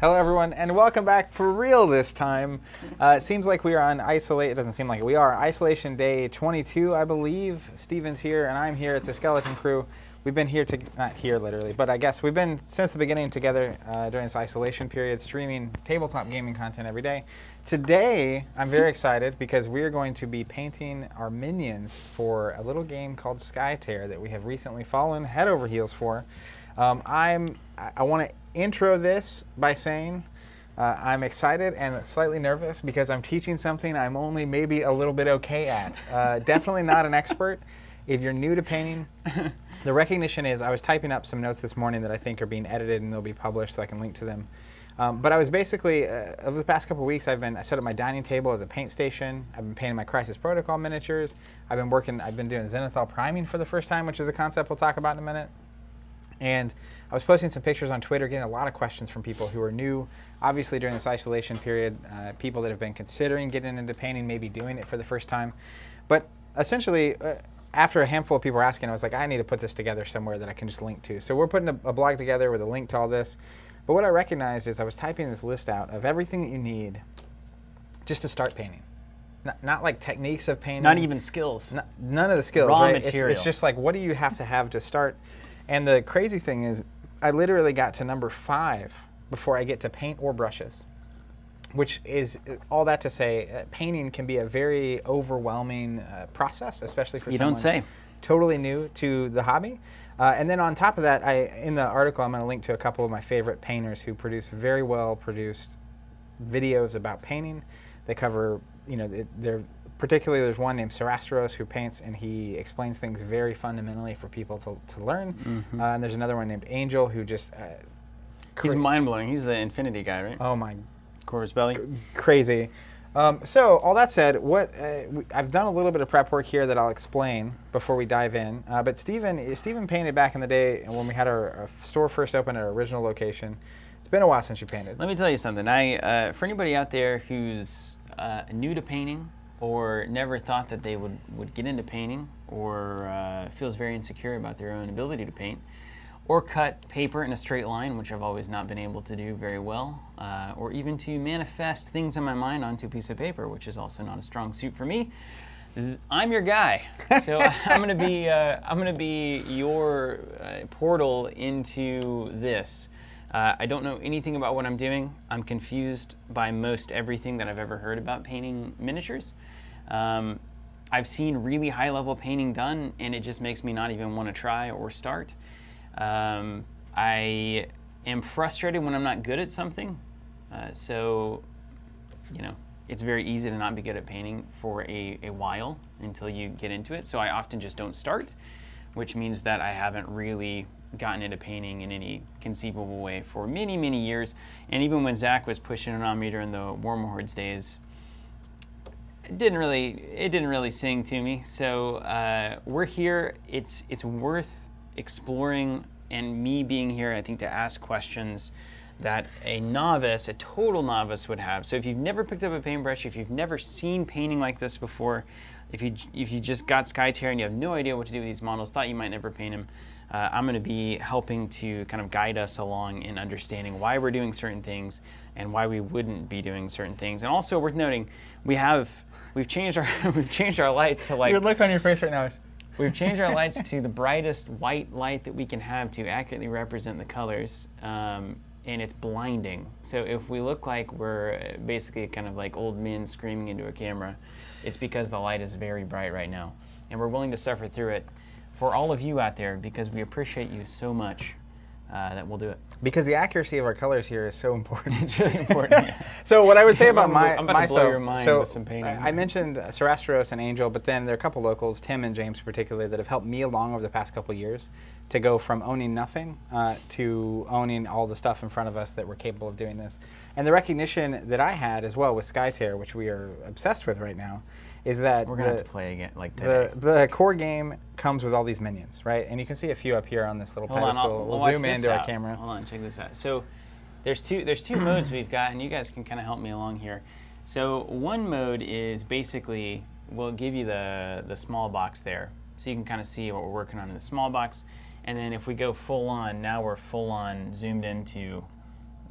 Hello, everyone, and welcome back for real this time. Uh, it seems like we are on isolate. It doesn't seem like it. We are isolation day 22, I believe. Steven's here, and I'm here. It's a skeleton crew. We've been here to not here literally, but I guess we've been since the beginning together uh, during this isolation period, streaming tabletop gaming content every day. Today, I'm very excited because we are going to be painting our minions for a little game called Skytear that we have recently fallen head over heels for. Um, I'm I, I want to intro this by saying uh, I'm excited and slightly nervous because I'm teaching something I'm only maybe a little bit okay at. Uh, definitely not an expert. If you're new to painting, the recognition is I was typing up some notes this morning that I think are being edited and they'll be published so I can link to them. Um, but I was basically, uh, over the past couple weeks, I've been, I set up my dining table as a paint station. I've been painting my Crisis Protocol miniatures. I've been working, I've been doing Zenithal priming for the first time, which is a concept we'll talk about in a minute. And I was posting some pictures on Twitter, getting a lot of questions from people who are new. Obviously, during this isolation period, uh, people that have been considering getting into painting, maybe doing it for the first time. But essentially, uh, after a handful of people were asking, I was like, I need to put this together somewhere that I can just link to. So we're putting a, a blog together with a link to all this. But what I recognized is I was typing this list out of everything that you need just to start painting. Not, not like techniques of painting. Not even skills. N- none of the skills. Raw right? It's- material. It's, just like, what do you have to have to start? And the crazy thing is, I literally got to number five before I get to paint or brushes. Which is all that to say, uh, painting can be a very overwhelming uh, process, especially for You someone don't say. totally new to the hobby. Uh, and then on top of that, I in the article I'm going to link to a couple of my favorite painters who produce very well produced videos about painting. They cover, you know, th- they're particularly there's one named Sorastros who paints and he explains things very fundamentally for people to, to learn. Uh, and there's another one named Angel who just uh, He's mind blowing. He's the Infinity guy, right? oh my Corvus Belli. crazy. Um, so all that said, what uh, we, I've done a little bit of prep work here that I'll explain before we dive in. Uh, but Stephen, Stephen painted back in the day when we had our, our store first open at our original location. It's been a while since you painted. Let me tell you something. I, uh, for anybody out there who's uh, new to painting or never thought that they would, would get into painting or uh, feels very insecure about their own ability to paint, or cut paper in a straight line, which I've always not been able to do very well, uh, or even to manifest things in my mind onto a piece of paper, which is also not a strong suit for me. I'm your guy, so I'm gonna be uh, I'm gonna be your uh, portal into this. Uh, I don't know anything about what I'm doing. I'm confused by most everything that I've ever heard about painting miniatures. Um, I've seen really high level painting done, and it just makes me not even want to try or start. Um, I am frustrated when I'm not good at something. Uh, so, you know, it's very easy to not be good at painting for a, a while until you get into it. So I often just don't start, which means that I haven't really gotten into painting in any conceivable way for many, many years. And even when Zach was pushing it on me during the Warmahordes days, didn't really it didn't really sing to me. So uh, we're here. It's it's worth exploring, and me being here, I think, to ask questions that a novice, a total novice, would have. So if you've never picked up a paintbrush, if you've never seen painting like this before, if you if you just got Skytear and you have no idea what to do with these models, thought you might never paint them, uh, I'm going to be helping to kind of guide us along in understanding why we're doing certain things and why we wouldn't be doing certain things. And also worth noting, we have we've changed our we've changed our lights to like Your look on your face right now is. We've changed our lights to the brightest white light that we can have to accurately represent the colors, um, and it's blinding. So if we look like we're uh, basically kind of like old men screaming into a camera, it's because the light is very bright right now, and we're willing to suffer through it for all of you out there because we appreciate you so much uh, that we'll do it. Because the accuracy of our colors here is so important. It's really important. yeah. So what I would say about my I'm about to blow your mind so with some painting. I I mentioned uh, Sorastros and Angel, but then there are a couple locals, Tim and James particularly, that have helped me along over the past couple years to go from owning nothing uh, to owning all the stuff in front of us that we're capable of doing this. And the recognition that I had as well with Skytear, which we are obsessed with right now, is that We're gonna the, have to play again like today. the, the core game comes with all these minions, right? And you can see a few up here on this little Hold on, pedestal. I'll, we'll watch zoom into our camera. Hold on, check this out. So there's two there's two modes we've got, and you guys can kind of help me along here. So one mode is basically we'll give you the the small box there, so you can kind of see what we're working on in the small box. And then if we go full on, now we're full on zoomed into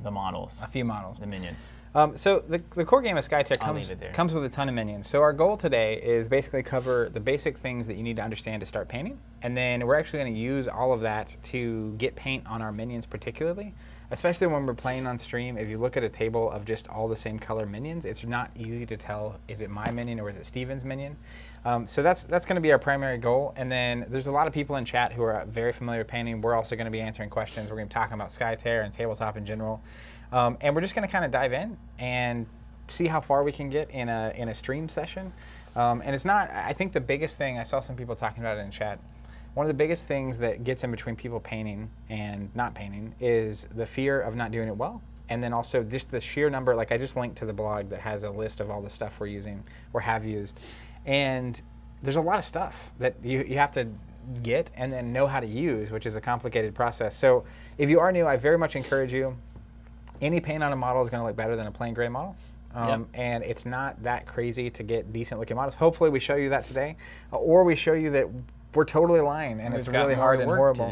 the models, a few models. the minions. Um, so the, the core game of Skytear I'll comes, leave it there. comes with a ton of minions. So our goal today is basically cover the basic things that you need to understand to start painting, and then we're actually going to use all of that to get paint on our minions particularly, especially when we're playing on stream. If you look at a table of just all the same color minions, it's not easy to tell is it my minion or is it Steven's minion. Um, so that's that's going to be our primary goal. And then there's a lot of people in chat who are very familiar with painting. We're also going to be answering questions. We're going to be talking about Skytear and tabletop in general. Um, and we're just going to kind of dive in and see how far we can get in a, in a stream session. Um, and it's not, I think the biggest thing, I saw some people talking about it in chat. One of the biggest things that gets in between people painting and not painting is the fear of not doing it well. And then also just the sheer number, like I just linked to the blog that has a list of all the stuff we're using or have used. And there's a lot of stuff that you, you have to get and then know how to use, which is a complicated process. So if you are new, I very much encourage you any paint on a model is going to look better than a plain gray model. Um, And it's not that crazy to get decent looking models. Hopefully, we show you that today, uh, or we show you that we're totally lying and We've it's really hard and horrible,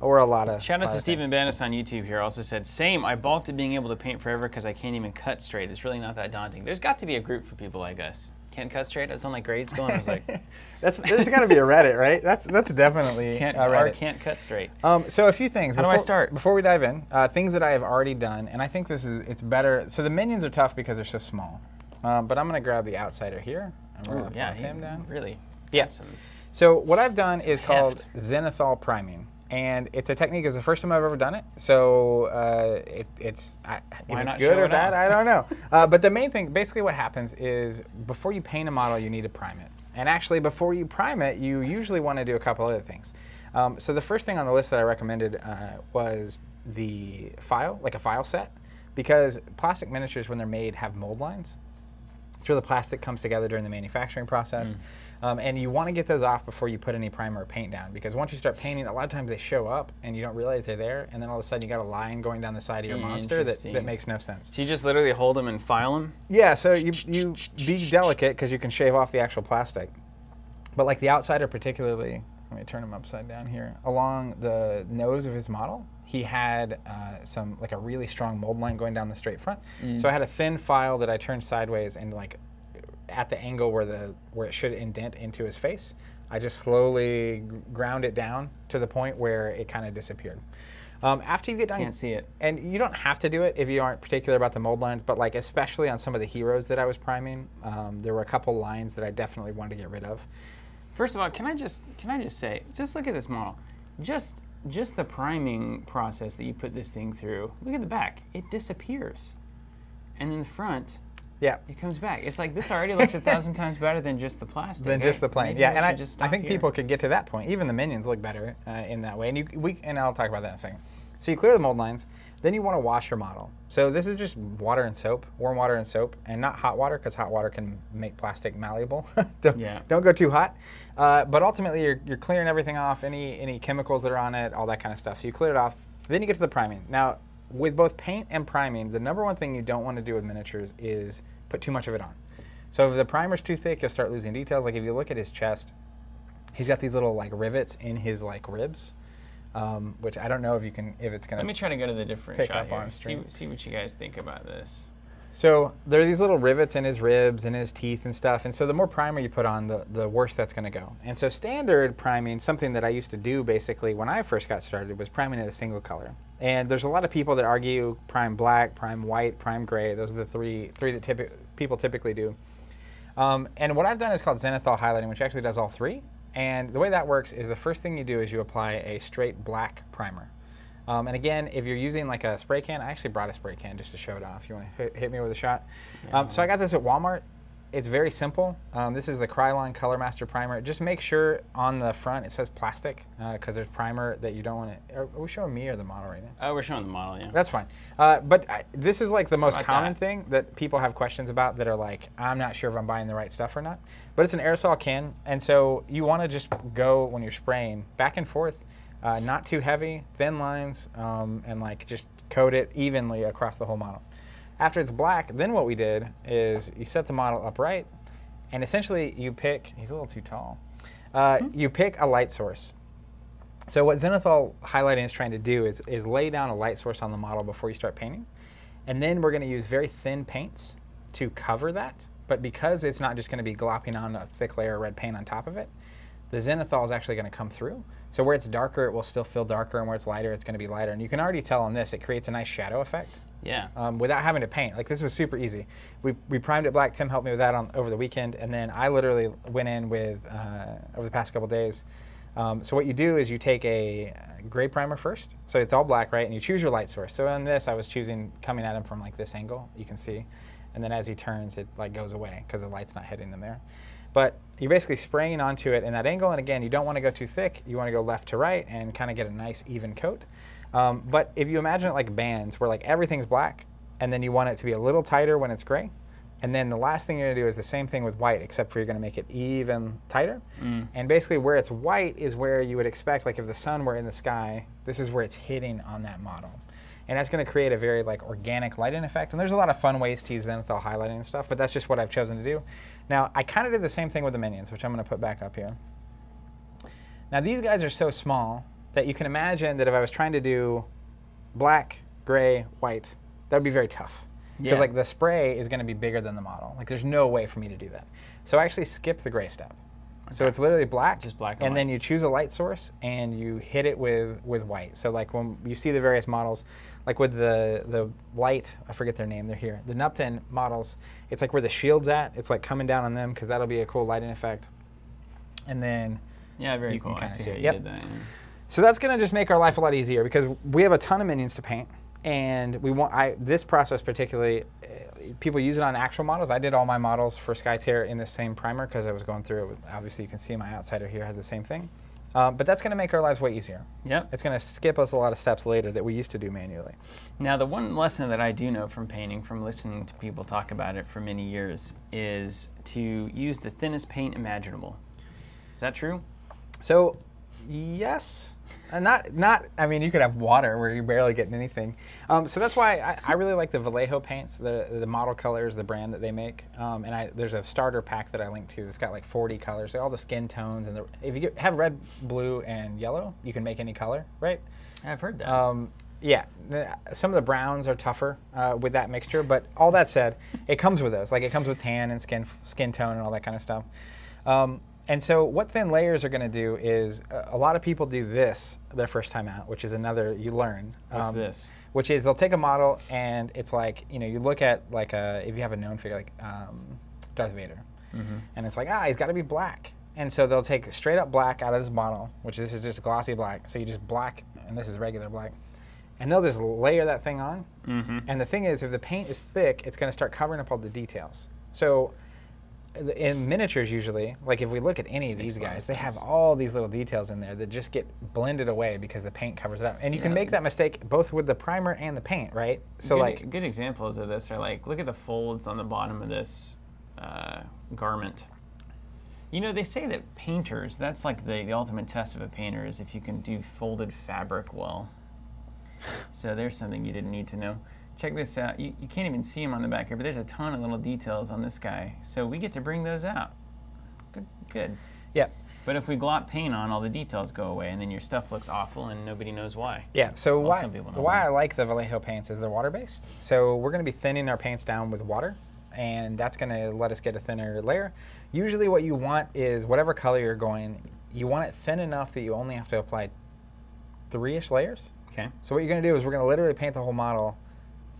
or a lot of. Shout out to Stephen Banis on YouTube here. Also said, same. I balked at being able to paint forever because I can't even cut straight. It's really not that daunting. There's got to be a group for people like us. Can't cut straight. I was on like grade school and I was like. That's there's got to be a Reddit, right? That's that's definitely can't Reddit. can't cut straight. Um, so a few things. How do I start? Before we dive in, uh, things that I have already done, and I think this is it's better. So the minions are tough because they're so small. Um, but I'm gonna grab the outsider here. and we're Ooh, gonna yeah, he him down. really. Yeah. some- So what I've done is called heft. zenithal priming, and it's a technique. It's the first time I've ever done it. So uh, it, it's I, if it's not good or bad. I don't know. uh, but the main thing, basically, what happens is before you paint a model, you need to prime it. And actually, before you prime it, you usually want to do a couple other things. Um, so the first thing on the list that I recommended uh, was the file, like a file set, because plastic miniatures, when they're made, have mold lines. It's where the plastic comes together during the manufacturing process. Mm. Um, and you want to get those off before you put any primer or paint down because once you start painting, a lot of times they show up and you don't realize they're there. And then all of a sudden you got a line going down the side of your monster that, that makes no sense. So you just literally hold them and file them? Yeah, so you, you be delicate because you can shave off the actual plastic. But like the outsider particularly, let me turn him upside down here, along the nose of his model, he had uh, some like a really strong mold line going down the straight front. So I had a thin file that I turned sideways and like at the angle where the where it should indent into his face. I just slowly ground it down to the point where it kind of disappeared. Um, after you get done, Can't see it. and you don't have to do it if you aren't particular about the mold lines, but like especially on some of the heroes that I was priming, um, there were a couple lines that I definitely wanted to get rid of. First of all, can I just can I just say, just look at this model. Just just the priming process that you put this thing through. Look at the back. It disappears. And in the front, Yeah, it comes back. It's like this already looks a thousand times better than just the plastic. than just the plane. Yeah, and I, just I think here. people could get to that point. Even the minions look better uh, in that way, and you we and I'll talk about that in a second. So you clear the mold lines, then you want to wash your model. So this is just water and soap, warm water and soap, and not hot water because hot water can make plastic malleable. don't, Yeah. don't go too hot. Uh, but ultimately, you're, you're clearing everything off, any any chemicals that are on it, all that kind of stuff. So you clear it off. Then you get to the priming. Now, with both paint and priming, the number one thing you don't want to do with miniatures is put too much of it on. So if the primer's too thick, you'll start losing details. Like if you look at his chest, he's got these little like rivets in his like ribs, um, which I don't know if you can if it's gonna. Let me try to go to the different shot here. See, see what you guys think about this. So there are these little rivets in his ribs and his teeth and stuff. And so the more primer you put on, the, the worse that's going to go. And so standard priming, something that I used to do basically when I first got started, was priming in a single color. And there's a lot of people that argue prime black, prime white, prime gray. Those are the three three that typi- people typically do. Um, and what I've done is called zenithal highlighting, which actually does all three. And the way that works is the first thing you do is you apply a straight black primer. Um, and again, if you're using like a spray can, I actually brought a spray can just to show it off. You want to hit, hit me with a shot? Um, so I got this at Walmart. It's very simple. Um, this is the Krylon Color Master Primer. Just make sure on the front it says plastic because there's primer that you don't want to. Are, we showing me or the model right now? Oh, we're showing the model, yeah. That's fine. Uh, but I, this is like the most common that? thing that people have questions about that are like, I'm not sure if I'm buying the right stuff or not. But it's an aerosol can, and so you want to just go when you're spraying back and forth, uh, not too heavy, thin lines, um, and like just coat it evenly across the whole model. After it's black, then what we did is you set the model upright, and essentially you pick. He's a little too tall. Uh, You pick a light source. So what zenithal highlighting is trying to do is, is lay down a light source on the model before you start painting. And then we're going to use very thin paints to cover that. But because it's not just going to be glopping on a thick layer of red paint on top of it, the zenithal is actually going to come through. So where it's darker, it will still feel darker, and where it's lighter, it's going to be lighter. And you can already tell on this, it creates a nice shadow effect Yeah. um, without having to paint. Like this was super easy. We, we primed it black. Tim helped me with that on over the weekend, and then I literally went in with uh, over the past couple days. Um, so what you do is you take a gray primer first. So it's all black, right? And you choose your light source. So on this, I was choosing coming at him from like this angle. You can see, and then as he turns, it like goes away because the light's not hitting them there. But you're basically spraying onto it in that angle, and again, you don't want to go too thick. You want to go left to right and kind of get a nice even coat. Um, but if you imagine it like bands, where like everything's black, and then you want it to be a little tighter when it's gray, and then the last thing you're gonna do is the same thing with white, except for you're gonna make it even tighter. And basically, where it's white is where you would expect, like if the sun were in the sky, this is where it's hitting on that model. And that's going to create a very like organic lighting effect. And there's a lot of fun ways to use zenithal highlighting and stuff, but that's just what I've chosen to do. Now, I kind of did the same thing with the minions, which I'm going to put back up here. Now, these guys are so small that you can imagine that if I was trying to do black, gray, white, that would be very tough. Because Yeah. like the spray is going to be bigger than the model. Like there's no way for me to do that. So I actually skip the gray step. So it's literally black, Just black and and then you choose a light source and you hit it with with white. So like when you see the various models, like with the the light, I forget their name. They're here. The Nupten models, it's like where the shield's at. It's like coming down on them because that'll be a cool lighting effect. And then Yeah, very You can cool. I see see how you Yep. did that. yeah. so that's going to just make our life a lot easier because we have a ton of minions to paint, and we want I this process particularly. uh, People use it on actual models. I did all my models for Skytear in the same primer because I was going through it. With, obviously, you can see my outsider here has the same thing, um, but that's going to make our lives way easier. Yep. It's going to skip us a lot of steps later that we used to do manually. Now, the one lesson that I do know from painting, from listening to people talk about it for many years, is to use the thinnest paint imaginable. Is that true? So, yes, uh, not not. I mean, you could have water where you're barely getting anything. Um, so that's why I, I really like the Vallejo paints. The the model colors, the brand that they make. Um, and I there's a starter pack that I linked to that's got like 40 colors, all the skin tones, and the, if you get, have red, blue, and yellow, you can make any color, right? I've heard that. Um, yeah, some of the browns are tougher uh, with that mixture, but all that said, it comes with those. Like it comes with tan and skin skin tone and all that kind of stuff. And so, what thin layers are going to do is uh, a lot of people do this their first time out, which is another you learn. What's um, this? Which is they'll take a model and it's like you know you look at like a if you have a known figure like um, Darth Vader, Mm-hmm. and it's like ah he's got to be black, and so they'll take straight up black out of this model, which this is just glossy black. So you just black, and this is regular black, and they'll just layer that thing on. Mm-hmm. And the thing is, if the paint is thick, it's going to start covering up all the details. So in miniatures, usually, like if we look at any of these guys, they have all these little details in there that just get blended away because the paint covers it up. And you can make that mistake both with the primer and the paint, right? So good, like, good examples of this are like look at the folds on the bottom of this uh, garment. You know, they say that painters, that's like the, the ultimate test of a painter is if you can do folded fabric well. So there's something you didn't need to know. Check this out. You, you can't even see them on the back here, but there's a ton of little details on this guy. So we get to bring those out. Good, good. yeah. But if we glot paint on, all the details go away, and then your stuff looks awful, and nobody knows why. Yeah, so Well, why, some people know why. I like the Vallejo paints is they're water based. So we're going to be thinning our paints down with water, and that's going to let us get a thinner layer. Usually, what you want is whatever color you're going, you want it thin enough that you only have to apply three ish layers. Okay. So what you're going to do is we're going to literally paint the whole model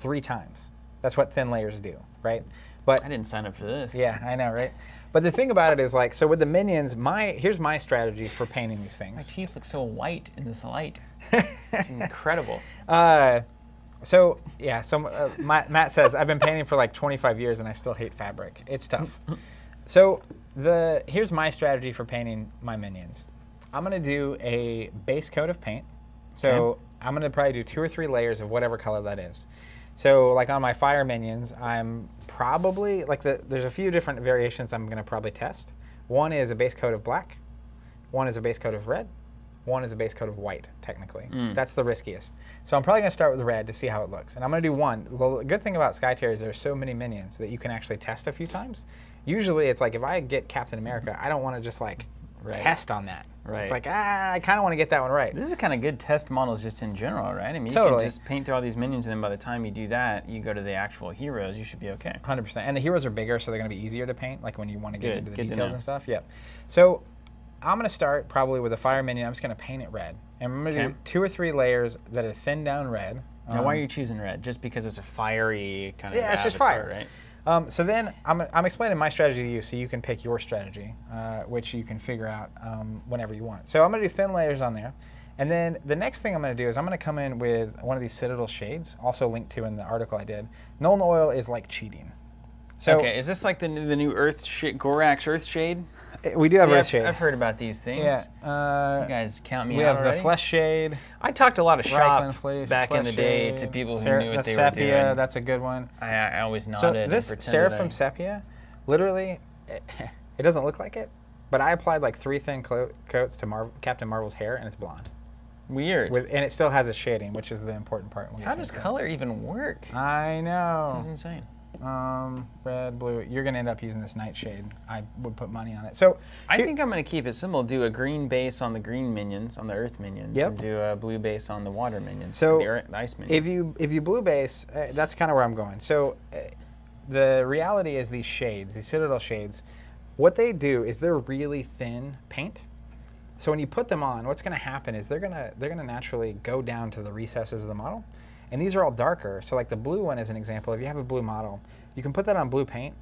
three times. That's what thin layers do, right? But I didn't sign up for this. yeah, I know, right? But the thing about it is like, so with the minions, my here's my strategy for painting these things. My teeth look so white in this light. It's incredible. Uh, so yeah, so uh, my, Matt says I've been painting for like 25 years and I still hate fabric. It's tough. so the here's my strategy for painting my minions. I'm gonna do a base coat of paint. So Okay. I'm gonna probably do two or three layers of whatever color that is. So like on my fire minions, I'm probably like the, there's a few different variations I'm gonna probably test. One is a base coat of black. One is a base coat of red. One is a base coat of white, technically. Mm. That's the riskiest. So I'm probably going to start with red to see how it looks. And I'm going to do one. The good thing about Skytear is there's so many minions that you can actually test a few times. Usually it's like if I get Captain America, I don't want to just like Right. test on that. Right. It's like ah, I kind of want to get that one right. This is kind of good test models just in general, right? I mean, you can just paint through all these minions, and then by the time you do that, you go to the actual heroes, you should be okay. Hundred percent. And the heroes are bigger, so they're going to be easier to paint. Like when you want to get Good, into the good details and stuff. Yep. So I'm going to start probably with a fire minion. I'm just going to paint it red, and I'm going to Okay. do two or three layers that are thinned down red. Now, why Um, are you choosing red? Just because it's a fiery kind of Yeah, it's just fire. right? Um, so then I'm, I'm explaining my strategy to you so you can pick your strategy, uh, which you can figure out um, whenever you want. So I'm going to do thin layers on there. And then the next thing I'm going to do is I'm going to come in with one of these Citadel shades, also linked to in the article I did. Nuln oil is like cheating. So okay, is this like the new, the new Earth sh- Agrax Earth Shade? We do have See, Earth I've, shade. I've heard about these things. yeah. Uh, You guys count me we out have already. the flesh shade. I talked a lot of shop flesh, back in the day to people who knew what that's they sepia, were doing. That's a good one. I, I always So nodded this and pretended Seraphim I- Sepia, literally, it, it doesn't look like it, but I applied like three thin coats to Captain Marvel's hair, and it's blonde. Weird. With and it still has a shading, which is the important part. when How does color even work? I know. This is insane. Um, red, blue. You're gonna end up using this nightshade. I would put money on it. So I here- think I'm going to keep it simple. Do a green base on the green minions, on the earth minions, Yep. and do a blue base on the water minions, So, the, ear- the ice minions. if you if you blue base, uh, that's kind of where I'm going. So uh, the reality is these shades, these Citadel shades, what they do is they're really thin paint. So when you put them on, what's going to happen is they're going to they're going to naturally go down to the recesses of the model. And these are all darker. So like the blue one is an example. If you have a blue model, you can put that on blue paint.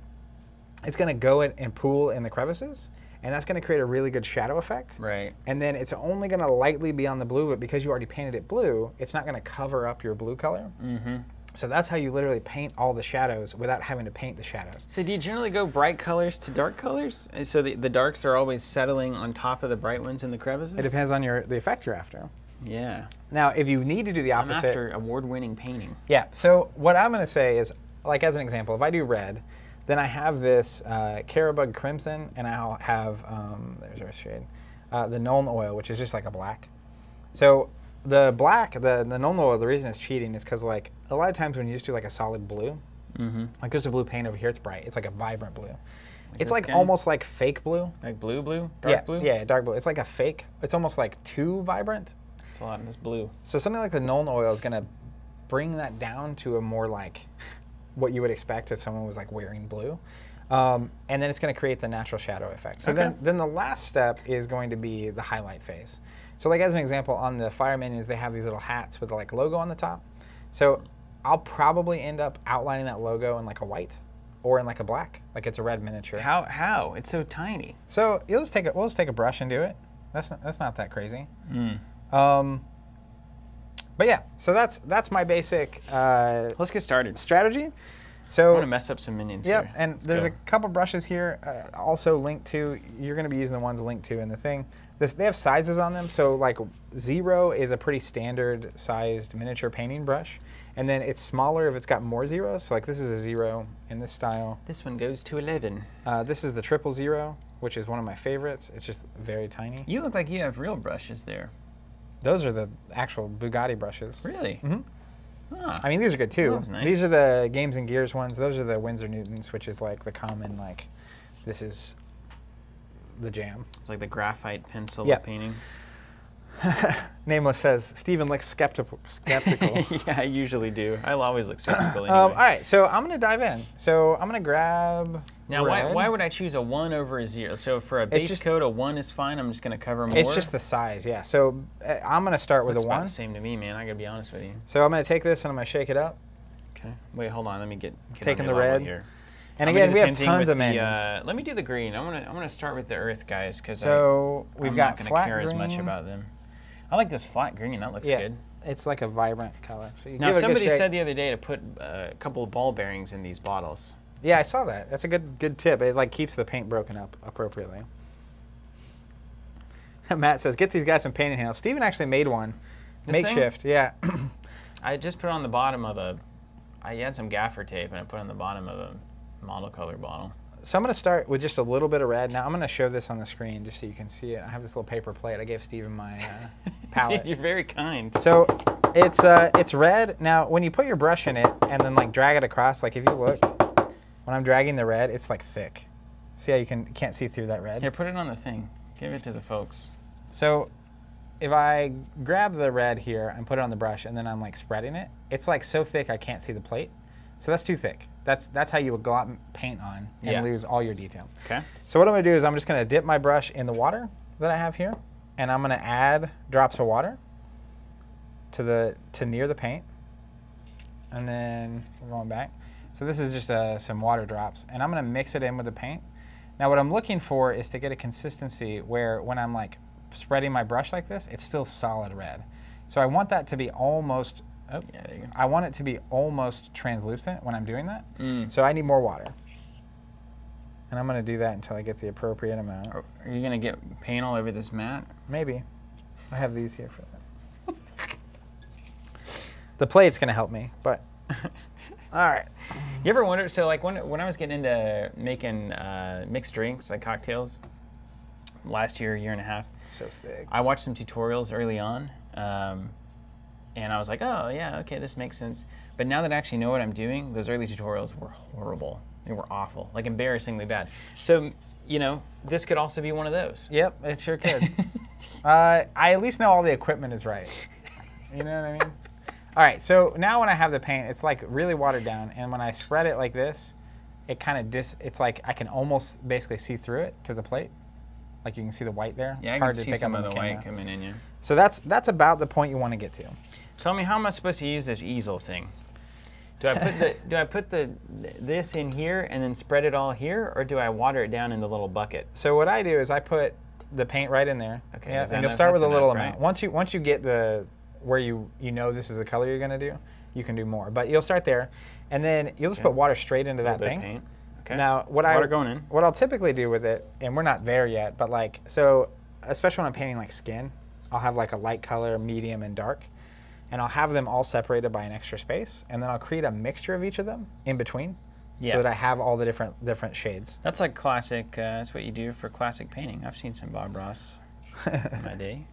It's going to go in and pool in the crevices, and that's going to create a really good shadow effect. right. And then it's only going to lightly be on the blue, but because you already painted it blue, it's not going to cover up your blue color. Mm-hmm. So that's how you literally paint all the shadows without having to paint the shadows. So do you generally go bright colors to dark colors? And so the, the darks are always settling on top of the bright ones in the crevices? It depends on your the effect you're after. Yeah. Now, if you need to do the I'm opposite, after award-winning painting. yeah. So what I'm going to say is, like as an example, if I do red, then I have this uh, Carroburg Crimson, and I'll have um, there's our shade, uh, the Nuln Oil, which is just like a black. So the black, the the Nuln Oil, the reason it's cheating is because like a lot of times when you just do like a solid blue, Mm-hmm. like there's a blue paint over here, it's bright. It's like a vibrant blue. it's like almost like fake blue. Like blue, blue, dark yeah, blue. yeah, dark blue. It's like a fake. It's almost like too vibrant. It's a lot. It's blue. So something like the Nuln oil is gonna bring that down to a more like what you would expect if someone was like wearing blue. Um, and then it's going to create the natural shadow effect. So then, Okay. then the last step is going to be the highlight phase. So like as an example, on the fire minions, they have these little hats with the like logo on the top. So I'll probably end up outlining that logo in like a white or in like a black, like it's a red miniature. How? How? It's so tiny. So you'll just take a, we'll just take a brush and do it. That's not, that's not that crazy. Mm. Um, but yeah, so that's that's my basic uh, Let's get started. strategy. So I So want to mess up some minions Yep, here. and Let's there's go. a couple brushes here, uh, also linked to. You're going to be using the ones linked to in the thing. This they have sizes on them, so like zero is a pretty standard sized miniature painting brush, and then it's smaller if it's got more zeros. So like this is a zero in this style. This one goes to 11. Uh, this is the triple zero, which is one of my favorites. It's just very tiny. You look like you have real brushes there. Those are the actual Bugatti brushes. Really? Mhm. Ah. I mean, these are good too. Nice. These are the Games and Gears ones. Those are the Winsor Newtons, which is like the common like. This is the jam. it's like the graphite pencil Yeah. painting. Nameless says Stephen looks skeptical. Skeptical. yeah, I usually do. I'll always look skeptical anyway. Um, all right, so I'm gonna dive in. So I'm gonna grab. Now, why, red. why would I choose a 1 over a 0? So for a base just- coat, a 1 is fine. I'm just going to cover more. It's just the size, yeah. So uh, I'm gonna start with That's a about one. the same to me, man. I got to be honest with you. So I'm gonna take this and I'm gonna shake it up. Okay. Wait, hold on. Let me get, get Taking the red. here. And I'm again, we have tons of minions. uh, let me do the green. I'm gonna I'm gonna start with the earth guys because so we've I'm got not gonna care green. as much about them. I like this flat green. That looks yeah, good. it's like a vibrant color. So you Now give it a good somebody said the other day to put uh, a couple of ball bearings in these bottles. Yeah, I saw that. That's a good good tip. It like keeps the paint broken up appropriately. Matt says, "Get these guys some painting handles." Steven actually made one, This thing? makeshift. Yeah. I just put on the bottom of a. I had some gaffer tape and I put on the bottom of a model color bottle. so I'm gonna start with just a little bit of red. Now I'm gonna show this on the screen just so you can see it. I have this little paper plate. I gave Steven my uh, palette. Dude, you're very kind. So it's uh, it's red. Now when you put your brush in it and then like drag it across, like if you look, when I'm dragging the red, it's like thick. See how you can can't see through that red? Here, put it on the thing. Give it to the folks. So if I grab the red here and put it on the brush and then I'm like spreading it, it's like so thick I can't see the plate. So that's too thick. That's that's how you would glop paint on and Yeah. lose all your detail. Okay. So what I'm gonna do is I'm just gonna dip my brush in the water that I have here, and I'm gonna add drops of water to the to near the paint, and then we're going back. So this is just uh, some water drops, and I'm gonna mix it in with the paint. Now what I'm looking for is to get a consistency where when I'm like spreading my brush like this, it's still solid red. So I want that to be almost. Oh, Yeah, there you go. I want it to be almost translucent when I'm doing that. Mm. So I need more water. And I'm going to do that until I get the appropriate amount. Are are you gonna get paint all over this mat? Maybe. I have these here for that. the plate's going to help me, but all right. You ever wonder? So, like when when I was getting into making uh, mixed drinks, like cocktails, last year, year and a half, So thick. I watched some tutorials early on, um, and I was like, oh yeah, okay, this makes sense. But now that I actually know what I'm doing, those early tutorials were horrible. They were awful, like embarrassingly bad. So, you know, this could also be one of those. Yep, it sure could. uh, I at least know all the equipment is right. You know what I mean? All right, so now when I have the paint, it's like really watered down, and when I spread it like this, it kind of dis. It's like I can almost basically see through it to the plate. Like you can see the white there. Yeah, it's I hard can to see pick some up of the the white coming in you. So that's that's about the point you want to get to. Tell me, how am I supposed to use this easel thing? Do I put the do I put the this in here and then spread it all here, or do I water it down in the little bucket? So what I do is I put the paint right in there. Okay, Yeah, and you'll start with a little enough, amount. right? Once you once you get the where you you know this is the color you're gonna do, you can do more. But you'll start there, and then you'll just Okay. put water straight into that thing. paint. Okay. Now what water I going in. what I'll typically do with it, and we're not there yet, but like so, especially when I'm painting like skin, I'll have like a light color, medium, and dark, and I'll have them all separated by an extra space, and then I'll create a mixture of each of them in between, Yeah. so that I have all the different different shades. That's like classic. Uh, that's what you do for classic painting. I've seen some Bob Ross in my day.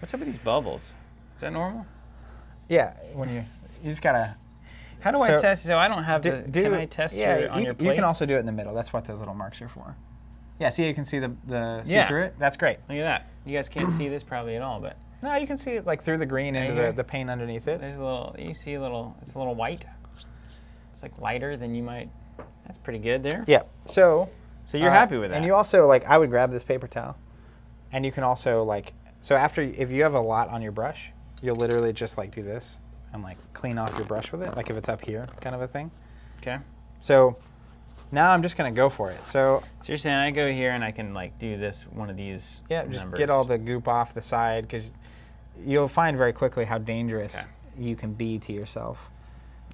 What's up with these bubbles? Is that normal? yeah, when you you just gotta How do I test? So I don't have do, the. do can I test yeah, your, on you, your you can also do it in the middle. That's what those little marks are for. Yeah, see you can see the the see Yeah. through it. That's great. Look at that. You guys can't see this probably at all, but No, you can see it like through the green Right into here. the, the paint underneath it. there's a little. You see a little. It's a little white. It's like lighter than you might. That's pretty good there. Yeah. So So you're uh, happy with that? And you also like I would grab this paper towel, and you can also like so after if you have a lot on your brush, you'll literally just like do this and like clean off your brush with it, like if it's up here, kind of a thing. okay. So now I'm just gonna go for it. So So you're saying I go here and I can like do this one of these. Yeah, just get all the goop off the side because you'll find very quickly how dangerous Okay. you can be to yourself.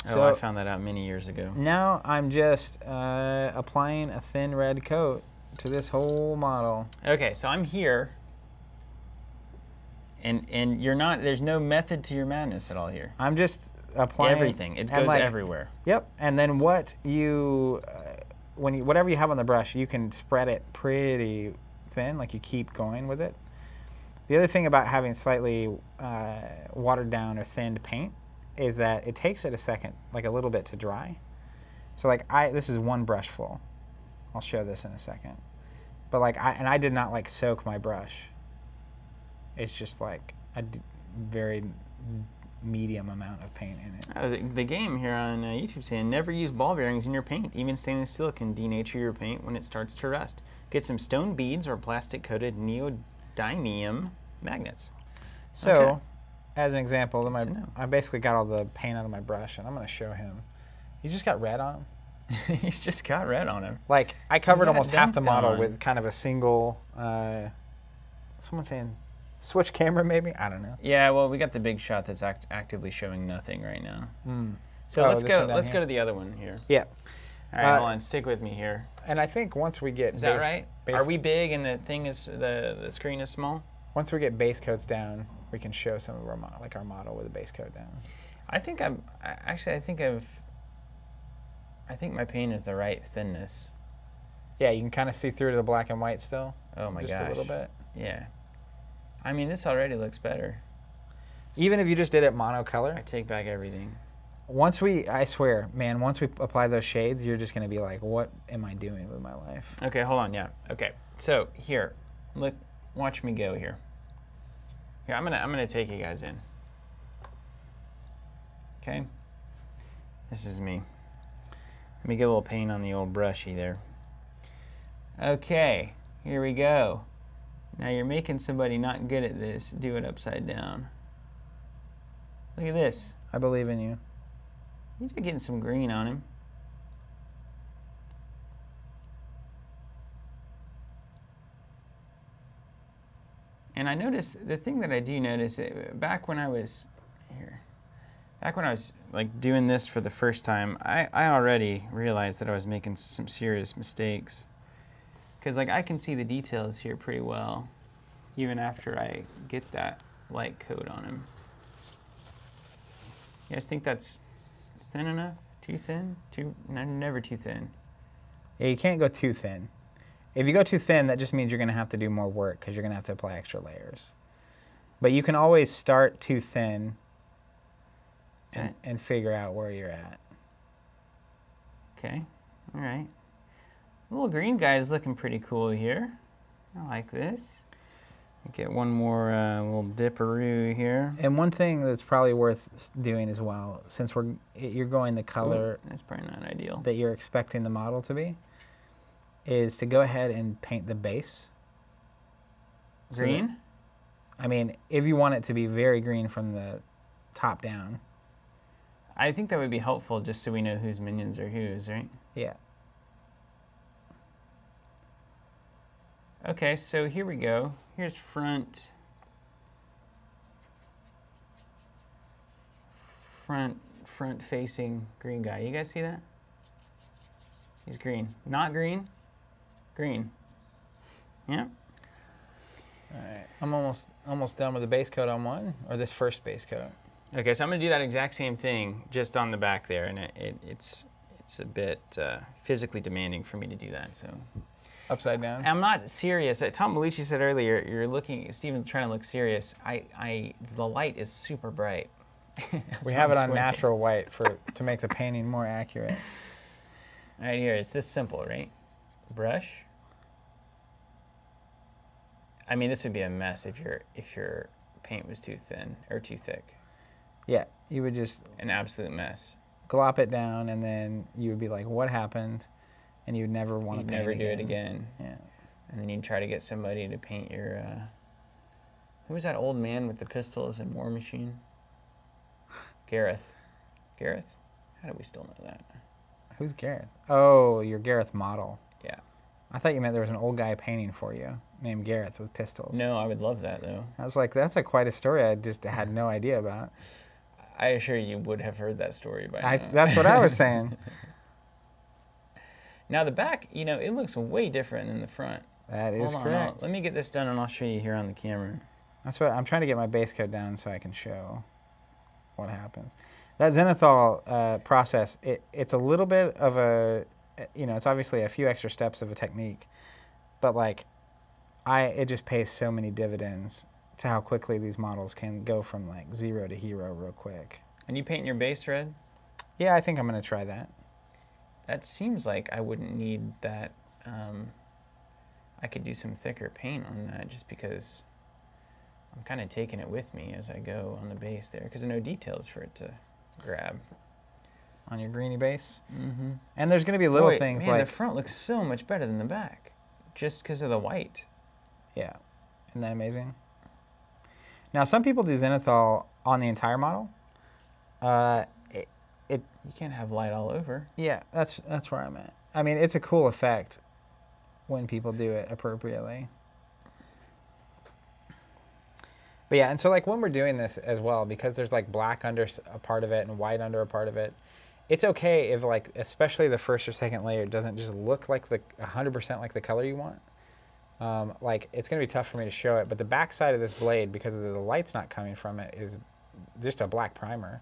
Oh, so I found that out many years ago. now I'm just uh, applying a thin red coat to this whole model. Okay, so I'm here. And and you're not. There's no method to your madness at all here. I'm just applying Everything. It goes like, everywhere. Yep, and then what you, uh, when you whatever you have on the brush, you can spread it pretty thin, like you keep going with it. The other thing about having slightly uh, watered down or thinned paint is that it takes it a second, like a little bit, to dry. So like I, this is one brush full. I'll show this in a second. But like I, and I did not like soak my brush. It's just like a d- very medium amount of paint in it. Uh, the- the game here on uh, YouTube saying never use ball bearings in your paint. Even stainless steel can denature your paint when it starts to rust. Get some stone beads or plastic coated neodymium magnets. So, Okay. as an example, my. I basically got all the paint out of my brush, and I'm going to show him. He just got red on him. He's just got red on him. Like I covered almost half the model on. with kind of a single. Uh, someone saying, switch camera maybe. I don't know. Yeah, well, we got the big shot that's act- actively showing nothing right now. Mm. So Oh, let's go. Let's here? go to the other one here. Yeah, All right, Uh, hold on. Stick with me here. and I think once we get Is that right? base- Are we big and the thing is the the screen is small? Once we get base coats down, we can show some of our mo- like our model with a base coat down. I think I'm actually. I think I've. I think my paint is the right thinness. Yeah, you can kind of see through to the black and white still, Oh my just gosh. a little bit. Yeah. I mean, this already looks better. Even if you just did it monocolor. I take back everything. once we, I swear, man, once we apply those shades, you're just gonna be like, what am I doing with my life? Okay, hold on. Yeah. Okay. So here, look. watch me go here. Here, I'm gonna I'm gonna take you guys in. Okay. This is me. Let me get a little paint on the old brushy there. Okay, here we go. Now you're making somebody not good at this do it upside down. Look at this. I believe in you. You're getting some green on him. And I noticed the thing that I do notice uh, back when I was here, back when I was like doing this for the first time, I, I already realized that I was making some serious mistakes. Because like I can see the details here pretty well, even after I get that light coat on him. You guys think that's thin enough? Too thin? Too no, never too thin. Yeah, you can't go too thin. If you go too thin, that just means you're going to have to do more work because you're going to have to apply extra layers. But you can always start too thin and, and figure out where you're at. Okay. All right. Little green guy is looking pretty cool here. I like this. Get one more uh, little dipperoo here. And one thing that's probably worth doing as well, since we're you're going the color Ooh, that's probably not ideal. that you're expecting the model to be, is to go ahead and paint the base. So that- Green? I mean, if you want it to be very green from the top down, I think that would be helpful just so we know whose minions are whose, right? yeah. Okay, so here we go. Here's front. Front front facing green guy. You guys see that? He's green. Not green. Green. Yeah. All right. I'm almost almost done with the base coat on one, or this first base coat. Okay, so I'm gonna do that exact same thing just on the back there, and it, it, it's it's a bit uh, physically demanding for me to do that. So Upside down. I'm not serious. Uh, Tom Malucci said earlier, you're looking. Steven's trying to look serious. I, I the light is super bright. we have I'm it on natural white for to make the painting more accurate. Right here, it's this simple, right? Brush. I mean, this would be a mess if your if your paint was too thin or too thick. Yeah, you would just An absolute mess. glop it down, and then you would be like, "What happened?" And you'd never want to paint never again. do it again. Yeah. And then you'd try to get somebody to paint your. Uh, who was that old man with the pistols and War Machine? Gareth. Gareth? How do we still know that? Who's Gareth? Oh, your Gareth model. Yeah. I thought you meant there was an old guy painting for you named Gareth with pistols. No, I would love that though. I was like, that's a quite a story I just had no idea about. I assure you would have heard that story by I, now. that's what I was saying. Now the back, you know, it looks way different than the front. That is Hold correct. Let me get this done and I'll show you here on the camera. That's what I'm trying to get my base coat down so I can show what happens. That zenithal uh, process, it, it's a little bit of a, you know, it's obviously a few extra steps of a technique, but like, I it just pays so many dividends to how quickly these models can go from like zero to hero real quick. And you paint your base red? Yeah, I think I'm gonna try that. That seems like I wouldn't need that. Um, I could do some thicker paint on that just because I'm kind of taking it with me as I go on the base there because there are no details for it to grab. on your greeny base. Mm-hmm. And there's gonna be little Boy, things man, like the front looks so much better than the back just because of the white. yeah, isn't that amazing? Now some people do zenithal on the entire model. Uh, You can't have light all over. Yeah, that's that's where I'm at. I mean, it's a cool effect when people do it appropriately. But yeah, and so like when we're doing this as well, because there's like black under a part of it and white under a part of it, it's okay if like especially the first or second layer doesn't just look like the 100% like the color you want. Um, like it's gonna be tough for me to show it, but the back side of this blade, because of the light's not coming from it, is just a black primer,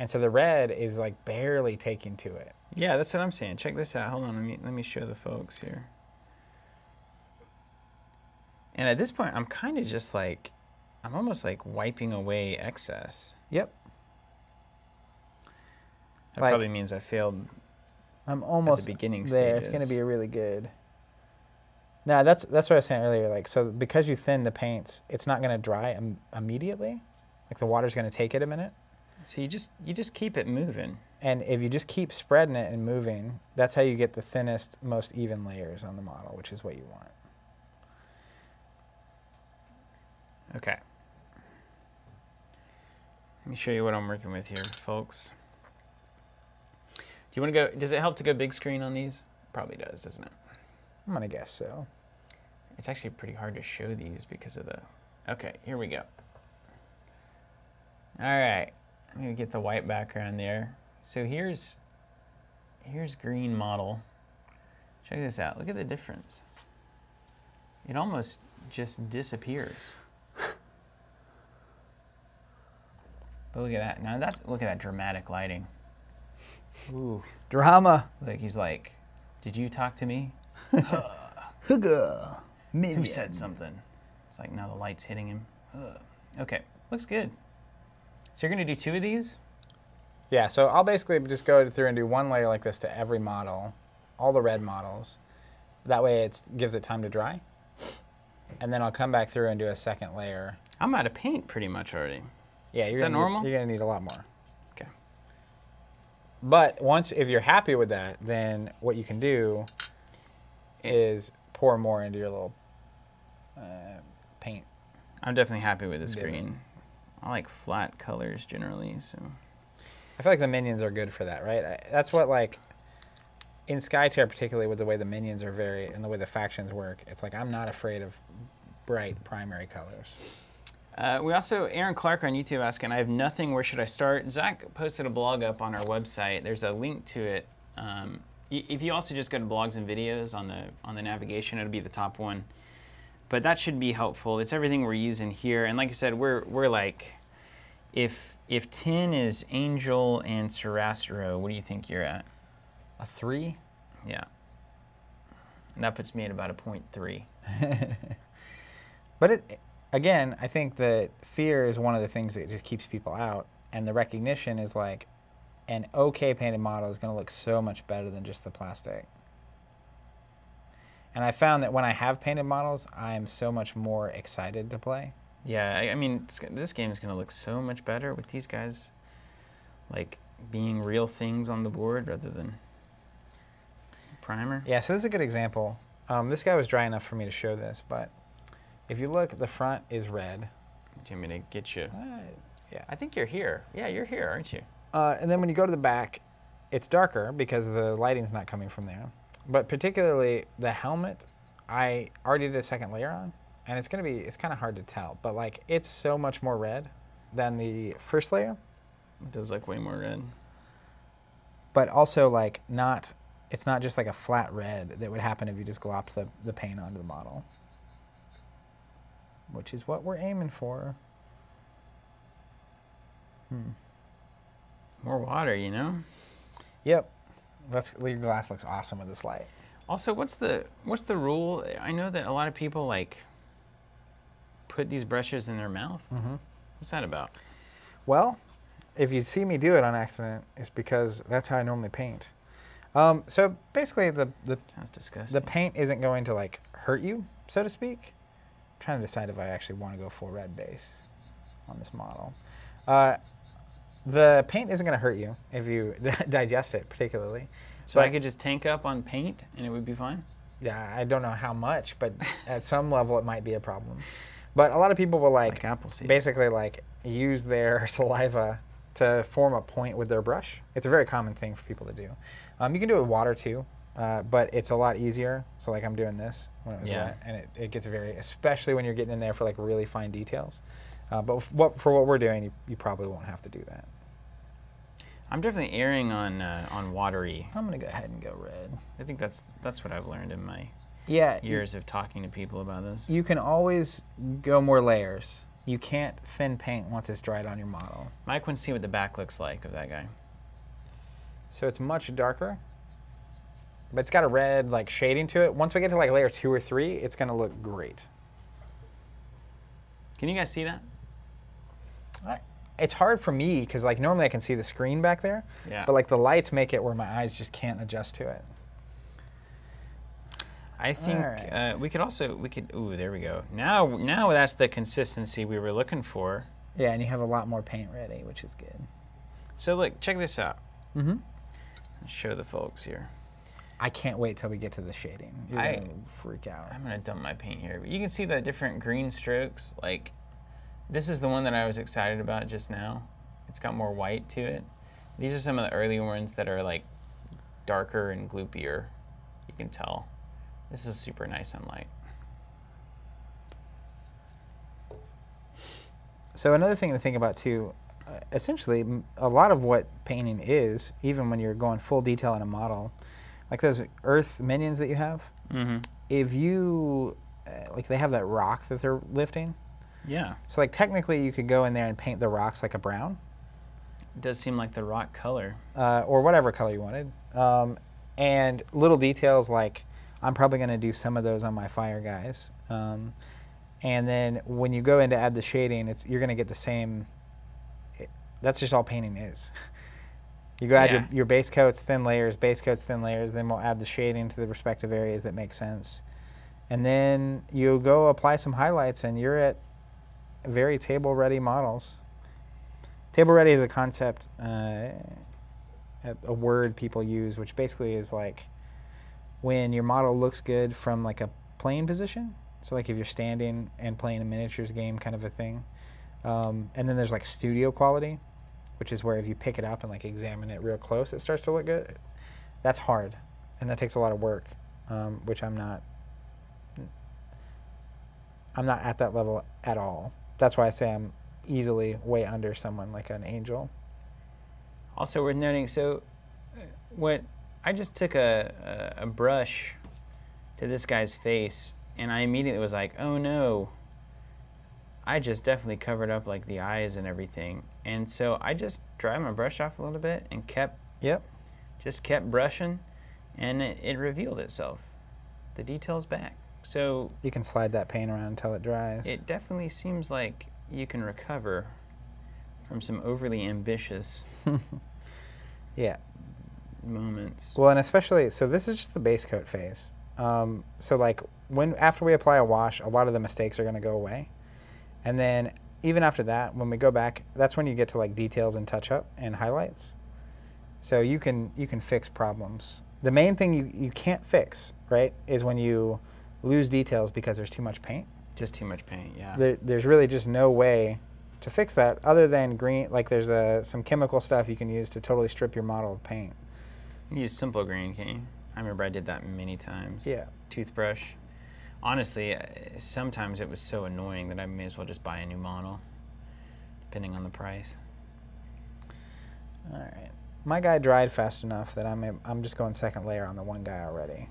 and so the red is like barely taking to it. Yeah, that's what I'm saying. Check this out. Hold on, let me let me show the folks here. And at this point, I'm kind of just like, I'm almost like wiping away excess. Yep. That Like- probably means I failed. I'm almost at the beginning there. It's going to be a really good. No, that's that's what I was saying earlier. Like, so because you thin the paints, it's not going to dry Im- immediately. Like the water's going to take it a minute. So you just you just keep it moving. And if you just keep spreading it and moving, that's how you get the thinnest, most even layers on the model, which is what you want. Okay. Let me show you what I'm working with here, folks. Do you want to go? Does it help to go big screen on these? Probably does, doesn't it? I'm going to guess so. It's actually pretty hard to show these because of the. Okay, here we go. All right, I'm gonna get the white background there. So here's here's green model. Check this out. Look at the difference. It almost just disappears. But look at that. Now that's look at that dramatic lighting. Ooh. Drama. Like he's like, "Did you talk to me? Who said something?" It's like now the light's hitting him. Okay, looks good. So you're gonna do two of these? Yeah, so I'll basically just go through and do one layer like this to every model, all the red models. That way it gives it time to dry. And then I'll come back through and do a second layer. I'm out of paint pretty much already. Yeah, you're Is that gonna need- normal? you're gonna need a lot more. Okay. But once, if you're happy with that, then what you can do It- is pour more into your little uh, paint. I'm definitely happy with this green. I like flat colors generally, so I feel like the minions are good for that, right? I, that's what like in Skytear, particularly with the way the minions are very and the way the factions work. It's like I'm not afraid of bright primary colors. Uh, we also, Aaron Clark on YouTube asking, I have nothing, where should I start? Zach posted a blog up on our website. There's a link to it. Um, if you also just go to blogs and videos on the on the navigation, it'll be the top one. But that should be helpful. It's everything we're using here. And like I said, we're we're like, if if tin is Angel and Sorastro, what do you think you're at? A three? Yeah. And that puts me at about a point three. But it again, I think that fear is one of the things that just keeps people out, and the recognition is like an okay painted model is going to look so much better than just the plastic. And I found that when I have painted models, I am so much more excited to play. Yeah, I, I mean, it's, this game is going to look so much better with these guys, like being real things on the board rather than primer. Yeah, so this is a good example. Um, this guy was dry enough for me to show this, but if you look, the front is red. Do you want me to get you? Uh, yeah. I think you're here. Yeah, you're here, aren't you? Uh, and then when you go to the back, it's darker because the lighting's not coming from there. But particularly the helmet, I already did a second layer on, and it's gonna be it's kind of hard to tell. But like it's so much more red than the first layer, It does look way more red. but also like not it's not just like a flat red that would happen if you just glopped the, the paint onto the model. Which is what we're aiming for. Hmm. More water, you know. Yep. That's your glass looks awesome with this light. Also, what's the what's the rule? I know that a lot of people like put these brushes in their mouth. Mm-hmm. What's that about? Well, if you see me do it on accident, it's because that's how I normally paint. Um, so basically, the, the the paint isn't going to like hurt you, so to speak. I'm trying to decide if I actually want to go full red base on this model. Uh, the paint isn't going to hurt you if you digest it, particularly. so I could just tank up on paint and it would be fine. Yeah, I don't know how much, but at some level, it might be a problem. But a lot of people will like Like apple seeds. basically like use their saliva to form a point with their brush. It's a very common thing for people to do. Um, you can do it with water too, uh, but it's a lot easier. So like I'm doing this when it was Yeah. wet, and it, it gets very, especially when you're getting in there for like really fine details. Uh, but what for what we're doing, you, you probably won't have to do that. I'm definitely erring on uh, on watery. I'm gonna go ahead and go red. I think that's that's what I've learned in my Yeah, years of talking to people about this. you can always go more layers. You can't thin paint once it's dried on your model. Mike wants to see what the back looks like of that guy. So it's much darker, but it's got a red like shading to it. Once we get to like layer two or three, it's gonna look great. Can you guys see that? I, it's hard for me because like normally I can see the screen back there, Yeah. but like the lights make it where my eyes just can't adjust to it. I think Alright. uh, we could also we could. Ooh, there we go. Now now that's the consistency we were looking for. Yeah, and you have a lot more paint ready, which is good. So look, check this out. Mm-hmm. Show the folks here. I can't wait till we get to the shading. You're I- gonna freak out. I'm gonna dump my paint here, but you can see the different green strokes. Like, this is the one that I was excited about just now. It's got more white to it. These are some of the early ones that are like darker and gloopier. You can tell. This is super nice and light. So another thing to think about too, uh, essentially, a lot of what painting is, even when you're going full detail in a model, like those earth minions that you have, Mm-hmm. if you uh, like they have that rock that they're lifting. Yeah, So like technically, you could go in there and paint the rocks like a brown, it does seem like the rock color. uh, or whatever color you wanted. Um, and little details like I'm probably going to do some of those on my fire guys. Um, and then when you go in to add the shading, it's you're going to get the same. It, that's just all painting is. You go add Yeah. your, your base coats, thin layers, base coats, thin layers. Then we'll add the shading to the respective areas that make sense. And then you go apply some highlights, and you're at very table ready models. Table ready is a concept, uh, a, a word people use, which basically is like when your model looks good from like a playing position. So like if you're standing and playing a miniatures game, kind of a thing. Um, and then there's like studio quality, which is where if you pick it up and like examine it real close, it starts to look good. That's hard, and that takes a lot of work, um, which I'm not. I'm not at that level at all. That's why I say I'm easily way under someone like an angel. Also worth noting, so uh, what I just took a, a, a brush to this guy's face, and I immediately was like, oh no. I just definitely covered up like the eyes and everything. And so I just dried my brush off a little bit and kept Yep. just kept brushing and it, it revealed itself. The details back. So You can slide that paint around until it dries. it definitely seems like you can recover from some overly ambitious yeah. moments. Well, and especially so this is just the base coat phase. Um, so like when after we apply a wash, a lot of the mistakes are going to go away, and then even after that, when we go back, that's when you get to like details and touch up and highlights. So you can you can fix problems. The main thing you, you can't fix right is when you lose details because there's too much paint. Just too much paint, yeah. There, there's really just no way to fix that other than green. Like there's a, some chemical stuff you can use to totally strip your model of paint. You use simple green, can you? I remember I did that many times. Yeah. Toothbrush. Honestly, uh, sometimes it was so annoying that I may as well just buy a new model, depending on the price. All right. My guy dried fast enough that I'm I'm just going second layer on the one guy already.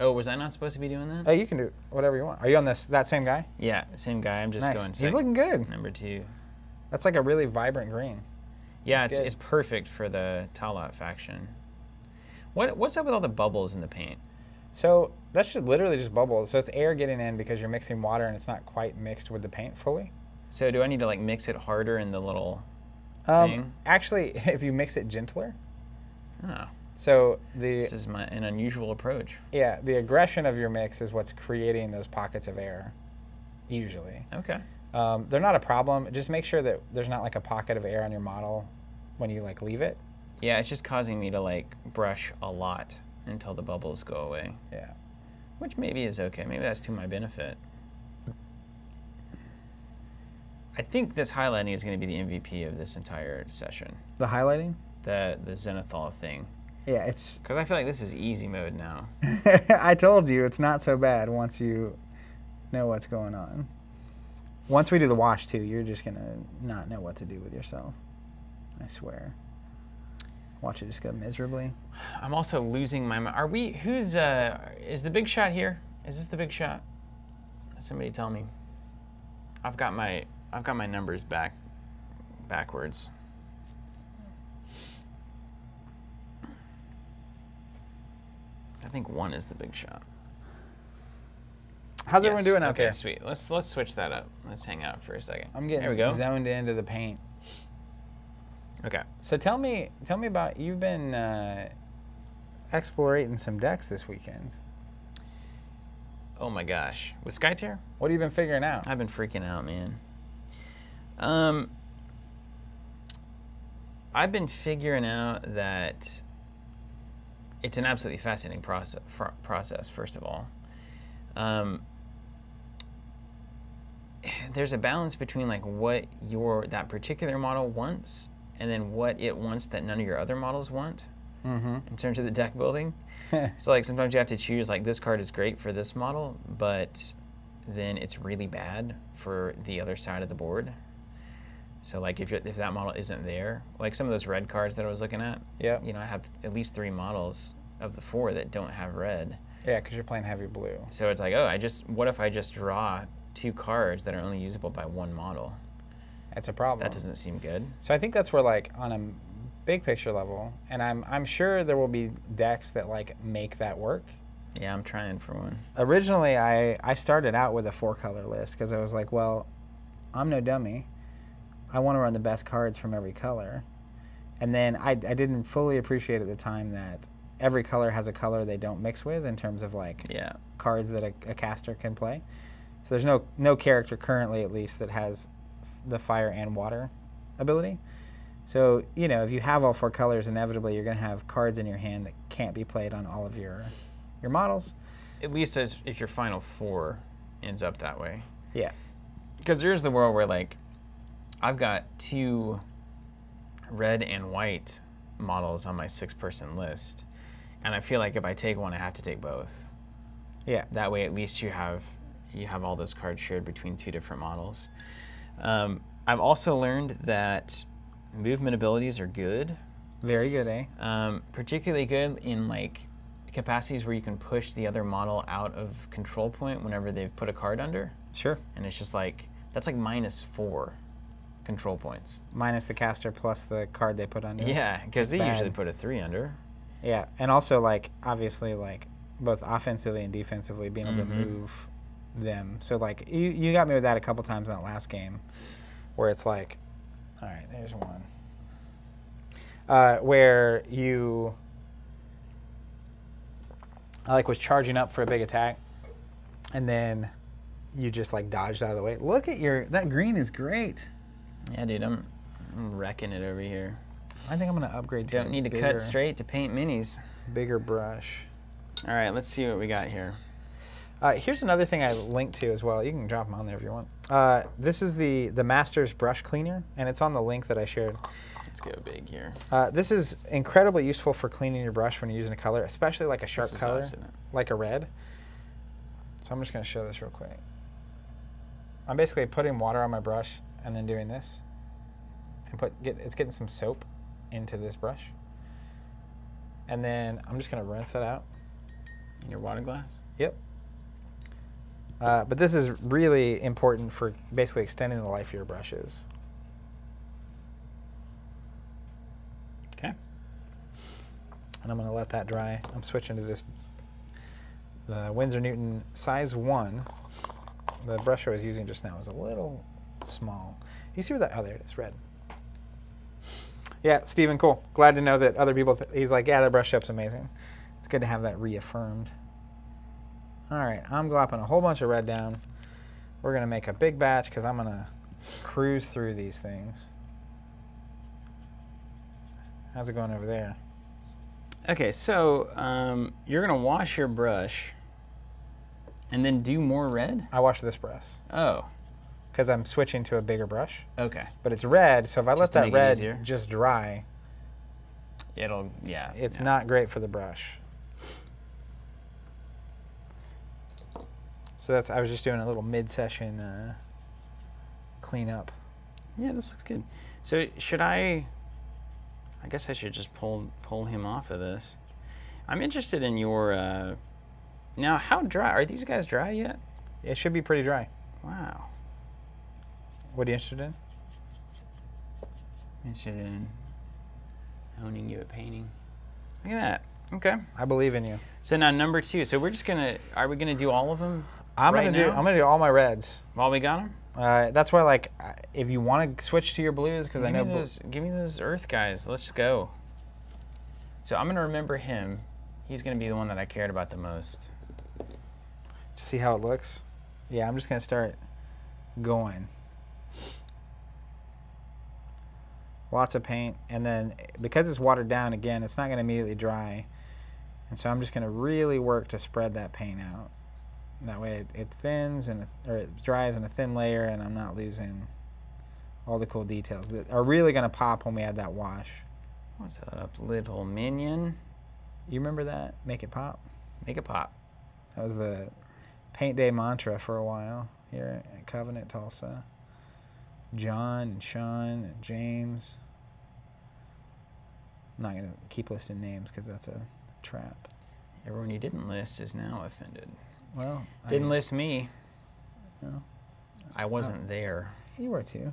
Oh, was I not supposed to be doing that? Oh, you can do whatever you want. Are you on this that same guy? yeah, same guy. I'm just nice. going He's looking good. number two. That's like a really vibrant green. Yeah, That's it's, good. it's perfect for the Talzar faction. What What's up with all the bubbles in the paint? So that's just literally just bubbles. So it's air getting in because you're mixing water and it's not quite mixed with the paint fully. So do I need to like mix it harder in the little? Um, Thing. actually, if you mix it gentler, Oh, so the this is my an unusual approach. yeah the aggression of your mix is what's creating those pockets of air. Usually, Okay. um, they're not a problem. Just make sure that there's not like a pocket of air on your model when you like leave it. Yeah, it's just causing me to like brush a lot until the bubbles go away, Yeah. which maybe is okay. Maybe that's to my benefit. I think this highlighting is going to be the MVP of this entire session. The highlighting. The the zenithal thing, Yeah, it's. because I feel like this is easy mode now. I told you it's not so bad once you know what's going on. Once we do the wash too, you're just gonna not know what to do with yourself. I swear. Watch it just go miserably. I'm also losing my. Are we? Who's? Uh, is the big shot here? Is this the big shot? Somebody tell me. I've got my. I've got my numbers back. Backwards. I think one is the big shot. How's everyone doing out okay, there? sweet. Let's let's switch that up. Let's hang out for a second. I'm getting there we go. zoned into the paint. Okay. So tell me, tell me about you've been uh, explorating some decks this weekend. Oh my gosh. With Skytear? What have you been figuring out? I've been freaking out, man. Um, I've been figuring out that it's an absolutely fascinating process. Process, first of all, um, there's a balance between like what your that particular model wants, and then what it wants that none of your other models want. Mm-hmm. In terms of the deck building, so like sometimes you have to choose like this card is great for this model, but then it's really bad for the other side of the board. So like if if that model isn't there, like some of those red cards that I was looking at, yeah, you know, I have at least three models of the four that don't have red. Yeah, because you're playing heavy blue. So it's like, oh, I just what if I just draw two cards that are only usable by one model? That's a problem. That doesn't seem good. So I think that's where like on a big picture level, and I'm I'm sure there will be decks that like make that work. Yeah, I'm trying for one. Originally, I I started out with a four color list because I was like, well, I'm no dummy. I want to run the best cards from every color. And then I, I didn't fully appreciate at the time that every color has a color they don't mix with in terms of like yeah. cards that a, a caster can play. So there's no no character currently at least that has the fire and water ability. So, you know, if you have all four colors, inevitably you're going to have cards in your hand that can't be played on all of your your models. At least as if your final four ends up that way. Yeah. Because there's the world where like I've got two red and white models on my six-person list, and I feel like if I take one, I have to take both. Yeah. That way, at least you have you have all those cards shared between two different models. Um, I've also learned that movement abilities are good. Very good, eh? Um, particularly good in like capacities where you can push the other model out of control point whenever they've put a card under. Sure. And it's just like that's like minus four control points. Minus the caster plus the card they put under. Yeah, because they bad. usually put a three under. Yeah, and also like obviously like both offensively and defensively being able Mhm. to move them. So like you you got me with that a couple times in that last game, where it's like, all right, there's one. Uh, where you, I like was charging up for a big attack, and then you just like dodged out of the way. Look at your that green is great. Yeah, dude, I'm, I'm wrecking it over here. I think I'm gonna upgrade. To Don't need to bigger, cut straight to paint minis. Bigger brush. All right, let's see what we got here. Uh, here's another thing I linked to as well. You can drop them on there if you want. Uh, this is the the Masters brush cleaner, and it's on the link that I shared. Let's go big here. Uh, this is incredibly useful for cleaning your brush when you're using a color, especially like a sharp color, us, like a red. So I'm just going to show this real quick. I'm basically putting water on my brush and then doing this, and put get it's getting some soap into this brush, and then I'm just going to rinse that out. In your water glass? Yep. Uh, but this is really important for basically extending the life of your brushes. Okay. And I'm going to let that dry. I'm switching to this, the Winsor Newton size 1. The brush I was using just now is a little small. You see where that, oh, there it is, red. Yeah, Stephen, cool. Glad to know that other people, th- he's like, yeah, that brush up's amazing. It's good to have that reaffirmed. All right, I'm glopping a whole bunch of red down. We're going to make a big batch because I'm going to cruise through these things. How's it going over there? Okay, so um, you're gonna wash your brush and then do more red? I wash this brush Oh, because I'm switching to a bigger brush. okay. But it's red, so if I let Just to that red just dry, It'll, yeah. it's yeah. not great for the brush. So that's I was just doing a little mid-session uh, cleanup. Yeah, this looks good. So should I? I guess I should just pull pull him off of this. I'm interested in your. Uh, now, how dry are these guys dry yet? It should be pretty dry. Wow. What are you interested in? Interested in owning you a painting. Look at that. Okay. I believe in you. So now number two. So we're just gonna. Are we gonna do all of them I'm Right gonna do. I'm gonna do all my reds. while we got them? Uh, that's why, like, if you want to switch to your blues, because I know those. Give me those Earth guys. Let's go. So I'm gonna remember him. He's gonna be the one that I cared about the most. See how it looks? Yeah, I'm just gonna start going. Lots of paint, and then because it's watered down again, it's not gonna immediately dry. And so I'm just gonna really work to spread that paint out. That way it, it thins and or it dries in a thin layer, and I'm not losing all the cool details that are really gonna pop when we add that wash. What's up, little minion? You remember that? Make it pop. Make it pop. That was the paint day mantra for a while here at Covenant Tulsa. John and Sean and James. I'm not going to keep listing names because that's a trap. Everyone you didn't list is now offended. Well, Didn't I, list me. No. I wasn't there. You were too.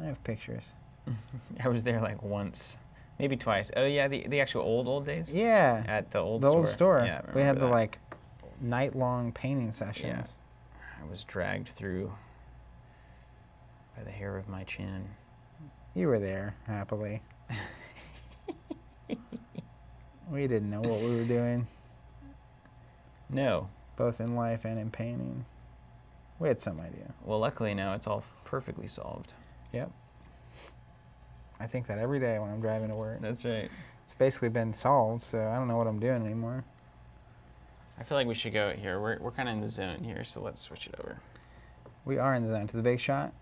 I have pictures. I was there like once, maybe twice. Oh yeah, the the actual old old days Yeah. at the old the store. old store. Yeah, we had remember the like night long painting sessions. Yeah. I was dragged through by the hair of my chin. You were there, happily. we didn't know what we were doing, No. both in life and in painting. We had some idea. Well, luckily now it's all perfectly solved. Yep. I think that every day when I'm driving to work. That's right. It's basically been solved, so I don't know what I'm doing anymore. I feel like we should go here. We're we're kind of in the zone here, so let's switch it over. We are in the zone to the big shot.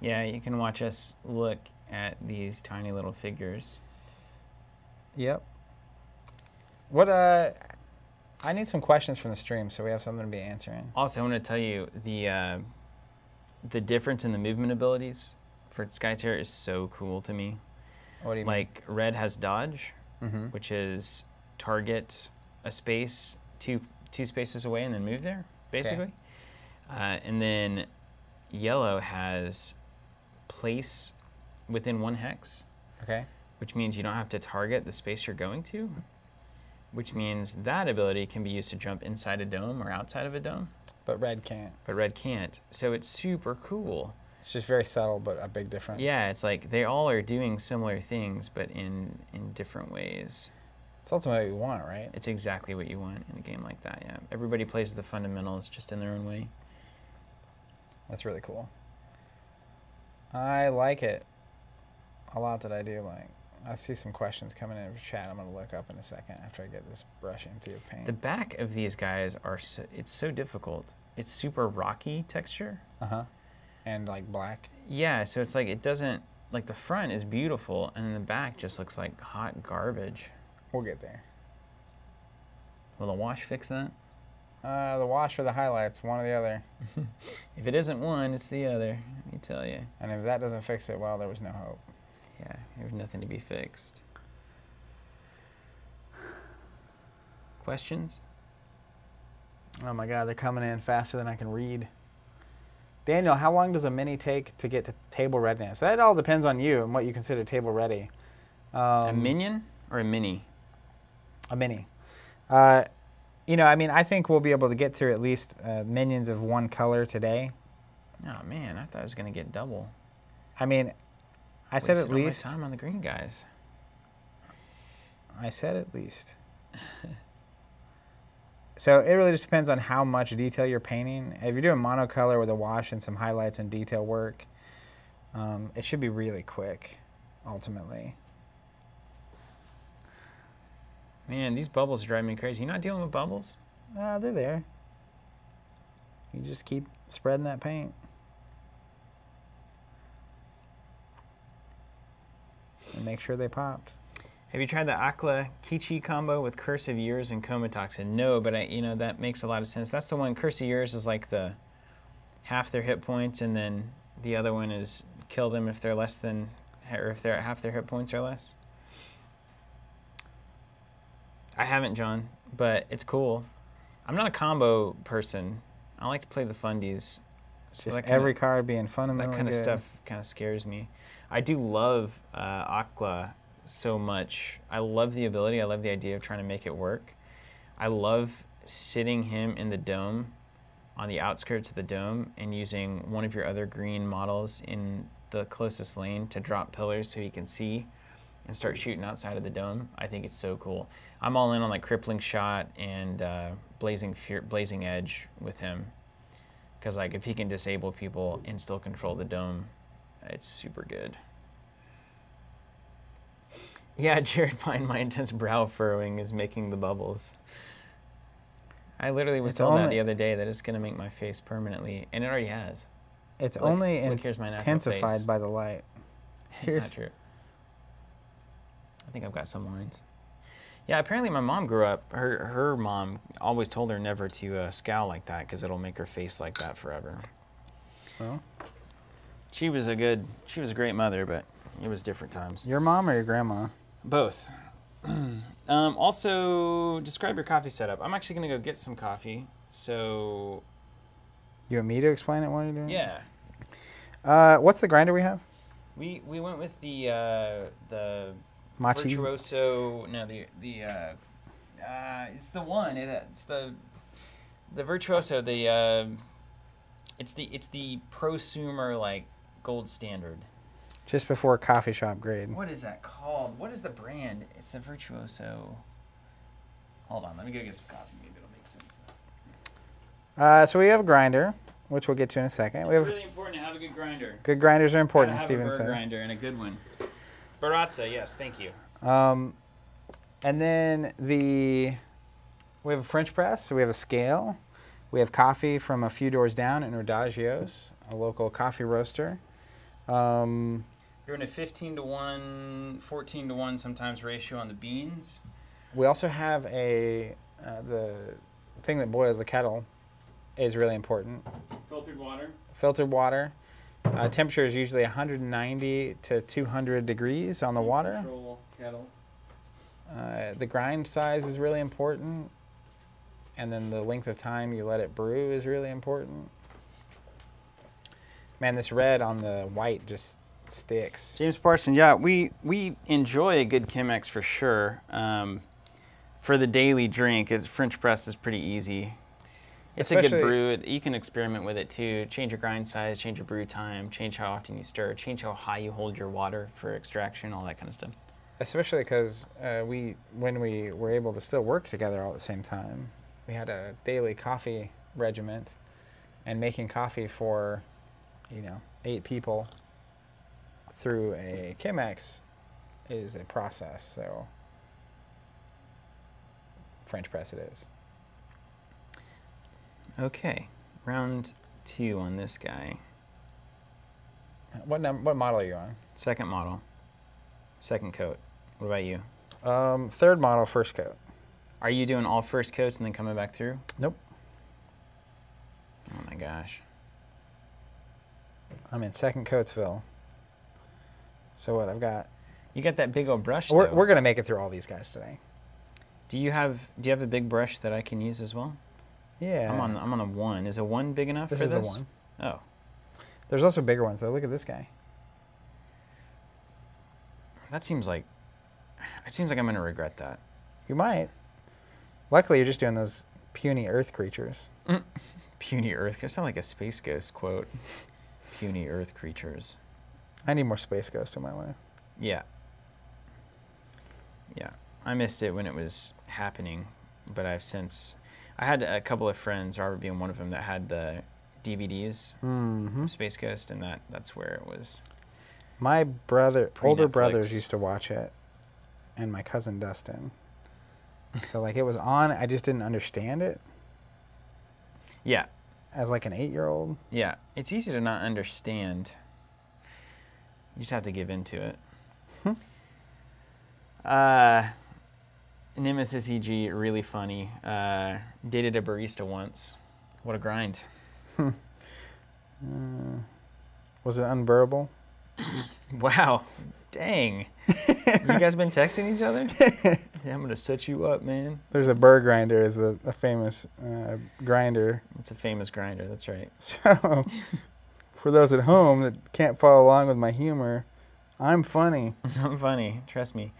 Yeah, you can watch us look at these tiny little figures. Yep. What uh I need some questions from the stream so we have something to be answering. Also, I want to tell you the uh, the difference in the movement abilities for Skytear is so cool to me. What do you mean? Like red has dodge. Mm-hmm. which is target a space two two spaces away and then move there, basically. Uh, and then yellow has place within one hex, Okay. Which means you don't have to target the space you're going to. Which means that ability can be used to jump inside a dome or outside of a dome, But red can't. but red can't. So it's super cool. It's just very subtle but a big difference. Yeah, it's like they all are doing similar things, but in in different ways. It's ultimately what you want, right? It's exactly what you want in a game like that. Yeah, everybody plays the fundamentals just in their own way. That's really cool. I like it a lot that I do like. I see some questions coming in the chat. I'm gonna look up in a second after I get this brush empty of paint. The back of these guys are so, it's so difficult. It's super rocky texture. Uh huh. And like black. Yeah, so it's like it doesn't like the front is beautiful and the back just looks like hot garbage. We'll get there. Will the wash fix that? Uh, the wash or the highlights, one or the other. If it isn't one, it's the other. Let me tell you. And if that doesn't fix it, well, there was no hope. Yeah, there's nothing to be fixed. Questions? Oh my God, they're coming in faster than I can read. Daniel, how long does a mini take to get to table readiness? That all depends on you and what you consider table ready. Um, a minion or a mini? A mini. Uh, you know, I mean, I think we'll be able to get through at least uh, minions of one color today. Oh man, I thought I was gonna get double. I mean, I said at least. time on the green guys. I said at least. so it really just depends on how much detail you're painting. If you're doing monocolor with a wash and some highlights and detail work, um, it should be really quick, ultimately. Man, these bubbles drive me crazy. You're not dealing with bubbles? Uh, they're there. You just keep spreading that paint. And make sure they popped. Have you tried the Akla Kichi combo with Curse of Years and Comatoxin? No, but I, you know that makes a lot of sense. That's the one. Curse of Years is like the half their hit points, and then the other one is kill them if they're less than, or if they're at half their hit points or less. I haven't, John, but it's cool. I'm not a combo person. I like to play the fundies. So Just that every card being that fundamentally kind of stuff kind of scares me. I do love uh, Akla so much. I love the ability. I love the idea of trying to make it work. I love sitting him in the dome, on the outskirts of the dome, and using one of your other green models in the closest lane to drop pillars so he can see and start shooting outside of the dome. I think it's so cool. I'm all in on like crippling shot and uh, blazing fear, blazing edge with him. Because like if he can disable people and still control the dome, it's super good. Yeah, Jared Pine, my intense brow furrowing is making the bubbles. I literally was It's told that the other day that it's gonna make my face permanently, and it already has. It's Look- only look, here's my intensified by the light. It's not true. I think I've got some lines. Yeah, apparently my mom grew up. Her her mom always told her never to uh, scowl like that because it'll make her face like that forever. Well, She was a good, she was a great mother, but it was different times. your mom or your grandma? Both. um, also, describe your coffee setup. I'm actually gonna go get some coffee. So You want me to explain it while you're doing it? yeah, Uh, what's the grinder we have? we we went with the uh, the Machi's. Virtuoso. No, the the uh, uh, it's the one. It, it's the the Virtuoso. The uh, it's the it's the prosumer like gold standard. Just before coffee shop grade. What is that called? What is the brand? It's the Virtuoso. Hold on, let me go get some coffee. Maybe it'll make sense. Uh, so we have a grinder, which we'll get to in a second. It's we have really important to have a good grinder. good grinders are important, Gotta have Steven a burr says. grinder and a good one. Baratza, yes, thank you. Um, and then the we have a French press. So we have a scale. We have coffee from a few doors down in Rodagios, a local coffee roaster. Um, You're in a 15 to 1, 14 to 1 sometimes ratio on the beans. we also have a uh, the thing that boils the kettle is really important. Filtered water. Filtered water. Uh, temperature is usually 190 to 200 degrees on the water. Control kettle. Uh, the grind size is really important. And then the length of time you let it brew is really important. Man, this red on the white just sticks. James Parson, yeah, we we enjoy a good Chemex for sure. Um, for the daily drink, it's French press is pretty easy. It's a good brew. It, you can experiment with it too. Change your grind size, change your brew time, change how often you stir, change how high you hold your water for extraction, all that kind of stuff. Especially because uh, we, when we were able to still work together all at the same time, we had a daily coffee regiment, and making coffee for, you know, eight people through a Chemex is a process. So French press it is. Okay, round two on this guy. What num- What model are you on? Second model, second coat. What about you? Um, third model, first coat. Are you doing all first coats and then coming back through? Nope. Oh my gosh. I'm in second Coatesville. So what? I've got. You got that big old brush. We're, though. we're gonna make it through all these guys today. Do you have Do you have a big brush that I can use as well? Yeah. I'm on I'm on a one. Is a one big enough This for is this? the one. Oh, There's also bigger ones though. Look at this guy. that seems like it seems like I'm gonna regret that. You might. Luckily, you're just doing those puny Earth creatures. Puny Earth. It sound like a space ghost quote. Puny Earth creatures. I need more Space Ghost in my life. Yeah. Yeah. I missed it when it was happening, but I've since. I had a couple of friends, Robert being one of them, that had the DVDs Mm-hmm. Space Ghost, and that that's where it was. My brother, pre- older brothers used to watch it, and my cousin Dustin. so like it was on. I just didn't understand it Yeah. As like an eight-year-old. Yeah. It's easy to not understand. You just have to give into it. Hmm. Uh, Nemesis EG, really funny. Uh, dated a barista once. What a grind. Uh, was it unbearable? Wow. Dang. you guys been texting each other? yeah, I'm going to set you up, man. There's a burr grinder is the a famous uh, grinder. It's a famous grinder. That's right. So for those at home that can't follow along with my humor, I'm funny. I'm funny. Trust me.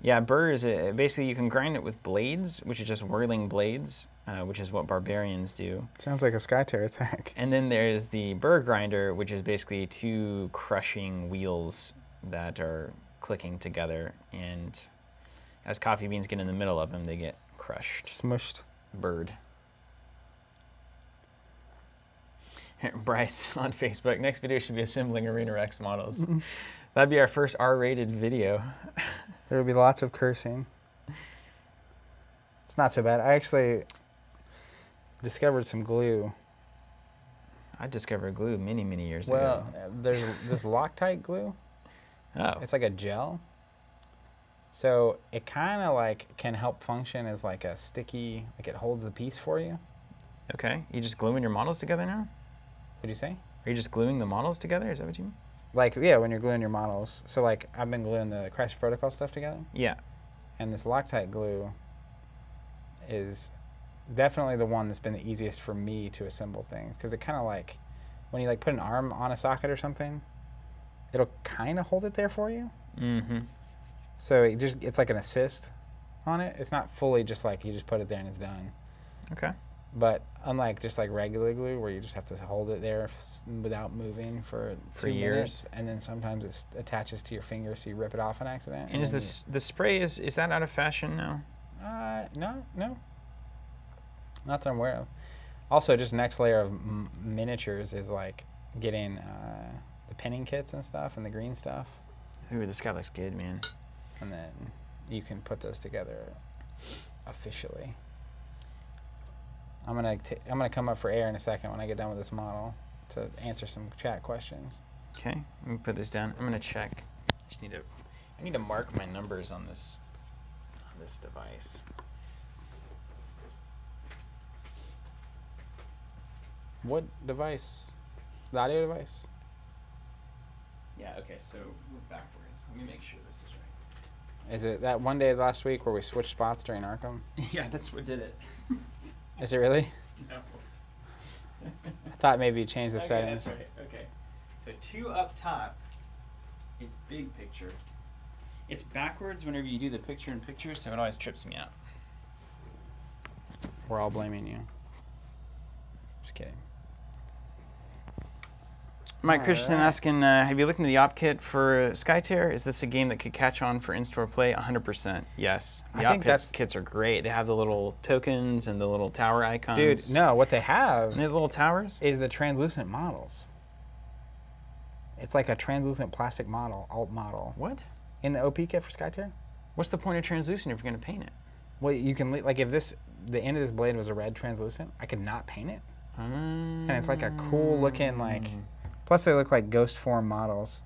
Yeah, burr is a, basically you can grind it with blades, which is just whirling blades, uh, which is what barbarians do. Sounds like a Skytear attack. And then there's the burr grinder, which is basically two crushing wheels that are clicking together. And as coffee beans get in the middle of them, they get crushed. Smushed. Bird. Bryce on Facebook. Next video should be assembling Arena Rex models. That'd be our first R-rated video. there would be lots of cursing. It's not so bad. I actually discovered some glue. I discovered glue many, many years well, ago. Well, uh, there's this Loctite glue. Oh, It's like a gel. So it kind of like can help function as like a sticky, like it holds the piece for you. okay. You just gluing your models together now? What'd you say? Are you just gluing the models together? Is that what you mean? Like yeah, when you're gluing your models. So like I've been gluing the Crisis Protocol stuff together, Yeah. and this Loctite glue is definitely the one that's been the easiest for me to assemble things because it kind of like when you like put an arm on a socket or something, it'll kind of hold it there for you. Mm-hmm. So it just it's like an assist on it. It's not fully just like you just put it there and it's done. Okay. But unlike just like regular glue, where you just have to hold it there without moving for, For two years. minutes, and then sometimes it attaches to your finger, so you rip it off an accident. And is then this the spray is is that out of fashion now? Uh, no, no, not that I'm aware of. Also, just next layer of m- miniatures is like getting uh, pinning kits and stuff, and the green stuff, Ooh, this guy looks good, man. and then you can put those together officially. I'm gonna t- I'm gonna come up for air in a second when I get done with this model to answer some chat questions. Okay, let me put this down. I'm gonna check. Just need to. I need to mark my numbers on this on this device. What device? The audio device? Yeah. Okay. So we're backwards. Let me make sure this is right. Is it that one day last week where we switched spots during Arkham? yeah, that's what did it. Is it really? no. I thought maybe you changed the okay, settings. That's right. Okay. So two up top is big picture. It's backwards whenever you do the picture in picture, so it always trips me out. We're all blaming you. Just kidding. Mike Christensen Alright. asking, uh, have you looked into the op kit for Skytear? Is this a game that could catch on for in-store play? 100%. Yes. I The op think kits, that's- kits are great. They have the little tokens and the little tower icons. Dude, no, what they have They have little towers? is the translucent models. It's like a translucent plastic model, alt model. What? In the OP kit for Skytear? What's the point of translucent if you're going to paint it? Well, you can, like, if this, the end of this blade was a red translucent, I could not paint it. And it's like a cool looking, like- Plus, they look like ghost form models.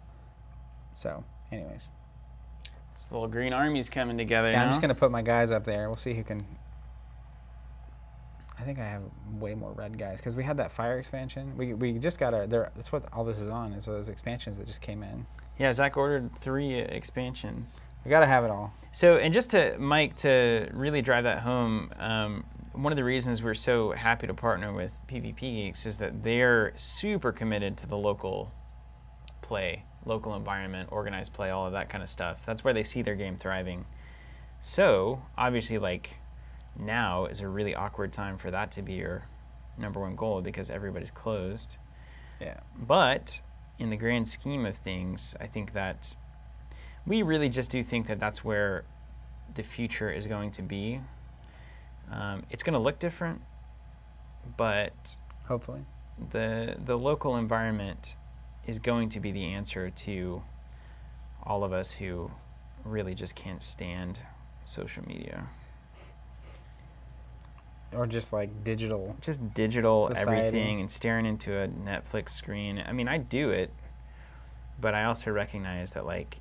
So, anyways. This little green army's coming together Yeah, I'm just gonna put my guys up there. We'll see who can. I think I have way more red guys because we had that fire expansion. We, we just got our. There, that's what all this is on. Is those expansions that just came in. Yeah, Zach ordered three expansions. We gotta have it all. So, and just to Mike to really drive that home, um, one of the reasons we're so happy to partner with PvP Geeks is that they're super committed to the local play, local environment, organized play, all of that kind of stuff. That's where they see their game thriving. So, obviously, like now is a really awkward time for that to be your number one goal because everybody's closed. Yeah. But in the grand scheme of things, I think that we really just do think that that's where the future is going to be. Um, it's going to look different, but Hopefully. the the local environment is going to be the answer to all of us who really just can't stand social media. Or just like digital. just digital Society. everything and staring into a Netflix screen. I mean, I do it, but I also recognize that like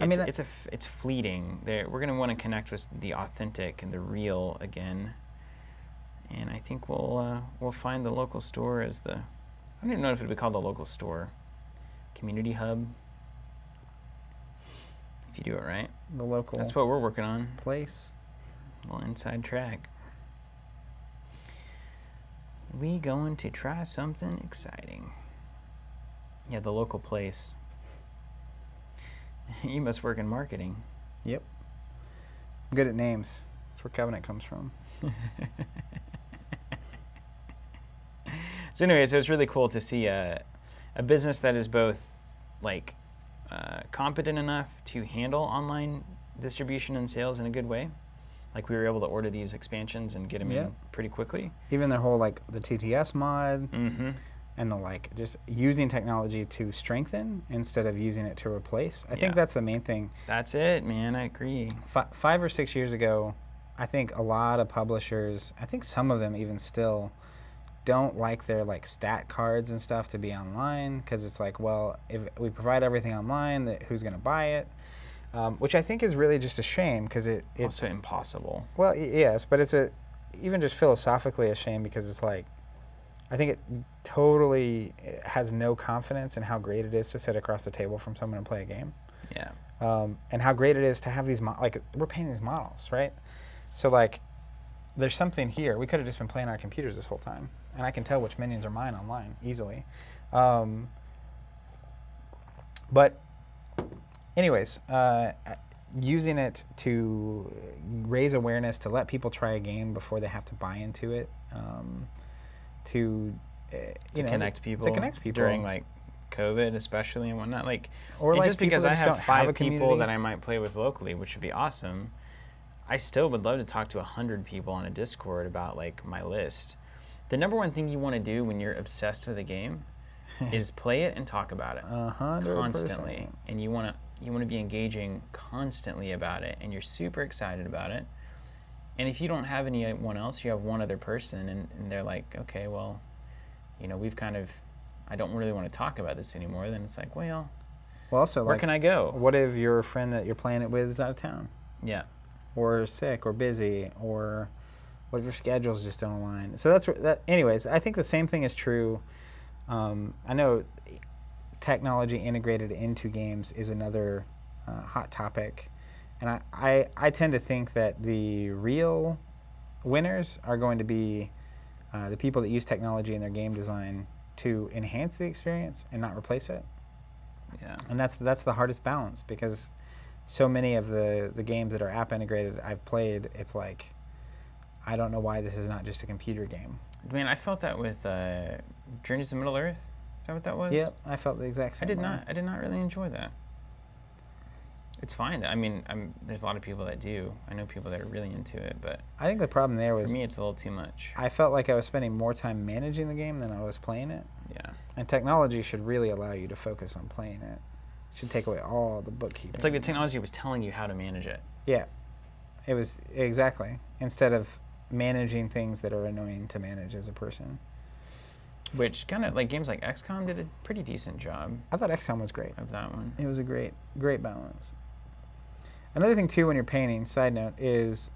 I mean, that- it's a f- it's fleeting. There, we're gonna want to connect with the authentic and the real again. And I think we'll uh, we'll find the local store as the I don't even know if it would be called the local store, community hub. If you do it right, The local that's what we're working on. place. little inside track. We going to try something exciting. Yeah, the local place. you must work in marketing. Yep. I'm good at names. That's where Covenant comes from. So anyway, so it's really cool to see a, a business that is both like uh, competent enough to handle online distribution and sales in a good way. Like we were able to order these expansions and get them Yeah. in pretty quickly. Even their whole like the TTS mod Mm-hmm. And the like, just using technology to strengthen instead of using it to replace. I Yeah. think that's the main thing. That's it, man. I agree. Fi five or six years ago, I think a lot of publishers, I think some of them even still, don't like their like stat cards and stuff to be online because it's like, well, if we provide everything online, that who's going to buy it? Um, which I think is really just a shame because it, it also impossible. well, y- yes, but it's a even just philosophically a shame because it's like I think it totally eh, has no confidence in how great it is to sit across the table from someone and play a game, Yeah. um, and how great it is to have these mo- like we're painting these models, right? So like, there's something here. We could have just been playing on our computers this whole time, and I can tell which minions are mine online easily. Um, but anyways, uh, using it to raise awareness, to let people try a game before they have to buy into it, um, to uh, To know connect people. to connect people during like COVID, especially and whatnot. Like, Or, like, just because I just have don't have five people that I might play with locally, which would be awesome. I still would love to talk to a hundred people on a Discord about like my list. The number one thing you want to do when you're obsessed with a game is play it and talk about it constantly, and you want to you want to be engaging constantly about it, and you're super excited about it. And if you don't have anyone else, you have one other person, and, and they're like, okay, well, you know, we've kind of, I don't really want to talk about this anymore. Then it's like, well, Well, also where like, can I go? what if your friend that you're playing it with is out of town? Yeah, or sick or busy or what if your schedules just don't align so that's that anyways i think the same thing is true um, i know technology integrated into games is another uh, hot topic and I, I, I tend to think that the real winners are going to be uh, the people that use technology in their game design to enhance the experience and not replace it yeah, and that's that's the hardest balance because so many of the the games that are app integrated I've played, it's like I don't know why this is not just a computer game. man, I felt that with uh, Journeys to Middle Earth. Is that what that was? Yep, I felt the exact same. I did way. not. I did not really enjoy that. It's fine. I mean, I'm, there's a lot of people that do. I know people that are really into it, but I think the problem there was for me, it's a little too much. I felt like I was spending more time managing the game than I was playing it. Yeah. And technology should really allow you to focus on playing it. Should take away all the bookkeeping. It's like the technology was telling you how to manage it. Yeah, it was exactly instead of managing things that are annoying to manage as a person. Which kind of like games like XCOM did a pretty decent job I thought XCOM was great. of that one. It was a great, great balance. Another thing too, when you're painting, side note is,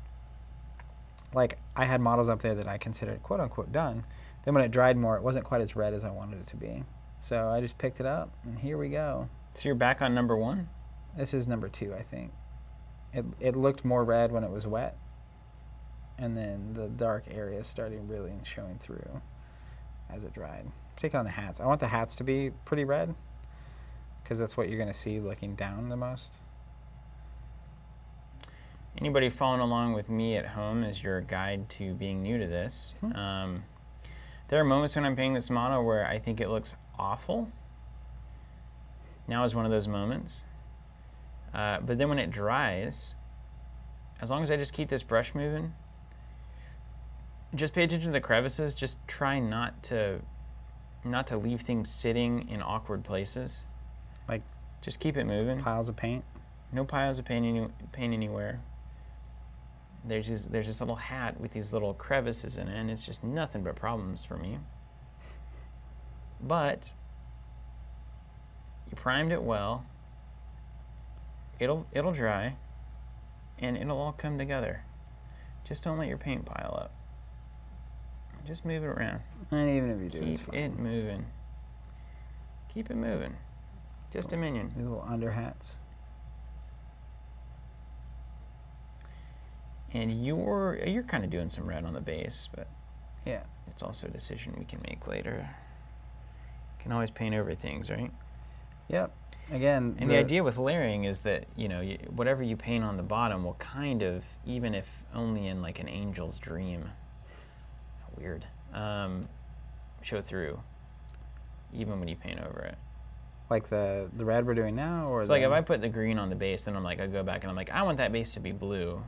like I had models up there that I considered quote unquote done. Then when it dried more, it wasn't quite as red as I wanted it to be. So I just picked it up, and here we go. So you're back on number one. This is number two, I think. It it looked more red when it was wet, and then the dark areas started really showing through as it dried. Particularly on the hats. I want the hats to be pretty red, because that's what you're going to see looking down the most. Anybody following along with me at home as your guide to being new to this? Hmm. Um, there are moments when I'm painting this model where I think it looks awful. Now is one of those moments. Uh, but then when it dries, as long as I just keep this brush moving, just pay attention to the crevices. Just try not to not to leave things sitting in awkward places. Like just keep it moving. piles of paint. No piles of paint, any, paint anywhere. There's just there's this little hat with these little crevices in it, and it's just nothing but problems for me. But you primed it well. It'll it'll dry, and it'll all come together. Just don't let your paint pile up. Just move it around. And even if you do, it's Keep fine. it moving. Keep it moving. Just a minion. These little under hats. And you're you're kind of doing some red on the base, but Yeah. it's also a decision we can make later. Can always paint over things, right? Yep. Again, And the, idea with layering is that you know you, whatever you paint on the bottom will kind of, even if only in like an angel's dream, weird, um, show through, even when you paint over it. like the the red we're doing now, or It's like if I put the green on the base, then I'm like I go back and I'm like I want that base to be blue.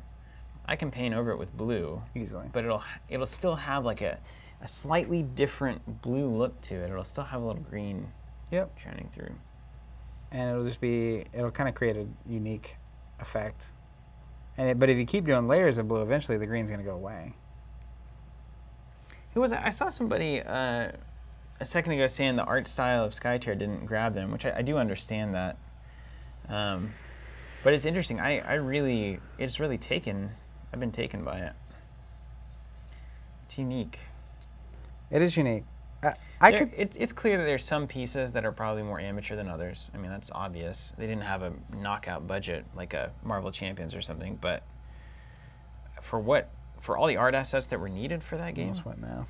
I can paint over it with blue, easily. but it'll it'll still have like a a slightly different blue look to it. It'll still have a little green Yep. shining through. And it'll just be, it'll kind of create a unique effect. And it, but if you keep doing layers of blue, eventually the green's going to go away. Who was? I saw somebody uh, a second ago saying the art style of Skytear didn't grab them, which I, I do understand that. Um, but it's interesting. I, I really, it's really taken, I've been taken by it. It's unique. It is unique. I, I There- could, It's, it's clear that there's some pieces that are probably more amateur than others. I mean, that's obvious. They didn't have a knockout budget like a Marvel Champions or something, but for what, for all the art assets that were needed for that game, almost went now.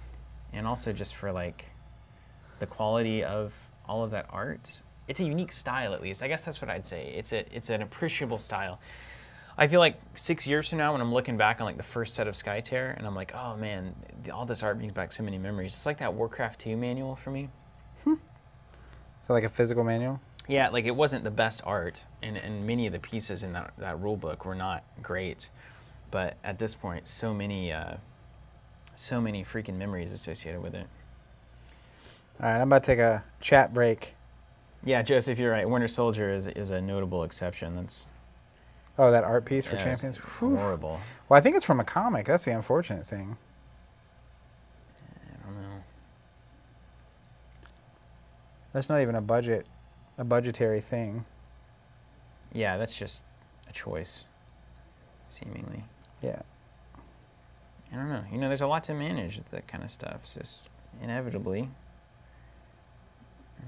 and also just for like the quality of all of that art, it's a unique style at least. I guess that's what I'd say. It's a, it's an appreciable style. I feel like six years from now, when I'm looking back on like the first set of Skytear, and I'm like, oh man, all this art brings back so many memories. It's like that Warcraft 2 manual for me. So like a physical manual. Yeah, like it wasn't the best art, and, and many of the pieces in that, that rule book were not great. But at this point, so many, uh, so many freaking memories associated with it. All right, I'm about to take a chat break. Yeah, Joseph, you're right. Winter Soldier is, is a notable exception. That's Oh, that art piece for yeah, champions. Horrible. Well, I think it's from a comic. That's the unfortunate thing. I don't know. That's not even a budget, a budgetary thing. Yeah, that's just a choice, seemingly. Yeah. I don't know. You know, there's a lot to manage with that kind of stuff. It's just inevitably,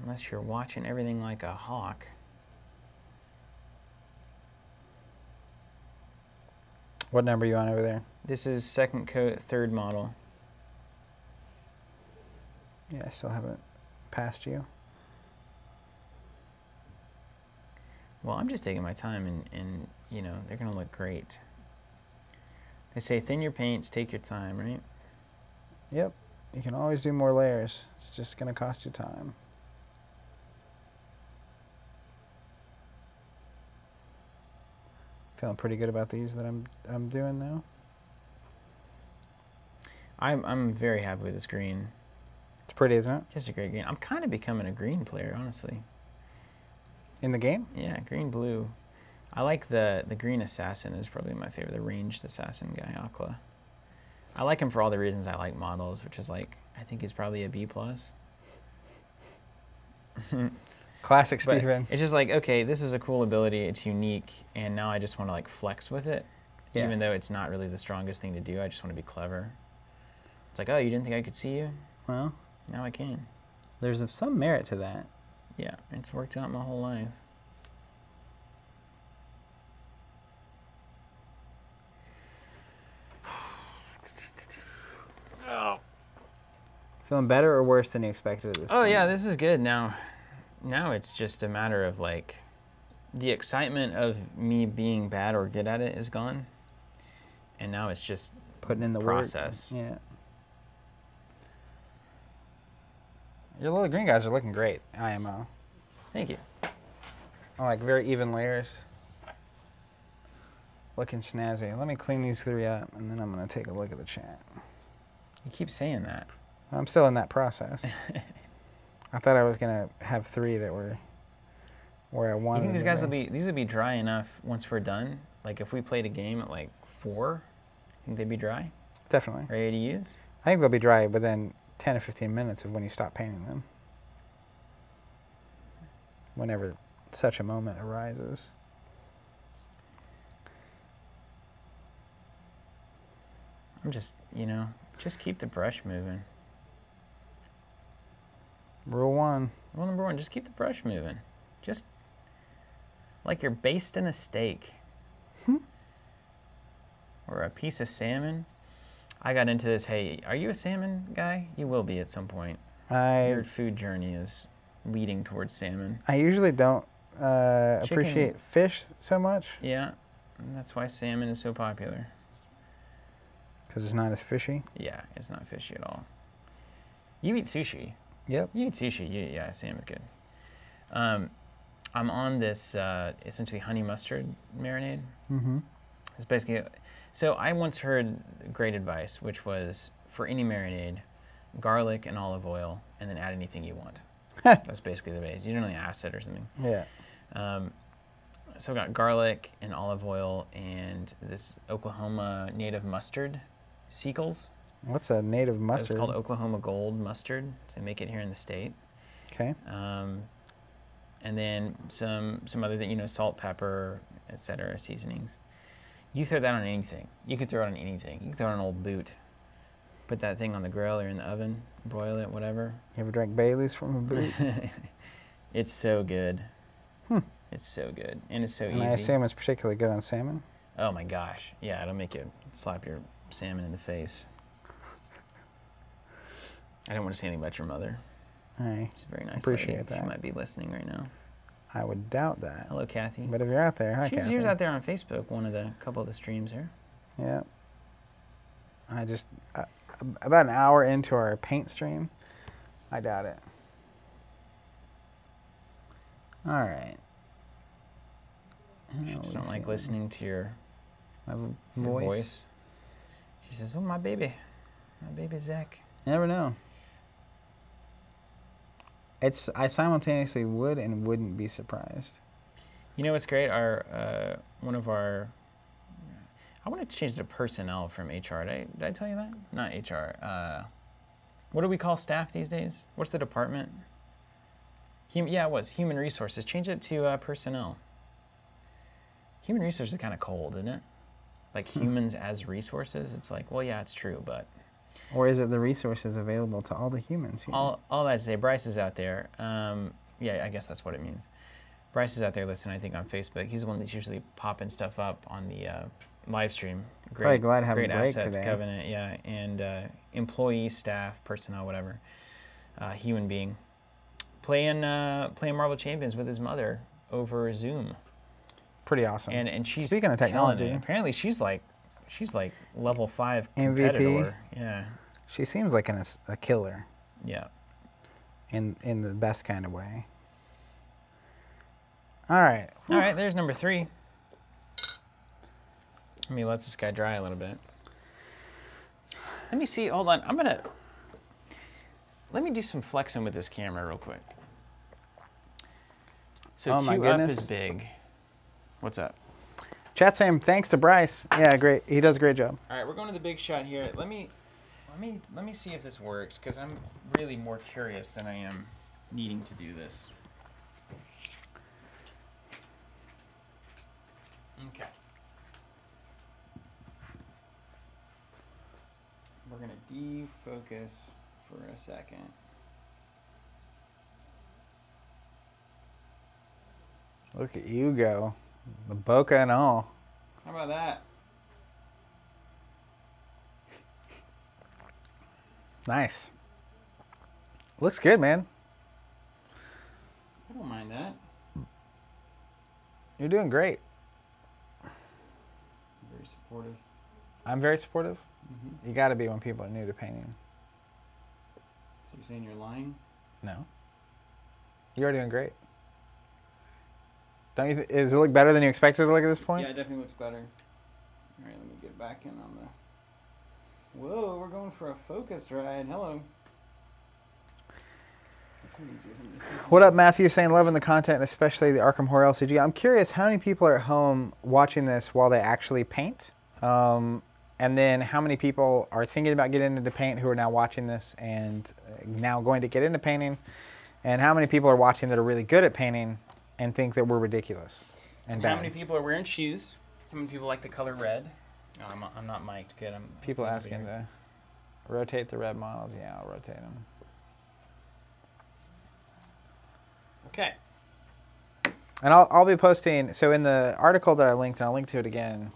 unless you're watching everything like a hawk. What number are you on over there? This is second coat, third model. Yeah, I still haven't passed you. Well, I'm just taking my time, and, and you know, they're going to look great. They say thin your paints, take your time, right? Yep. You can always do more layers. It's just going to cost you time. Feeling pretty good about these that I'm I'm doing now. I'm, I'm very happy with this green. It's pretty, isn't it? Just a great green. I'm kind of becoming a green player, honestly. In the game? Yeah, green blue. I like the the green assassin is probably my favorite. The ranged assassin guy, Akla. I like him for all the reasons I like models, which is like I think he's probably a B plus. Classic But Steven. It's just like okay, this is a cool ability. It's unique, and now I just want to like flex with it, Yeah. even though it's not really the strongest thing to do. I just want to be clever. It's like oh, you didn't think I could see you? Well, Now I can. there's some merit to that. Yeah, it's worked out my whole life. Oh. Feeling better or worse than you expected at this Oh point? yeah, this is good. Now, now it's just a matter of like, the excitement of me being bad or good at it is gone, and now it's just Putting in the process. work. Yeah. Your little green guys are looking great. IMO. thank you. I like very even layers. Looking snazzy. Let me clean these three up and then I'm going to take a look at the chat. You keep saying that. I'm still in that process. I thought I was going to have three that were where I wanted. You think these guys will be these will be dry enough once we're done? Like if we played a game at like four, think they'd be dry, Definitely. ready to use? I think they'll be dry within 10 or 15 minutes of when you stop painting them. Whenever such a moment arises. I'm just you know just keep the brush moving. Rule one. Rule number one: just keep the brush moving. Just like you're basting a steak or a piece of salmon. I got into this. Hey, are you a salmon guy? You will be at some point. I Your food journey is leading towards salmon. I usually don't uh, Chicken- appreciate fish so much Yeah, and that's why salmon is so popular. because it's not as fishy. Yeah, it's not fishy at all. You eat sushi. Yep. You eat sushi. You, yeah, salmon's good. Um, I'm on this uh, essentially honey mustard marinade. Mm-hmm. It's basically so I once heard great advice, which was for any marinade, garlic and olive oil, and then add anything you want. That's basically the base. You don't really acid or something. Yeah. Um, so I've got garlic and olive oil and this Oklahoma native mustard, Seagulls. What's a native mustard? It's called Oklahoma Gold mustard. So they make it here in the state. Okay. Um, and then some some other thing, you know, salt, pepper, etc. seasonings. You throw that on anything. You could throw it on anything. You could throw it on an old boot. Put that thing on the grill or in the oven, boil it, whatever. You ever drank Bailey's from a boot? it's so good. Hmm. It's so good, and it's so and easy. I assume it's particularly good on salmon. Oh my gosh, yeah, it'll make you slap your salmon in the face. I don't want to say anything about your mother. I She's very nice Appreciate lady. that. She might be listening right now. I would doubt that. Hello, Kathy. But if you're out there, hi She's, Kathy. she was out there on Facebook, one of the couple of the streams here. Yeah. I just uh, about an hour into our paint stream, I doubt it. All right. She doesn't like listening to your, My voice. voice. She says, "Oh, my baby, my baby Zach." You never know. It's I simultaneously would and wouldn't be surprised. You know what's great? Our uh, one of our. I want to change the personnel from HR. Did I, did I tell you that? Not HR. Uh, what do we call staff these days? What's the department? Hum, yeah, it was human resources. Change it to uh, personnel. Human resources is kind of cold, isn't it? Like humans as resources. It's like, well, yeah, it's true, but Or is it the resources available to all the humans here? all, all that to say, Bryce is out there. Um, yeah, I guess that's what it means. Bryce is out there listening, I think, on Facebook. He's the one that's usually popping stuff up on the uh, live stream. Probably glad to have a great break assets, today. Covenant, yeah, and uh, employee, staff, personnel, whatever, uh, human being, playing uh, playing Marvel Champions with his mother over Zoom, Pretty awesome. and and she's Speaking of technology. Apparently, she's like she's like level five MVP. Yeah, she seems like an, a killer yeah. in in the best kind of way. All right. All right, there's number three. Let me let this guy dry a little bit. Let me see. Hold on. I'm gonna. Let me do some flexing with this camera real quick. So Oh two my up is big. What's up? Chat Sam, thanks to Bryce. Yeah, great. He does a great job. All right, we're going to the big shot here. Let me, let me, let me see if this works because I'm really more curious than I am needing to do this. Okay. We're gonna defocus for a second. Look at you go. The bokeh and all. How about that? Nice. Looks good, man. I don't mind that. You're doing great. Very supportive. I'm very supportive. Mm-hmm. You got to be when people are new to painting. So you're saying you're lying? No. You're doing great. Don't you? Th- does it look better than you expected to look at this point? Yeah, it definitely looks better. All right, let me get back in on the. Whoa, we're going for a focus ride. Hello. What up, Matthew? Saying loving the content, especially the Arkham Horror LCG. I'm curious how many people are at home watching this while they actually paint, um, and then how many people are thinking about getting into the paint who are now watching this and uh, now going to get into painting, and how many people are watching that are really good at painting and think that we're ridiculous and How bad. many people are wearing shoes? How many people like the color red? No, I'm, I'm not mic'd. Good. I'm People asking to rotate the red models. Yeah, I'll rotate them. Okay. And I'll, I'll be posting. So in the article that I linked, and I'll link to it again.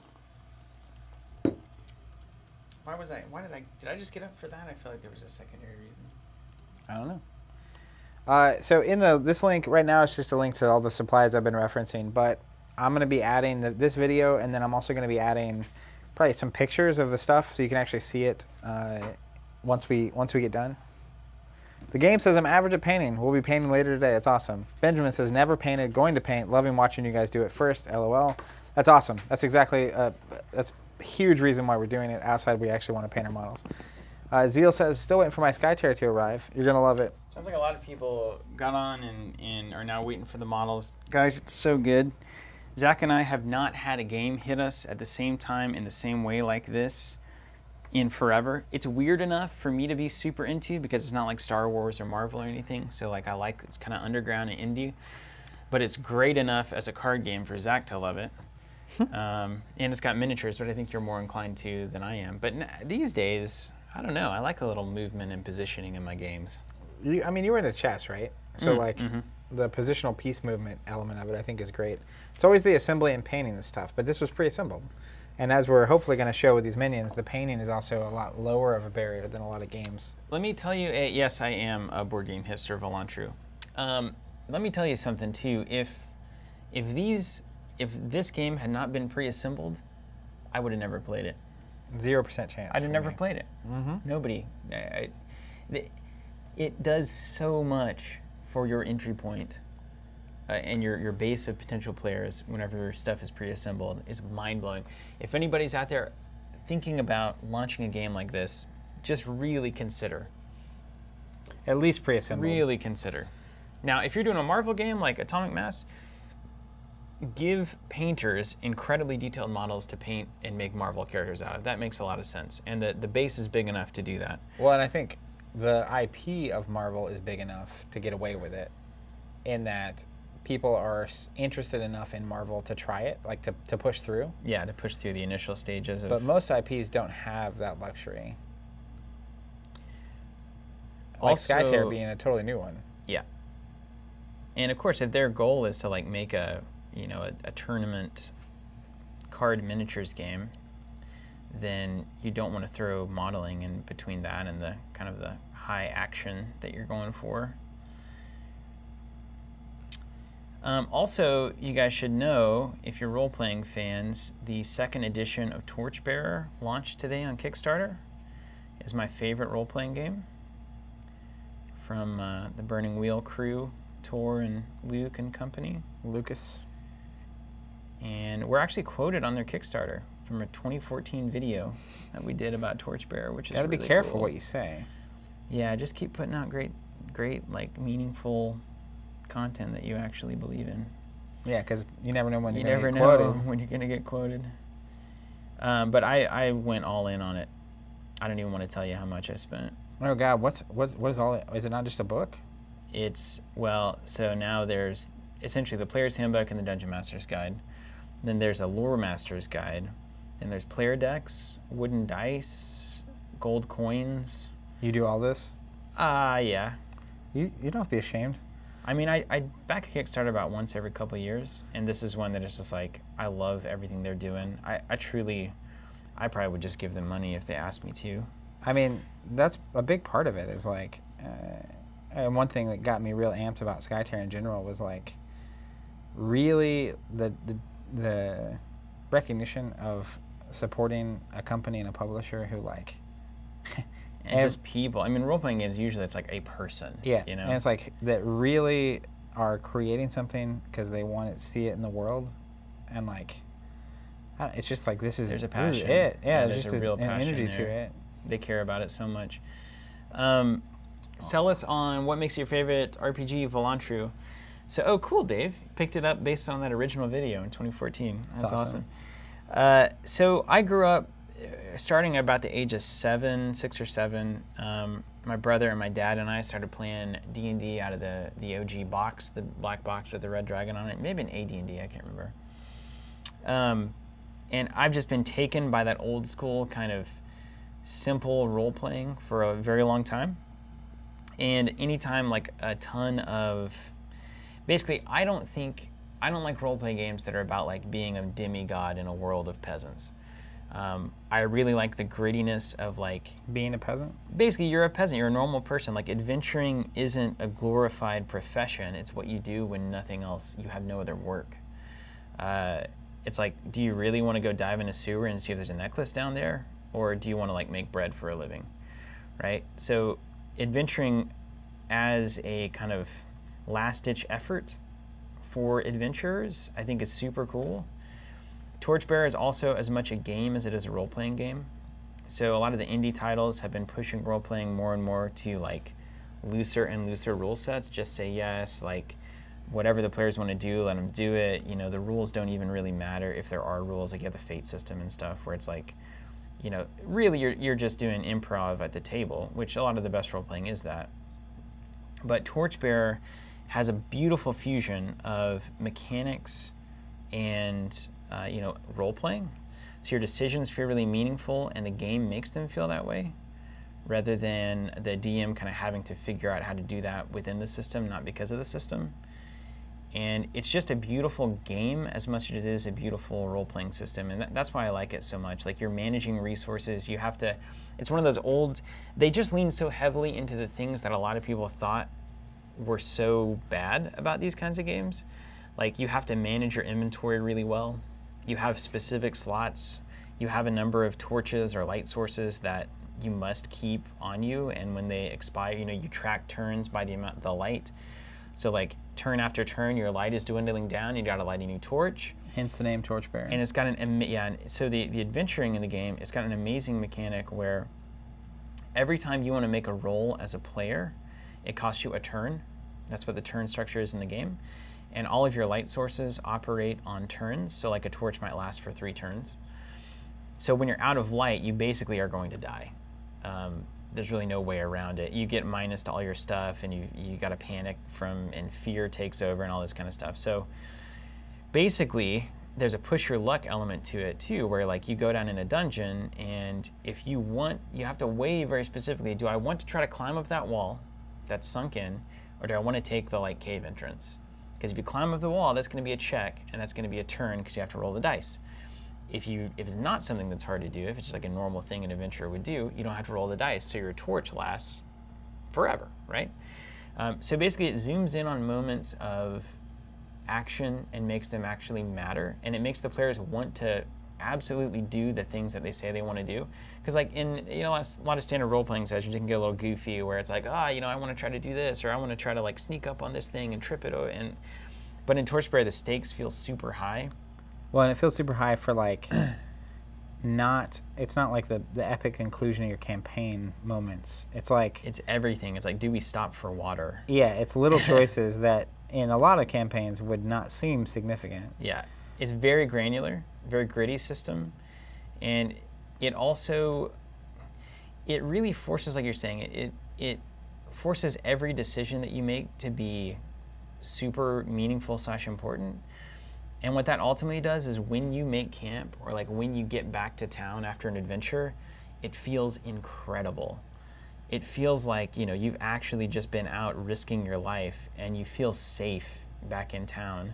Why was I? Why did I? Did I just get up for that? I feel like there was a secondary reason. I don't know. Uh, so in the this link right now, it's just a link to all the supplies I've been referencing. But I'm going to be adding the, this video, and then I'm also going to be adding probably some pictures of the stuff, so you can actually see it uh, once we once we get done. The game says I'm average at painting. We'll be painting later today. It's awesome. Benjamin says never painted, going to paint, loving watching you guys do it first. LOL. That's awesome. That's exactly uh, that's a huge reason why we're doing it. Outside, we actually want to paint our models. Uh, Zeal says, still waiting for my Skytear to arrive. You're gonna love it. Sounds like a lot of people got on and, and are now waiting for the models. Guys, it's so good. Zach and I have not had a game hit us at the same time in the same way like this in forever. It's weird enough for me to be super into because it's not like Star Wars or Marvel or anything. So like I like it's kind of underground and indie, but it's great enough as a card game for Zach to love it. um, and it's got miniatures, but I think you're more inclined to than I am. But n- these days, I don't know. I like a little movement and positioning in my games. You, I mean, you were into chess, right? So Mm, like mhm. the positional piece movement element of it, I think is great. It's always the assembly and painting that's tough, but this was pre-assembled. And as we're hopefully going to show with these minions, the painting is also a lot lower of a barrier than a lot of games. Let me tell you, uh, yes, I am a board game hipster, Volantru. Um, let me tell you something too. If if these if this game had not been pre-assembled, I would have never played it. Zero percent chance. I'd never me. played it. Mm-hmm. Nobody. I, I, it does so much for your entry point, uh, and your, your base of potential players whenever your stuff is pre-assembled is mind-blowing. If anybody's out there thinking about launching a game like this, just really consider. At least pre-assembled. Really consider. Now, if you're doing a Marvel game like Atomic Mass, give painters incredibly detailed models to paint and make Marvel characters out of. That makes a lot of sense. And the, the base is big enough to do that. Well, and I think the IP of Marvel is big enough to get away with it, in that people are interested enough in Marvel to try it, like to, to push through. Yeah, to push through the initial stages of. But most IPs don't have that luxury. Like Also- being a totally new one. yeah. And of course, if their goal is to like make a you know a, a tournament card miniatures game, then you don't want to throw modeling in between that and the kind of the high action that you're going for. Um, also, you guys should know, if you're role playing fans, the second edition of Torchbearer launched today on Kickstarter. Is my favorite role playing game from uh, the Burning Wheel crew, Tor and Luke and company. Lucas. And we're actually quoted on their Kickstarter from a 2014 video that we did about Torchbearer, which is Gotta be careful cool. what you say. Yeah, just keep putting out great, great, like meaningful content that you actually believe in. Yeah, because you never know when you you're never know get quoted. when you're gonna get quoted. Um, but I, I went all in on it. I don't even want to tell you how much I spent. Oh God, what's what's what is all? it- Is it not just a book? It's well, so now there's essentially the player's handbook and the dungeon master's guide. Then there's a lore master's guide. Then there's player decks, wooden dice, gold coins. You do all this? Ah, yeah. You you don't have to be ashamed. I mean, I, I back a Kickstarter about once every couple of years, and this is one that is just like I love everything they're doing. I, I truly, I probably would just give them money if they asked me to. I mean, that's a big part of it. Is like, uh, and one thing that got me real amped about Skytear in general was like, really the the, the recognition of supporting a company and a publisher who like, And Ev- just people. I mean, role playing games usually it's like a person. yeah, You know. and it's like that really are creating something because they want to see it in the world, and like. It's just like this is There's a this is it. Yeah, Yeah, there's there's just a real an passion energy to there. it. they care about it so much. Um, sell us on what makes your favorite RPG, Volantru. So, oh, cool, Dave. Picked it up based on that original video in 2014. That's, awesome. awesome. Uh, so, I grew up uh, starting at about the age of seven, six or seven. Um, my brother and my dad and I started playing D and D out of the the OG box, the black box with the red dragon on it. Maybe an AD and D, I can't remember. Um, and I've just been taken by that old school kind of simple role playing for a very long time. And anytime like a ton of basically I don't think I don't like role play games that are about like being a demigod in a world of peasants. Um, I really like the grittiness of like Being a peasant. basically you're a peasant you're a normal person. Like adventuring isn't a glorified profession. It's what you do when nothing else you have no other work. Uh, it's like do you really want to go dive in a sewer and see if there's a necklace down there? Or do you want to like make bread for a living? Right? So adventuring as a kind of last ditch effort for adventurers i think is super cool torchbearer is also as much a game as it is a role-playing game So a lot of the indie titles have been pushing role playing more and more to like looser and looser rule sets. Just say yes, like whatever the players want to do, let them do it. You know, the rules don't even really matter if there are rules. Like you have the fate system and stuff, where it's like, you know, really you're you're just doing improv at the table, which a lot of the best role playing is that. But Torchbearer has a beautiful fusion of mechanics and uh, you know role playing. So your decisions feel really meaningful, and the game makes them feel that way, rather than the DM kind of having to figure out how to do that within the system, not because of the system. And it's just a beautiful game as much as it is a beautiful role playing system. And that, that's why I like it so much. Like you're managing resources, you have to, it's one of those old, they just lean so heavily into the things that a lot of people thought were so bad about these kinds of games. Like you have to manage your inventory really well. You have specific slots. You have a number of torches or light sources that you must keep on you. And when they expire, you know, you track turns by the amount the light. So like turn after turn, your light is dwindling down. You got to light a new torch. Hence the name Torchbearer. And it's got an yeah. So the the adventuring in the game, it's got an amazing mechanic where every time you want to make a roll as a player, it costs you a turn. That's what the turn structure is in the game. And all of your light sources operate on turns. So like a torch might last for three turns. So when you're out of light, you basically are going to die. Um, there's really no way around it. You get minus to all your stuff, and you you got to panic from, and fear takes over, and all this kind of stuff. So basically, there's a push your luck element to it too, where like you go down in a dungeon, and if you want, you have to weigh very specifically: Do I want to try to climb up that wall that's sunk in, or do I want to take the like cave entrance? Because if you climb up the wall, that's going to be a check, and that's going to be a turn because you have to roll the dice if you if it's not something that's hard to do, if it's just like a normal thing an adventurer would do, you don't have to roll the dice, so your torch lasts forever, right? Um, so basically, it zooms in on moments of action and makes them actually matter, and it makes the players want to absolutely do the things that they say they want to do. Because like in you know a lot of standard role playing sessions, you can get a little goofy where it's like, ah, oh, you know, I want to try to do this, or I want to try to like sneak up on this thing and trip it, over. and but in Torchbearer, the stakes feel super high well, and it feels super high for like not it's not like the the epic conclusion of your campaign moments. It's like it's everything. It's like do we stop for water? Yeah, it's little choices that in a lot of campaigns would not seem significant. Yeah. It's very granular, very gritty system. And it also it really forces like you're saying it it, it forces every decision that you make to be super meaningful slash important and what that ultimately does is when you make camp or like when you get back to town after an adventure, it feels incredible. It feels like, you know, you've actually just been out risking your life and you feel safe back in town.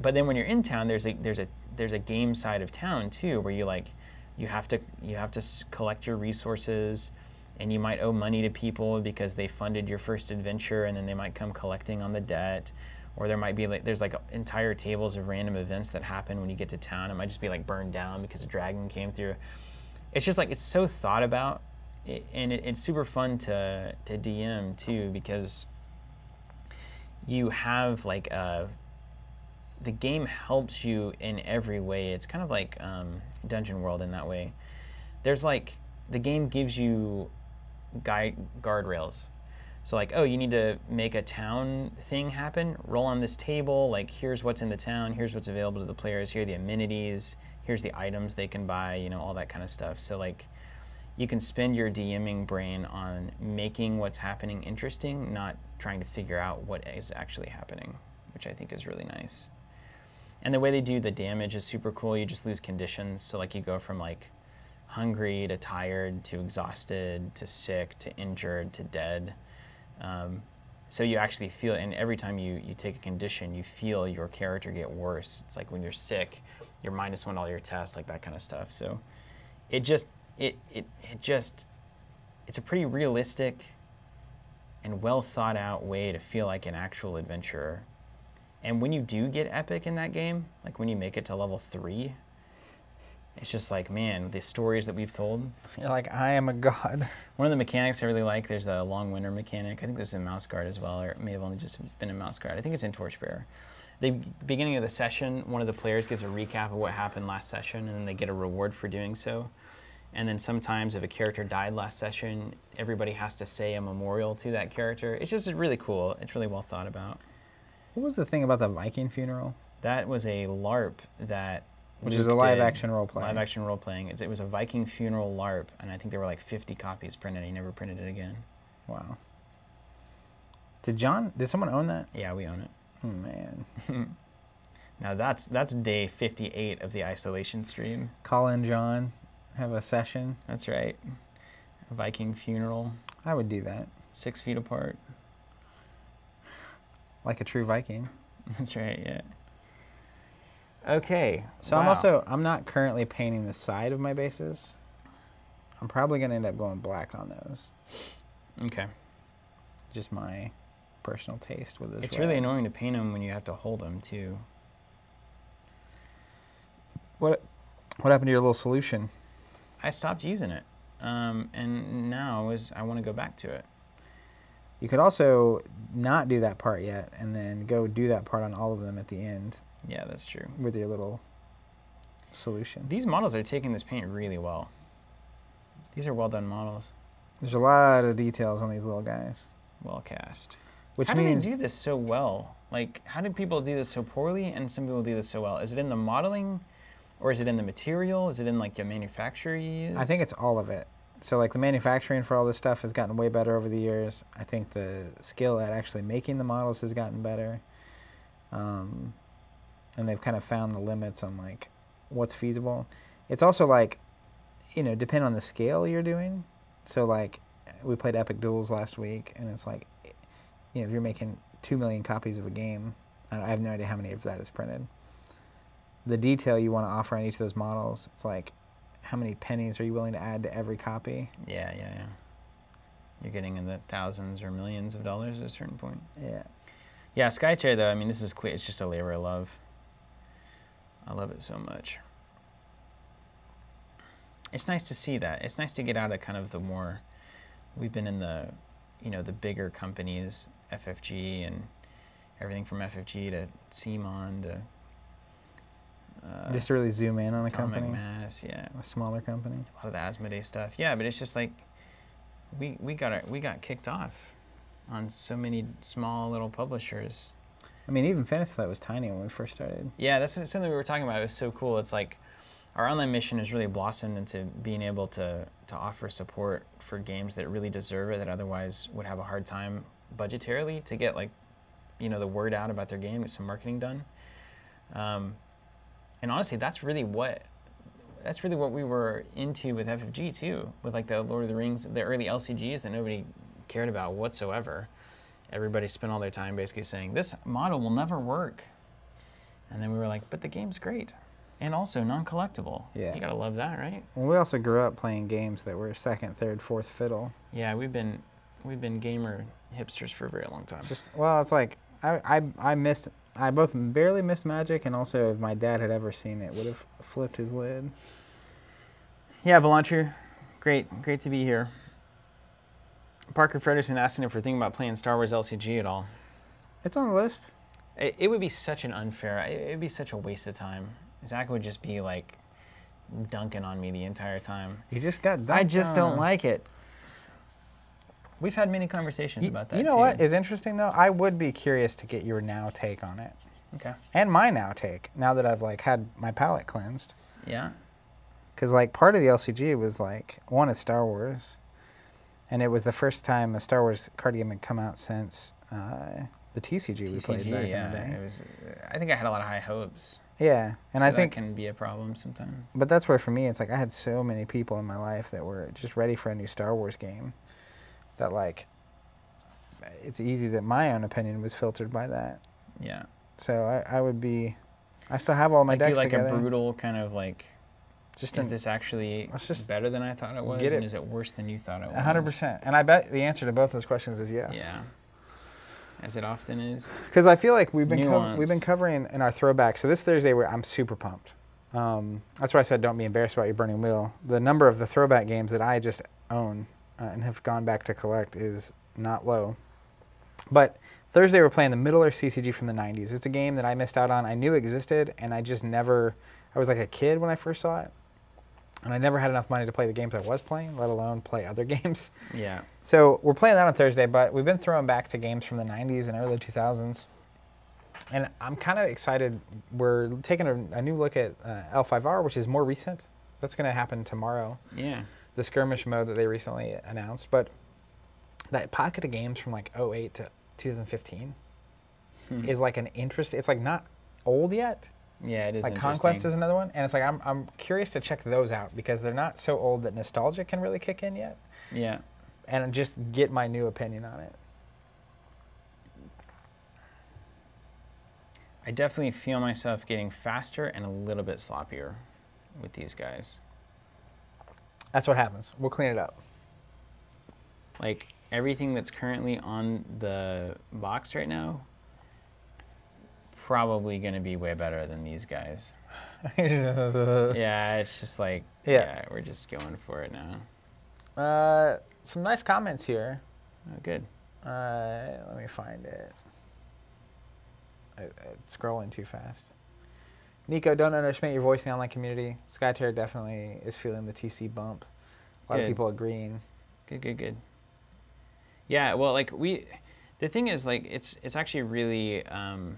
But then when you're in town, there's a there's a there's a game side of town too where you like you have to you have to collect your resources and you might owe money to people because they funded your first adventure and then they might come collecting on the debt or there might be like there's like entire tables of random events that happen when you get to town. It might just be like burned down because a dragon came through. It's just like it's so thought about, and it, it's super fun to to DM too because you have like a the game helps you in every way. It's kind of like um, Dungeon World in that way. There's like the game gives you guide guardrails so like, oh, you need to make a town thing happen. Roll on this table. Like, here's what's in the town. Here's what's available to the players. Here are the amenities. Here's the items they can buy. You know, all that kind of stuff. So like, you can spend your DMing brain on making what's happening interesting, not trying to figure out what is actually happening, which I think is really nice. And the way they do the damage is super cool. You just lose conditions. So like, you go from like hungry to tired to exhausted to sick to injured to dead um, so you actually feel, and every time you, you take a condition, you feel your character get worse. It's like when you're sick, you're minus one all your tests, like that kind of stuff. So it just, it, it, it just, it's a pretty realistic and well thought out way to feel like an actual adventurer. And when you do get epic in that game, like when you make it to level three, it's just like, man, the stories that we've told. You're like, I am a god. One of the mechanics I really like, there's a long winter mechanic. I think there's in Mouse Guard as well, or it may have only just been in Mouse Guard. I think it's in Torchbearer. The beginning of the session, one of the players gives a recap of what happened last session, and then they get a reward for doing so. And then sometimes if a character died last session, everybody has to say a memorial to that character. It's just really cool. It's really well thought about. What was the thing about the Viking funeral? That was a LARP that Which Luke is a live did. action role play. Live action role playing. It's, it was a Viking funeral LARP, and I think there were like 50 copies printed. He never printed it again. Wow. Did John? Did someone own that? Yeah, we own it. Oh man. Now that's that's day 58 of the isolation stream. Call in John. Have a session. That's right. Viking funeral, I would do that. six feet apart. Like a true Viking. That's right. Yeah. Okay. So I'm also I'm not currently painting the side of my bases. I'm probably gonna end up going black on those. okay. Just my personal taste with this. It's really annoying to paint them when you have to hold them too. What What happened to your little solution? I stopped using it, um, and now is I want to go back to it. You could also not do that part yet, and then go do that part on all of them at the end Yeah, that's true. with your little solution. These models are taking this paint really well. These are well done models, There's a lot of details on these little guys, well cast. which how means do they do this so well? Like, how do people do this so poorly, and some people do this so well? Is it in the modeling, or is it in the material? Is it in like the manufacturer you use? I think it's all of it. So like the manufacturing for all this stuff has gotten way better over the years. I think the skill at actually making the models has gotten better. Um, and they've kind of found the limits on like what's feasible. It's also like, you know, depend on the scale you're doing. So like we played Epic Duels last week and it's like, you know, if you're making 2 million copies of a game, I I have no idea how many of that is printed. The detail you want to offer on each of those models, it's like how many pennies are you willing to add to every copy? Yeah, yeah, yeah. You're getting in the thousands or millions of dollars at a certain point. Yeah. Yeah, Skytear though, I mean, this is clear. It's just a labor of love. I love it so much. It's nice to see that. It's nice to get out of kind of the more. We've been in the, you know, the bigger companies, FFG and everything from FFG to CMON to. Uh, Just to really zoom in on a company, Mass, yeah, a smaller company. a lot of the Asmodee stuff. Yeah, but it's just like we we got it, we got kicked off on so many small little publishers. I mean, even Fantasy Flight was tiny when we first started. Yeah, that's something we were talking about. It was so cool. It's like our online mission has really blossomed into being able to to offer support for games that really deserve it that otherwise would have a hard time budgetarily to get like you know the word out about their game, get some marketing done. Um, and honestly, that's really what that's really what we were into with FFG too, with like the Lord of the Rings, the early LCGs that nobody cared about whatsoever. Everybody spent all their time basically saying this model will never work, and then we were like, but the game's great, and also non-collectible. Yeah. you gotta love that, right? Well, we also grew up playing games that were second, third, fourth fiddle. Yeah, we've been we've been gamer hipsters for a very long time. Just well, it's like I I I missed. I both barely missed Magic, and also if my dad had ever seen it, would have flipped his lid. Yeah, Volantrier, great, great to be here. Parker Frederson asking if we're thinking about playing Star Wars LCG at all. It's on the list. It, it would be such an unfair. It would be such a waste of time. Zach would just be like dunking on me the entire time. You just got. I just don't like it. We've had many conversations You, about that. you know too. what is interesting though? I would be curious to get your now take on it, Okay. and my now take now that I've like had my palate cleansed. Yeah. Because like part of the LCG was like one it's Star Wars, and it was the first time a Star Wars card game had come out since uh, the TCG, we played back yeah. in the day. It was. I think I had a lot of high hopes. Yeah, and so I that think, can be a problem sometimes. but that's where for me it's like I had so many people in my life that were just ready for a new Star Wars game, that like, it's easy that my own opinion was filtered by that. Yeah. So I, I would be, I still have all my like, do decks like together. a brutal kind of like just is an- this actually just better than I thought it was, get and it- is it worse than you thought it was? A hundred percent. And I bet the answer to both those questions is yes. Yeah, as it often is. Because I feel like we've been co- we've been covering in our throwback. So this Thursday, where I'm super pumped. Um, that's why I said don't be embarrassed about your burning wheel. The number of the throwback games that I just own uh, and have gone back to collect is not low. But Thursday we're playing the Middle Earth CCG from the 90s. It's a game that I missed out on. I knew existed, and I just never. I was like a kid when I first saw it, and I never had enough money to play the games I was playing, let alone play other games. Yeah. So we're playing that on Thursday, but we've been throwing back to games from the 90s and early 2000s. And I'm kind of excited. We're taking a, a new look at uh, L5R, which is more recent. That's going to happen tomorrow, Yeah. The skirmish mode that they recently announced. But that pocket of games from like 08 to 2015 Hmm. is like an interest. It's like not old yet. Yeah, it is. like Conquest is another one, and it's like I'm I'm curious to check those out because they're not so old that nostalgia can really kick in yet, Yeah. and just get my new opinion on it. I definitely feel myself getting faster and a little bit sloppier with these guys. That's what happens. We'll clean it up. Like everything that's currently on the box right now, probably going to be way better than these guys. yeah. it's just like Yeah. yeah. we're just going for it now. Uh, some nice comments here. Oh, good. Uh, let me find it. I, it's scrolling too fast. Nico, don't underestimate your voice in the online community. Skytear definitely is feeling the TC bump. A lot of people agreeing. Good, good, good. Yeah, well, like we, the thing is, like it's it's actually really, um,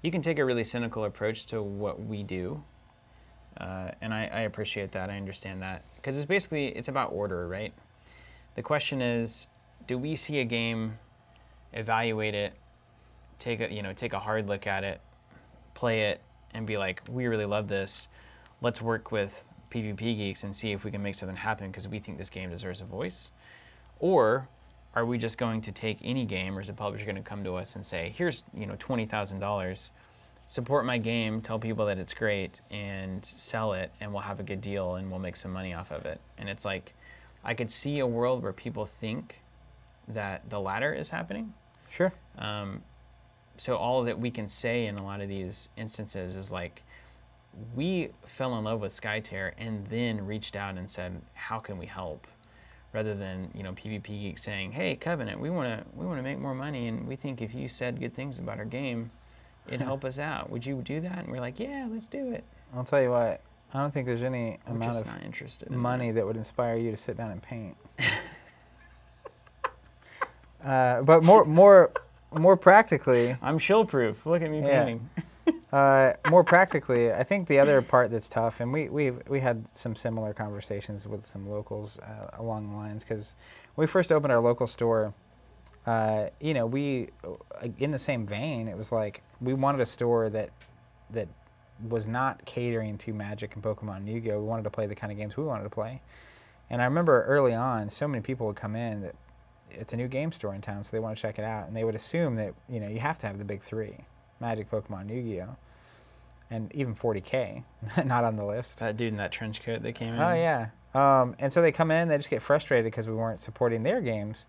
you can take a really cynical approach to what we do, uh, and I, I appreciate that. I understand that because it's basically it's about order, right? The question is, do we see a game, evaluate it, take a you know take a hard look at it, play it, and be like, we really love this. Let's work with PvP geeks and see if we can make something happen because we think this game deserves a voice. Or are we just going to take any game, or is a publisher going to come to us and say, here's you know twenty thousand dollars, support my game, tell people that it's great, and sell it, and we'll have a good deal, and we'll make some money off of it. And it's like, I could see a world where people think that the latter is happening. Sure. Um, so all that we can say in a lot of these instances is like, we fell in love with Skytear and then reached out and said, how can we help? Rather than you know PvP Geek saying, "Hey Covenant, we want to we want to make more money, and we think if you said good things about our game, it'd help us out. Would you do that?" And we're like, "Yeah, let's do it." I'll tell you what. I don't think there's any We're amount of not interested. In money that would inspire you to sit down and paint. uh, but more, more, more practically, I'm shill proof. Look at me Yeah. painting. uh, more practically, I think the other part that's tough, and we we we had some similar conversations with some locals uh, along the lines because when we first opened our local store, uh, you know, we uh, in the same vein, it was like we wanted a store that that was not catering to Magic and Pokemon and Yu-Gi-Oh. We wanted to play the kind of games we wanted to play, and I remember early on, so many people would come in that it's a new game store in town, so they want to check it out, and they would assume that you know you have to have the big three. Magic, Pokemon, Yu-Gi-Oh, and even 40k, not on the list. That dude in that trench coat that came in. Oh yeah, um, and so they come in, they just get frustrated because we weren't supporting their games.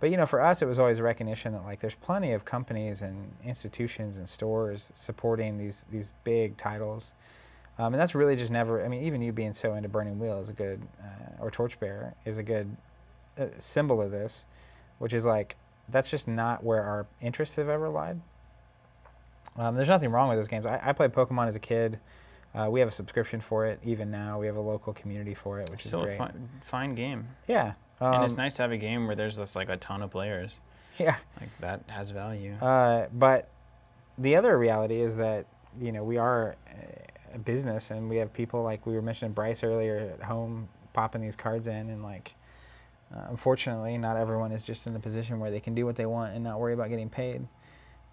But you know, for us, it was always a recognition that like there's plenty of companies and institutions and stores supporting these these big titles, um, and that's really just never. I mean, even you being so into Burning Wheel is a good, uh, or Torchbearer is a good uh, symbol of this, which is like that's just not where our interests have ever lied. Um, there's nothing wrong with those games. I, I played Pokemon as a kid. Uh, we have a subscription for it. Even now, we have a local community for it, which Still is great. fine, fine game. Yeah. Um, and it's nice to have a game where there's just like a ton of players. Yeah. Like that has value. Uh, but the other reality is that you know we are a business, and we have people like we were mentioning Bryce earlier at home popping these cards in, and like uh, unfortunately, not everyone is just in a position where they can do what they want and not worry about getting paid.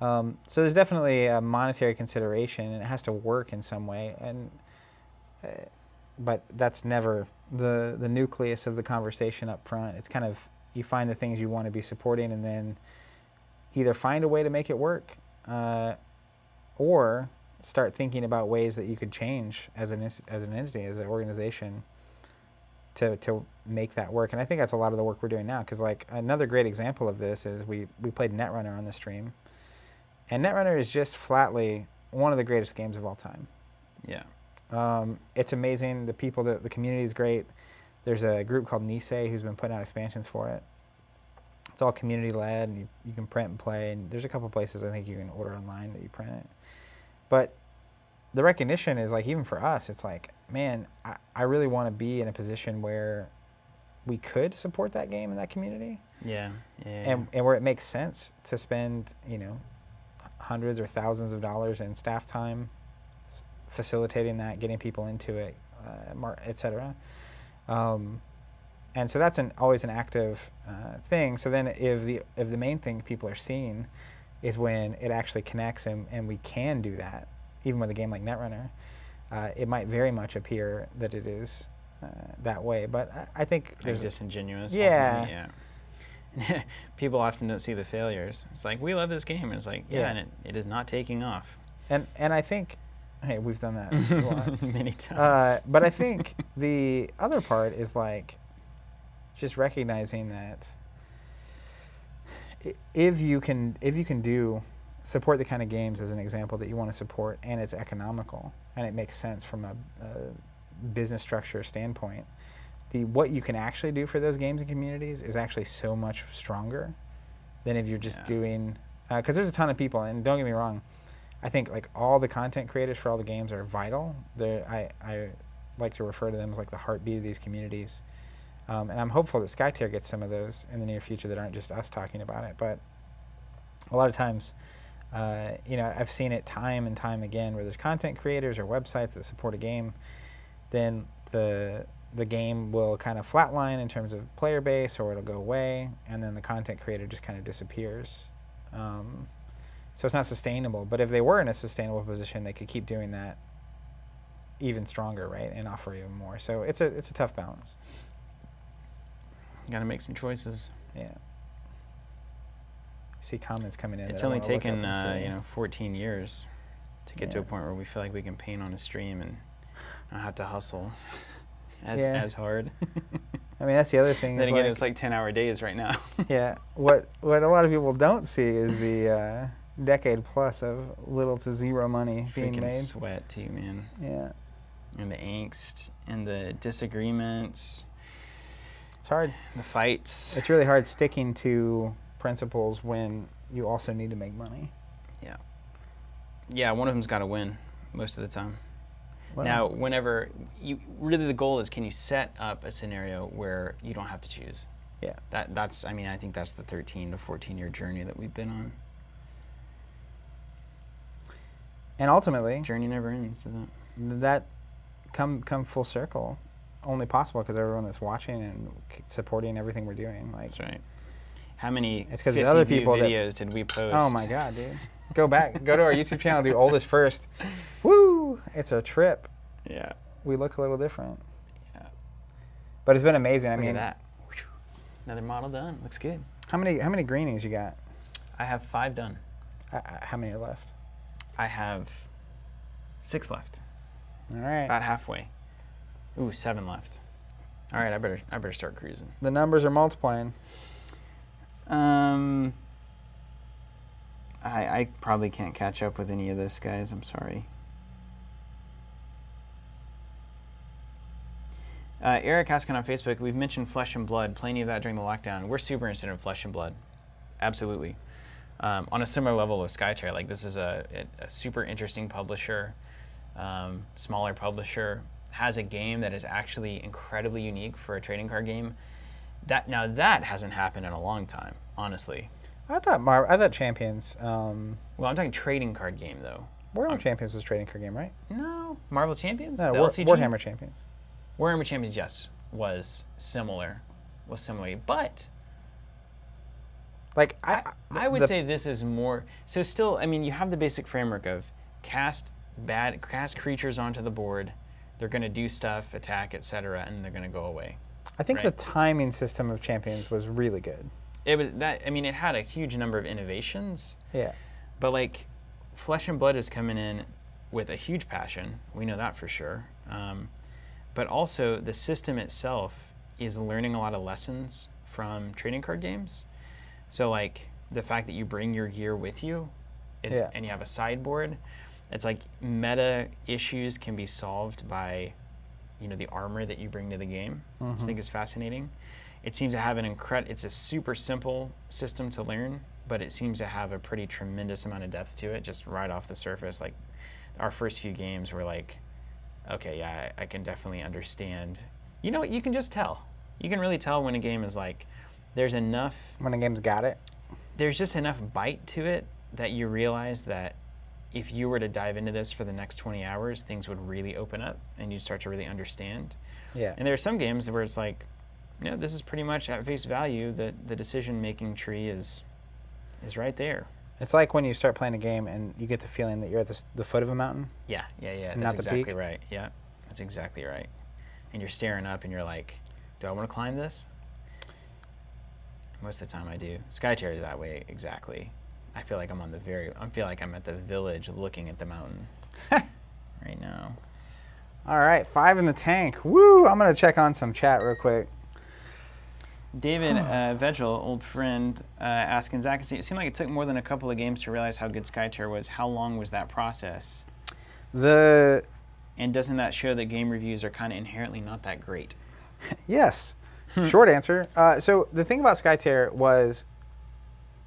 Um, so there's definitely a monetary consideration, and it has to work in some way. And uh, but that's never the the nucleus of the conversation up front. It's kind of you find the things you want to be supporting, and then either find a way to make it work, uh, or start thinking about ways that you could change as an as an entity, as an organization, to to make that work. And I think that's a lot of the work we're doing now. Because like another great example of this is we we played Netrunner on the stream, and Netrunner is just flatly one of the greatest games of all time. yeah. Um, it's amazing. The people, the, the community is great. There's a group called Nisei who's been putting out expansions for it. It's all community led, and you, you can print and play. And there's a couple places I think you can order online that you print it. But the recognition is like even for us, it's like, man, I, I really want to be in a position where we could support that game and that community, Yeah. Yeah. and and where it makes sense to spend, you know, hundreds or thousands of dollars in staff time, facilitating that, getting people into it, uh, mar- et cetera. Um, and so that's an always an active uh, thing. So then, if the if the main thing people are seeing is when it actually connects and, and we can do that, even with a game like Netrunner, uh, it might very much appear that it is uh, that way. But I, I think Like there's disingenuous. Yeah. Yeah. People often don't see the failures. It's like we love this game, and it's like yeah, Yeah. and it, it is not taking off. and and I think hey we've done that a lot. Many times. Uh, but I think the other part is like just recognizing that if you can if you can do support the kind of games as an example that you want to support and it's economical and it makes sense from a, a business structure standpoint the what you can actually do for those games and communities is actually so much stronger than if you're just Yeah. doing because there's a ton of people and don't get me wrong I think like all the content creators for all the games are vital. They're, I I like to refer to them as like the heartbeat of these communities, um, and I'm hopeful that Skytear gets some of those in the near future that aren't just us talking about it. But a lot of times, uh, you know, I've seen it time and time again where there's content creators or websites that support a game, then the the game will kind of flatline in terms of player base or it'll go away, and then the content creator just kind of disappears. Um, so it's not sustainable. But if they were in a sustainable position, they could keep doing that even stronger, right, and offer even more. So it's a it's a tough balance. Got to make some choices. Yeah. See comments coming in. It's only wanna look up taken uh, you know 14 years to get to a point where we feel like we can paint on a stream and not have to hustle as Yeah. as hard. I mean, that's the other thing. then again, like, it's like 10 hour days right now. yeah. What what a lot of people don't see is the uh, decade plus of little to zero money being Freaking made. sweat too, man. Yeah. And the angst and the disagreements, It's hard. the fights. It's really hard sticking to principles when you also need to make money. yeah, Yeah, one of them's got to win most of the time. Well, Now, whenever you really the goal is, can you set up a scenario where you don't have to choose? Yeah. That that's I mean I think that's the 13 to 14 year journey that we've been on. and ultimately, Journey never ends, does it? that come come full circle only possible because everyone that's watching and supporting everything we're doing like That's right. How many It's 'cause the other people that- videos did we post? oh my god dude go back go to our youtube channel do oldest first woo it's a trip Yeah. we look a little different Yeah. but it's been amazing i Look mean at that. Another model done. Looks good. how many how many greenies you got I have five done. uh, uh, how many are left I have six left. all right About halfway. Ooh, seven left. All right, I better I better start cruising. the numbers are multiplying Um, I I probably can't catch up with any of this, guys. I'm sorry. Uh, Eric asking on Facebook, we've mentioned Flesh and Blood, plenty of that during the lockdown. We're super interested in Flesh and Blood, absolutely. Um, on a similar level of Skytear, like this is a, a, a super interesting publisher, um, smaller publisher, has a game that is actually incredibly unique for a trading card game. That now that hasn't happened in a long time, honestly. i thought Mar- i thought champions um Well, I'm talking trading card game though. warhammer Um, champions was a trading card game right No, Marvel Champions. no War- warhammer champions Warhammer Champions, yes, was similar, was similar, but like i I, I would the- say this is more. So still, I mean, you have the basic framework of cast bad cast creatures onto the board. They're going to do stuff, attack, etc., and they're going to go away. I think the timing system of champions was really good It was that. I mean, it had a huge number of innovations, yeah but like, Flesh and Blood is coming in with a huge passion. We know that for sure. Um, but also, the system itself is learning a lot of lessons from trading card games. So, like, the fact that you bring your gear with you is, Yeah. and you have a sideboard, it's like meta issues can be solved by, you know, the armor that you bring to the game. I mm-hmm. think is fascinating. It seems to have an incredible. It's a super simple system to learn, but it seems to have a pretty tremendous amount of depth to it, just right off the surface. Like, our first few games were like, okay, yeah, I, I can definitely understand. You know, what you can just tell. You can really tell when a game is like, there's enough When a game's got it. there's just enough bite to it that you realize that if you were to dive into this for the next 20 hours, things would really open up and you'd start to really understand. Yeah. And there are some games where it's like, you know, this is pretty much at face value that the decision making tree is is right there. It's like when you start playing a game and you get the feeling that you're at the, the foot of a mountain. Yeah, yeah, yeah. That's not the exactly peak? right. Yeah, that's exactly right. And you're staring up and you're like, do I want to climb this? Most of the time I do. Sky is that way exactly. I feel like I'm on the very, I feel like I'm at the village looking at the mountain right now. All right, five in the tank. Woo! I'm gonna check on some chat real quick. David uh, Vegel, old friend, uh, asking Zach, it seemed like it took more than a couple of games to realize how good Skytear was. How long was that process? The And doesn't that show that game reviews are kind of inherently not that great? yes, short answer. Uh, so the thing about Skytear was,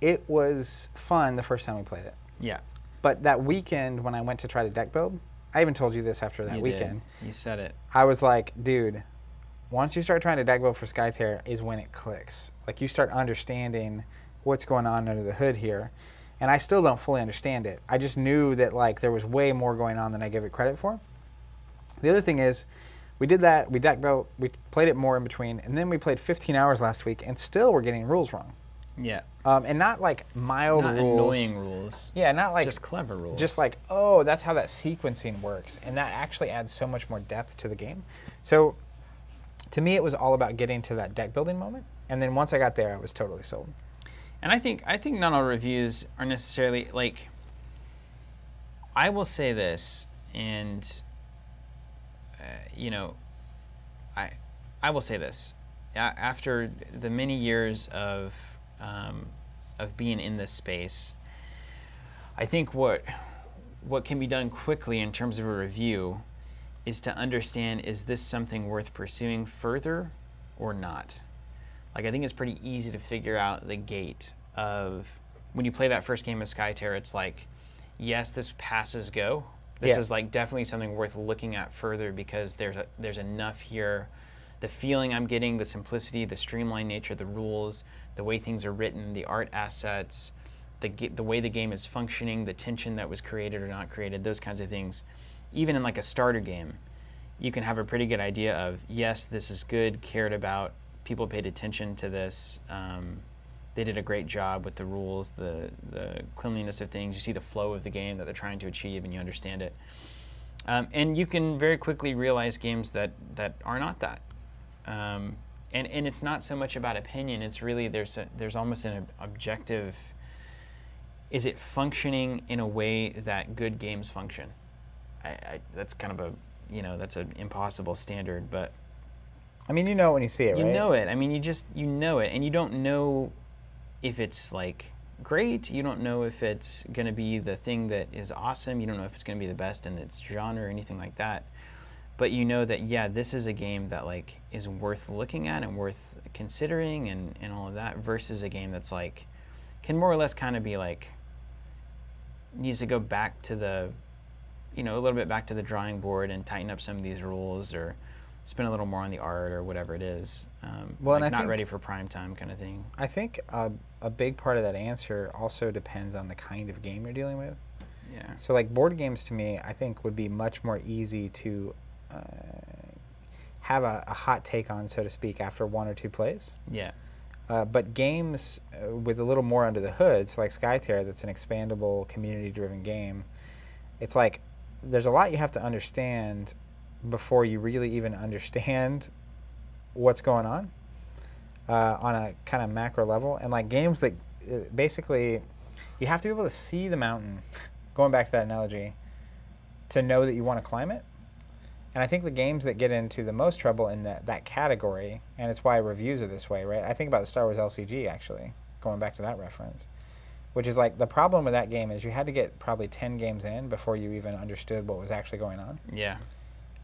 it was fun the first time we played it. Yeah. But that weekend when I went to try to deck build, I even told you this after that you weekend. Did. You said it. I was like, dude, once you start trying to deck build for Skytear is when it clicks. Like you start understanding what's going on under the hood here. And I still don't fully understand it. I just knew that like there was way more going on than I give it credit for. The other thing is, we did that. We deck built. We played it more in between, and then we played 15 hours last week, and still we're getting rules wrong. Yeah. Um, and not like mild Not rules. annoying rules. Yeah, not like just clever rules. just like oh that's how that sequencing works and that actually adds so much more depth to the game so to me it was all about getting to that deck building moment and then once i got there i was totally sold And I think I think not all reviews are necessarily like. I will say this, and uh, you know, I I will say this. After the many years of um, of being in this space, I think what what can be done quickly in terms of a review is to understand is this something worth pursuing further or not. Like I think it's pretty easy to figure out the gate of when you play that first game of Skytear, it's like, yes, this passes go. This Yeah. is like definitely something worth looking at further because there's a, there's enough here. The feeling I'm getting, the simplicity, the streamlined nature, the rules, the way things are written, the art assets, the the way the game is functioning, the tension that was created or not created, those kinds of things. Even in like a starter game, you can have a pretty good idea of yes, this is good, cared about, people paid attention to this. Um, they did a great job with the rules, the the cleanliness of things. You see the flow of the game that they're trying to achieve, and you understand it. Um, and you can very quickly realize games that that are not that. Um, and and it's not so much about opinion. It's really there's a, there's almost an objective. Is it functioning in a way that good games function? I, I that's kind of a you know that's an impossible standard, but i mean you know it when you see it you right know it. I mean, you just you know it, and you don't know if it's like great. You don't know if it's going to be the thing that is awesome. You don't know if it's going to be the best in its genre or anything like that. But you know that yeah, this is a game that like is worth looking at and worth considering and and all of that versus a game that's like can more or less kind of be like needs to go back to the you know a little bit back to the drawing board and tighten up some of these rules or spend a little more on the art or whatever it is. Um, Well, and I not ready for prime time kind of thing. i think a, a big part of that answer also depends on the kind of game you're dealing with Yeah. so like board games to me i think would be much more easy to uh, have a, a hot take on so to speak after one or two plays Yeah. Uh, but games uh, with a little more under the hood, so like Skytear, that's an expandable, community-driven game. It's like there's a lot you have to understand before you really even understand what's going on uh, on a kind of macro level. And like games that uh, basically you have to be able to see the mountain. Going back to that analogy, to know that you want to climb it. And I think the games that get into the most trouble in that, that category, and it's why reviews are this way, right? I think about the Star Wars LCG actually, going back to that reference, which is like the problem with that game is you had to get probably 10 games in before you even understood what was actually going on. Yeah.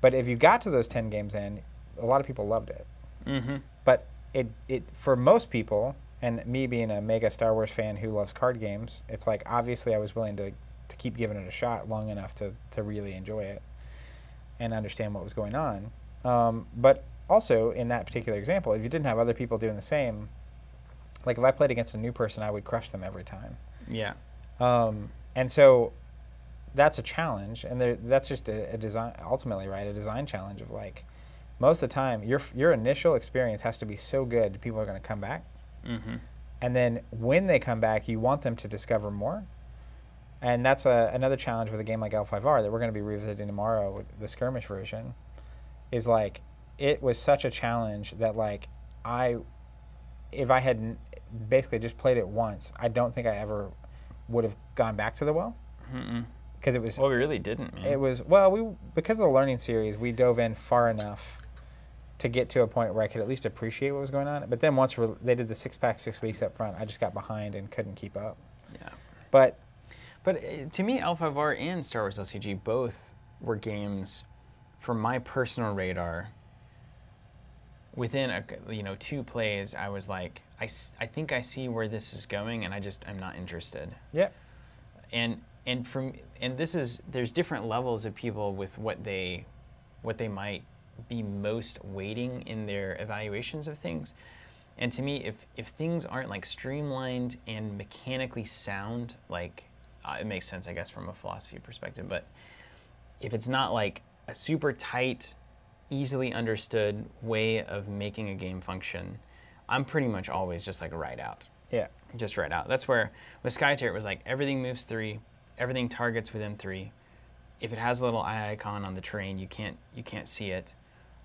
But if you got to those 10 games in, a lot of people loved it. Mm-hmm. But it, it for most people, and me being a mega Star Wars fan who loves card games, it's like obviously I was willing to to keep giving it a shot long enough to to really enjoy it and understand what was going on. Um, but also in that particular example, if you didn't have other people doing the same, like if I played against a new person, I would crush them every time. Yeah. Um, and so that's a challenge, and there, that's just a, a design. Ultimately, right, a design challenge of like most of the time, your your initial experience has to be so good, people are going to come back, Mm-hmm. and then when they come back, you want them to discover more. And that's a, another challenge with a game like L5R that we're going to be revisiting tomorrow with the skirmish version. Is like it was such a challenge that like I, if I had basically just played it once, I don't think I ever would have gone back to the well because it was Well, we really didn't, man. it was well we because of the learning series we dove in far enough to get to a point where I could at least appreciate what was going on. But then once they did the six pack six weeks up front, I just got behind and couldn't keep up. yeah. But But uh, to me, L5R and Star Wars LCG both were games from my personal radar. Within a you know two plays, I was like, I, I think I see where this is going, and I just I'm not interested. yeah, And and from and this is there's different levels of people with what they what they might be most weighting in their evaluations of things. And to me, if if things aren't like streamlined and mechanically sound, like it makes sense, I guess, from a philosophy perspective. But if it's not like a super tight, easily understood way of making a game function, I'm pretty much always just like right out yeah, just right out. That's where with Skytear it was like everything moves three, everything targets within three. If it has a little eye icon on the terrain, you can't you can't see it.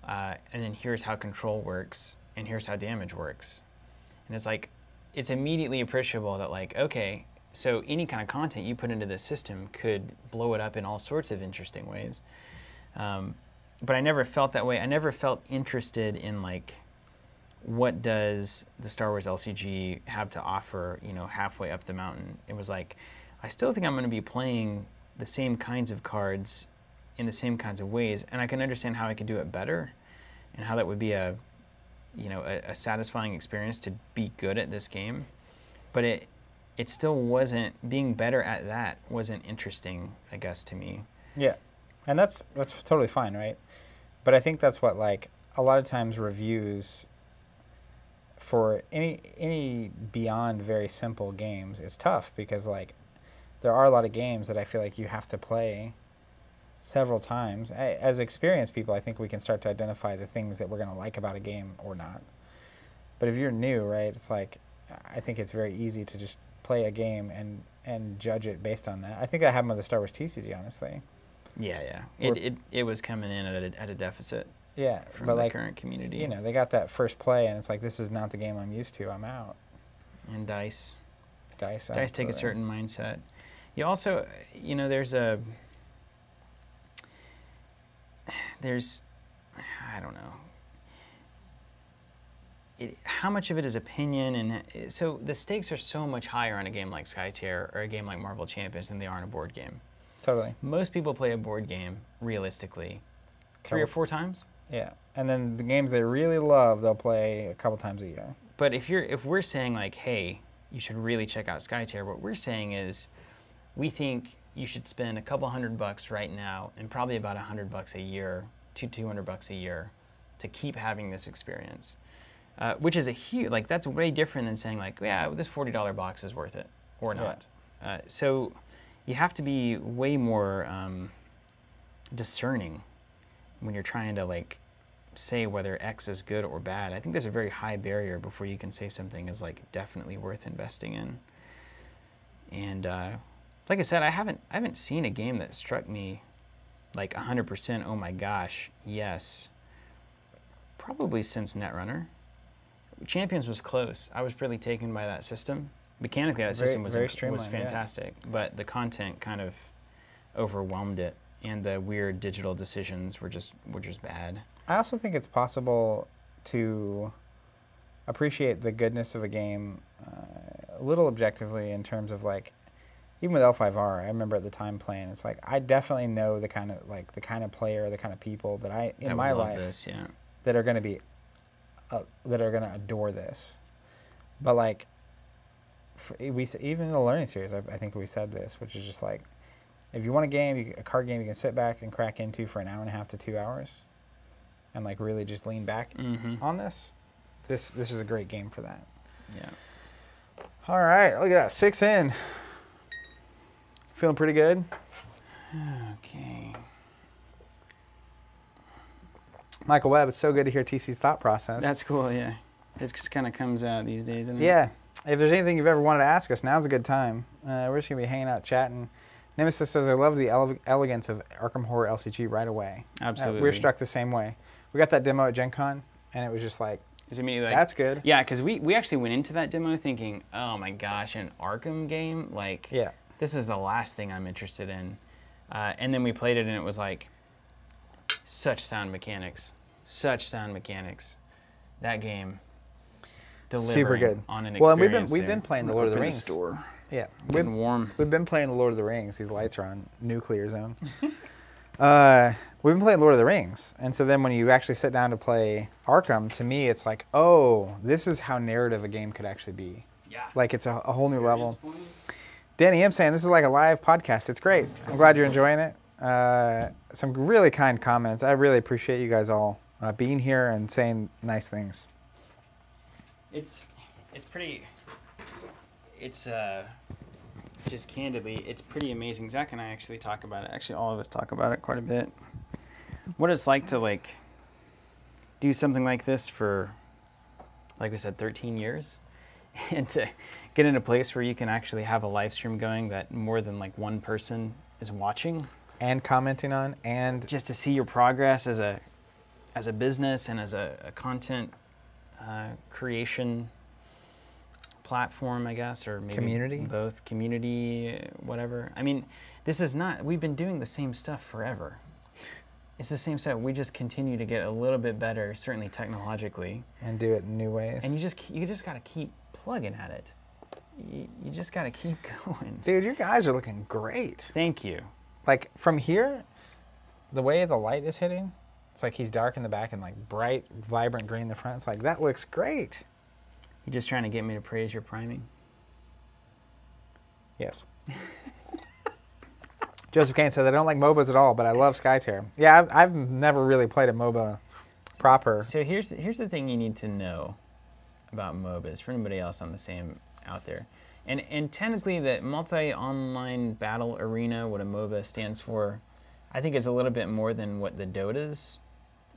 Uh, and then here's how control works, and here's how damage works. And it's like it's immediately appreciable that like okay, so any kind of content you put into the system could blow it up in all sorts of interesting ways. Um, but I never felt that way. I never felt interested in like what does the Star Wars LCG have to offer, you know, halfway up the mountain? It was like, I still think I'm going to be playing the same kinds of cards in the same kinds of ways, and I can understand how I could do it better, and how that would be a, you know, a, a satisfying experience to be good at this game. But it, it still wasn't being better at that wasn't interesting, I guess, to me. yeah, and that's that's totally fine, right? But I think that's what like a lot of times reviews for any any beyond very simple games is tough because like there are a lot of games that I feel like you have to play several times. As experienced people, I think we can start to identify the things that we're going to like about a game or not. But if you're new, right, it's like I think it's very easy to just play a game and and judge it based on that. I think that happened with the Star Wars TCG, honestly. Yeah, yeah. It, it, it was coming in at a, at a deficit Yeah, from but the like current community. you know, they got that first play, and it's like this is not the game I'm used to. I'm out. and dice. Dice. Dice take a certain mindset. You also, you know, there's a, there's, I don't know. It, how much of it is opinion and uh, so the stakes are so much higher on a game like Skytear or a game like Marvel Champions than they are on a board game. Totally. Most people play a board game realistically three or four times. Yeah, and then the games they really love, they'll play a couple times a year. But if you're if we're saying like, hey, you should really check out Skytear, what we're saying is, we think you should spend a couple hundred bucks right now, and probably about a hundred bucks a year to two hundred bucks a year, to keep having this experience. Uh, which is a huge like that's way different than saying like, yeah, this forty dollar box is worth it or Yeah. not. Uh, so you have to be way more um, discerning when you're trying to like say whether X is good or bad. I think there's a very high barrier before you can say something is like definitely worth investing in. And uh, like I said, I haven't I haven't seen a game that struck me like 100%. Oh my gosh, yes. Probably since Netrunner. Champions was close. I was really taken by that system. Mechanically, that Very- system was very was streamlined, yeah. fantastic, but the content kind of overwhelmed it, and the weird digital decisions were just were just bad. I also think it's possible to appreciate the goodness of a game uh, a little objectively in terms of like even with L5R, I remember at the time playing. It's like I definitely know the kind of like the kind of player, the kind of people that I in that my life this, yeah. that are going to be uh, that are going to adore this. But like, for, we even in the learning series, I, I think we said this, which is just like, if you want a game, you, a card game, you can sit back and crack into for an hour and a half to two hours, and like really just lean back Mm-hmm. on this. This this is a great game for that. Yeah. All right, look at that six in. Feeling pretty good. Okay. Michael Webb, it's so good to hear TC's thought process. That's cool. Yeah. It just kind of comes out these days. Isn't it? Yeah. If there's anything you've ever wanted to ask us, now's a good time. Uh, we're just going to be hanging out chatting. Nemesis says, I love the ele- elegance of Arkham Horror LCG right away. Uh, Absolutely. we're struck the same way. We got that demo at Gen Con, and it was just like, Is immediately like, that's good. Yeah, because we, we actually went into that demo thinking, oh my gosh, an Arkham game? Like, Yeah. this is the last thing I'm interested in. Uh, and then we played it, and it was like, such sound mechanics, such sound mechanics. That game, delivering Super good. on an experience. Well, and we've been we've there. been playing the Lord of the Rings. store. Yeah, we've, Getting warm. we've been playing the Lord of the Rings. These lights are on nuclear zone. uh, we've been playing Lord of the Rings, and so then when you actually sit down to play Arkham, to me it's like, oh, this is how narrative a game could actually be. Yeah. Like it's a, a whole new level. Experience points. Danny M saying this is like a live podcast. It's great. I'm glad you're enjoying it. Uh, some really kind comments. I really appreciate you guys all uh, being here and saying nice things. It's it's pretty. It's uh, just candidly, it's pretty amazing. Zach and I actually talk about it. Actually, all of us talk about it quite a bit. What it's like to like do something like this for, like we said, 13 years, and to get in a place where you can actually have a live stream going that more than like one person is watching And commenting on and just to see your progress as a as a business and as a, a content uh, creation platform, I guess, or maybe Community? both community, whatever. I mean, this is not. We've been doing the same stuff forever. It's the same stuff. We just continue to get a little bit better, certainly technologically, and do it in new ways. and you just you just got to keep plugging at it. You, you just got to keep going. Dude, your guys are looking great. Thank you. Like from here, the way the light is hitting, it's like he's dark in the back and like bright, vibrant green in the front. It's like that looks great. You're just trying to get me to praise your priming? Yes. Joseph Kane says I don't like MOBAs at all, but I love Skytear. Yeah, I've, I've never really played a MOBA proper. So here's here's the thing you need to know about MOBAs for anybody else on the same out there. And and technically the multi-online battle arena, what a MOBA stands for, I think is a little bit more than what the Dotas,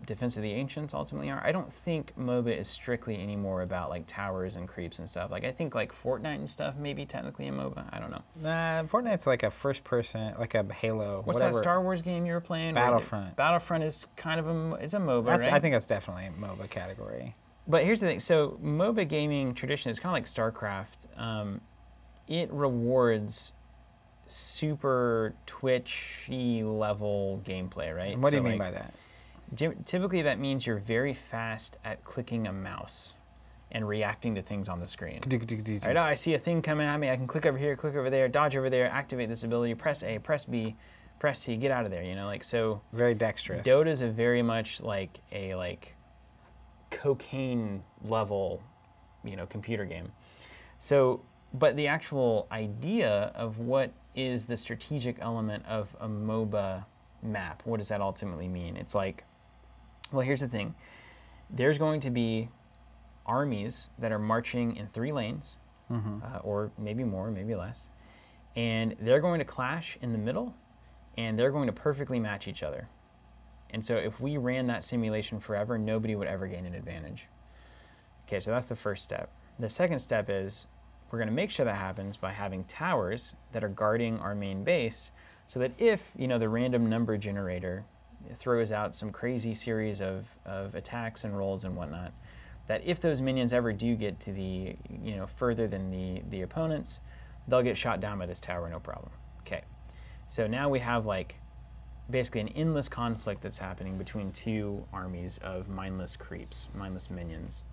Defense of the Ancients ultimately are. I don't think MOBA is strictly anymore about like towers and creeps and stuff. Like I think like Fortnite and stuff maybe technically a MOBA. I don't know. Nah, Fortnite's like a first person, like a Halo. What's whatever. that Star Wars game you were playing? Battlefront. Battlefront is kind of a it's a MOBA, right? I think that's definitely a MOBA category. But here's the thing. So MOBA gaming tradition is kind of like StarCraft. Um, it rewards super twitchy level gameplay, right? And what do So, you mean like, by that? Typically, that means you're very fast at clicking a mouse and reacting to things on the screen. All right, oh, I see a thing coming at me. I can click over here, click over there, dodge over there, activate this ability, press A, press B, press C, get out of there. You know, like so. Very dexterous. Dota is a very much like a like cocaine level, you know, computer game. So, but the actual idea of what is the strategic element of a MOBA map, what does that ultimately mean? It's like, well, here's the thing. There's going to be armies that are marching in three lanes, uh, or maybe more, maybe less, and they're going to clash in the middle, and they're going to perfectly match each other. And so if we ran that simulation forever, nobody would ever gain an advantage. Okay, so that's the first step. The second step is we're going to make sure that happens by having towers that are guarding our main base so that if, you know, the random number generator throws out some crazy series of, of attacks and rolls and whatnot, that if those minions ever do get to the, you know, further than the, the opponents, they'll get shot down by this tower, no problem. Okay, so now we have like basically an endless conflict that's happening between two armies of mindless creeps, mindless minions.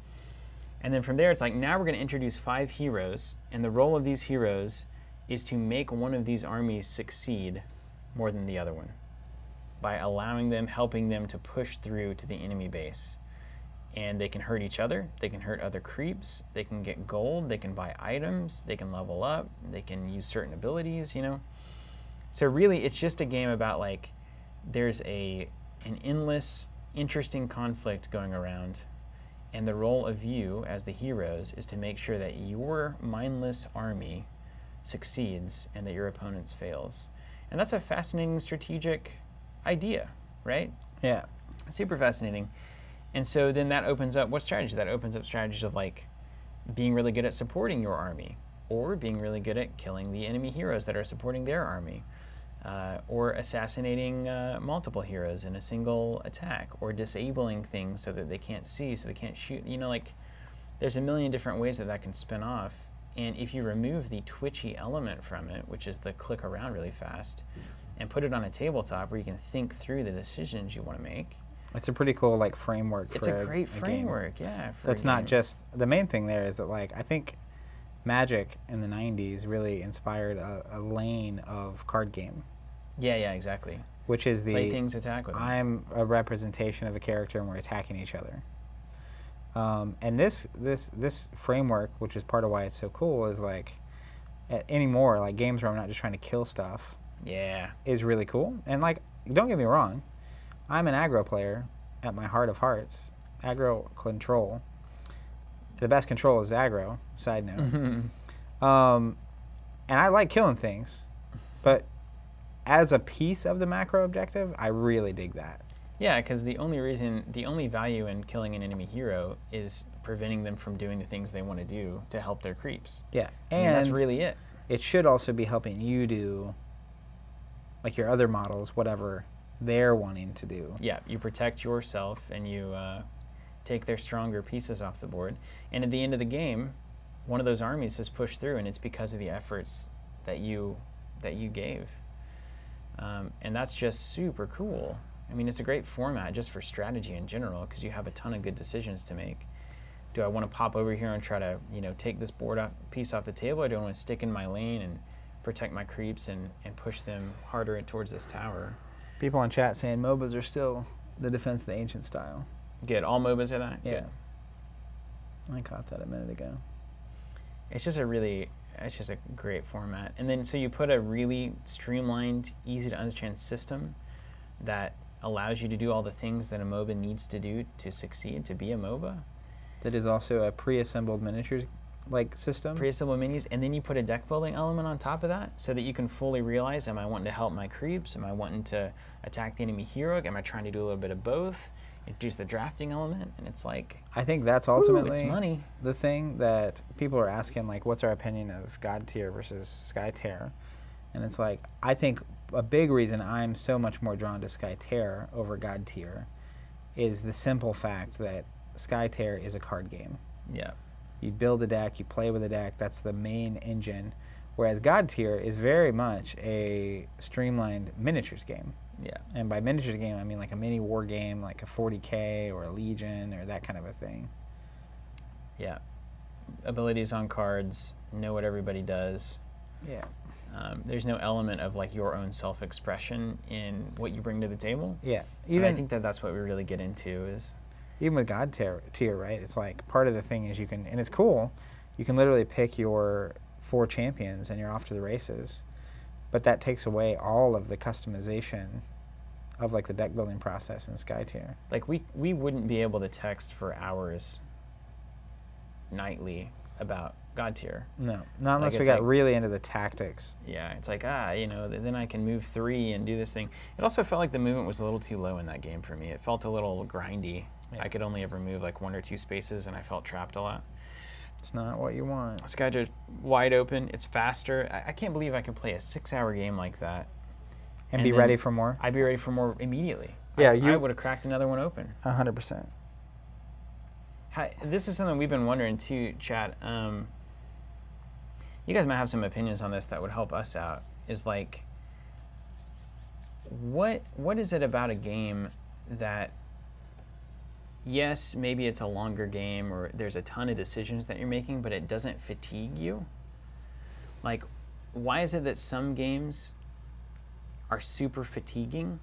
And then from there, it's like now we're going to introduce five heroes, and the role of these heroes is to make one of these armies succeed more than the other one by allowing them, helping them to push through to the enemy base. And they can hurt each other, they can hurt other creeps, they can get gold, they can buy items, they can level up, they can use certain abilities, you know. So really, it's just a game about like there's a an endless, interesting conflict going around, and the role of you as the heroes is to make sure that your mindless army succeeds and that your opponent's fails. And that's a fascinating strategic idea, right? Yeah. Super fascinating. And so then that opens up what strategy? That opens up strategies of like being really good at supporting your army, or being really good at killing the enemy heroes that are supporting their army, uh, or assassinating uh, multiple heroes in a single attack, or disabling things so that they can't see, so they can't shoot. You know, like there's a million different ways that that can spin off. And if you remove the twitchy element from it, which is the click around really fast, and put it on a tabletop where you can think through the decisions you want to make, It's a pretty cool like framework. it's a great game. framework. Yeah. for That's not just the main thing. There is that like I think Magic in the '90s really inspired a, a lane of card game, Yeah, yeah, exactly. which is the Play things attack with them. I'm a representation of a character and we're attacking each other. Um, and this this this framework, which is part of why it's so cool, is like anymore like games where I'm not just trying to kill stuff yeah. is really cool. And like, don't get me wrong, I'm an aggro player at my heart of hearts. Aggro control. The best control is aggro. Side note. Um, and I like killing things, but as a piece of the macro objective, I really dig that. Yeah, because the only reason, the only value in killing an enemy hero is preventing them from doing the things they want to do to help their creeps. Yeah, I mean, and that's really it. it should also be helping you do, like your other models, whatever they're wanting to do. Yeah, you protect yourself and you uh, take their stronger pieces off the board. And at the end of the game, one of those armies has pushed through, and it's because of the efforts that you that you gave. Um, and that's just super cool. I mean, it's a great format just for strategy in general because you have a ton of good decisions to make. Do I want to pop over here and try to, you know, take this board off, piece off the table, or do I want to stick in my lane and protect my creeps and, and push them harder towards this tower? People on chat saying MOBAs are still the defense of the ancient style. Good. All MOBAs are that. Yeah. Good. I caught that a minute ago. It's just a really, it's just a great format. And then so you put a really streamlined, easy to understand system that allows you to do all the things that a MOBA needs to do to succeed, to be a MOBA. That is also a pre-assembled miniatures like system. Pre-assembled menus, and then you put a deck building element on top of that so that you can fully realize, am I wanting to help my creeps? Am I wanting to attack the enemy hero? Am I trying to do a little bit of both? Introduce the drafting element, and it's like, I think that's ooh, ultimately it's money. the thing that people are asking, like, what's our opinion of Godtear versus Skytear? And it's like, I think a big reason I'm so much more drawn to Skytear over Godtear is the simple fact that Skytear is a card game. Yeah. You build a deck, you play with a deck, that's the main engine. Whereas Godtear is very much a streamlined miniatures game. Yeah. And by miniature game, I mean like a mini war game, like a 40k or a Legion or that kind of a thing. Yeah. Abilities on cards, know what everybody does. Yeah. Um, there's no element of like your own self-expression in what you bring to the table. Yeah. and Even I think that that's what we really get into is even with Godtear, tier, right? It's like part of the thing is you can, and it's cool. You can literally pick your four champions and you're off to the races. But that takes away all of the customization of like the deck building process in Skytear. like we we wouldn't be able to text for hours nightly about Godtear. No, not unless we got like- really into the tactics. Yeah, it's like ah, you know, th- then I can move three and do this thing. It also felt like the movement was a little too low in that game for me. It felt a little grindy. Yeah. I could only ever move like one or two spaces, and I felt trapped a lot. It's not what you want. Sky just wide open. It's faster. I, I can't believe I could play a six-hour game like that. And, And be ready for more. I'd be ready for more immediately. Yeah, I, you- I would have cracked another one open. A hundred percent. Hi, this is something we've been wondering too, Chad. Um, you guys might have some opinions on this that would help us out. Is like, what what is it about a game that, yes, maybe it's a longer game or there's a ton of decisions that you're making, but it doesn't fatigue you? Like, why is it that some games are super fatiguing,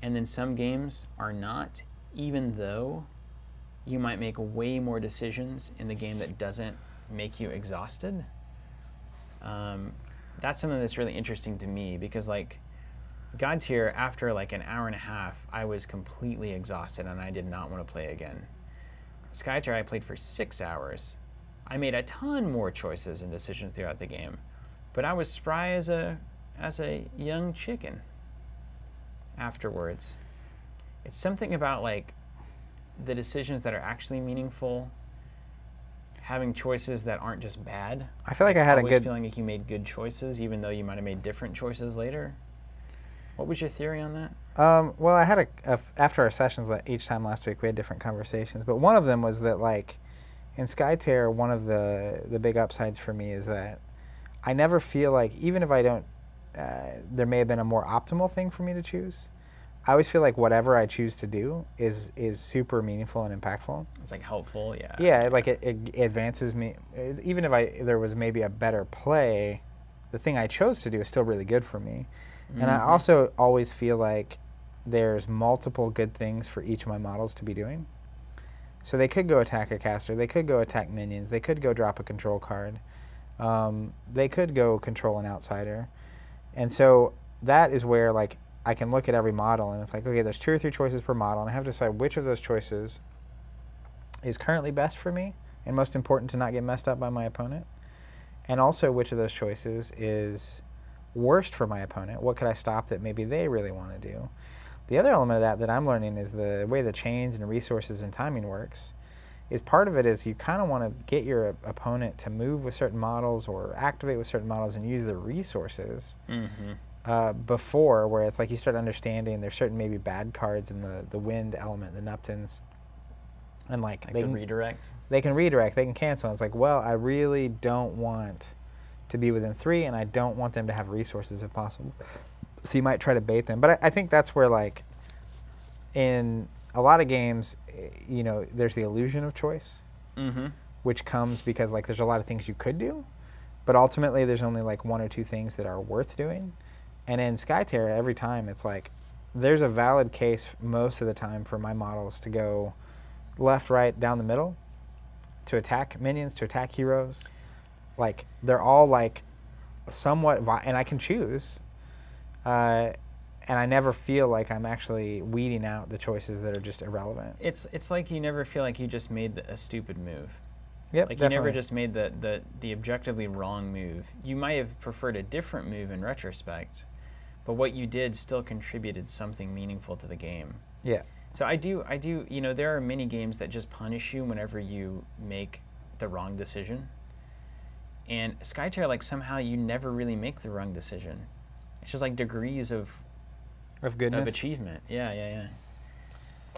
and then some games are not, even though you might make way more decisions in the game that doesn't make you exhausted. Um, that's something that's really interesting to me because like Godtear after like an hour and a half, I was completely exhausted and I did not want to play again. Skytear I played for six hours. I made a ton more choices and decisions throughout the game, but I was spry as a as a young chicken afterwards. It's something about like the decisions that are actually meaningful, having choices that aren't just bad. I feel like I had a good. feeling like you made good choices, even though you might have made different choices later. What was your theory on that? Um, well, I had a, a after our sessions like, each time last week we had different conversations, but one of them was that like in Skytear, one of the the big upsides for me is that I never feel like even if I don't, uh, there may have been a more optimal thing for me to choose. I always feel like whatever I choose to do is is super meaningful and impactful. It's like helpful, yeah. Yeah, like it, it advances me. It- Even if I there was maybe a better play, the thing I chose to do is still really good for me. And I Mhm. also always feel like there's multiple good things for each of my models to be doing. So they could go attack a caster, they could go attack minions, they could go drop a control card, um, they could go control an outsider. And so that is where like I can look at every model and it's like, okay, there's two or three choices per model, and I have to decide which of those choices is currently best for me and most important to not get messed up by my opponent, and also which of those choices is worst for my opponent. What could I stop that maybe they really want to do? The other element of that that I'm learning is the way the chains and resources and timing works. Is part of it is you kind of want to get your opponent to move with certain models or activate with certain models and use the resources Mhm. uh, before, where it's like you start understanding there's certain maybe bad cards in the the wind element, the Nuptens, and like, Like they the can, redirect. they can redirect, they can cancel. It's like, well, I really don't want to be within three, and I don't want them to have resources if possible. So you might try to bait them, but I, I think that's where like in a lot of games, eh, you know, there's the illusion of choice, Mm-hmm. which comes because like there's a lot of things you could do, but ultimately there's only like one or two things that are worth doing. And in Skytear, every time it's like there's a valid case most of the time for my models to go left, right, down the middle, to attack minions, to attack heroes. Like they're all like somewhat, vi- and I can choose. Uh, and I never feel like I'm actually weeding out the choices that are just irrelevant. It's it's like you never feel like you just made the, a stupid move. Yep, Like you never just made the, the the objectively wrong move. You might have preferred a different move in retrospect, but what you did still contributed something meaningful to the game. yeah. So I do I do you know there are many games that just punish you whenever you make the wrong decision. And Skytear like somehow you never really make the wrong decision. It's just like degrees of Of goodness. of achievement. Yeah, yeah, yeah.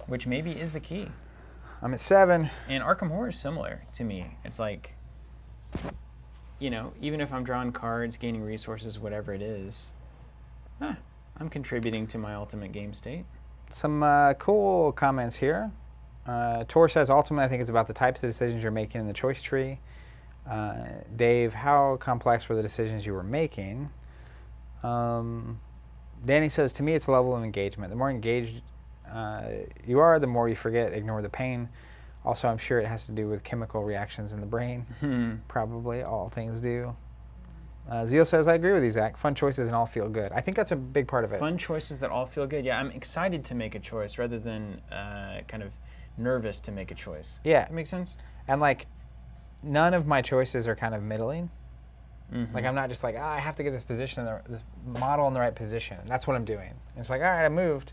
Which maybe is the key. I'm at seven. And Arkham Horror is similar to me. It's like, you know, even if I'm drawing cards, gaining resources, whatever it is, huh, I'm contributing to my ultimate game state. Some uh, cool comments here. Uh, Tor says, ultimately, I think it's about the types of decisions you're making in the choice tree. Uh, Dave, how complex were the decisions you were making? Um, Danny says, to me, it's the level of engagement. The more engaged uh, you are, the more you forget, ignore the pain. Also, I'm sure it has to do with chemical reactions in the brain. Hmm. Probably, all things do. Uh, Zeal says, I agree with you, Zach. Fun choices and all feel good. I think that's a big part of it. Fun choices that all feel good. Yeah, I'm excited to make a choice rather than uh, kind of nervous to make a choice. Yeah. That makes sense? And like, none of my choices are kind of middling. Mhm. Like I'm not just like, ah, I have to get this position, in the, this model in the right position. That's what I'm doing. And it's like, all right, I moved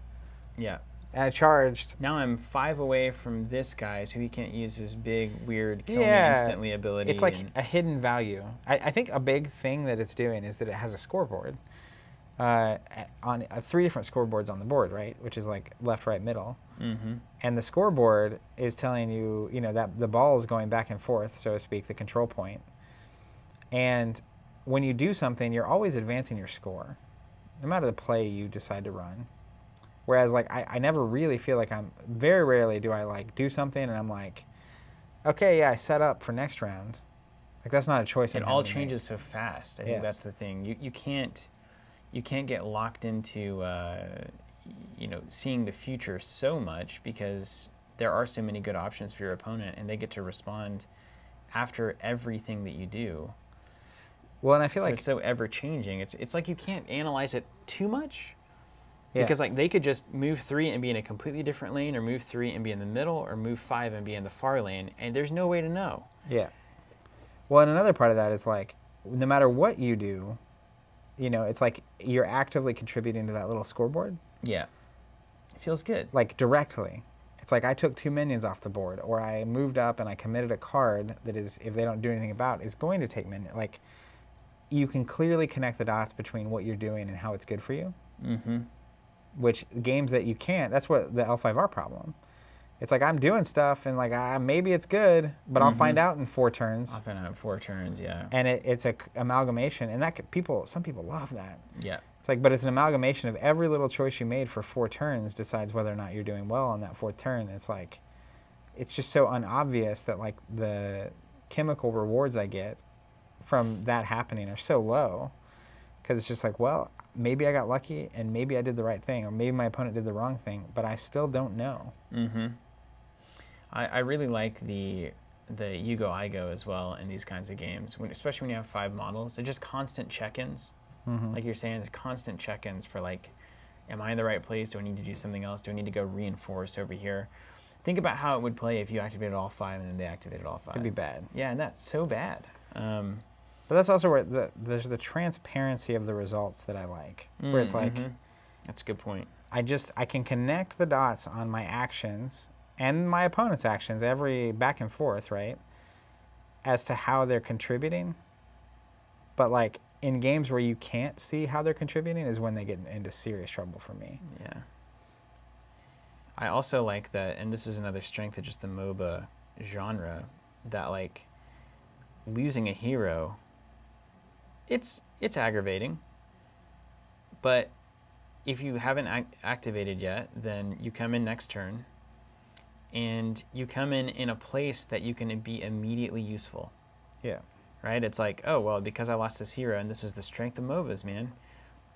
yeah. and I charged. Now I'm five away from this guy, so he can't use his big, weird, kill Yeah, me instantly ability. It's like and- a hidden value. I, I think a big thing that it's doing is that it has a scoreboard uh, on uh, three different scoreboards on the board, right? Which is like left, right, middle. Mhm. And the scoreboard is telling you, you know, that the ball is going back and forth, so to speak, the control point. And when you do something, you're always advancing your score, no matter the play you decide to run. Whereas, like, I, I never really feel like I'm, very rarely do I, like, do something and I'm like, okay, yeah, I set up for next round. Like, that's not a choice. it all changes so fast. I Yeah. think that's the thing. You you can't you can't get locked into uh, you know seeing the future so much because there are so many good options for your opponent, and they get to respond after everything that you do. Well, and I feel so like it's so ever changing. It's it's like you can't analyze it too much. Yeah. Because like they could just move three and be in a completely different lane, or move three and be in the middle, or move five and be in the far lane, and there's no way to know. Yeah. Well, and another part of that is like, no matter what you do, you know, it's like you're actively contributing to that little scoreboard, Yeah. It feels good. like directly. It's like I took two minions off the board, or I moved up and I committed a card that is, if they don't do anything about, is going to take minion. Like, you can clearly connect the dots between what you're doing and how it's good for you. Mm-hmm. Which games that you can't, that's what the L5R problem. It's like I'm doing stuff and like ah, maybe it's good, but I'll find out in four turns. Often have four turns. Yeah. and it, it's a c- amalgamation and that c- people some people love that Yeah. It's like but it's an amalgamation of every little choice you made for four turns decides whether or not you're doing well on that fourth turn it's like it's just so unobvious that like the chemical rewards i get from that happening are so low because it's just like well maybe i got lucky and maybe i did the right thing or maybe my opponent did the wrong thing but i still don't know Mm-hmm. I, I really like the the you go I go as well in these kinds of games, when, especially when you have five models. They're just constant check-ins. Mhm. Like you're saying, there's constant check-ins for like, am I in the right place? Do I need to do something else? Do I need to go reinforce over here? Think about how it would play if you activated all five and then they activated all 5 it'd be bad Yeah, and that's so bad. Um, but that's also where the, there's the transparency of the results that i like where it's like mhm. that's a good point. I just I can connect the dots on my actions and my opponent's actions every back and forth, right? As to how they're contributing. But like in games where you can't see how they're contributing is when they get into serious trouble for me. Yeah. I also like that, and this is another strength of just the MOBA genre, that like losing a hero, it's it's aggravating. But if you haven't ac- activated yet, then you come in next turn, and you come in in a place that you can be immediately useful Yeah. Right? It's like, oh well, because I lost this hero, and this is the strength of MOBAs, man.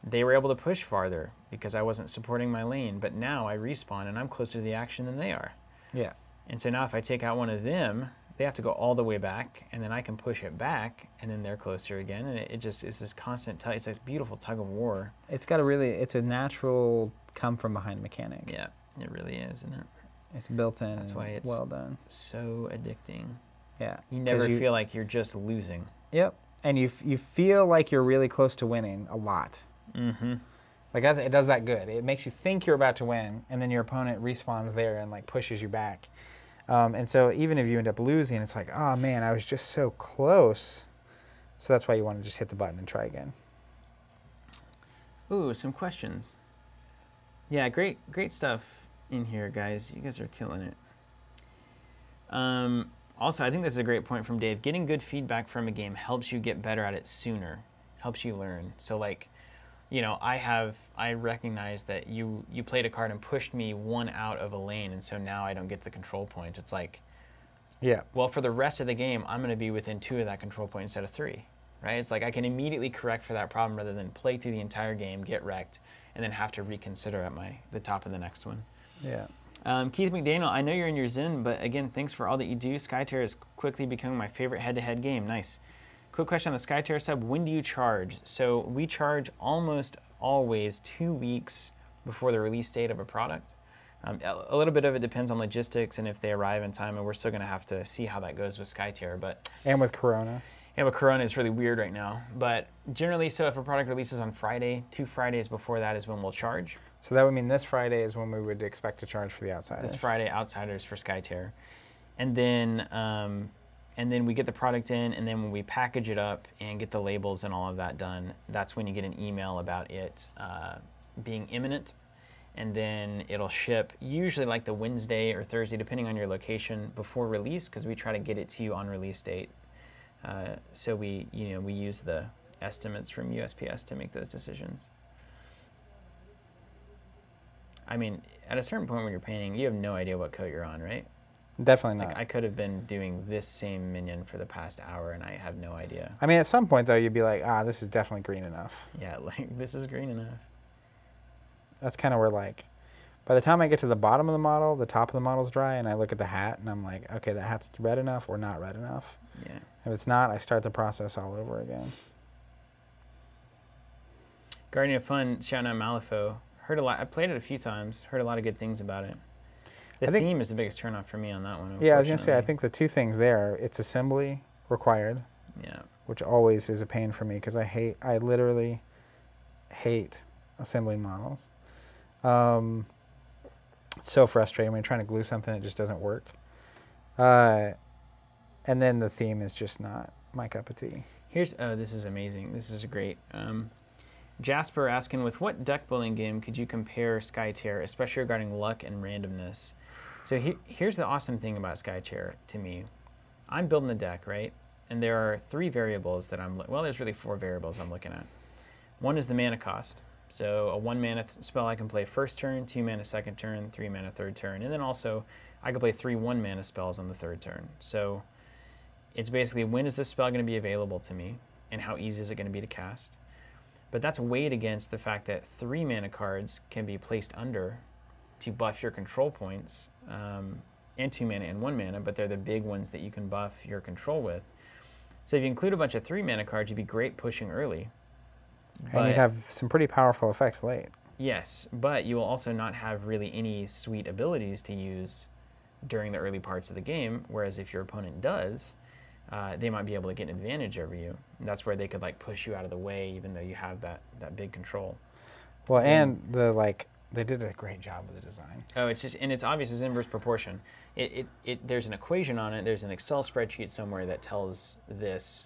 They were able to push farther because I wasn't supporting my lane, but now I respawn and I'm closer to the action than they are. Yeah. And so now if I take out one of them, they have to go all the way back, and then I can push it back, and then they're closer again, and it, it just is this constant tug. It's this beautiful tug of war. It's got a really it's a natural come from behind mechanic. Yeah, it really is, isn't it? It's built in That's why it's- well done. So addicting. Yeah. You never you- feel like you're just losing. Yep. And you you feel like you're really close to winning a lot. Mm-hmm. Like that's, it does that good. It makes you think you're about to win, and then your opponent respawns there and like pushes you back. Um, and so even if you end up losing, it's like, oh man, I was just so close. So that's why you want to just hit the button and try again. Ooh, some questions. Yeah, great, great stuff in here, guys. You guys are killing it. Um, also, I think this is a great point from Dave. Getting good feedback from a game helps you get better at it sooner. It Helps you learn. So, like, you know, I have I recognize that you you played a card and pushed me one out of a lane, and so now I don't get the control points. It's like, Yeah. well, for the rest of the game, I'm going to be within two of that control point instead of three, right? It's like I can immediately correct for that problem rather than play through the entire game, get wrecked, and then have to reconsider at my the top of the next one. Yeah. Um, Keith McDaniel, I know you're in your Zen, but again, thanks for all that you do. Skytear is quickly becoming my favorite head-to-head game. Nice. Quick question on the Skytear sub: When do you charge? So we charge almost always two weeks before the release date of a product. Um, a little bit of it depends on logistics and if they arrive in time, and we're still going to have to see how that goes with Skytear. But And with Corona. And with Corona is really weird right now. But generally, so if a product releases on Friday, two Fridays before that is when we'll charge. So that would mean this Friday is when we would expect to charge for the outsiders. this Friday Outsiders for Skytear, and then um, and then we get the product in, and then when we package it up and get the labels and all of that done, that's when you get an email about it uh, being imminent, and then it'll ship usually like the Wednesday or Thursday, depending on your location, before release, because we try to get it to you on release date. Uh, so we you know we use the estimates from USPS to make those decisions. I mean, at a certain point when you're painting, you have no idea what coat you're on, right? Definitely not. Like I could have been doing this same minion for the past hour and I have no idea. I mean, at some point though, you'd be like, ah, this is definitely green enough. Yeah, like this is green enough. That's kind of where like, by the time I get to the bottom of the model, the top of the model's dry, and I look at the hat, and I'm like, okay, the hat's red enough or not red enough. Yeah. If it's not, I start the process all over again. Guardian of Fun, shouting out Malifaux. Heard a lot. I played it a few times. Heard a lot of good things about it. The I think- theme is the biggest turnoff for me on that one. Yeah, I was gonna say I think the two things there, it's assembly required, Yeah. which always is a pain for me because I hate, I literally hate assembling models. Um, it's so frustrating when you're trying to glue something, it just doesn't work. Uh, and then the theme is just not my cup of tea. Here's oh, this is amazing. This is great. Um, Jasper asking, with what deck building game could you compare Skytear, especially regarding luck and randomness? So he, here's the awesome thing about Skytear to me. I'm building the deck, right? And there are three variables that I'm, well, there's really four variables I'm looking at. One is the mana cost. So a one mana spell I can play first turn, two mana second turn, three mana third turn. And then also I can play three one mana spells on the third turn. So it's basically when is this spell going to be available to me and how easy is it going to be to cast. But that's weighed against the fact that three mana cards can be placed under to buff your control points, um, and two mana and one mana, but they're the big ones that you can buff your control with. So if you include a bunch of three mana cards, you'd be great pushing early. and you'd have some pretty powerful effects late. Yes, but you will also not have really any sweet abilities to use during the early parts of the game. Whereas if your opponent does, uh, they might be able to get an advantage over you. And that's where they could like push you out of the way, even though you have that that big control. Well, And- and the like, they did a great job with the design. Oh, it's just and it's obvious it's inverse proportion. It, it, it there's an equation on it. There's an Excel spreadsheet somewhere that tells this,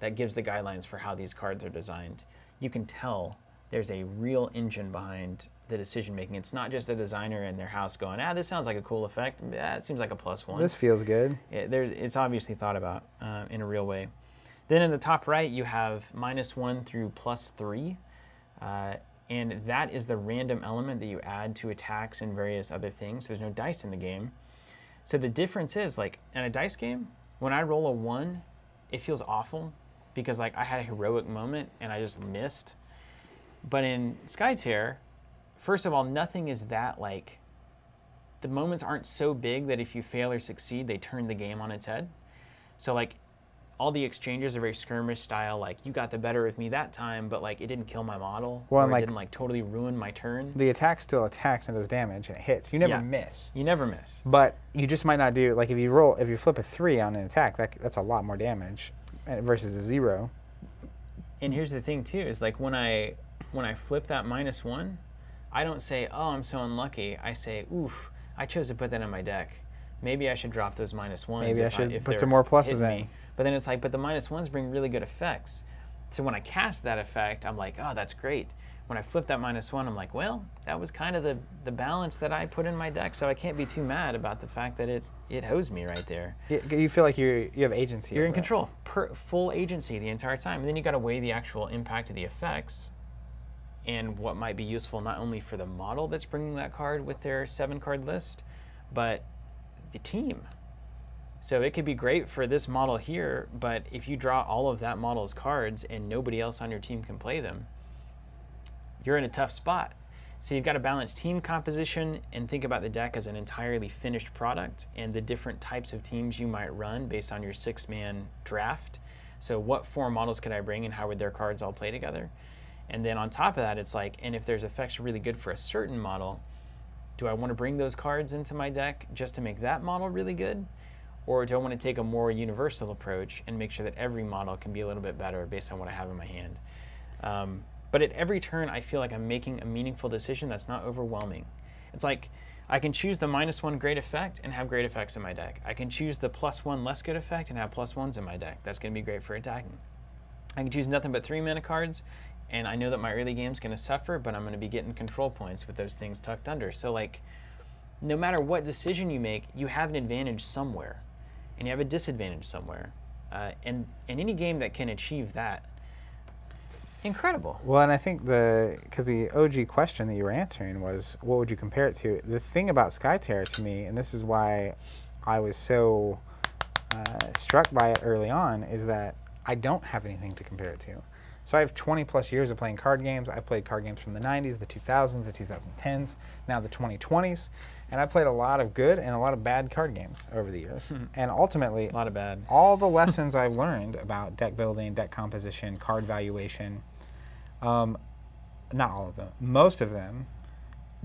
that gives the guidelines for how these cards are designed. You can tell there's a real engine behind the decision making. It's not just a designer in their house going, ah, this sounds like a cool effect. Ah, it seems like a plus one. This feels good. It, there's, it's obviously thought about uh, in a real way. Then in the top right, you have minus one through plus three. Uh, and that is the random element that you add to attacks and various other things. There's no dice in the game. So the difference is like in a dice game, when I roll a one, it feels awful because like I had a heroic moment and I just missed. But in Skytear, first of all, nothing is that like the moments aren't so big that if you fail or succeed, they turn the game on its head. So like all the exchanges are very skirmish style, like you got the better of me that time, but like it didn't kill my model. Well, or and, it like- didn't like totally ruin my turn. The attack still attacks and does damage and it hits. You never Yeah. miss. You never miss. But you just might not do like if you roll if you flip a three on an attack, that that's a lot more damage uh, versus a zero. And here's the thing too, is like when I when I flip that minus one, I don't say, Oh, I'm so unlucky. I say, Oof, I chose to put that in my deck. Maybe I should drop those minus ones. Maybe I if should if put some more pluses in. me." But then it's like, but the minus ones bring really good effects. So when I cast that effect, I'm like, oh, that's great. When I flip that minus one, I'm like, well, that was kind of the, the balance that I put in my deck, so I can't be too mad about the fact that it, it hosed me right there. You, you feel like you you have agency. You're in control, per, full agency the entire time. And then you got to weigh the actual impact of the effects and what might be useful not only for the model that's bringing that card with their seven card list, but the team. So it could be great for this model here, but if you draw all of that model's cards and nobody else on your team can play them, you're in a tough spot. So you've got to balance team composition and think about the deck as an entirely finished product and the different types of teams you might run based on your six man draft. So what four models could I bring and how would their cards all play together? And then on top of that, it's like, and if there's effects really good for a certain model, do I want to bring those cards into my deck just to make that model really good? Or do I want to take a more universal approach and make sure that every model can be a little bit better based on what I have in my hand? Um, but at every turn, I feel like I'm making a meaningful decision that's not overwhelming. It's like I can choose the minus one great effect and have great effects in my deck. I can choose the plus one less good effect and have plus ones in my deck. That's going to be great for attacking. I can choose nothing but three mana cards, and I know that my early game's going to suffer, but I'm going to be getting control points with those things tucked under. So, like, no matter what decision you make, you have an advantage somewhere, and you have a disadvantage somewhere. Uh, and, and any game that can achieve that, incredible. Well, and I think the because the OG question that you were answering was what would you compare it to? The thing about Skytear to me, and this is why I was so uh, struck by it early on, is that I don't have anything to compare it to. So I have 20 plus years of playing card games. I played card games from the 90s, the 2000s, the 2010s, now the 2020s, and I played a lot of good and a lot of bad card games over the years. And ultimately, A lot of bad. all the lessons I've learned about deck building, deck composition, card valuation, um, not all of them, most of them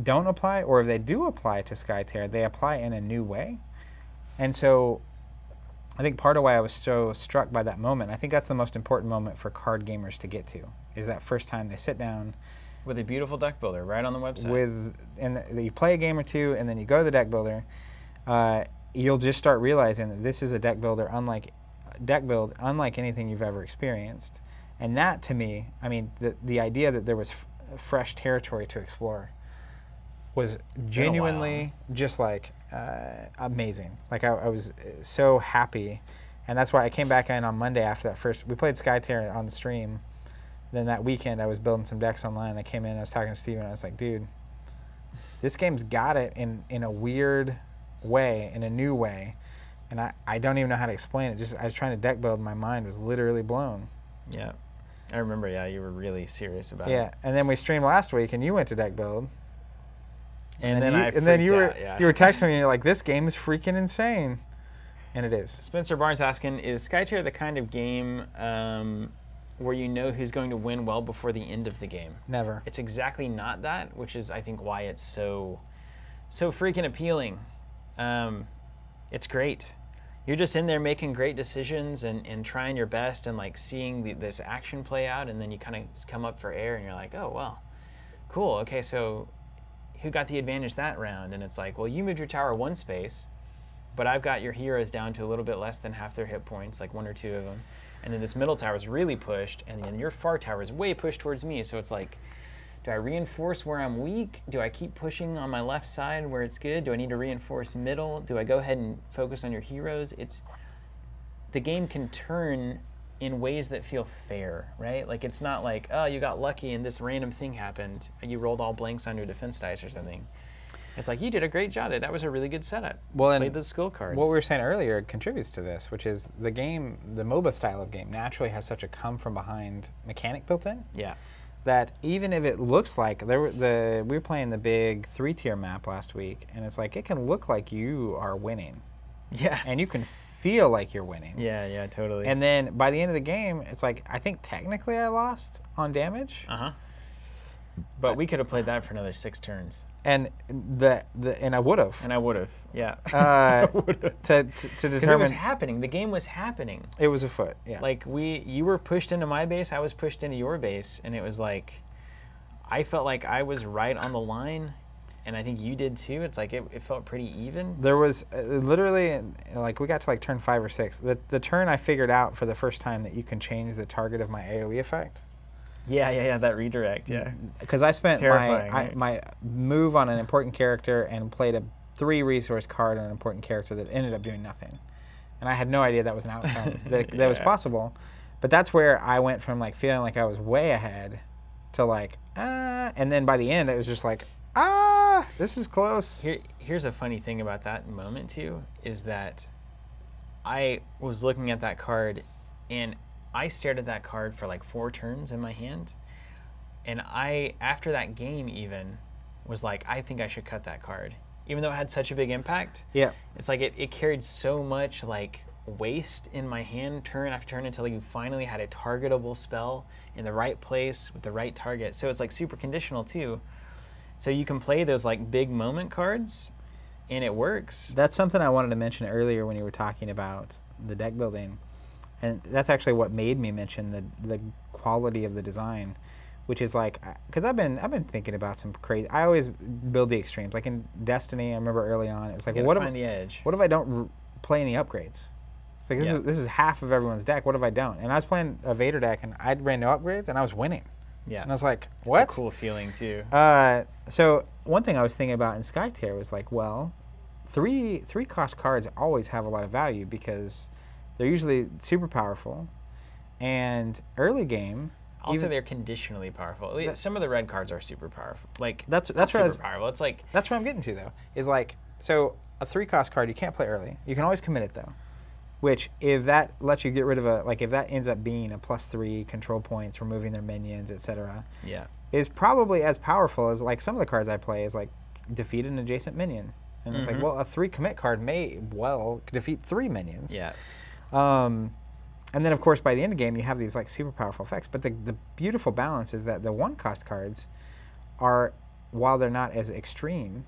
don't apply, or if they do apply to Skytear, they apply in a new way. And so I think part of why I was so struck by that moment, I think that's the most important moment for card gamers to get to, is that first time they sit down With a beautiful deck builder right on the website. with, and th- you play a game or two, and then you go to the deck builder. Uh, you'll just start realizing that this is a deck builder unlike deck build unlike anything you've ever experienced. And that to me, I mean, the the idea that there was f- fresh territory to explore was genuinely just like uh, amazing. Like I, I was uh, so happy, and that's why I came back in on Monday after that first. We played Skytear on the stream. Then that weekend, I was building some decks online. I came in, I was talking to Steven. I was like, dude, this game's got it in in a weird way, in a new way, and I, I don't even know how to explain it. Just I was trying to deck build, my mind was literally blown. yeah. I remember, yeah, you were really serious about Yeah, it. Yeah, and then we streamed last week, and you went to deck build, And, then you, I and then you were out, yeah. you were texting me, and you're like, this game is freaking insane, and it is. Spencer Barnes asking, is Skytear the kind of game um, where you know who's going to win well before the end of the game? Never. It's exactly not that, which is I think why it's so so freaking appealing. Um, it's great. You're just in there making great decisions and, and trying your best and like seeing the, this action play out, and then you kind of come up for air and you're like, oh well, cool. Okay, so who got the advantage that round? And it's like, well, you moved your tower one space, but I've got your heroes down to a little bit less than half their hit points, like one or two of them. And then this middle tower is really pushed, and then your far tower is way pushed towards me. So it's like, do I reinforce where I'm weak? Do I keep pushing on my left side where it's good? Do I need to reinforce middle? Do I go ahead and focus on your heroes? It's the game can turn in ways that feel fair, right? Like it's not like, oh, you got lucky and this random thing happened. You rolled all blanks on your defense dice or something. It's like you did a great job. That was a really good setup. Well, and Played the skill cards. What we were saying earlier contributes to this, which is the game, the MOBA style of game, naturally has such a come from behind mechanic built in yeah. that even if it looks like there were the we were playing the big three tier map last week, and it's like it can look like you are winning, Yeah. and you can feel like you're winning. yeah, yeah, totally. And then by the end of the game, it's like I think technically I lost on damage, uh huh. But we could have played that for another six turns, and the the and I would have and I would have. Yeah. uh, to to, to Because it was happening. The game was happening. it was a foot. Yeah. Like we, you were pushed into my base. I was pushed into your base, and it was like, I felt like I was right on the line, and I think you did too. It's like it, it felt pretty even. There was uh, literally like we got to like turn five or six. The the turn I figured out for the first time that you can change the target of my AOE effect Yeah, yeah, yeah. That redirect. Yeah. because I spent my Terrifying, I, my move on an important character and played a three resource card on an important character that ended up doing nothing, and I had no idea that was an outcome that that was possible. But that's where I went from like feeling like I was way ahead to like ah, and then by the end it was just like ah, this is close. Here, here's a funny thing about that moment too is that I was looking at that card, and I stared at that card for like four turns in my hand, and I after that game even was like, I think I should cut that card, even though it had such a big impact. Yeah. It's like it, it carried so much like waste in my hand turn after turn until you finally had a targetable spell in the right place with the right target. So it's like super conditional too. So you can play those like big moment cards and it works. That's something I wanted to mention earlier when you were talking about the deck building, and that's actually what made me mention the the quality of the design, which is like because I've been I've been thinking about some crazy. I always build the extremes. Like in Destiny, I remember early on, it was like, well, what if the edge. what if I don't r- play any upgrades? It's like this Yeah. is this is half of everyone's deck. What if I don't? And I was playing a Vader deck, and I ran no upgrades, and I was winning. Yeah. And I was like, It's what? a cool feeling too. Uh, so one thing I was thinking about in Skytear was like, well, three three cost cards always have a lot of value because they're usually super powerful, and early game. Also, even- they're conditionally powerful. That- Some of the red cards are super powerful. Like That's- that's super was- powerful. It's like That's what I'm getting to though. Is like so a three cost card you can't play early. You can always commit it though. Which if that lets you get rid of a like if that ends up being a plus three control points, removing their minions, etc. yeah, is probably as powerful as like some of the cards I play is like defeat an adjacent minion. And it's Mhm. like, well, a three commit card may well defeat three minions. yeah. Um, And then, of course, by the end of the game, you have these like super powerful effects. But the, the beautiful balance is that the one cost cards are, while they're not as extreme,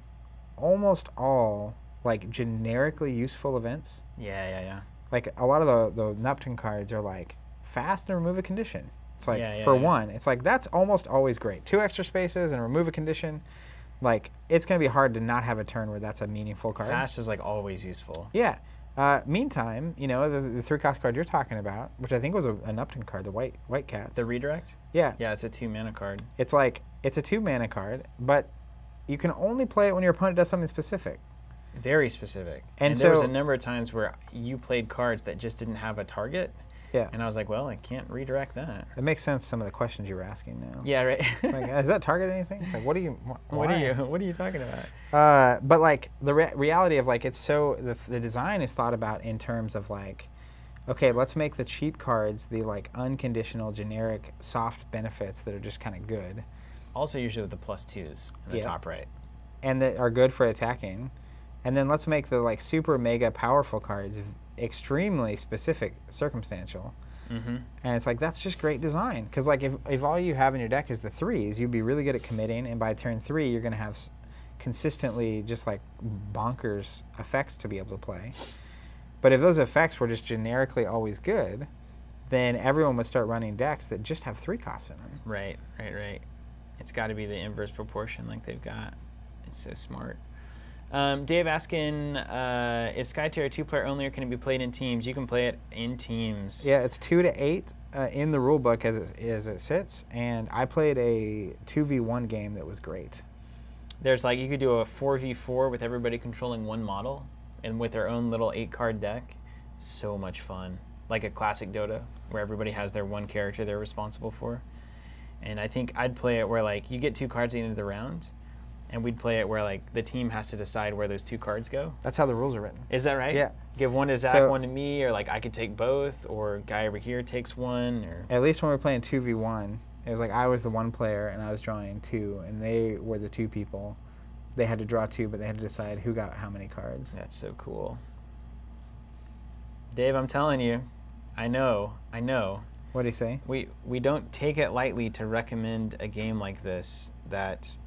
almost all like generically useful events. Yeah, yeah, yeah. Like a lot of the, the Nupten cards are like fast and remove a condition. It's like Yeah, yeah, for yeah. one, it's like that's almost always great. Two extra spaces and remove a condition. Like it's gonna be hard to not have a turn where that's a meaningful card. Fast is like always useful. Yeah. Uh, meantime, you know the, the three cost card you're talking about, which I think was a, an Upton card, the white white cats. The redirect? yeah, Yeah, it's a two mana card. it's like it's a two mana card, but you can only play it when your opponent does something specific. Very specific. And there was a number of times where you played cards that just didn't have a target, Yeah, and I was like, well, I can't redirect that. it makes sense. Some of the questions you were asking now. Yeah, right. Like, does that target anything? It's like, what are you? wh- what are you? What are you talking about? Uh, but like the re- reality of like it's so the, the design is thought about in terms of like, okay, let's make the cheap cards the like unconditional, generic, soft benefits that are just kind of good, Also, usually with the plus twos in the Yeah. top right. and that are good for attacking, and then let's make the like super mega powerful cards extremely specific, circumstantial. Mm-hmm. And it's like that's just great design because like if, if all you have in your deck is the threes, you'd be really good at committing, and by turn three, you're gonna have consistently just like bonkers effects to be able to play. But if those effects were just generically always good, then everyone would start running decks that just have three costs in them. Right, right, right. It's got to be the inverse proportion like they've got. It's so smart. Um, Dave asking, uh, is Skytear two player only or can it be played in teams? You can play it in teams. Yeah, it's two to eight uh, in the rule book as it, as it sits, and I played a two v one game that was great. There's like, you could do a 4v4 with everybody controlling one model and with their own little eight card deck. So much fun. Like a classic Dota where everybody has their one character they're responsible for. And I think I'd play it where like you get two cards at the end of the round. And we'd play it where like the team has to decide where those two cards go. That's how the rules are written. Is that right? Yeah. Give one to Zach, So- one to me, or like I could take both, or guy over here takes one, or At least when we're playing two v one, it was like I was the one player and I was drawing two, and they were the two people. They had to draw two, but they had to decide who got how many cards. that's so cool. Dave, I'm telling you, I know, I know. What do you say? We we don't take it lightly to recommend a game like this that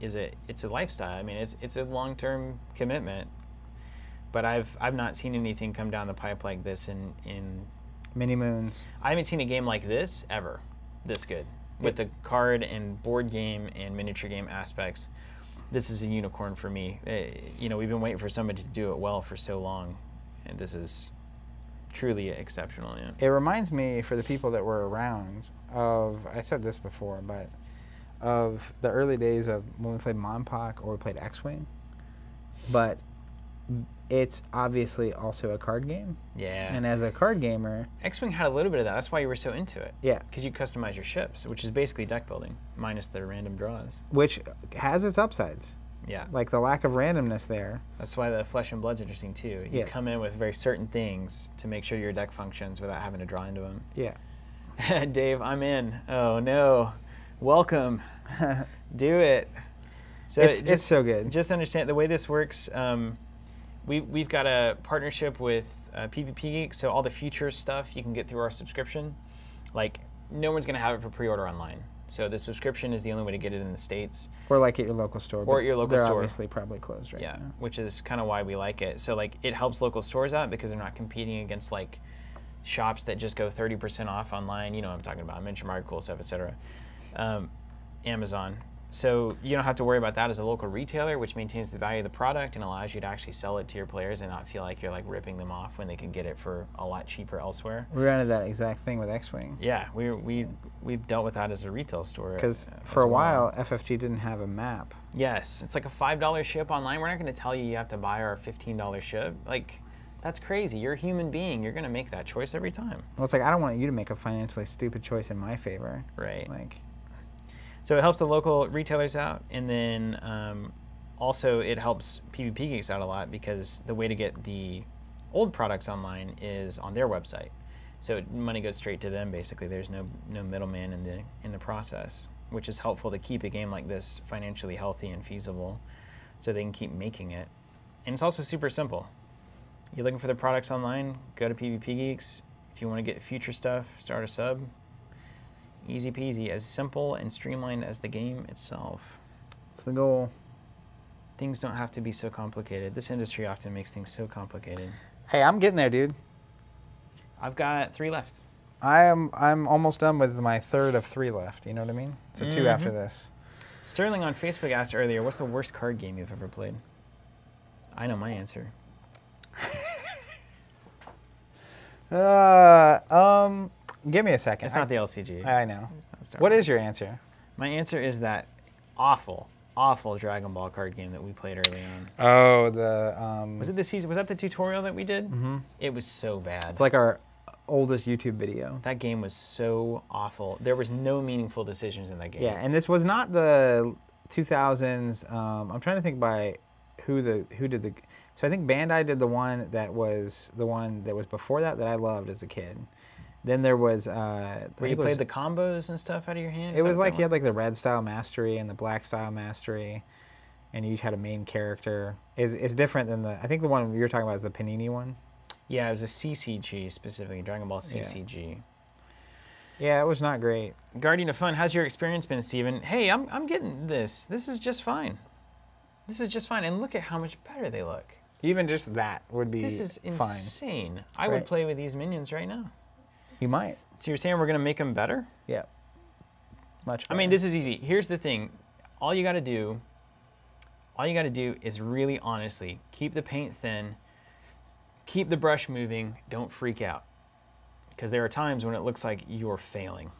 is a it's a lifestyle. I mean, it's it's a long-term commitment. But I've I've not seen anything come down the pipe like this in in Mini moons. I haven't seen a game like this ever, this good, with the card and board game and miniature game aspects. This is a unicorn for me. Uh, you know, we've been waiting for somebody to do it well for so long, and this is truly exceptional. Yeah. It reminds me, for the people that were around, of I said this before, but of the early days of when we played MonPoc or we played X-wing. But it's obviously also a card game, Yeah. and as a card gamer, X-wing had a little bit of that. That's why you were so into it. yeah, Because you customize your ships, which is basically deck building minus the random draws. which has its upsides, Yeah. like the lack of randomness there. That's why the flesh and blood's interesting too. You Yeah. come in with very certain things to make sure your deck functions without having to draw into them. Yeah. Dave, I'm in. Oh no. Welcome. Do it. So it's, just, it's so good. just understand the way this works. Um, we we've got a partnership with uh, PvP Geek, so all the future stuff you can get through our subscription. Like no one's gonna have it for pre-order online. So the subscription is the only way to get it in the states. or like at your local store. Or at your local they're store. obviously probably closed right yeah, now. which is kind of why we like it. So like it helps local stores out because they're not competing against like shops that just go 30% off online. You know what I'm talking about. I mentioned Market Cool stuff, etc. Um, Amazon. So you don't have to worry about that as a local retailer, which maintains the value of the product and allows you to actually sell it to your players and not feel like you're like ripping them off when they can get it for a lot cheaper elsewhere. We ran into that exact thing with X-wing. Yeah, we we we've dealt with that as a retail store. Because uh, for a well. while, FFG didn't have a map. Yes, it's like a five dollar ship online. We're not going to tell you you have to buy our fifteen dollar ship. Like, that's crazy. You're a human being. You're going to make that choice every time, Well, it's like I don't want you to make a financially stupid choice in my favor. right? Like, So it helps the local retailers out, and then um, also it helps PvP Geeks out a lot because the way to get the old products online is on their website. So money goes straight to them. Basically, there's no no middleman in the in the process, which is helpful to keep a game like this financially healthy and feasible, so they can keep making it. And it's also super simple. You're looking for the products online, go to PvP Geeks. If If you want to get future stuff, start a sub. Easy peasy, as simple and streamlined as the game itself. It's the goal. Things don't have to be so complicated. This industry often makes things so complicated. Hey, I'm getting there, dude. I've got three left. I am. I'm almost done with my third of three left. You know what I mean? So 2 after Mhm. this. Sterling on Facebook asked earlier, "What's the worst card game you've ever played?" I know my answer. Uh, um, give me a second. It's not the LCG. I, I know. It's not Star What is your answer? My answer is that awful, awful Dragon Ball card game that we played early on. Oh, the um. Was it the season? Was that the tutorial that we did? hmm It was so bad. It's like our oldest YouTube video. that game was so awful. There was no meaningful decisions in that game. Yeah, and this was not the 2000s. Um, I'm trying to think by who the who did the. So I think Bandai did the one that was the one that was before that that I loved as a kid. Then there was. Uh, Where you it was- played the combos and stuff out of your hand. It was like you had like the red style mastery and the black style mastery, and you each had a main character. Is is different than the. I think the one you're talking about is the Panini one. Yeah, it was a CCG specifically, Dragon Ball CCG. Yeah, it was not great. Guardian of Fun, how's your experience been, Steven? Hey, I'm I'm getting this. This is just fine. This is just fine. And look at how much better they look. Even just that would be This is fine. insane. I Right. would play with these minions right now. You might. So you're saying we're gonna make them better? Yeah. Much. I mean, this is easy. Here's the thing. All you got to do, all you got to do is really honestly keep the paint thin, keep the brush moving, don't freak out. Because there are times when it looks like you're failing.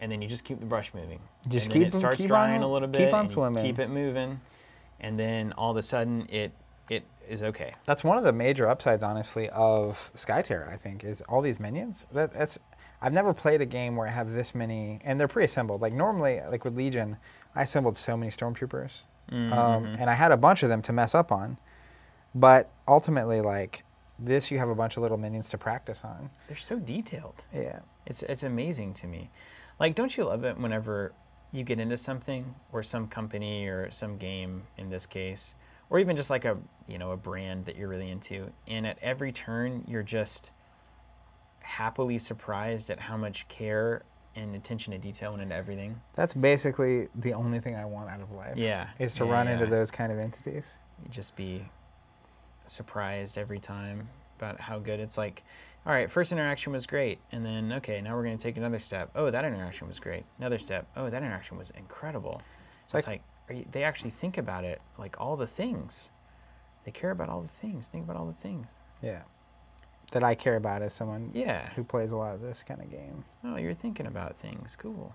And then you just keep the brush moving. Just and keep it starts keep drying on- a little bit. keep on swimming. Keep it moving. And then all of a sudden it is okay. That's one of the major upsides, honestly, of Skytear. I think is all these minions. That, that's I've never played a game where I have this many, and they're pre-assembled. Like normally, like with Legion, I assembled so many stormtroopers, Mm-hmm. um, and I had a bunch of them to mess up on. But ultimately, like this, you have a bunch of little minions to practice on. They're so detailed. Yeah, It's it's amazing to me. Like, don't you love it whenever you get into something or some company or some game in this case, or even just like a you know a brand that you're really into, and at every turn you're just happily surprised at how much care and attention to detail went into everything. that's basically the only thing I want out of life. Yeah, is to yeah, run into those kind of entities. You just be surprised every time about how good it's like all right first interaction was great and then okay now we're going to take another step oh that interaction was great another step oh that interaction was incredible so it's Like- like they actually think about it like all the things. They care about all the things. Think about all the things. Yeah, that I care about as someone yeah. who plays a lot of this kind of game. oh you're thinking about things. Cool.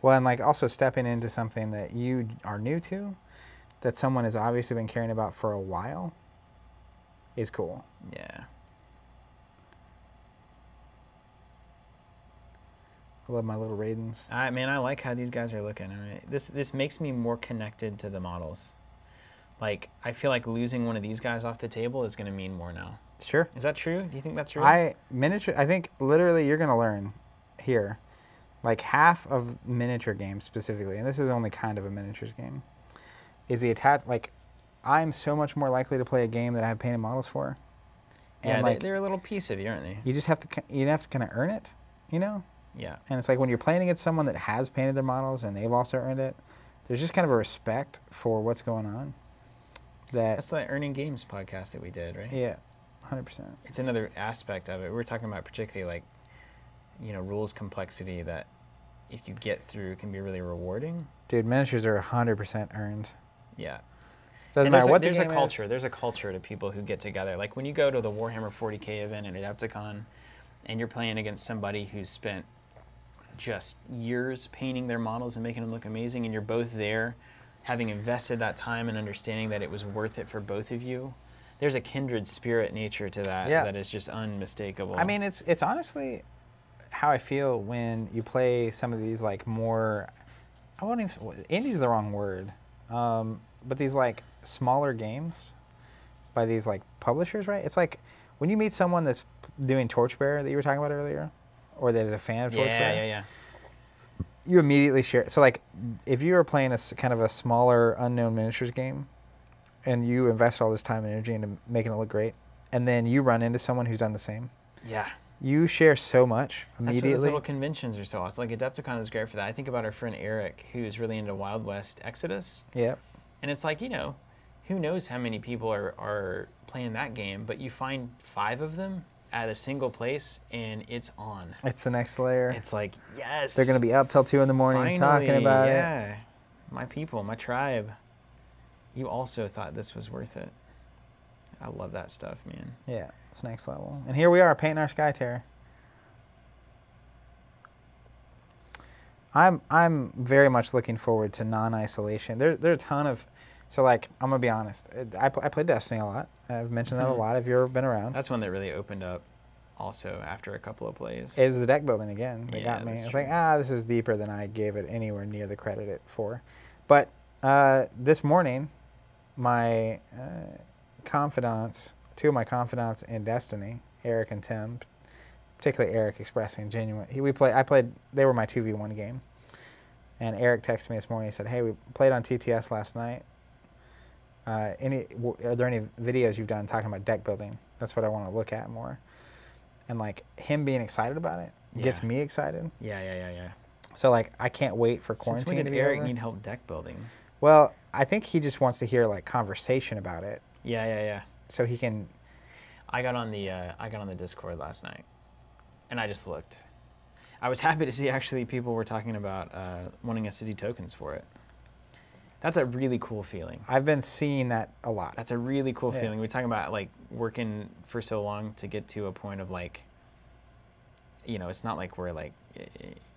Well, and like also stepping into something that you are new to, that someone has obviously been caring about for a while, is cool. yeah I love my little Raidens. I man, I like how these guys are looking. All right, this this makes me more connected to the models. Like I feel like losing one of these guys off the table is going to mean more now. Sure. Is that true? Do you think that's true? I miniature. I think literally you're gonna learn here, like half of miniature games specifically, and this is only kind of a miniatures game, is the attach. Like, I'm so much more likely to play a game that I have painted models for. yeah, and they, like they're a little piece of you, aren't they? you just have to you have to kind of earn it, you know. Yeah. And it's like when you're playing against someone that has painted their models and they've also earned it, there's just kind of a respect for what's going on. That That's the Earning Games podcast that we did, right? yeah, hundred percent. It's another aspect of it. We were talking about particularly like, you know, rules complexity that if you get through can be really rewarding. Dude, miniatures are hundred percent earned. Yeah. Doesn't matter there's what a, the there's a game is. culture. There's a culture to people who get together. Like when you go to the Warhammer 40k event at Adepticon, and you're playing against somebody who's spent just years painting their models and making them look amazing, and you're both there, having invested that time and understanding that it was worth it for both of you. There's a kindred spirit nature to that Yeah. that is just unmistakable. I mean, it's it's honestly how I feel when you play some of these like more. I won't even. Indie's the wrong word, um, but these like smaller games by these like publishers, right? It's like when you meet someone that's doing Torchbearer that you were talking about earlier, or that is a fan of yeah, Torchbearer. yeah, yeah. you immediately share. So like, if you are playing a kind of a smaller unknown miniatures game, and you invest all this time and energy into making it look great, and then you run into someone who's done the same, Yeah. You share so much That's why those little conventions are so awesome. Like Adepticon is great for that. I think about our friend Eric, who's really into Wild West Exodus, Yeah. and it's like you know, who knows how many people are are playing that game, but you find five of them at a single place, and it's on. It's the next layer. It's like yes, They're gonna be up till two in the morning talking Finally, about it. yeah. My people, my tribe. You also thought this was worth it. I love that stuff, man. Yeah, it's next level. And here we are painting our Skytear. I'm I'm very much looking forward to non-isolation. There there are a ton of, so like I'm gonna be honest. I pl- I play Destiny a lot. I've mentioned that a Mhm. lot. If you've ever been around, That's one that really opened up. Also, after a couple of plays. it was the deck building again that Yeah, got me. It's like ah, this is deeper than I gave it anywhere near the credit it for. But uh, this morning, my uh, confidants, two of my confidants in Destiny, Eric and Tim, particularly Eric, expressing genuine. He, we play. I played. They were my two v one game, and Eric texted me this morning. He said, "Hey, we played on TTS last night. Uh, any? W- are there any videos you've done talking about deck building? That's what I want to look at more." And like him being excited about it gets me excited. yeah, yeah, yeah, yeah. So like I can't wait for Since quarantine when did Eric over. need help deck building? Well, I think he just wants to hear like conversation about it, Yeah, yeah, yeah. so he can. I got on the uh, I got on the Discord last night, and I just looked. I was happy to see actually people were talking about uh, wanting us to do tokens for it. That's a really cool feeling. I've been seeing that a lot. That's a really cool Yeah. feeling. We're talking about like working for so long to get to a point of like, you know, it's not like we're like,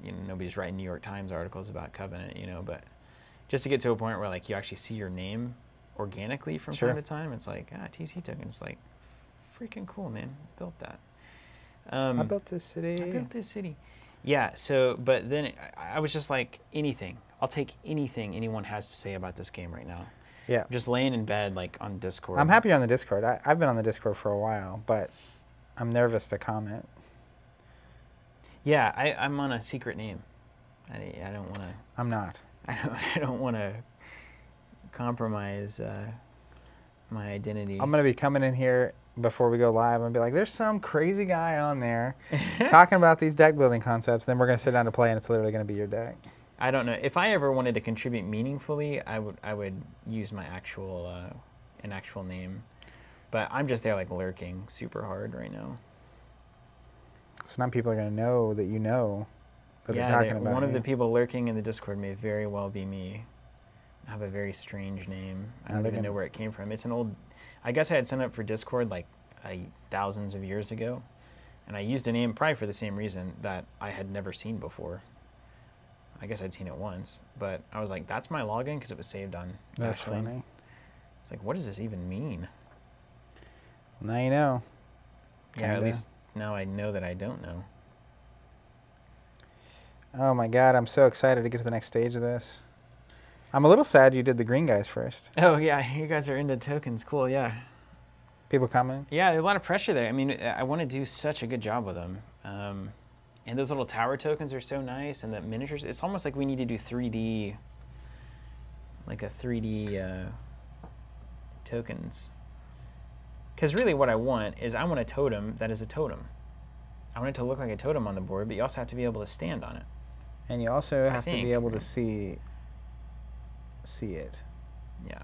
you know, nobody's writing New York Times articles about Covenant, you know, but just to get to a point where like you actually see your name organically from Sure. time to time, it's like ah TC token. It's like freaking cool, man. Built that. Um, I built this city. I built this city. Yeah. So, but then I, I was just like anything. I'll take anything anyone has to say about this game right now. Yeah. I'm just laying in bed like on Discord. I'm happy on the Discord. I, I've been on the Discord for a while, but I'm nervous to comment. Yeah, I, I'm on a secret name. I, I don't want to. I'm not. I don't. I don't want to compromise uh, my identity. I'm gonna be coming in here before we go live and be like, "There's some crazy guy on there talking about these deck building concepts." Then we're gonna sit down to play, and it's literally gonna be your deck. I don't know if I ever wanted to contribute meaningfully. I would. I would use my actual, uh, an actual name. But I'm just there like lurking super hard right now. So now people are gonna know that you know that yeah, they're they- about one of the people lurking in the Discord may very well be me. I have a very strange name. I Now don't even know gonna- where it came from. It's an old. I guess I had signed up for Discord like uh, thousands of years ago, and I used a name probably for the same reason that I had never seen before. I guess I'd seen it once, but I was like, "That's my login" because it was saved on. That's Dashlane. funny. It's like, what does this even mean? Now you know. Yeah, at least now I know that I don't know. Oh my god, I'm so excited to get to the next stage of this. I'm a little sad you did the green guys first. Oh yeah, you guys are into tokens. Cool. Yeah. People commenting. Yeah, there's a lot of pressure there. I mean, I want to do such a good job with them. Um, and those little tower tokens are so nice, and the miniatures. It's almost like we need to do 3D, like a 3D uh, tokens. Because really, what I want is I want a totem that is a totem. I want it to look like a totem on the board, but you also have to be able to stand on it. And you also I have to be able to see see it. Yeah.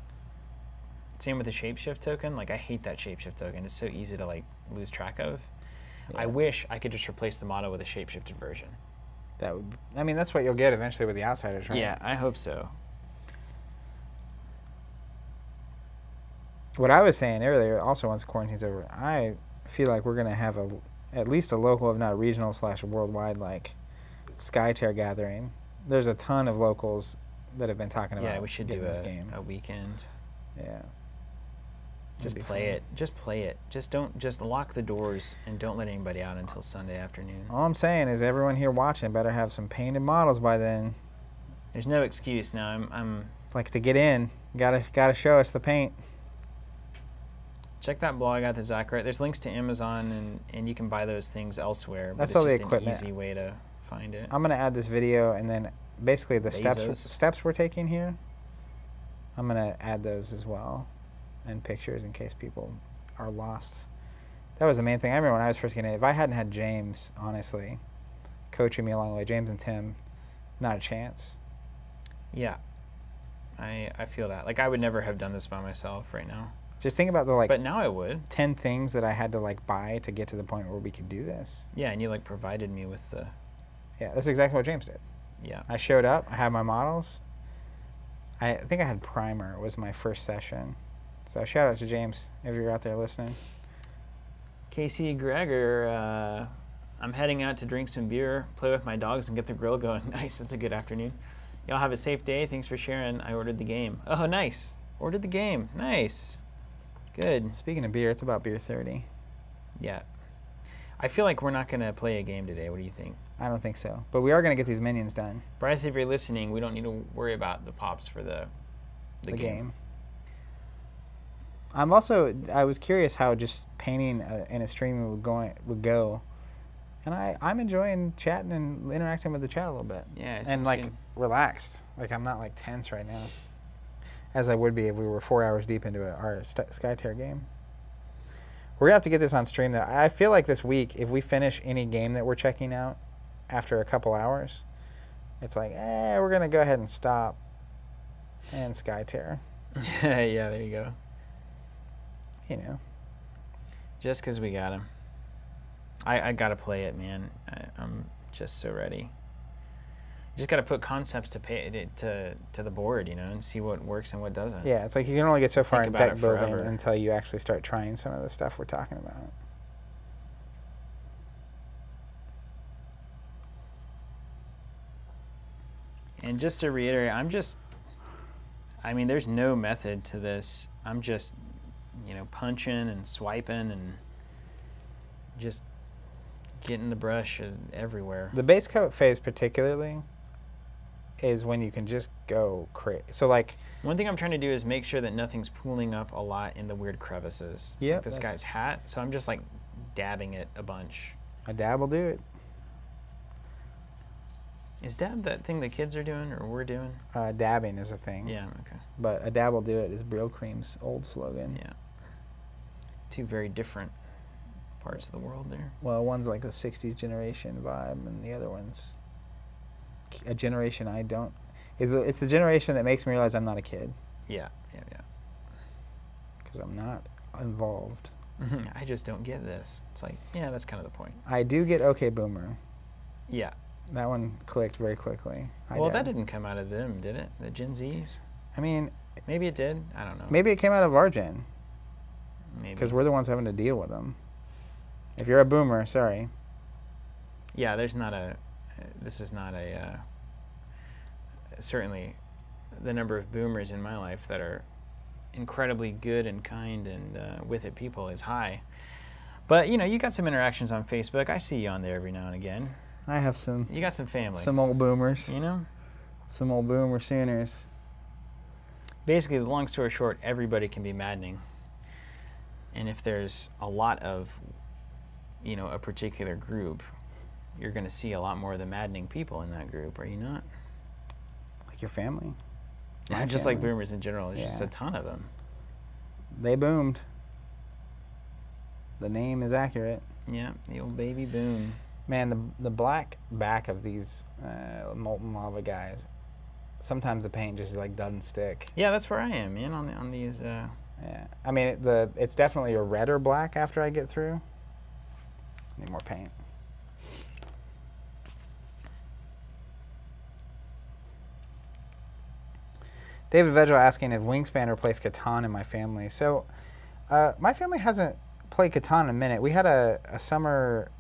Same with the shapeshift token. Like I hate that shapeshift token. It's so easy to like lose track of. I wish I could just replace the model with a shapeshifted version. That would I mean that's what you'll get eventually with the outsiders, right? Yeah, I hope so. What I was saying earlier, also once quarantine's over, I feel like we're gonna have a at least a local, if not regional slash worldwide, like Skytear gathering. There's a ton of locals that have been talking about Yeah, we should do this a, game. a weekend. Yeah. Just play fun. it. Just play it. Just don't. Just lock the doors and don't let anybody out until Sunday afternoon. All I'm saying is everyone here watching better have some painted models by then. There's no excuse now. I'm. I'm. Like to get in, gotta gotta show us the paint. Check that blog out, the Zachary. There's links to Amazon, and and you can buy those things elsewhere. But That's it's all the equipment. an easy way to find it. I'm gonna add this video and then basically the steps steps we're taking here. I'm gonna add those as well, and pictures in case people are lost. That was the main thing. I remember when I was first getting it. If I hadn't had James, honestly, coaching me along the way, James and Tim, not a chance. Yeah. I I feel that. Like I would never have done this by myself right now. Just think about the like but now I would. ten things that I had to like buy to get to the point where we could do this. Yeah, and you like provided me with the Yeah, that's exactly what James did. yeah. I showed up. I had my models. I think I had primer. It was my first session. So shout out to James if you're out there listening. Casey Gregor, uh, I'm heading out to drink some beer, play with my dogs, and get the grill going. nice. That's a good afternoon. Y'all have a safe day. Thanks for sharing. I ordered the game. Oh, nice. Ordered the game. Nice. Good. Speaking of beer, it's about beer thirty. Yeah. I feel like we're not going to play a game today. What do you think? I don't think so, but we are gonna get these minions done. Bryce, if you're listening, we don't need to worry about the pops for the, the, the game. game. I'm also I was curious how just painting uh, in a stream would going would go, and I I'm enjoying chatting and interacting with the chat a little bit, Yeah. and like good. relaxed. Like I'm not like tense right now, as I would be if we were four hours deep into a, our st- Skytear game. We're gonna have to get this on stream though. I feel like this week, if we finish any game that we're checking out after a couple hours, it's like, eh, we're gonna go ahead and stop and Skytear. yeah, there you go. You know. Just because we got him. I, I got to play it, man. I, I'm just so ready. Just got to put concepts to pay it to to the board, you know, and see what works and what doesn't. Yeah, it's like you can only get so far Think in deck building forever. until you actually start trying some of the stuff we're talking about. And just to reiterate, I'm just. I mean, there's no method to this. I'm just, you know, punching and swiping and just getting the brush everywhere. The base coat phase, particularly, is when you can just go crazy. So, like, One thing I'm trying to do is make sure that nothing's pooling up a lot in the weird crevices. Yeah. Like this guy's hat. So I'm just like dabbing it a bunch. a dab will do it. Is dab that thing the kids are doing or we're doing? Uh, dabbing is a thing. Yeah, okay. But a dab will do it is Brylcreem's old slogan. Yeah. Two very different parts of the world there. Well, one's like the 60s generation vibe, and the other one's a generation I don't. Is the, it's the generation that makes me realize I'm not a kid Yeah, yeah, yeah. because I'm not involved. I just don't get this. It's like, yeah, that's kind of the point. I do get OK Boomer. Yeah. That one clicked very quickly. I well, that did. didn't come out of them, did it? The Gen Zs? I mean, Maybe it did. I don't know. maybe it came out of our gen Maybe. because we're the ones having to deal with them. If you're a boomer, sorry. Yeah, there's not a. This is not a. Uh, certainly, the number of boomers in my life that are incredibly good and kind and uh, with it people is high. But you know, you got some interactions on Facebook. I see you on there every now and again. I have some You got some family. some old boomers, you know. some old boomer sooners. Basically, the long story short, everybody can be maddening. And if there's a lot of, you know, a particular group, you're going to see a lot more of the maddening people in that group, are you not? Like your family. Yeah, My just like boomers in general. There's just a ton of them. They boomed. The name is accurate. Yeah, the old baby boom. Man, the the black back of these uh, molten lava guys. Sometimes the paint just like doesn't stick. Yeah, that's where I am, man. On the, on these. Uh, Yeah, I mean it, the it's definitely a red or black after I get through. Need more paint. David Veggel asking if Wingspan replaced Catan in my family. So, uh, my family hasn't played Catan in a minute. We had a, a summer,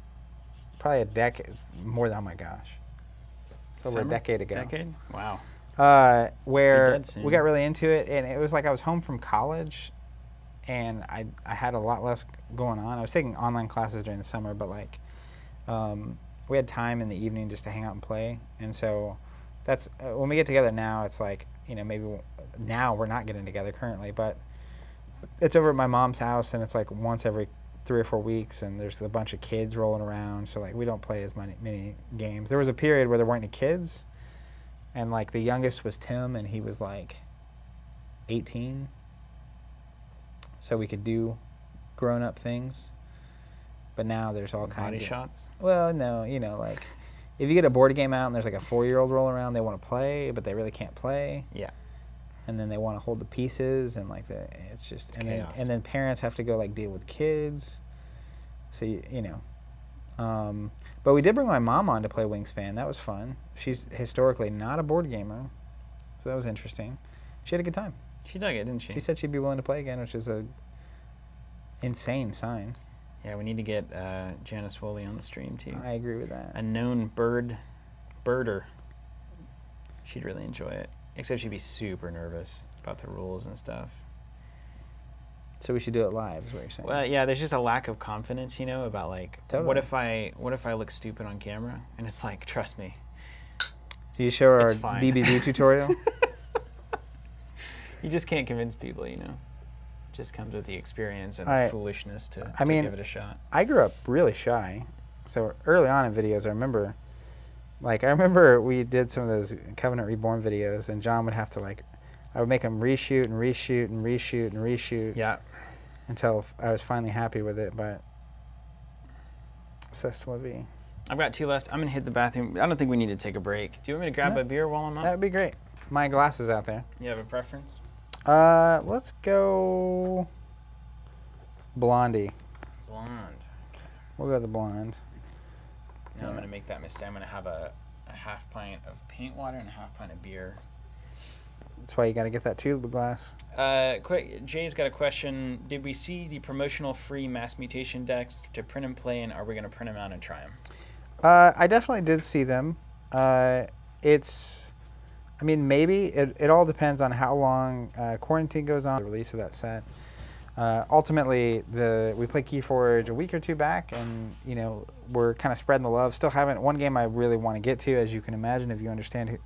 probably a decade, more than, oh my gosh. It's over a decade ago Decade? Wow. uh, where we got really into it, and it was like I was home from college, and I I had a lot less going on. I was taking online classes during the summer, but like, um, we had time in the evening just to hang out and play, and so that's uh, when we get together now. It's like you know maybe w- now we're not getting together currently, but it's over at my mom's house, and it's like once every three or four weeks, and there's a bunch of kids rolling around, so like we don't play as many many games. There was a period where there weren't any kids and like the youngest was Tim, and he was like 18. So we could do grown up things. but now there's all kinds Body of shots. Well, no, you know, like if you get a board game out and there's like a four-year-old roll around, they want to play, but they really can't play, Yeah. And then they want to hold the pieces, and like the it's just and chaos. then and then parents have to go like deal with kids, so you, you know. Um, but we did bring my mom on to play Wingspan. That was fun. She's historically not a board gamer, so that was interesting. She had a good time. She dug it, didn't she? She said she'd be willing to play again, which is a insane sign. yeah, we need to get uh, Janice Woolley on the stream too. I agree with that. a known bird birder. She'd really enjoy it. Except she'd be super nervous about the rules and stuff. So we should do it live, is what you're saying. Well, yeah, there's just a lack of confidence, you know, about like what if I what if I look stupid on camera? And it's like, trust me. Do you show our. BBD tutorial? You just can't convince people, you know. It just comes with the experience and I- the foolishness to, I to mean- give it a shot. I grew up really shy. So early on in videos, I remember, like, I remember we did some of those Covenant Reborn videos, and John would have to, like, I would make him reshoot and reshoot and reshoot and reshoot Yeah. until I was finally happy with it. But, vie. I've got two left. I'm gonna hit the bathroom. I don't think we need to take a break. Do you want me to grab No. a beer while I'm up? That'd be great. My glasses out there. you have a preference? Uh, let's go Blondie. Blonde. We'll go the blonde. Now I'm gonna make that mistake. I'm gonna have a, a half pint of paint water and a half pint of beer. That's why you got to get that tube of glass. Uh, quick, Jay's got a question. Did we see the promotional free mass mutation decks to print and play, and are we gonna print them out and try them? Uh, I definitely did see them. Uh, it's, I mean, maybe it, it all depends on how long uh, quarantine goes on. The release of that set. Uh, ultimately, the we played Keyforge a week or two back, and you know we're kind of spreading the love. Still haven't one game I really want to get to, as you can imagine if you understand who,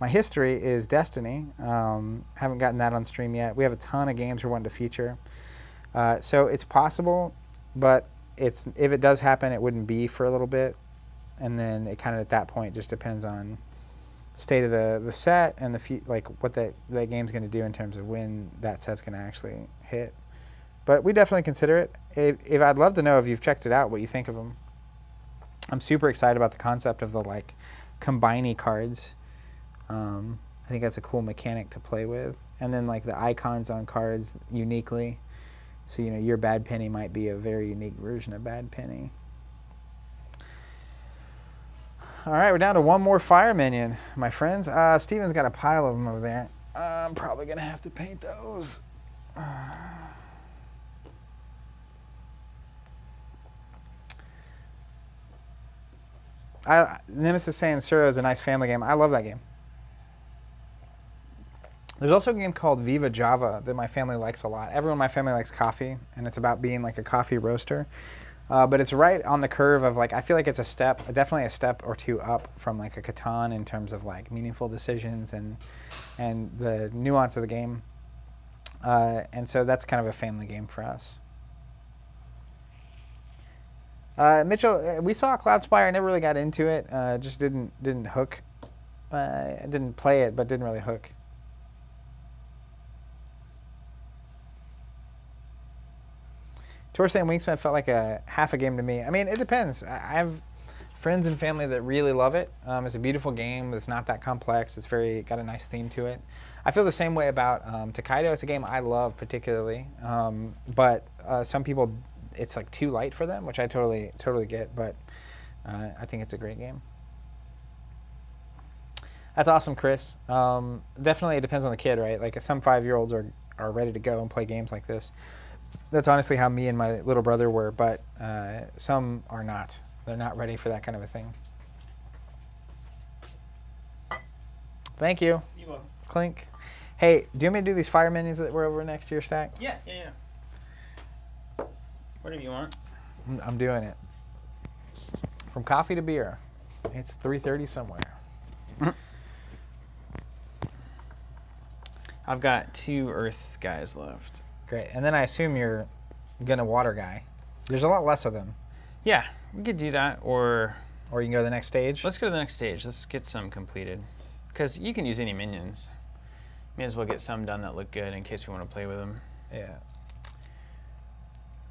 my history is Destiny. Um, haven't gotten that on stream yet. We have a ton of games we're wanting to feature, uh, so it's possible, but it's if it does happen, it wouldn't be for a little bit and then it kind of at that point just depends on state of the the set and the like what that that game's going to do in terms of when that set's going to actually hit. But we definitely consider it. If, if I'd love to know if you've checked it out, what you think of them. I'm super excited about the concept of the like combiney cards. Um, I think that's a cool mechanic to play with, and then like the icons on cards uniquely. So you know your bad penny might be a very unique version of bad penny. All right, we're down to one more fire minion, my friends. Uh, Steven's got a pile of them over there. I'm probably gonna have to paint those. I, Nemesis Sans Zero is a nice family game. I love that game. There's also a game called Viva Java that my family likes a lot. Everyone in my family likes coffee, and it's about being like a coffee roaster. Uh, but it's right on the curve of like I feel like it's a step, definitely a step or two up from like a Catan in terms of like meaningful decisions and and the nuance of the game. Uh, and so that's kind of a family game for us. Uh, Mitchell, uh, we saw Cloudspire. I never really got into it. Uh, just didn't didn't hook. Uh, didn't play it, but didn't really hook. Tor saying Wingspan felt like a half a game to me. I mean, it depends. I I have friends and family that really love it. Um, it's a beautiful game. It's not that complex. It's very got a nice theme to it. I feel the same way about um, Tokaido. It's a game I love particularly, um, but uh, some people it's like too light for them, which I totally totally get. But uh, I think it's a great game. That's awesome, Chris. Um, definitely, it depends on the kid, right? Like some five-year-olds are are ready to go and play games like this. That's honestly how me and my little brother were, but uh, some are not. They're not ready for that kind of a thing. Thank you, You will. Clink. Hey, do you want me to do these fire minions that were over next to your stack? Yeah, yeah, yeah. Whatever you want. I'm- doing it. From coffee to beer. It's 3:30 somewhere. Mm-hmm. I've got two Earth guys left. Great. And then I assume you're gonna water guy. There's a lot less of them. Yeah, we could do that, or Or you can go to the next stage. let's go to the next stage. Let's get some completed, because you can use any minions. May as well get some done that look good in case we want to play with them. Yeah.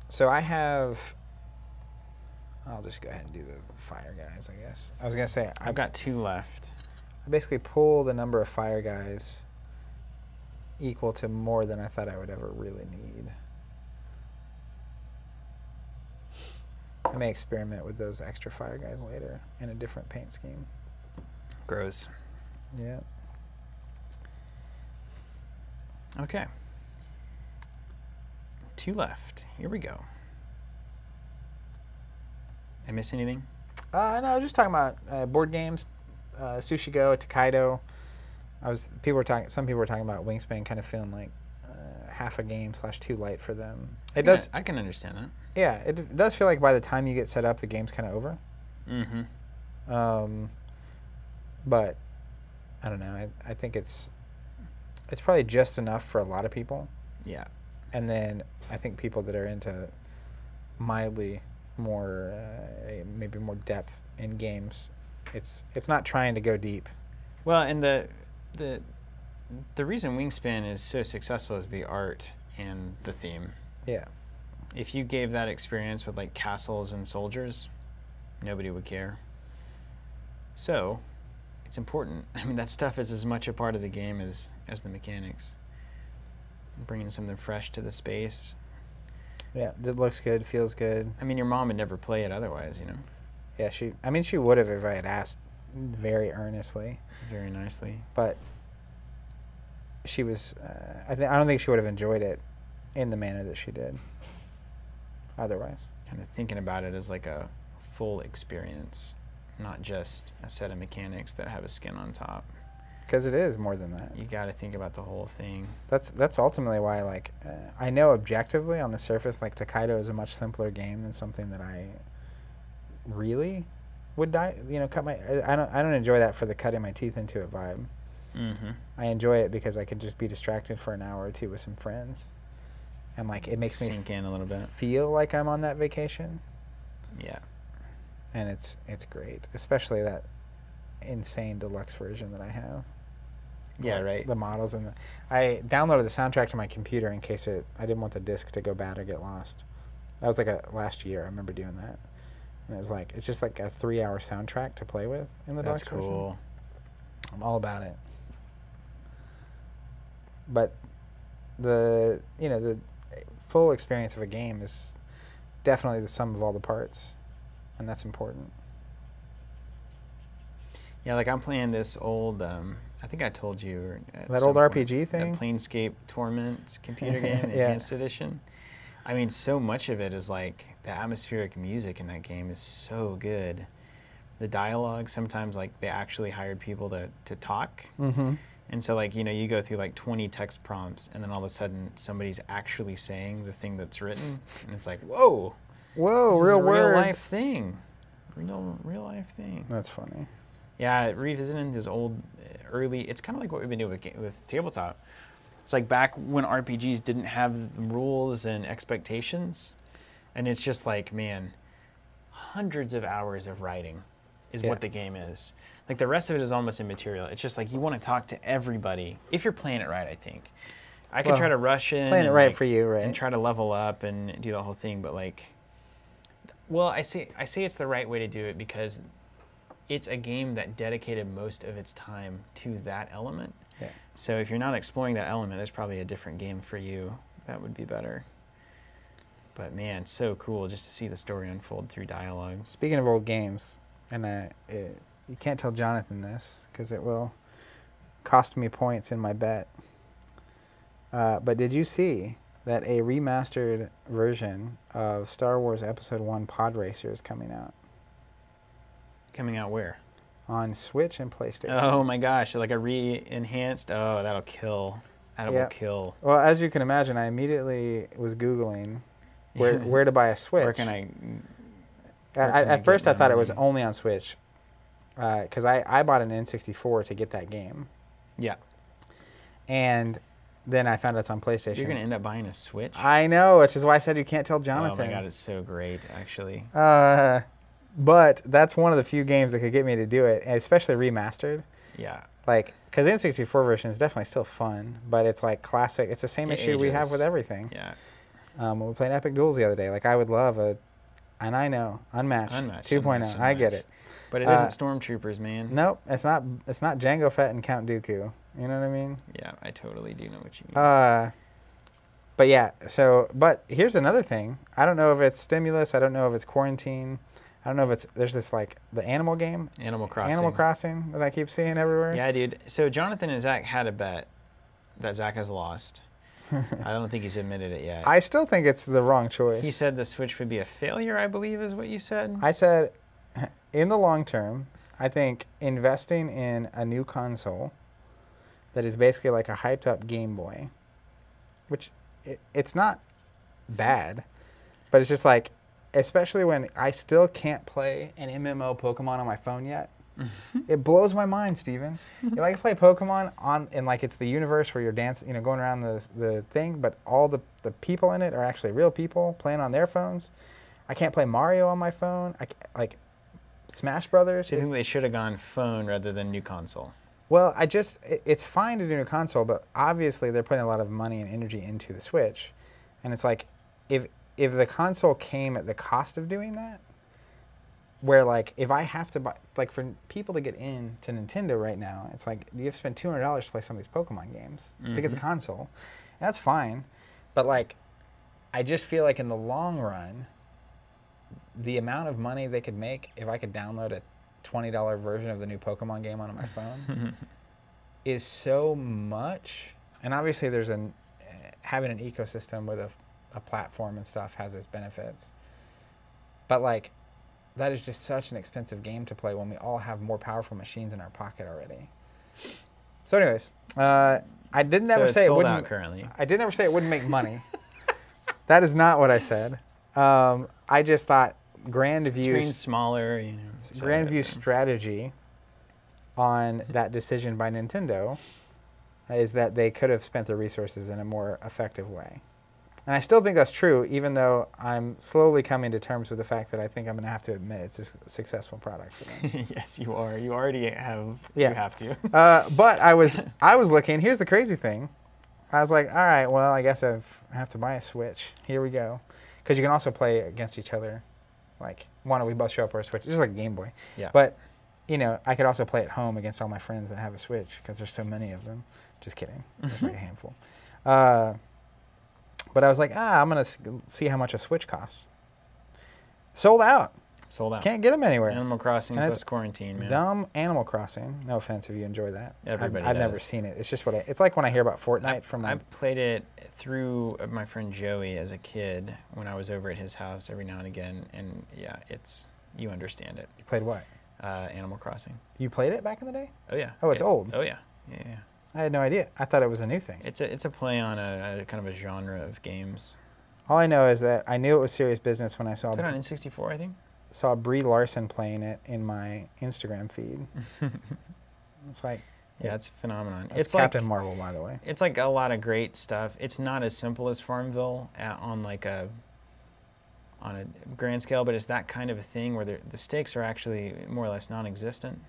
So I have I'll just go ahead and do the fire guys, I guess. I was gonna say I I've got two left. I basically pull the number of fire guys equal to more than I thought I would ever really need. I may experiment with those extra fire guys later in a different paint scheme. Gross. Yeah. Okay. Two left. Here we go. I miss anything? Uh, no, I was just talking about uh, board games, uh, Sushi Go, Tokaido. I was people were talking. Some people were talking about Wingspan kind of feeling like uh, half a game slash too light for them. It does. I can understand that. Yeah, it d- does feel like by the time you get set up, the game's kind of over. Mm-hmm. Um, but I don't know. I, I think it's it's probably just enough for a lot of people, Yeah. And then I think people that are into mildly more uh, maybe more depth in games, it's it's not trying to go deep. Well, and the the the reason Wingspan is so successful is the art and the theme. Yeah. If you gave that experience with like castles and soldiers, nobody would care. So, it's important. I mean, that stuff is as much a part of the game as as the mechanics. Bringing something fresh to the space. Yeah, it looks good, feels good. I mean, your mom would never play it otherwise, you know, Yeah, she. I mean, she would have if I had asked very earnestly, very nicely. but she was. Uh, I think I don't think she would have enjoyed it in the manner that she did. Otherwise, Kind of thinking about it as like a full experience, not just a set of mechanics that have a skin on top. Because it is more than that. You got to think about the whole thing. That's that's ultimately why like uh, I know objectively on the surface like Tokaido is a much simpler game than something that I really would die you know cut my I I don't I don't enjoy that for the cutting my teeth into it vibe. Mm-hmm. I enjoy it because I can just be distracted for an hour or two with some friends, and like it makes me sink in a little bit. feel like I'm on that vacation, Yeah. and it's it's great, especially that insane deluxe version that I have. Yeah. like, Right. The models and the, I downloaded the soundtrack to my computer in case it I didn't want the disc to go bad or get lost. That was like a last year. I remember doing that, and it was like it's just like a three-hour soundtrack to play with in the That's deluxe version. cool. I'm all about it. But the you know the full experience of a game is definitely the sum of all the parts, and that's important. Yeah, like I'm playing this old. Um, I think I told you That old point, RPG thing? that Planescape Torment computer game, Yeah. Enhanced Edition. I mean, so much of it is like the atmospheric music in that game is so good. The dialogue sometimes like they actually hired people to to talk, Mm-hmm. and so like you know you go through like 20 text prompts, and then all of a sudden somebody's actually saying the thing that's written, and it's like whoa, Whoa, real real life thing, real real life thing. That's funny. Yeah, revisiting those old, uh, early. It's kind of like what we've been doing with, with tabletop. It's like back when RPGs didn't have rules and expectations, and it's just like, man, hundreds of hours of writing is Yeah. what the game is. Like the rest of it is almost immaterial. It's just like you want to talk to everybody if you're playing it right. I think. I could Well, try to rush in, Playing it right like, for you, right? and try to level up and do the whole thing but like well i say i say it's the right way to do it because it's a game that dedicated most of its time to that element. Yeah. so if you're not exploring that element there's probably a different game for you. That would be better. But man so cool just to see the story unfold through dialogue. Speaking of old games, and uh, it, you can't tell Jonathan this because it will cost me points in my bet. Uh, but did you see that a remastered version of Star Wars Episode One Pod Racer is coming out coming out where on Switch and PlayStation? oh my gosh like a re-enhanced oh that'll kill that Yeah. will kill Well, as you can imagine, I immediately was googling where where to buy a Switch. where can i I, where I, can I at first, I thought it was only on Switch because I, I bought an N64 to get that game, yeah and then I found out it's on PlayStation. you're gonna end up buying a switch I know, which is why I said you can't tell Jonathan. Oh my god, it's so great, actually. Uh, but that's one of the few games that could get me to do it, especially remastered. Yeah. Like, because the N64 version is definitely still fun, but it's like classic. It's the same It issue we have with everything. Yeah. Um, when we played Epic Duels the other day, like I would love a And I know, unmatched, Unmatched, 2.0. unmatched, I get it. But it Uh, not Stormtroopers, man. Nope, it's not. It's not Jango Fett and Count Dooku. You know what I mean? Yeah, I totally do know what you mean. Uh, but yeah. So, but here's another thing. I don't know if it's stimulus. I don't know if it's quarantine. I don't know if it's there's this like the animal game, Animal Crossing. Animal Crossing that I keep seeing everywhere. Yeah, dude. So Jonathan and Zach had a bet that Zach has lost. I don't think he's admitted it yet. I still think it's the wrong choice. he said the Switch would be a failure, I believe, is what you said. I said, in the long term, I think investing in a new console that is basically like a hyped up Game Boy, which it, it's not bad, but it's just like, especially when I still can't play an MMO Pokemon on my phone yet. Mm-hmm. it blows my mind, Steven. if I can play Pokemon on and like it's the universe where you're dancing, you know, going around the the thing, but all the the people in it are actually real people playing on their phones. I can't play Mario on my phone. I like Smash Brothers. So you think they should have gone phone rather than new console? well, I just it- it's fine to do a console, but obviously they're putting a lot of money and energy into the Switch, and it's like if if the console came at the cost of doing that, where like if I have to buy like for people to get into Nintendo right now, it's like you have to spend two hundred dollars to play some of these Pokemon games to get the Mhm. console, and that's fine, but like I just feel like in the long run, the amount of money they could make if I could download a twenty dollar version of the new Pokemon game onto my phone is so much. And obviously, there's an uh, having an ecosystem with a, a platform and stuff has its benefits. But like, that is just such an expensive game to play when we all have more powerful machines in our pocket already. So, anyways, uh, I didn't so ever say it wouldn't. out currently. I did never say it wouldn't make money. that is not what I said. Um, I just thought Grandview's Screen smaller, you know. et cetera, et Grandview's cetera. strategy on that decision by Nintendo is that they could have spent their resources in a more effective way. And I still think that's true, even though I'm slowly coming to terms with the fact that I think I'm going to have to admit it's a successful product for them. yes, you are. You already have. Yeah. You have to. Uh, but I was I was looking. Here's the crazy thing. I was like, all right, well, I guess I've, I have to buy a Switch. Here we go, because you can also play against each other. Like, why don't we bust you up for a Switch? Just like a Game Boy. Yeah. But you know, I could also play at home against all my friends that have a Switch because there's so many of them. Just kidding. There's like a handful. Uh, but I was like, ah, I'm gonna see how much a Switch costs. Sold out. Sold out. Can't get them anywhere. Animal Crossing And plus quarantine, man. Dumb Animal Crossing. No offense if you enjoy that. I've- Everybody I've, never seen it. It's just what I, it's like when I hear about Fortnite from my. I've played it through uh, my friend Joey as a kid when I was over at his house every now and again, and yeah, it's you understand it. you played what? Uh, Animal Crossing. You played it back in the day? Oh yeah. Oh, it's old. Oh yeah. Yeah, yeah. I had no idea. I thought it was a new thing. It's a it's a play on a, a kind of a genre of games. All I know is that I knew it was serious business when I saw it on N64, I think. saw Brie Larson playing it in my Instagram feed. It's like Yeah, it's a phenomenon. it's it's Captain like Marvel, by the way. it's like a lot of great stuff. It's not as simple as Farmville at, on like a on a grand scale, but it's that kind of a thing where the the stakes are actually more or less non-existent,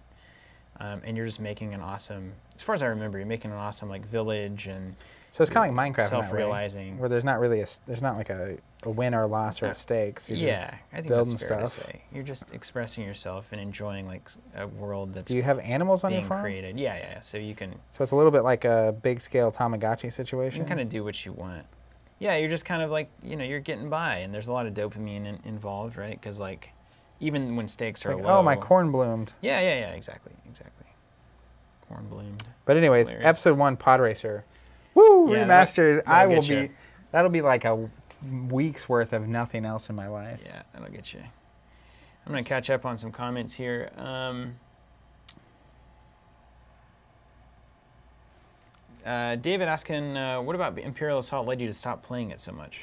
um, and you're just making an awesome. As far as I remember, you're making an awesome like village and So it's kind of like Minecraft, in that way, self-realizing. where there's not really a there's not like a, a win or loss or a stakes. You're yeah, I think building that's fair stuff. to say. You're just expressing yourself and enjoying like a world that's Do you have animals on your farm? created. Yeah, yeah. yeah. So you can So it's a little bit like a big scale Tamagotchi situation. you can kind of do what you want. Yeah, you're just kind of like you know you're getting by, and there's a lot of dopamine in, involved, right? Because like even when stakes It's are like, low. oh, my corn bloomed. Yeah, yeah, yeah. Exactly, exactly. Corn bloomed. But anyways, episode one Pod Racer, woo Yeah, remastered. that'll I will ya. be. That'll be like a week's worth of nothing else in my life. Yeah, that'll get you. I'm gonna catch up on some comments here. Um, uh, David asking, uh, what about Imperial Assault led you to stop playing it so much?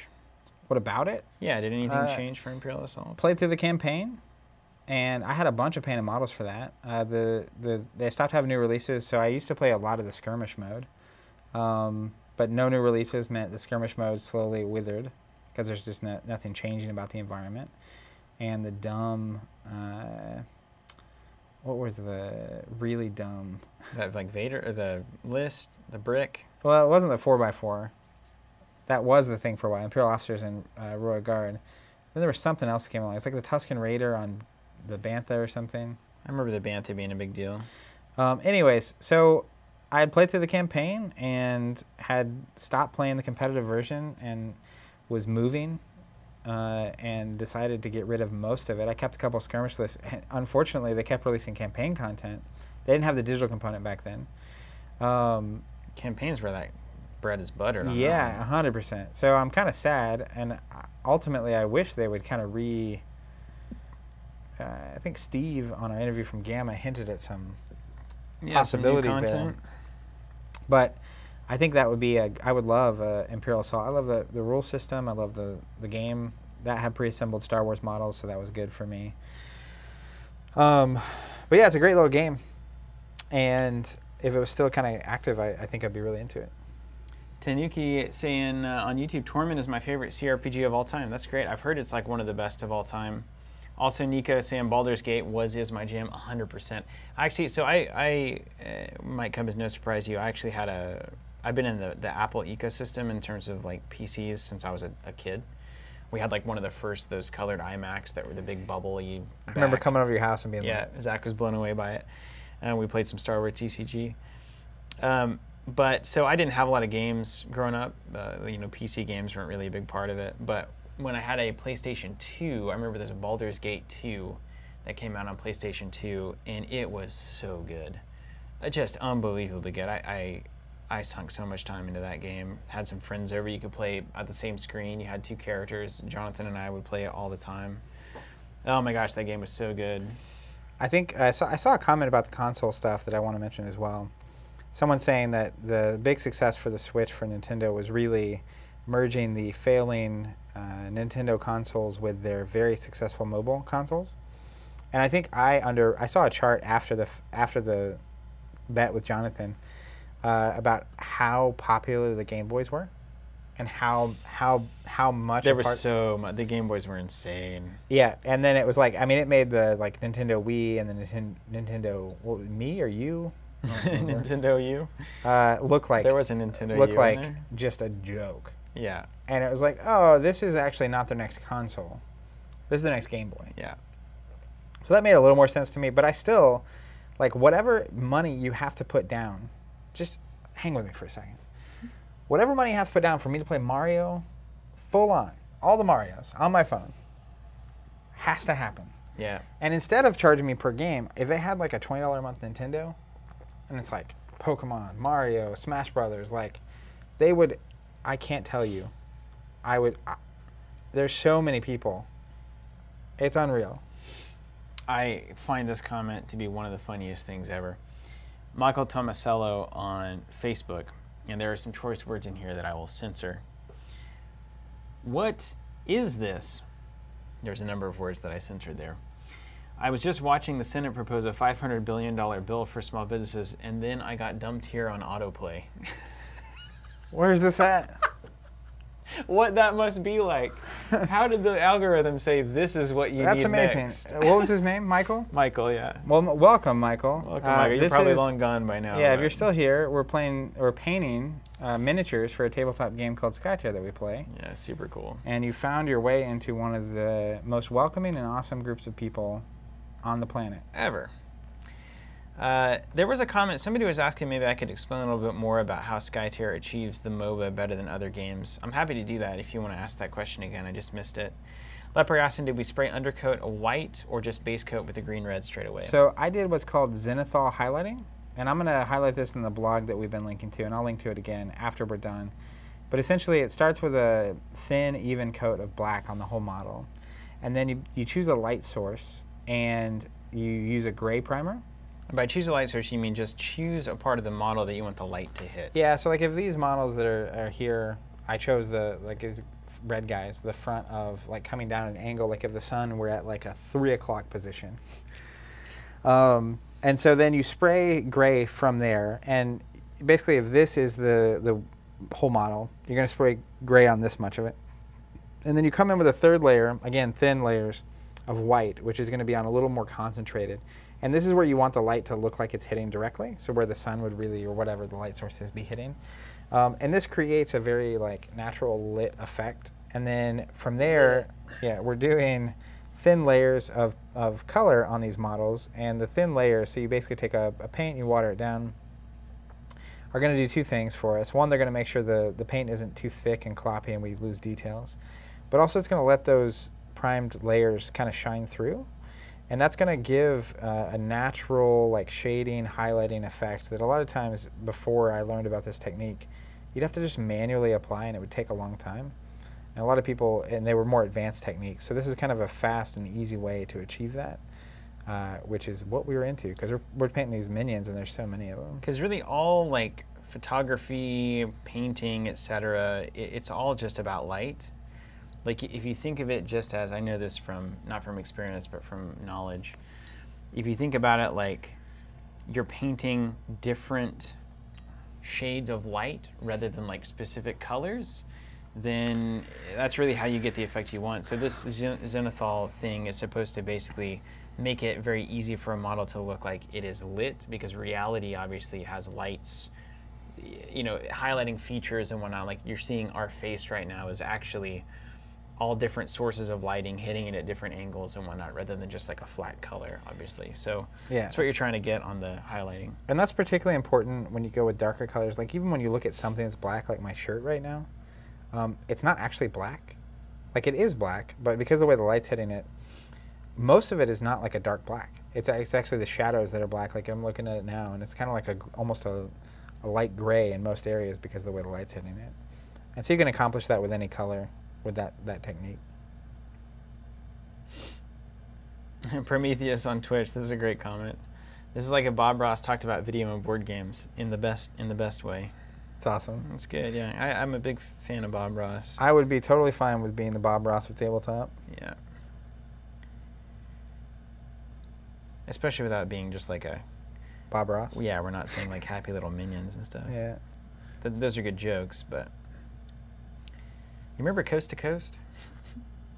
What about it? Yeah, did anything Uh, change for Imperial Assault? Played through the campaign, and I had a bunch of painted models for that. Uh, the the they stopped having new releases, so I used to play a lot of the skirmish mode. Um, but no new releases meant the skirmish mode slowly withered because there's just no, nothing changing about the environment. And the dumb, uh, what was the really dumb? That like Vader or the list, the brick. Well, it wasn't the four x four. That was the thing for a while. Imperial officers and uh, Royal Guard. Then there was something else that came along. It's like the Tusken Raider on the Bantha or something. I remember the Bantha being a big deal. Um, anyways, so I had played through the campaign and had stopped playing the competitive version and was moving uh, and decided to get rid of most of it. I kept a couple skirmish lists. Unfortunately, they kept releasing campaign content. They didn't have the digital component back then. Um, Campaigns where that bread is buttered. On yeah, hundred percent. So I'm kind of sad, and ultimately, I wish they would kind of re. Uh, I think Steve on our interview from Gamma hinted at some yeah, possibilities some there. But I think that would be a. I would love uh, Imperial Assault. I love the the rule system. I love the the game that had pre-assembled Star Wars models, so that was good for me. Um, but yeah, it's a great little game, and if it was still kind of active, I, I think I'd be really into it. Tanuki saying uh, on YouTube, Torment is my favorite CRPG of all time. That's great. I've heard it's like one of the best of all time. Also, Nico saying Baldur's Gate was is my jam 100%. Actually, so I, I uh, might come as no surprise to you. I actually had a, I've been in the, the Apple ecosystem in terms of like PCs since I was a, a kid. We had like one of the first those colored iMacs that were the big bubbly. I remember coming over your house and being Yeah, like, Zach was blown away by it. And we played some Star Wars TCG. Um, but so I didn't have a lot of games growing up. Uh, you know, PC games weren't really a big part of it. But when I had a PlayStation 2, I remember there's a Baldur's Gate 2 that came out on PlayStation 2, and it was so good. Uh, Just unbelievably good. I, I, I sunk so much time into that game. Had some friends over. You could play at the same screen. You had two characters. Jonathan and I would play it all the time. Oh my gosh, that game was so good. I think I saw, I saw a comment about the console stuff that I want to mention as well. Someone saying that the big success for the Switch for Nintendo was really merging the failing Nintendo consoles with their very successful mobile consoles. And I think I under I saw a chart after the after the bet with Jonathan uh, about how popular the Game Boys were, and how how how much There was so much. The Game Boys were insane. yeah, and then it was like I mean it made the like Nintendo Wii and the Ninten- Nintendo what, me or you I don't remember. Nintendo U. uh, look like There was a Nintendo look U. like just a joke, Yeah, and it was like oh this is actually not their next console, this is the next Game Boy. yeah. So that made a little more sense to me, but I still like whatever money you have to put down. Just hang with me for a second. Whatever money you have to put down for me to play Mario, full on, all the Mario's on my phone, has to happen. Yeah. And instead of charging me per game, if they had like a twenty dollar a month Nintendo, and it's like Pokemon, Mario, Smash Brothers, like they would, I can't tell you, I would. I, there's so many people. It's unreal. I find this comment to be one of the funniest things ever. Michael Tomasello on Facebook, and there are some choice words in here that I will censor. What is this? There's a number of words that I censored there. I was just watching the Senate propose a $500 billion bill for small businesses, and then I got dumped here on autoplay. Where's this at? what that must be like. How did the algorithm say this is what you That's need amazing. next? Uh, what was his name? Michael. Michael, yeah. Well, m- welcome, Michael. Welcome, Uh, Michael. You're probably is- long gone by now. Yeah, if you're still here, we're playing, we're painting uh, miniatures for a tabletop game called Skytear that we play. Yeah, super cool. And you found your way into one of the most welcoming and awesome groups of people on the planet. Ever. Uh, there was a comment, somebody was asking maybe I could explain a little bit more about how Skytear achieves the MOBA better than other games. I'm happy to do that if you want to ask that question again. I just missed it. Leper asking, did we spray undercoat a white or just base coat with the green red straight away? So I did what's called zenithal highlighting, and I'm going to highlight this in the blog that we've been linking to, and I'll link to it again after we're done. But essentially, it starts with a thin, even coat of black on the whole model, and then you, you choose a light source, and you use a gray primer. By choose a light source, you mean just choose a part of the model that you want the light to hit. Yeah, so like if these models that are, are here, I chose the like these red guys, the front of like coming down an angle, like if the sun were at like a three o'clock position. Um, and so then you spray gray from there, and basically if this is the the whole model, you're gonna spray gray on this much of it, and then you come in with a third layer, again thin layers of white, which is gonna be on a little more concentrated. And this is where you want the light to look like it's hitting directly, so where the sun would really, or whatever the light source is, be hitting. Um, and this creates a very like natural lit effect. And then from there, yeah, we're doing thin layers of, of color on these models. And the thin layers, so you basically take a, a paint, you water it down, are going to do two things for us. One, they're going to make sure the, the paint isn't too thick and cloppy and we lose details. But also it's going to let those primed layers kind of shine through. And that's going to give uh, a natural like shading, highlighting effect that a lot of times before I learned about this technique, you'd have to just manually apply and it would take a long time. And a lot of people, and they were more advanced techniques. So this is kind of a fast and easy way to achieve that, uh, which is what we were into because we're, we're painting these minions and there's so many of them. Because really, all like photography, painting, etc., it, it's all just about light. Like if you think of it just as I know this from not from experience but from knowledge. If you think about it like you're painting different shades of light rather than like specific colors, then that's really how you get the effect you want. So this zenithal thing is supposed to basically make it very easy for a model to look like it is lit because reality obviously has lights, you know, highlighting features and whatnot. Like you're seeing our face right now is actually all different sources of lighting hitting it at different angles and whatnot rather than just like a flat color obviously so yeah that's what you're trying to get on the highlighting and that's particularly important when you go with darker colors like even when you look at something that's black like my shirt right now um, it's not actually black. Like it is black, but because of the way the light's hitting it, most of it is not like a dark black. It's, it's actually the shadows that are black. Like I'm looking at it now, and it's kind of like a almost a, a light gray in most areas because of the way the light's hitting it. And so you can accomplish that with any color with that, that technique. Prometheus on Twitch, this is a great comment. This is like if Bob Ross talked about video and board games in the best in the best way. It's awesome. It's good. Yeah, I, am a big fan of Bob Ross. I would be totally fine with being the Bob Ross of tabletop. Yeah. Especially without being just like a Bob Ross. Yeah, we're not saying like happy little minions and stuff. Yeah. Th those are good jokes, but you remember Coast to Coast?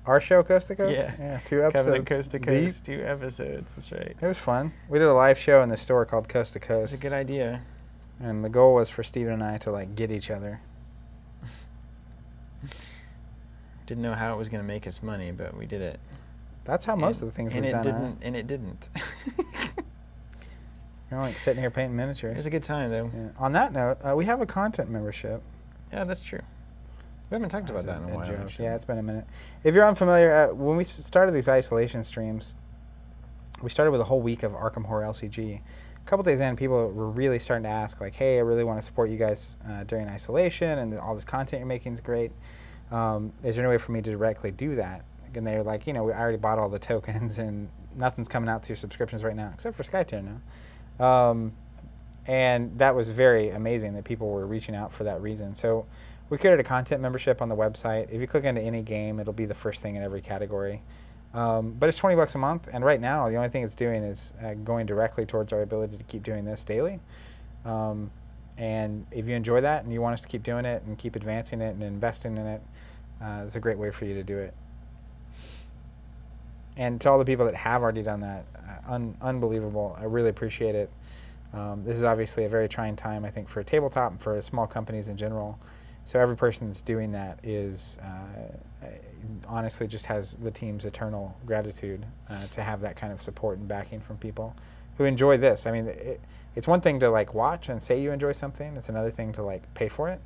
Our show, Coast to Coast. Yeah, yeah, two episodes. Covenant Coast to Coast, Deep. two episodes. That's right. It was fun. We did a live show in the store called Coast to Coast. It's a good idea. And the goal was for Steven and I to like get each other. Didn't know how it was going to make us money, but we did it. That's how most and, of the things and we've it done. Didn't, And it didn't. You're like sitting here painting miniatures. It was a good time, though. Yeah. On that note, uh, we have a content membership. Yeah, that's true. We haven't talked about that in a, while. Yeah, it's been a minute. If you're unfamiliar, uh, when we started these isolation streams, we started with a whole week of Arkham Horror LCG A couple days in, people were really starting to ask, like, "Hey, I really want to support you guys uh, during isolation, and all this content you're making is great. Um, is there any way for me to directly do that?" And they're like, "You know, we already bought all the tokens, and nothing's coming out to your subscriptions right now, except for Skytear now." Um, and that was very amazing that people were reaching out for that reason. So we created a content membership on the website. If you click into any game, it'll be the first thing in every category. Um, but it's 20 bucks a month, and right now the only thing it's doing is uh, going directly towards our ability to keep doing this daily. Um, and if you enjoy that and you want us to keep doing it and keep advancing it and investing in it, uh, it's a great way for you to do it. And to all the people that have already done that, uh, un unbelievable. I really appreciate it. Um, this is obviously a very trying time, I think, for tabletop and for small companies in general. So every person that's doing that is uh, honestly just has the team's eternal gratitude uh, to have that kind of support and backing from people who enjoy this. I mean, it, it's one thing to like watch and say you enjoy something. It's another thing to like pay for it.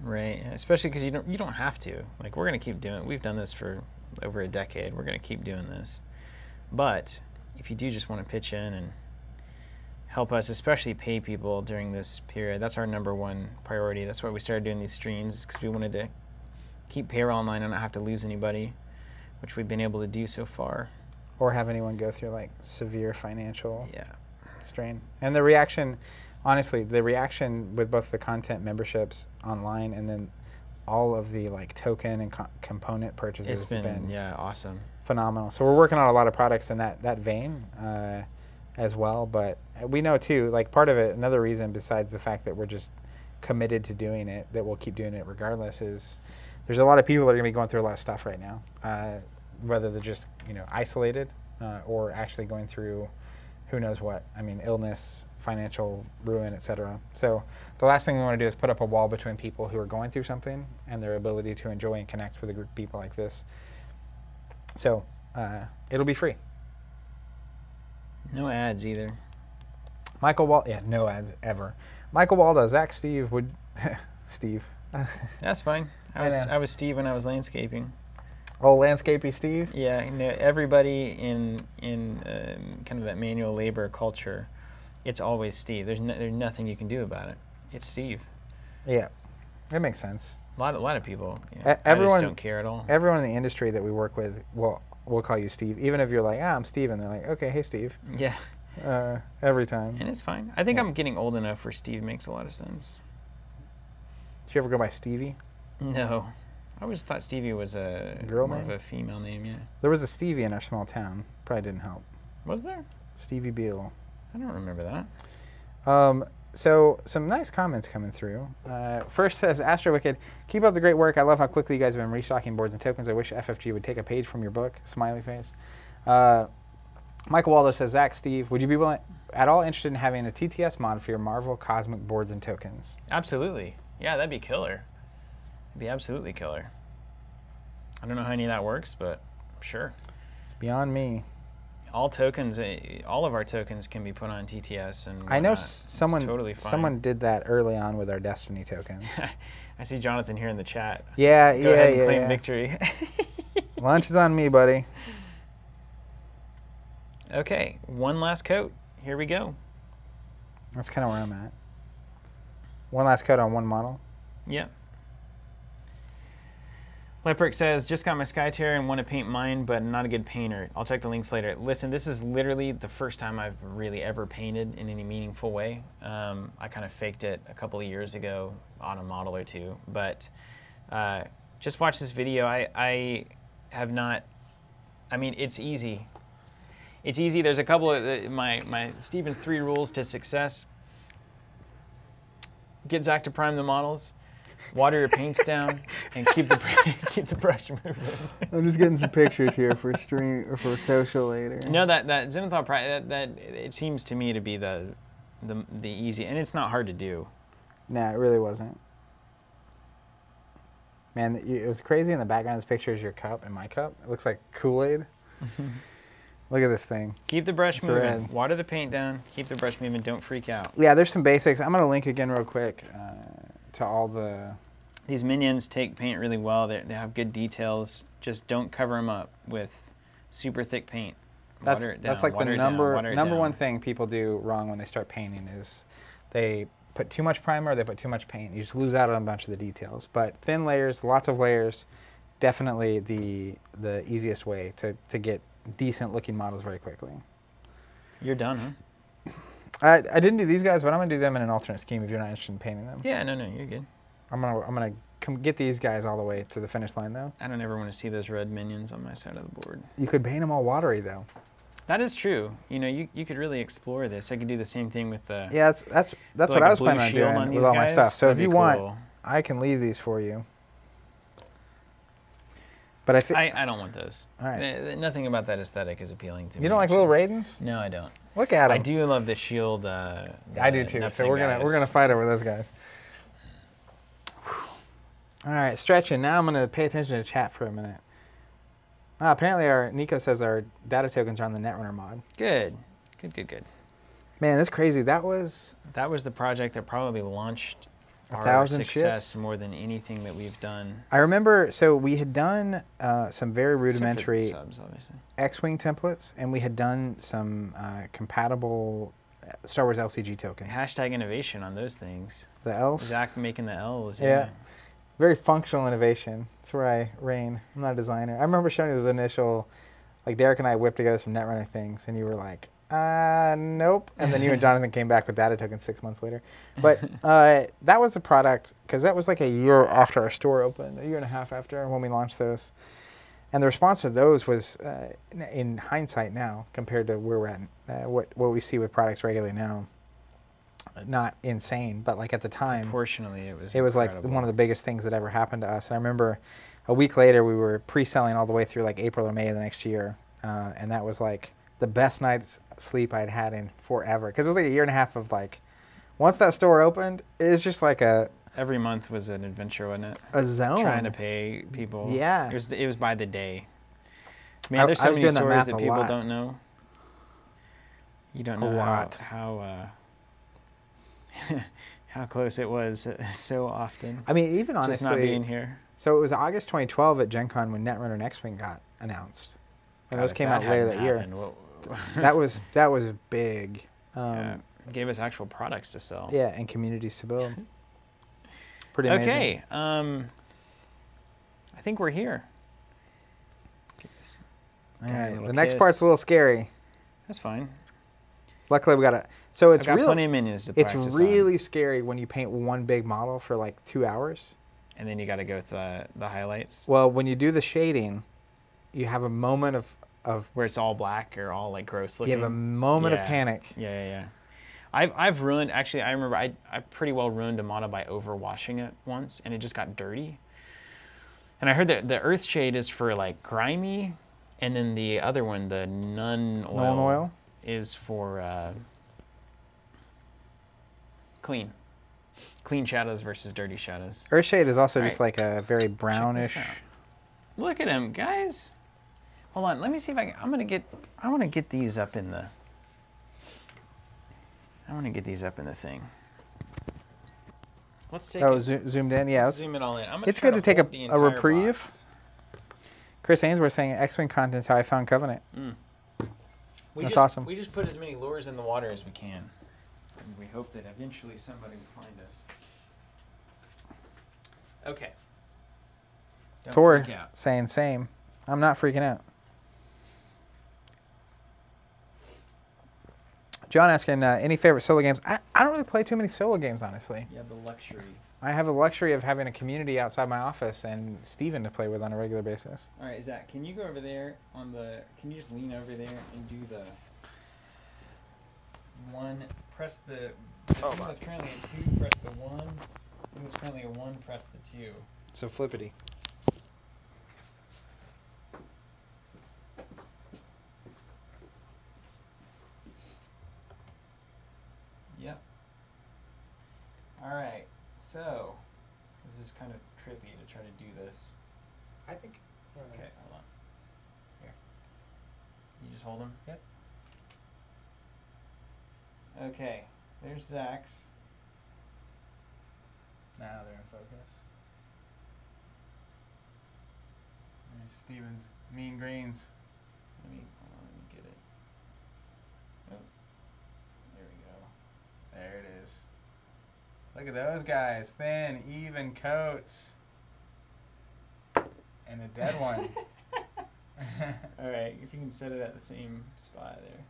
Right, especially because you don't you don't have to. Like we're gonna keep doing. it. We've done this for over a decade. We're gonna keep doing this. But if you do just want to pitch in and help us, especially pay people during this period. That's our number one priority. That's why we started doing these streams, because we wanted to keep payroll online and not have to lose anybody, which we've been able to do so far. Or have anyone go through like severe financial yeah. strain. And the reaction, honestly, the reaction with both the content memberships online and then all of the like token and co component purchases it's been, been, yeah awesome phenomenal. So we're working on a lot of products in that that vein. Uh, as well. But we know too, like part of it, another reason besides the fact that we're just committed to doing it, that we'll keep doing it regardless, is there's a lot of people that are going to be going through a lot of stuff right now, uh, whether they're just you know isolated uh, or actually going through who knows what. I mean, illness, financial ruin, etc. So the last thing we want to do is put up a wall between people who are going through something and their ability to enjoy and connect with a group of people like this. So uh, it'll be free. No ads either. Michael Wall, yeah, no ads ever. Michael Waldo, Zach, Steve would, Steve. That's fine. I I was know. I was Steve when I was landscaping. oh, landscapey Steve. Yeah, you know, everybody in in um, kind of that manual labor culture, it's always Steve. There's no, there's nothing you can do about it. It's Steve. Yeah, that makes sense. A lot a lot of people. Yeah, I everyone- just don't care at all. Everyone in the industry that we work with, will we'll call you Steve. Even if you're like, ah, I'm Steve, and they're like, okay, hey, Steve. yeah, Uh, every time. and it's fine. I think Yeah. I'm getting old enough where Steve makes a lot of sense. Did you ever go by Stevie? No, I always thought Stevie was a Girl more name? of a female name. Yeah, There was a Stevie in our small town. Probably didn't help. was there? Stevie Beal. I don't remember that. Um, so some nice comments coming through. Uh, first says Astro Wicked, keep up the great work. I love how quickly you guys have been restocking boards and tokens. I wish FFG would take a page from your book. Smiley face. Uh, Michael Waldo says Zach, Steve, would you be willing, at all interested in having a TTS mod for your Marvel Cosmic boards and tokens? Absolutely. Yeah, that'd be killer. It'd be absolutely killer. I don't know how any of that works, but sure. It's beyond me. All tokens, eh, all of our tokens can be put on TTS, and I know someone totally fine. someone did that early on with our Destiny tokens. I see Jonathan here in the chat. yeah, Go yeah, ahead and yeah. claim yeah. victory. Lunch is on me, buddy. okay, one last coat. Here we go. That's kind of where I'm at. One last coat on one model. Yep. Leprick says, just got my Skytear and want to paint mine, but not a good painter. I'll check the links later. Listen, this is literally the first time I've really ever painted in any meaningful way. Um, I kind of faked it a couple of years ago on a model or two, but uh, just watch this video. I, I have not, I mean, it's easy. It's easy. There's a couple of uh, my, my Stevens three rules to success. Get Zach to prime the models water your paints down and keep the keep the brush moving. I'm just getting some pictures here for stream or for social later. no, that that Zenithal that, that it seems to me to be the the the easy and it's not hard to do. Nah, it really wasn't. Man, it was crazy in the background. This picture is your cup and my cup. It looks like Kool Aid. Look at this thing. Keep the brush It's moving. red. Water the paint down. Keep the brush moving. Don't freak out. Yeah, there's some basics. I'm gonna link again real quick uh, to all the. These minions take paint really well. They they have good details. Just don't cover them up with super thick paint. That's down. that's like the it down, number number down. one thing people do wrong when they start painting is they put too much primer. They put too much paint. You just lose out on a bunch of the details. But thin layers, lots of layers, definitely the the easiest way to to get decent looking models very quickly. You're done, huh? I, I didn't do these guys, but I'm gonna do them in an alternate scheme if you're not interested in painting them. Yeah, no, no, you're good. I'm gonna I'm gonna come get these guys all the way to the finish line though. I don't ever want to see those red minions on my side of the board. You could paint them all watery though. That is true. You know, you, you could really explore this. I could do the same thing with the Yeah, that's that's that's like what I was planning on doing on with all my stuff. So if That'd you be want. I can leave these for you. But I feel I, I don't want those. All right. Eh, eh, Nothing about that aesthetic is appealing to me. you don't like little Raidens? No, I don't. Look at them. I do love the shield. Uh, I do too. So we're gonna we're gonna fight over those guys. All right, stretching. Now I'm gonna pay attention to chat for a minute. Ah, apparently, our Nico says our data tokens are on the Netrunner mod. Good, good, good, good. Man, that's crazy. That was That was the project that probably launched our thousand success ships? more than anything that we've done. I remember. So we had done uh, some very except for the rudimentary subs. X-wing templates, and we had done some uh, compatible uh, Star Wars LCG tokens. Hashtag innovation on those things. the L's. Zach making the L's. Yeah. Yeah. very functional innovation. That's where I reign. I'm not a designer. I remember showing you those initial, like Derek and I whipped together some Netrunner things, and you were like, uh, nope. And then you and Jonathan came back with data tokens six months later. But uh, that was the product, because that was like a year after our store opened, a year and a half after when we launched those. And the response to those was, uh, in- in hindsight now, compared to where we're at, uh, what, what we see with products regularly now, not insane, but like at the time, Proportionally, it was. it was like one of the biggest things that ever happened to us. And I remember a week later we were pre-selling all the way through like April or May of the next year, uh, and that was like the best night's sleep I'd had in forever because it was like a year and a half of like, once that store opened, it was just like a Every month was an adventure, wasn't it? a zone. Trying to pay people. Yeah. It was it was by the day. Man, there's so many that stories that people lot. don't know. You don't A know lot. how how uh, how close it was uh, so often. I mean, even honestly, just not being here. so it was August 2012 at Gen Con when Netrunner and X-Wing got announced, and God, those came out later that year. what- that was that was big. Um, yeah, gave us actual products to sell. yeah, and communities to build. Pretty amazing. Okay. Um, I think we're here. All a The next kiss. part's a little scary. That's fine. Luckily, we got a. So it's got real. plenty of minions It's practice on. really scary when you paint one big model for like two hours. And then you got to go with the the highlights Well, when you do the shading, you have a moment of of where it's all black or all like gross looking. you have a moment Yeah. of panic. Yeah, yeah, yeah. I've, I've ruined, actually, I remember I, I pretty well ruined a model by overwashing it once and it just got dirty. And I heard that the earth shade is for like grimy, and then the other one, the nun oil, Nuln oil. is for uh, clean. Clean shadows versus dirty shadows. Earthshade is also just Alright. like a very brownish. Look at him, guys. Hold on, let me see if I can. I'm gonna get. I want to get these up in the. I want to get these up in the thing. Let's take. Oh, it, zo- zoomed in. Yeah, let's it's, zoom it all in. I'm it's good to take a- a entire reprieve. box. Chris Ainsworth saying X-wing content's how I found Covenant. Hmm. We That's just, awesome. We just put as many lures in the water as we can, and we hope that eventually somebody will find us. Okay. Don't Tor freak out. saying same. I'm not freaking out. John asking uh, any favorite solo games. I, I don't really play too many solo games, honestly. You have the luxury. I have the luxury of having a community outside my office and Steven to play with on a regular basis. All right, Zach, can you go over there on the? Can you just lean over there and do the one? Press the. the Oh, thing my. that's currently a two. Press the one. I think it's currently a one. Press the two. So flippity. Yep. All right. So, this is kind of trippy to try to do this. I think. Uh, okay, hold on. Here. You just hold them. Yep. Okay. There's Zach's. Now they're in focus. There's Steven's mean greens. Let me, hold on, let me get it. Oh, there we go. There it is. Look at those guys. Thin, even coats. And a dead one. All right, if you can set it at the same spot there.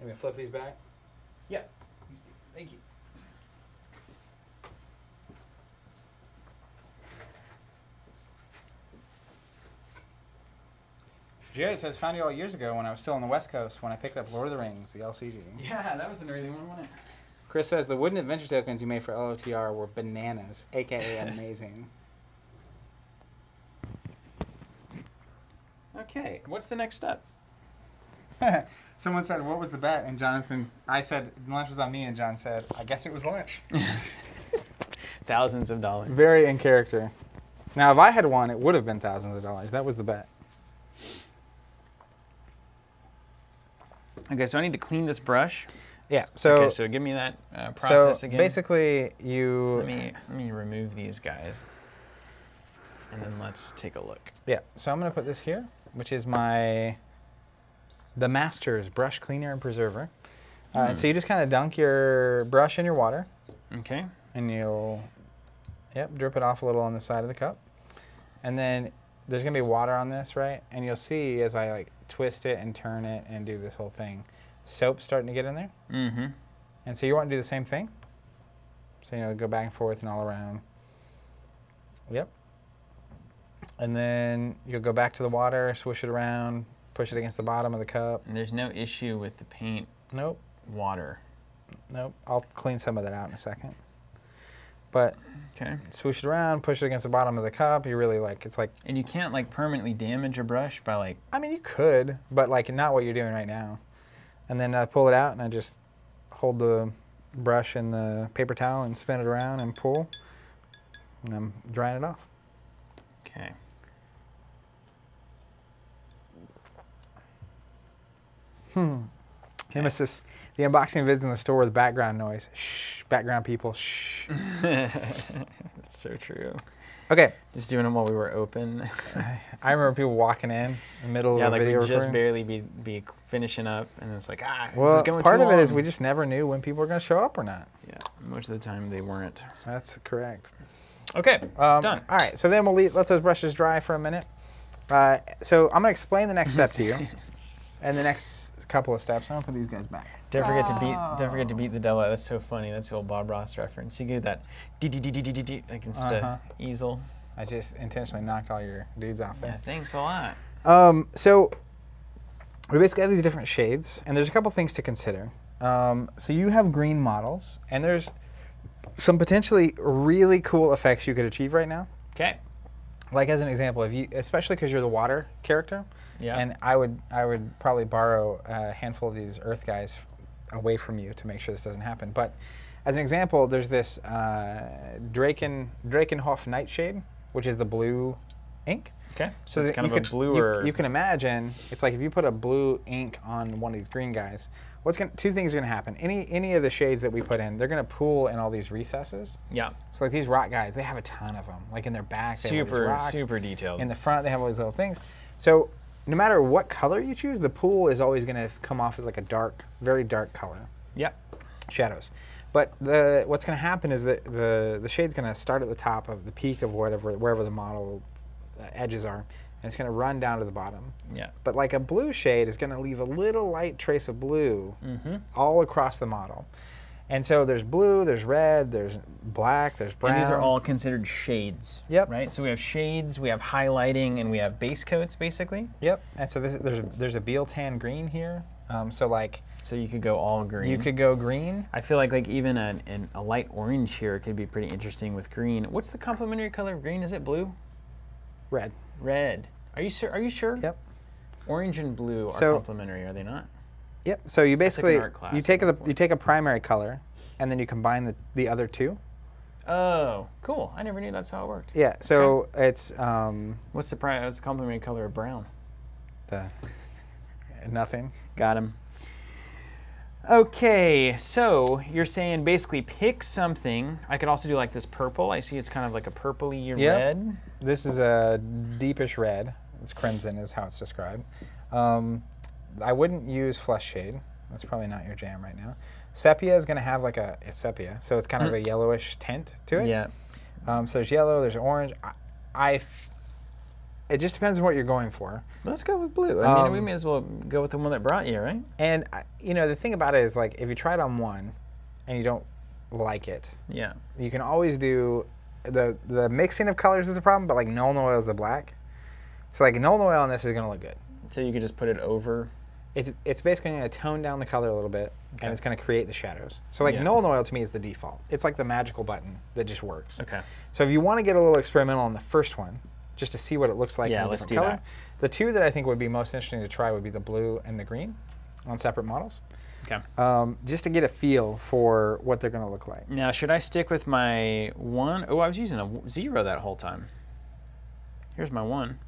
Let me flip these back. Yeah. Thank you. Jared says, found you all years ago when I was still on the West Coast when I picked up Lord of the Rings, the LCG. Yeah, that was an early one, wasn't it? Chris says, the wooden adventure tokens you made for LOTR were bananas, aka amazing. Okay, what's the next step? Someone said, what was the bet? And Jonathan, I said, lunch was on me, and John said, I guess it was lunch. Thousands of dollars. Very in character. Now, if I had won, it would have been thousands of dollars. That was the bet. Okay, so I need to clean this brush. Yeah. So, okay, so give me that uh, so process again. basically, you. let me let me remove these guys, and then let's take a look. Yeah. So I'm gonna put this here, which is my the Masters brush cleaner and preserver. Uh, and so you just kind of dunk your brush in your water, Okay. and you'll, yep, drip it off a little on the side of the cup, and then there's gonna be water on this, right? And you'll see as I like twist it and turn it and do this whole thing, soap's starting to get in there, Mm-hmm. and so you want to do the same thing. So you know, go back and forth and all around. Yep. And then you'll go back to the water, swish it around, push it against the bottom of the cup. And there's no issue with the paint Nope, water. nope. I'll clean some of that out in a second. But Okay. swoosh it around, push it against the bottom of the cup. You really like it's like And you can't like permanently damage a brush by like. I mean you could, but like not what you're doing right now. And then I pull it out and I just hold the brush in the paper towel and spin it around and pull. And I'm drying it off. Okay. Hmm. Nemesis, the unboxing vids in the store with background noise. Shh, background people. Shh. That's so true. Okay, Just doing them while we were open. I remember people walking in, in the middle yeah, of a like we video just barely be be finishing up, and it's like ah, this is going part of it is we just never knew when people were going to show up or not. Yeah, most of the time they weren't. That's correct. Okay, Um, done. All right, so then we'll leave, let those brushes dry for a minute. Uh, so I'm going to explain the next step to you, and the next couple of steps. I'm going to put these guys back. Don't forget to beat. Don't forget to beat the devil. That's so funny. That's the old Bob Ross reference. You get that dee dee dee dee dee dee dee against Uh-huh. the easel. I just intentionally knocked all your dudes off Yeah, there. thanks a lot. Um, so we basically have these different shades, and there's a couple things to consider. Um, so you have green models, and there's some potentially really cool effects you could achieve right now. Okay. Like as an example, if you, especially because you're the water character, Yeah. and I would, I would probably borrow a handful of these Earth guys away from you to make sure this doesn't happen. But as an example, there's this uh, Draken Drakenhof Nightshade, which is the blue ink. okay. So, So it's kind of a could- you- bluer. You, can imagine it's like if you put a blue ink on one of these green guys. What's going two things are going to happen. Any any of the shades that we put in, they're going to pool in all these recesses. yeah. So like these rock guys, they have a ton of them. Like in their back, they have these Super rocks. super detailed. In the front, they have all these little things. So no matter what color you choose, the pool is always going to come off as like a dark, very dark color yeah. shadows. But the what's going to happen is that the the shade's going to start at the top of the peak of whatever wherever the model uh, edges are, and it's going to run down to the bottom. Yeah. But like a blue shade is going to leave a little light trace of blue Mm-hmm. all across the model. And so there's blue, there's red, there's black, there's brown. And these are all considered shades. Yep. Right. So we have shades, we have highlighting, and we have base coats, basically. Yep. And so this, there's a, there's a Biel-Tan Green here. Um, so like So you could go all green. you could go green. I feel like like even an, an, a light orange here could be pretty interesting with green. What's the complementary color of green? Is it blue? Red. Red. Are you sure? Are you sure? Yep. Orange and blue are So- complementary, are they not? Yep. So you like an basically art class you take at the you take a primary color, and then you combine the, the other two. Oh, cool. I never knew that's how it worked. Yeah. So it's um, What's the pri- what's the complementary color of brown? the nothing. Got him. Okay, so you're saying basically pick something. I could also do like this purple. I see it's kind of like a purpley Yep. red. This is a deepish red. It's crimson, is how it's described. Um, I wouldn't use Fleshshade. That's probably not your jam right now. Sepia is going to have like a, sepia, so it's kind of a yellowish tint to it. Yeah. Um, so there's yellow, there's orange. I, I it just depends on what you're going for. Let's go with blue. I mean, we Um, may as well go with the one that brought you, right? And I, you know, the thing about it is like if you try it on one, and you don't like it, Yeah. you can always do the the mixing of colors is a problem, but like Nuln Oil is the black. So like Nuln Oil on this is going to look good. So you could just put it over. It's it's basically going to tone down the color a little bit, Okay. and it's going to create the shadows. So like Yeah. Nuln Oil to me is the default. It's like the magical button that just works. Okay. So if you want to get a little experimental on the first one, just to see what it looks like Yeah, in a different color, that. the two that I think would be most interesting to try would be the blue and the green on separate models, Okay. um, just to get a feel for what they're going to look like. Now, should I stick with my one? Oh, I was using a zero that whole time. Here's my one.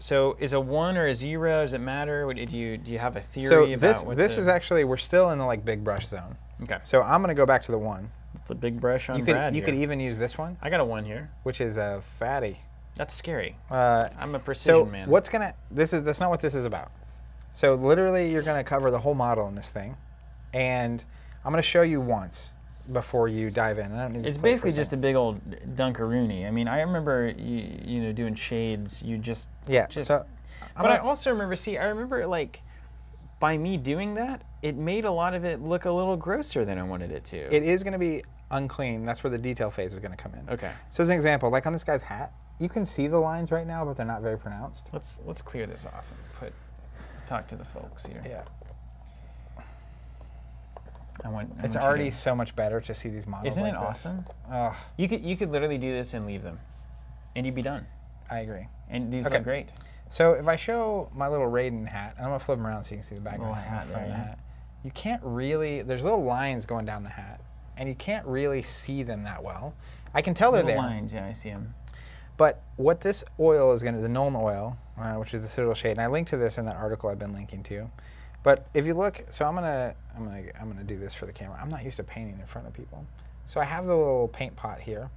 So, is a one or a zero? Does it matter? What did you do? You have a theory So about this what this to- is actually we're still in the like big brush zone. okay? So I'm going to go back to the one. The big brush on You could Brad you could even use this one, I got a one here. which is a fatty. That's scary. Uh, I'm a precision so man. what's gonna this is that's not what this is about. So literally you're gonna cover the whole model in this thing, and I'm gonna show you once before you dive in. I don't need It's basically just a big old Dunkaroony. I mean, I remember you, you know doing shades. You just yeah. just- so but I also remember, see, I remember like by me doing that, it made a lot of it look a little grosser than I wanted it to. it is gonna be unclean. That's where the detail phase is gonna come in. okay, So as an example, like on this guy's hat, you can see the lines right now, but they're not very pronounced. let's let's clear this off and put talk to the folks here. Yeah. I want. I It's want already so much better to see these models. Isn't like it this. awesome? Ugh, You could you could literally do this and leave them, and you'd be done. I agree. And these Okay. look great. So if I show my little Raiden hat, and I'm gonna flip them around so you can see the back of the Little hat, hat and the of there, yeah. hat. You can't really. There's little lines going down the hat, and you can't really see them that well. I can tell they're there, lines, yeah, I see them. but what this oil is going to, the Nuln oil, uh, which is the Citadel shade, and I linked to this in that article I've been linking to. But if you look, so I'm gonna, I'm gonna, I'm gonna do this for the camera. I'm not used to painting in front of people, so I have the little paint pot here,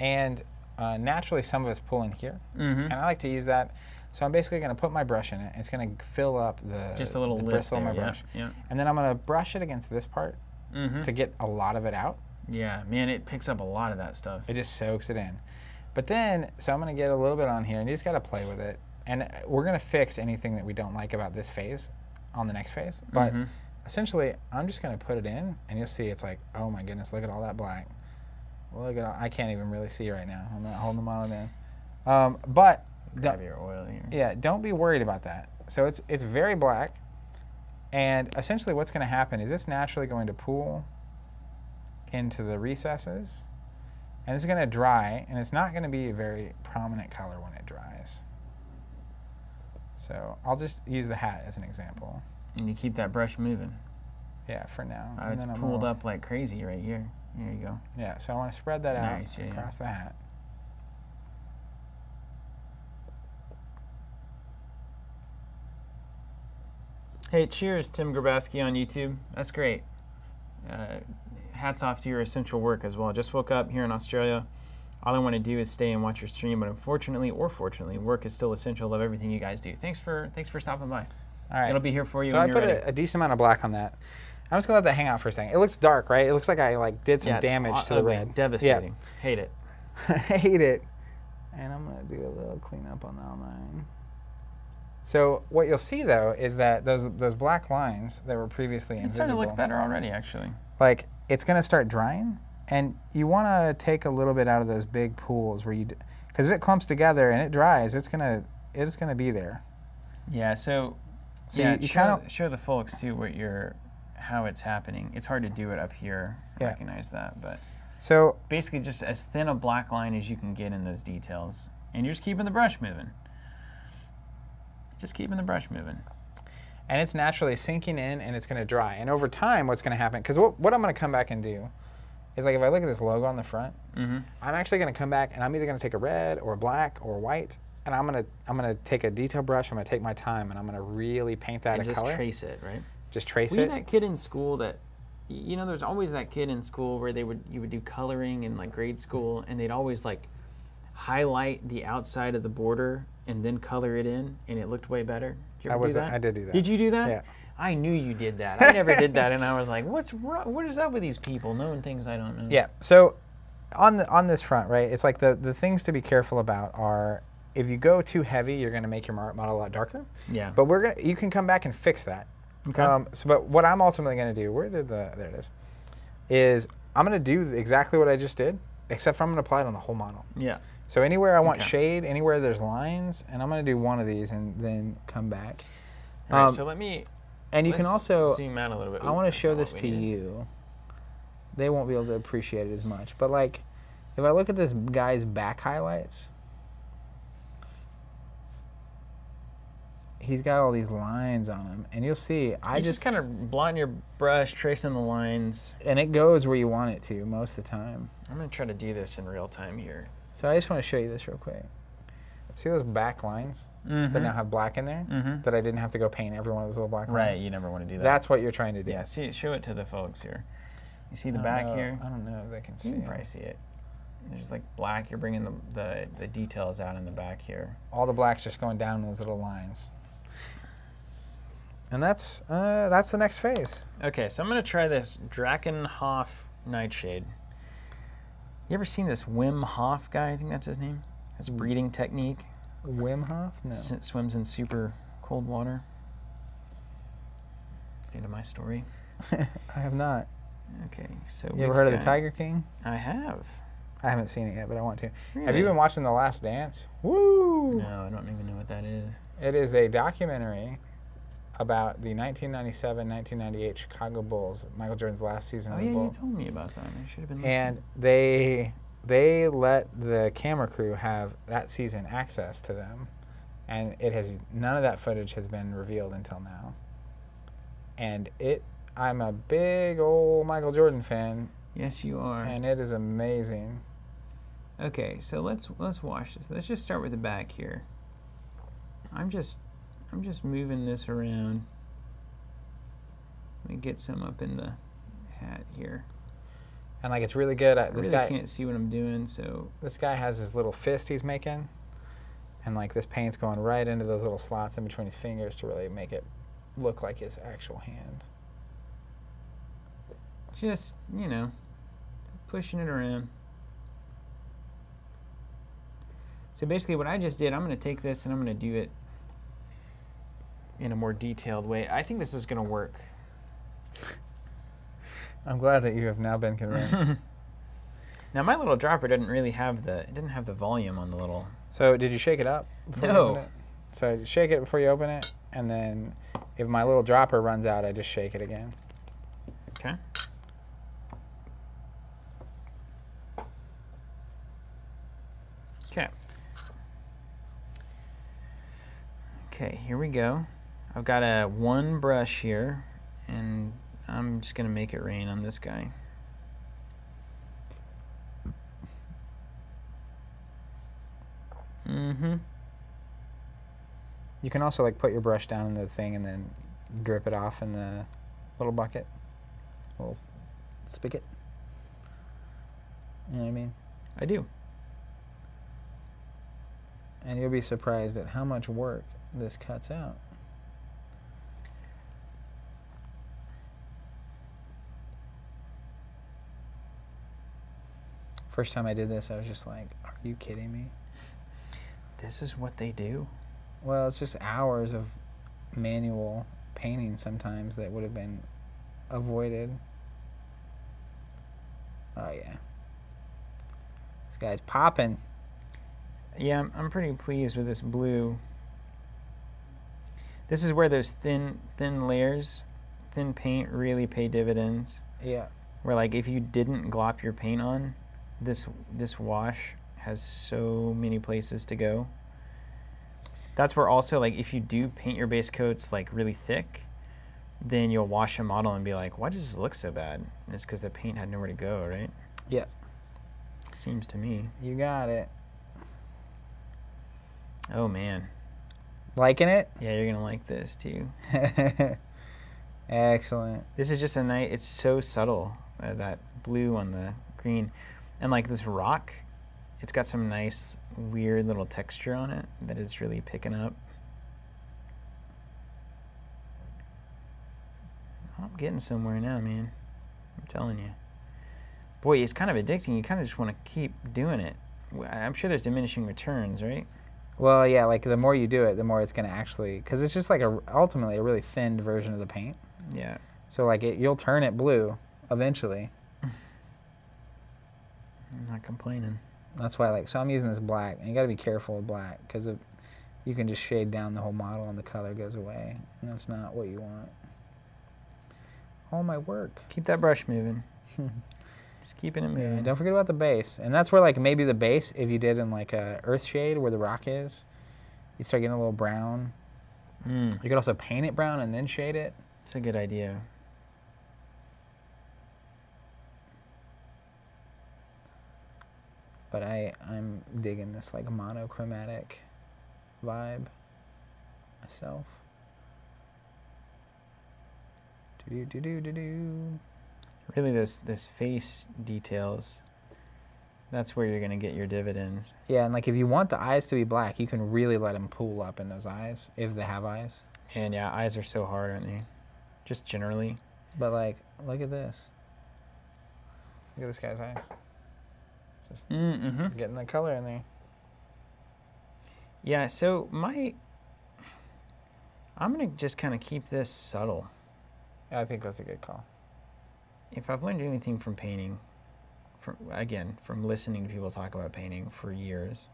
and uh, naturally some of it's pulling here, Mm-hmm. and I like to use that. So I'm basically going to put my brush in it. It's going to fill up the Just a little the bristle there, of my yeah, brush, yeah. and then I'm going to brush it against this part Mm-hmm. to get a lot of it out. Yeah, man, it picks up a lot of that stuff. It just soaks it in. But then, so I'm going to get a little bit on here, and you just got to play with it. And uh, we're going to fix anything that we don't like about this phase on the next phase. But Mhm. essentially, I'm just going to put it in, and you'll see it's like, oh my goodness, look at all that black. Look at all, I can't even really see right now. I'm not holding the model in. Um, but Grab the- your oil here. yeah, don't be worried about that. So it's it's very black, and essentially what's going to happen is it's naturally going to pool into the recesses, and it's going to dry, and it's not going to be a very prominent color when it dries. So I'll just use the hat as an example. And you keep that brush moving. Yeah, for now. Oh, And it's pulled up like crazy right here. There you go. Yeah, so I want to spread that out Nice, yeah, yeah. across the hat. Hey, cheers, Tim Grabowski on YouTube. That's great. Uh, hats off to your essential work as well. Just woke up here in Australia. All I want to do is stay and watch your stream, but unfortunately or fortunately, work is still essential. Love everything you guys do. Thanks for thanks for stopping by. All right. It'll be here for you So I put a, a decent amount of black on that. I'm just gonna let that hang out for a second. It looks dark, right? It looks like I like did some yeah, damage to the red. Devastating. Yeah. Hate it. Hate it. And I'm gonna do a little cleanup on that line. So what you'll see though is that those those black lines that were previously It's invisible, starting to look better already, actually. like it's gonna start drying, and you want to take a little bit out of those big pools where you, because if it clumps together and it dries, it's gonna it's gonna be there. Yeah. So, So yeah, you- you show, kinda- show the folks too what you're, how it's happening. It's hard to do it up here. Yeah. recognize that, but So basically just as thin a black line as you can get in those details, and you're just keeping the brush moving. Just keeping the brush moving. and it's naturally sinking in and it's going to dry. And over time, what's going to happen? Because what, what I'm going to come back and do is like if I look at this logo on the front, Mm-hmm. I'm actually going to come back and I'm either going to take a red or a black or white, and I'm going to I'm going to take a detail brush. I'm going to take my time and I'm going to really paint that And a just color. trace it, right? just trace Were you it. that kid in school that, you know, there's always that kid in school where they would you would do coloring in like grade school, and they'd always like highlight the outside of the border and then color it in, and it looked way better. Did you I ever was do that? I did do that. Did you do that? Yeah. I knew you did that. I never did that, and I was like, "What's wrong? What is up with these people knowing things I don't know?" Yeah. So on the on this front, right? It's like the the things to be careful about are if you go too heavy, you're going to make your model a lot darker. Yeah. But we're gonna you can come back and fix that. Okay. Um, so, but what I'm ultimately going to do, where did the there it is, is I'm going to do exactly what I just did, except for I'm going to apply it on the whole model. yeah. So anywhere I want Okay. shade, anywhere there's lines, and I'm going to do one of these and then come back. All right. Um, so let me. And you can let's also zoom out a little bit. I want to show this to needed. you. They won't be able to appreciate it as much, but like, if I look at this guy's back highlights, he's got all these lines on him, and you'll see. I I just, just kind of blotting your brush, tracing the lines. and it goes where you want it to most of the time. I'm gonna try to do this in real time here. So I just want to show you this real quick. See those back lines Mm-hmm. that now have black in there? mm-hmm. That I didn't have to go paint every one of those little black Right. lines. Right, you never want to do that. That's what you're trying to do. yeah. See, show it to the folks here. You see the back know- here. I don't know if they can see. You can it. probably see it. There's like black. You're bringing the, the the details out in the back here. all the blacks just going down those little lines. And that's uh, that's the next phase. Okay, so I'm gonna try this Drakenhof Nightshade. You ever seen this Wim Hof guy? I think that's his name. His mm. breathing technique. Wim Hof? No. S- swims in super cold water. That's the end of my story. I have not. Okay, so You ever heard of the Tiger King? I have. I haven't seen it yet, but I want to. Have you been watching The Last Dance? Woo! No, I don't even know what that is. It is a documentary about the 1997-1998 Chicago Bulls, Michael Jordan's last season Oh of the yeah, you told me about that. I should have been and they they let the camera crew have that season access to them and it has none of that footage has been revealed until now and it i'm a big old michael jordan fan Yes, you are. and it is amazing Okay, so let's let's watch this. Let's just start with the back here. I'm just I'm just moving this around. Let me get some up in the hat here. And like it's really good I this really guy can't see what I'm doing, so this guy has his little fist he's making and like this paint's going right into those little slots in between his fingers to really make it look like his actual hand just you know pushing it around. So basically, what I just did, I'm going to take this and I'm going to do it in a more detailed way. I think this is going to work. I'm glad that you have now been convinced Now my little dropper doesn't really have the it didn't have the volume on the little. So did you shake it up? before No. opened it? So shake it before you open it, and then if my little dropper runs out, I just shake it again. Okay. Okay. Okay, here we go. I've got a one brush here, and I'm just gonna make it rain on this guy. Mm-hmm. You can also like put your brush down in the thing and then drip it off in the little bucket, little spigot. You know what I mean? I do. And you'll be surprised at how much work this cuts out. First time I did this, I was just like, "Are you kidding me?" This is what they do. Well, it's just hours of manual painting sometimes that would have been avoided. Oh yeah. This guy's popping. Yeah, I'm, I'm pretty pleased with this blue. This is where those thin thin layers, thin paint really pay dividends. Yeah. Where like if you didn't glop your paint on, this this wash has so many places to go. That's where also like if you do paint your base coats like really thick, then you'll wash a model and be like, why does this look so bad? And it's because the paint had nowhere to go, right? Yeah. Seems to me. You got it. Oh man. Liking it? Yeah, you're gonna like this too. Excellent. This is just a night. It's so subtle uh, that blue on the green, and like this rock, it's got some nice weird little texture on it that it's really picking up. I'm getting somewhere now, man. I'm telling you. Boy, it's kind of addicting. You kind of just want to keep doing it. I'm sure there's diminishing returns, right? Well, yeah, like the more you do it, the more it's going to actually cuz it's just like a ultimately a really thinned version of the paint. Yeah. So like it you'll turn it blue eventually. I'm not complaining. That's why like so I'm using this black. And you got to be careful with black cuz you can just shade down the whole model and the color goes away, and that's not what you want. All my work. Keep that brush moving. Just keeping it Yeah, moving. don't forget about the base. And that's where like maybe the base, if you did in like a earth shade where the rock is, you start getting a little brown. Mm, You could also paint it brown and then shade it. it's a good idea. But I I'm digging this like monochromatic vibe myself. Do do do do do. Really, this this face details. That's where you're gonna get your dividends. Yeah, and like if you want the eyes to be black, you can really let them pool up in those eyes if they have eyes. And yeah, eyes are so hard, aren't they? Just generally. But like, look at this. Look at this guy's eyes. Just Mm-hmm. getting the color in there. Yeah. So my, I'm gonna just kind of keep this subtle. Yeah, I think that's a good call. If I've learned anything from painting, from again from listening to people talk about painting for years,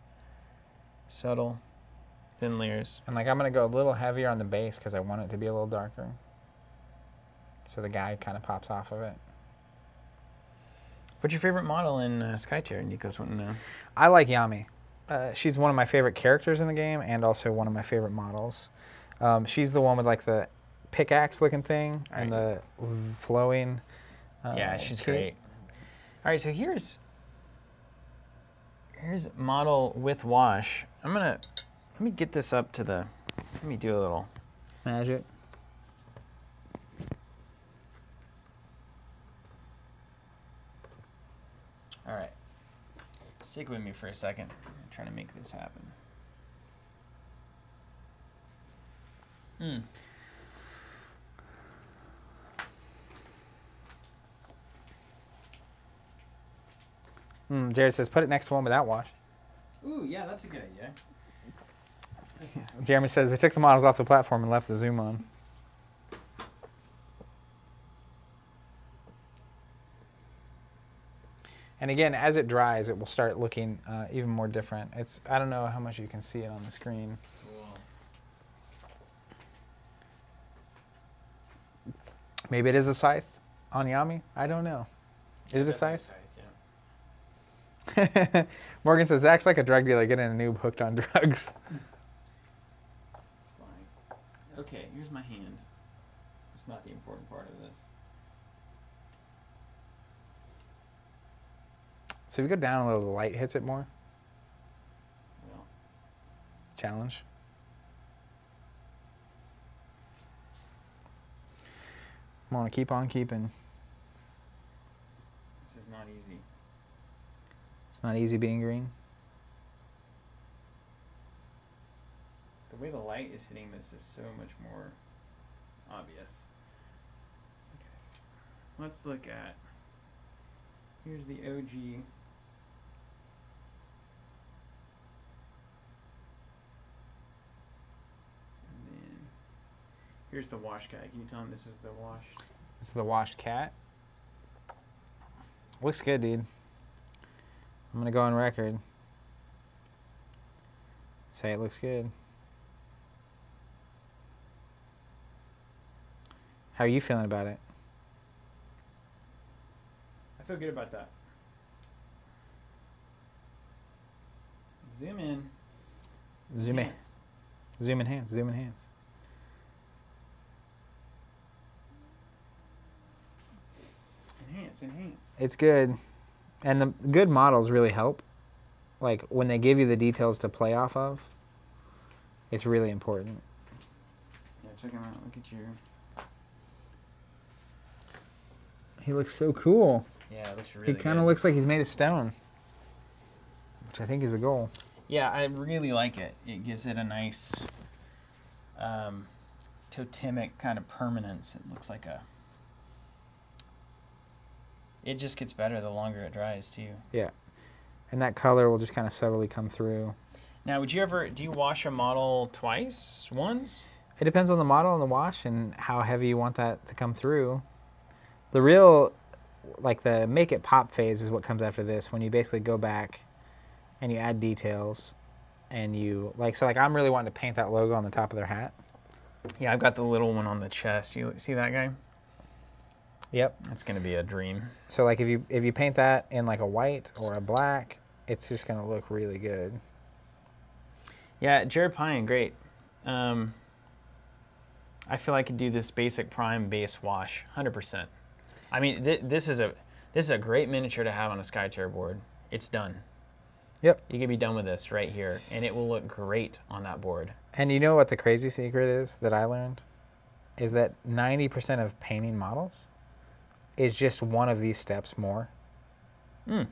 subtle, thin layers. And like I'm gonna go a little heavier on the base because I want it to be a little darker. So the guy kind of pops off of it. What's your favorite model in uh, Skytear? Nico's wanting to know. I like Yami. Uh, she's one of my favorite characters in the game and also one of my favorite models. Um, she's the one with like the pickaxe looking thing and the flowing. Uh, yeah, she's great. All right, so here's here's model with wash. I'm gonna let me get this up to the. Let me do a little. Magic. All right, stick with me for a second. I'm trying to make this happen. Hmm. Mm, Jared says put it next to one without wash. Ooh, yeah, that's a good idea. Jeremy says they took the models off the platform and left the zoom on. And again, as it dries, it will start looking uh, even more different. It's I don't know how much you can see it on the screen. Maybe it is a scythe on Yami. I don't know. Is it a scythe? yeah. Morgan says Zach's like a drug dealer getting a noob hooked on drugs. Okay, here's my hand. It's not the important part of this. So if you go down a little, the light hits it more. Well, Challenge. I'm gonna keep on keeping. this is not easy. It's not easy being green. The way the light is hitting this is so much more obvious. Okay. Let's look at. Here's the OG. And then here's the wash guy. Can you tell him this is the wash? This is the washed cat. Looks good, dude. I'm gonna go on record. Say it looks good. How are you feeling about it? I feel good about that. Zoom in. Zoom in, zoom enhance, zoom enhance. Enhance, enhance. It's good, and the good models really help. Like when they give you the details to play off of, it's really important. Yeah, check him out. Look at your. He looks so cool. Yeah, it looks really he kind of looks like he's made of stone, which I think is the goal. Yeah, I really like it. It gives it a nice um, totemic kind of permanence. It looks like a. It just gets better the longer it dries too. Yeah, and that color will just kind of subtly come through. Now, would you ever do you wash a model twice, once? It depends on the model and the wash and how heavy you want that to come through. The real, like the make it pop phase is what comes after this when you basically go back and you add details and you, like, so like I'm really wanting to paint that logo on the top of their hat. Yeah, I've got the little one on the chest. You see that guy? Yep. It's gonna be a dream. So like if you if you paint that in like a white or a black, it's just gonna look really good. Yeah, Jared Pine, great. Um, I feel I could do this basic prime base wash, hundred percent. I mean, th- this is a this is a great miniature to have on a Skytear board. It's done. Yep. You can be done with this right here, and it will look great on that board. And you know what the crazy secret is that I learned? Is that 90% of painting models is just one of these steps more. Mm.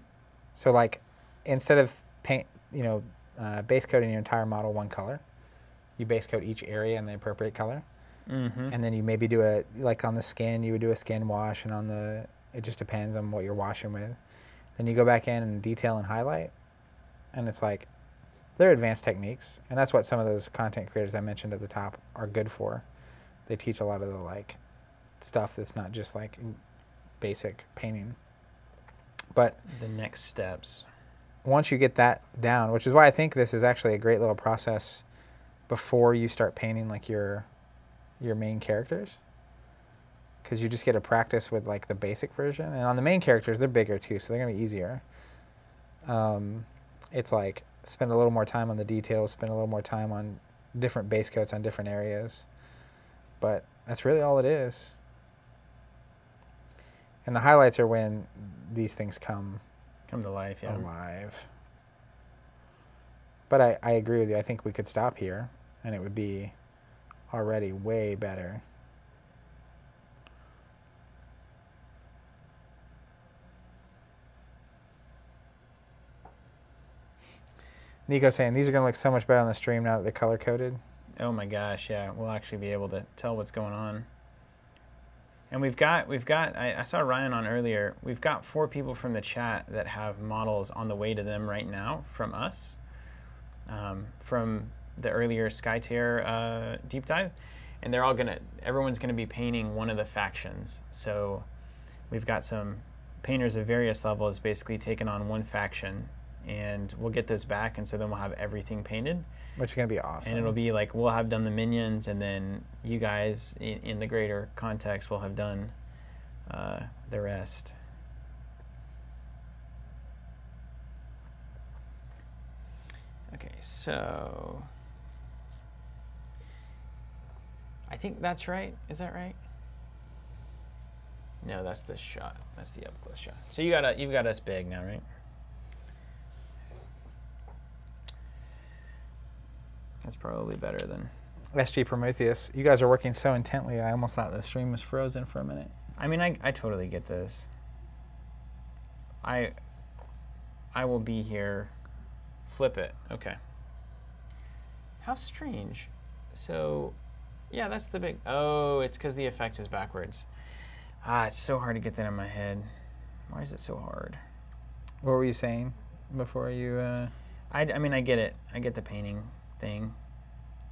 So like instead of paint, you know, uh, base coating your entire model one color, you base coat each area in the appropriate color. Mm-hmm. And then you maybe do a, like on the skin, you would do a skin wash and on the, it just depends on what you're washing with. Then you go back in and detail and highlight. And it's like, they're advanced techniques. And that's what some of those content creators I mentioned at the top are good for. They teach a lot of the like stuff that's not just like basic painting. But The next steps. once you get that down, which is why I think this is actually a great little process before you start painting like your your main characters. Because you just get to practice with like the basic version. And on the main characters they're bigger too so they're going to be easier. Um, it's like spend a little more time on the details spend a little more time on different base coats on different areas. But that's really all it is and the highlights are when these things come Come to life, yeah. alive. But I, I agree with you. I think we could stop here and it would be already way better. Nico saying these are going to look so much better on the stream now that they're color coded. Oh my gosh, yeah. We'll actually be able to tell what's going on. And we've got we've got I, I saw Ryan on earlier. We've got four people from the chat that have models on the way to them right now from us, um, from the earlier Skytear uh, deep dive, and they're all gonna everyone's gonna be painting one of the factions. So we've got some painters of various levels basically taking on one faction, and we'll get those back, and so then we'll have everything painted Which is going to be awesome. and it'll be like we'll have done the minions, and then you guys in, in the greater context will have done uh, the rest. Okay, so I think that's right. Is that right? No, that's the shot. That's the up close shot. So you got a, you've got us big now, right? That's probably better than. SG Prometheus, you guys are working so intently, I almost thought the stream was frozen for a minute. I mean, I, I totally get this. I I will be here. Flip it. Okay. How strange. So, yeah, that's the big. Oh, it's because the effect is backwards. Ah, it's so hard to get that in my head. Why is it so hard? What were you saying before you? Uh... I, I mean, I get it. I get the painting thing.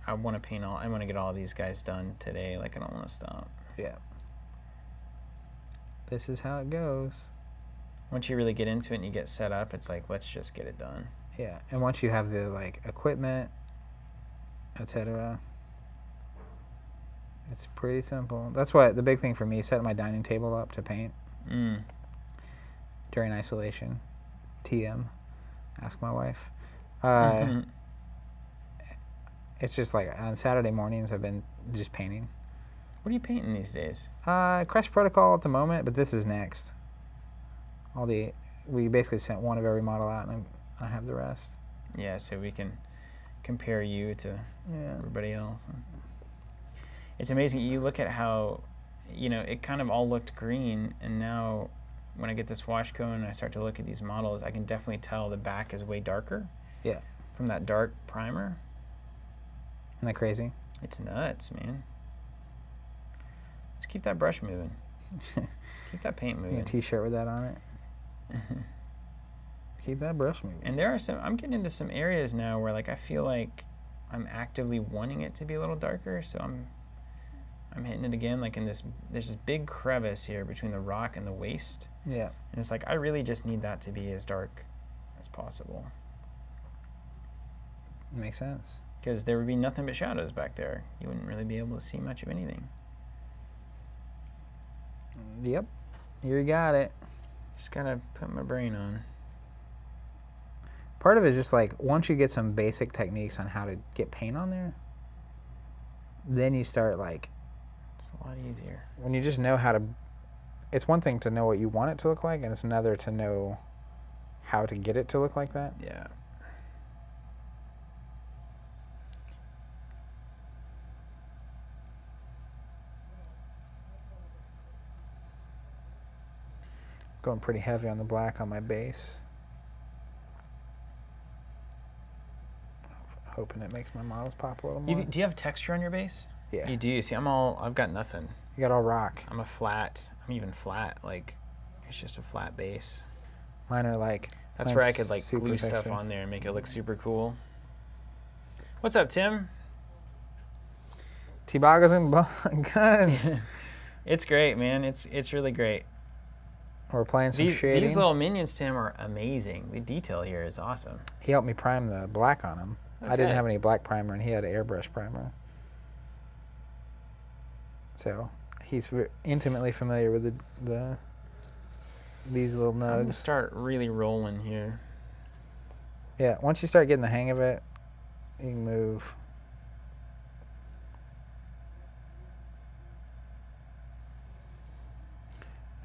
I want to paint all. I want to get all these guys done today. Like I don't want to stop. Yeah. This is how it goes. Once you really get into it and you get set up, it's like let's just get it done. Yeah, and once you have the like equipment, etc., it's pretty simple. That's what the big thing for me: setting my dining table up to paint Mm. during isolation. TM, ask my wife. Uh. It's just like on Saturday mornings I've been just painting. What are you painting these days? Uh, Crash Protocol at the moment, but this is next. All the we basically sent one of every model out, and I have the rest. Yeah, so we can compare you to Yeah. everybody else. It's amazing. You look at how, you know, it kind of all looked green, and now when I get this wash cone and I start to look at these models, I can definitely tell the back is way darker Yeah. from that dark primer. Isn't that crazy? It's nuts, man. Let's keep that brush moving. Keep that paint moving. A t-shirt with that on it. Keep that brush moving. And there are some. I'm getting into some areas now where like I feel like I'm actively wanting it to be a little darker. So I'm I'm hitting it again. Like in this, there's this big crevice here between the rock and the waist, Yeah. and it's like I really just need that to be as dark as possible Makes sense. Because there would be nothing but shadows back there. You wouldn't really be able to see much of anything. Yep. You got it. Just gotta put my brain on. Part of it is just like once you get some basic techniques on how to get paint on there, then you start like It's a lot easier. when you just know how to. It's one thing to know what you want it to look like, and it's another to know how to get it to look like that. Yeah. Going pretty heavy on the black on my base. Hoping it makes my models pop a little more. You, do you have texture on your base? yeah. You do. See, I'm all. I've got nothing. You got all rock. I'm a flat. I'm even flat. Like, it's just a flat base. Mine are like. That's where I could like super glue stuff on there and make it look super cool. What's up, Tim? T-Boggles and guns. It's great, man. It's it's really great. We're playing some These, shading. these little minions, Tim, are amazing. The detail here is awesome. he helped me prime the black on them. I didn't have any black primer, and he had an airbrush primer. So he's intimately familiar with the the these little I'm gonna start really rolling here. Yeah, once you start getting the hang of it, you can move.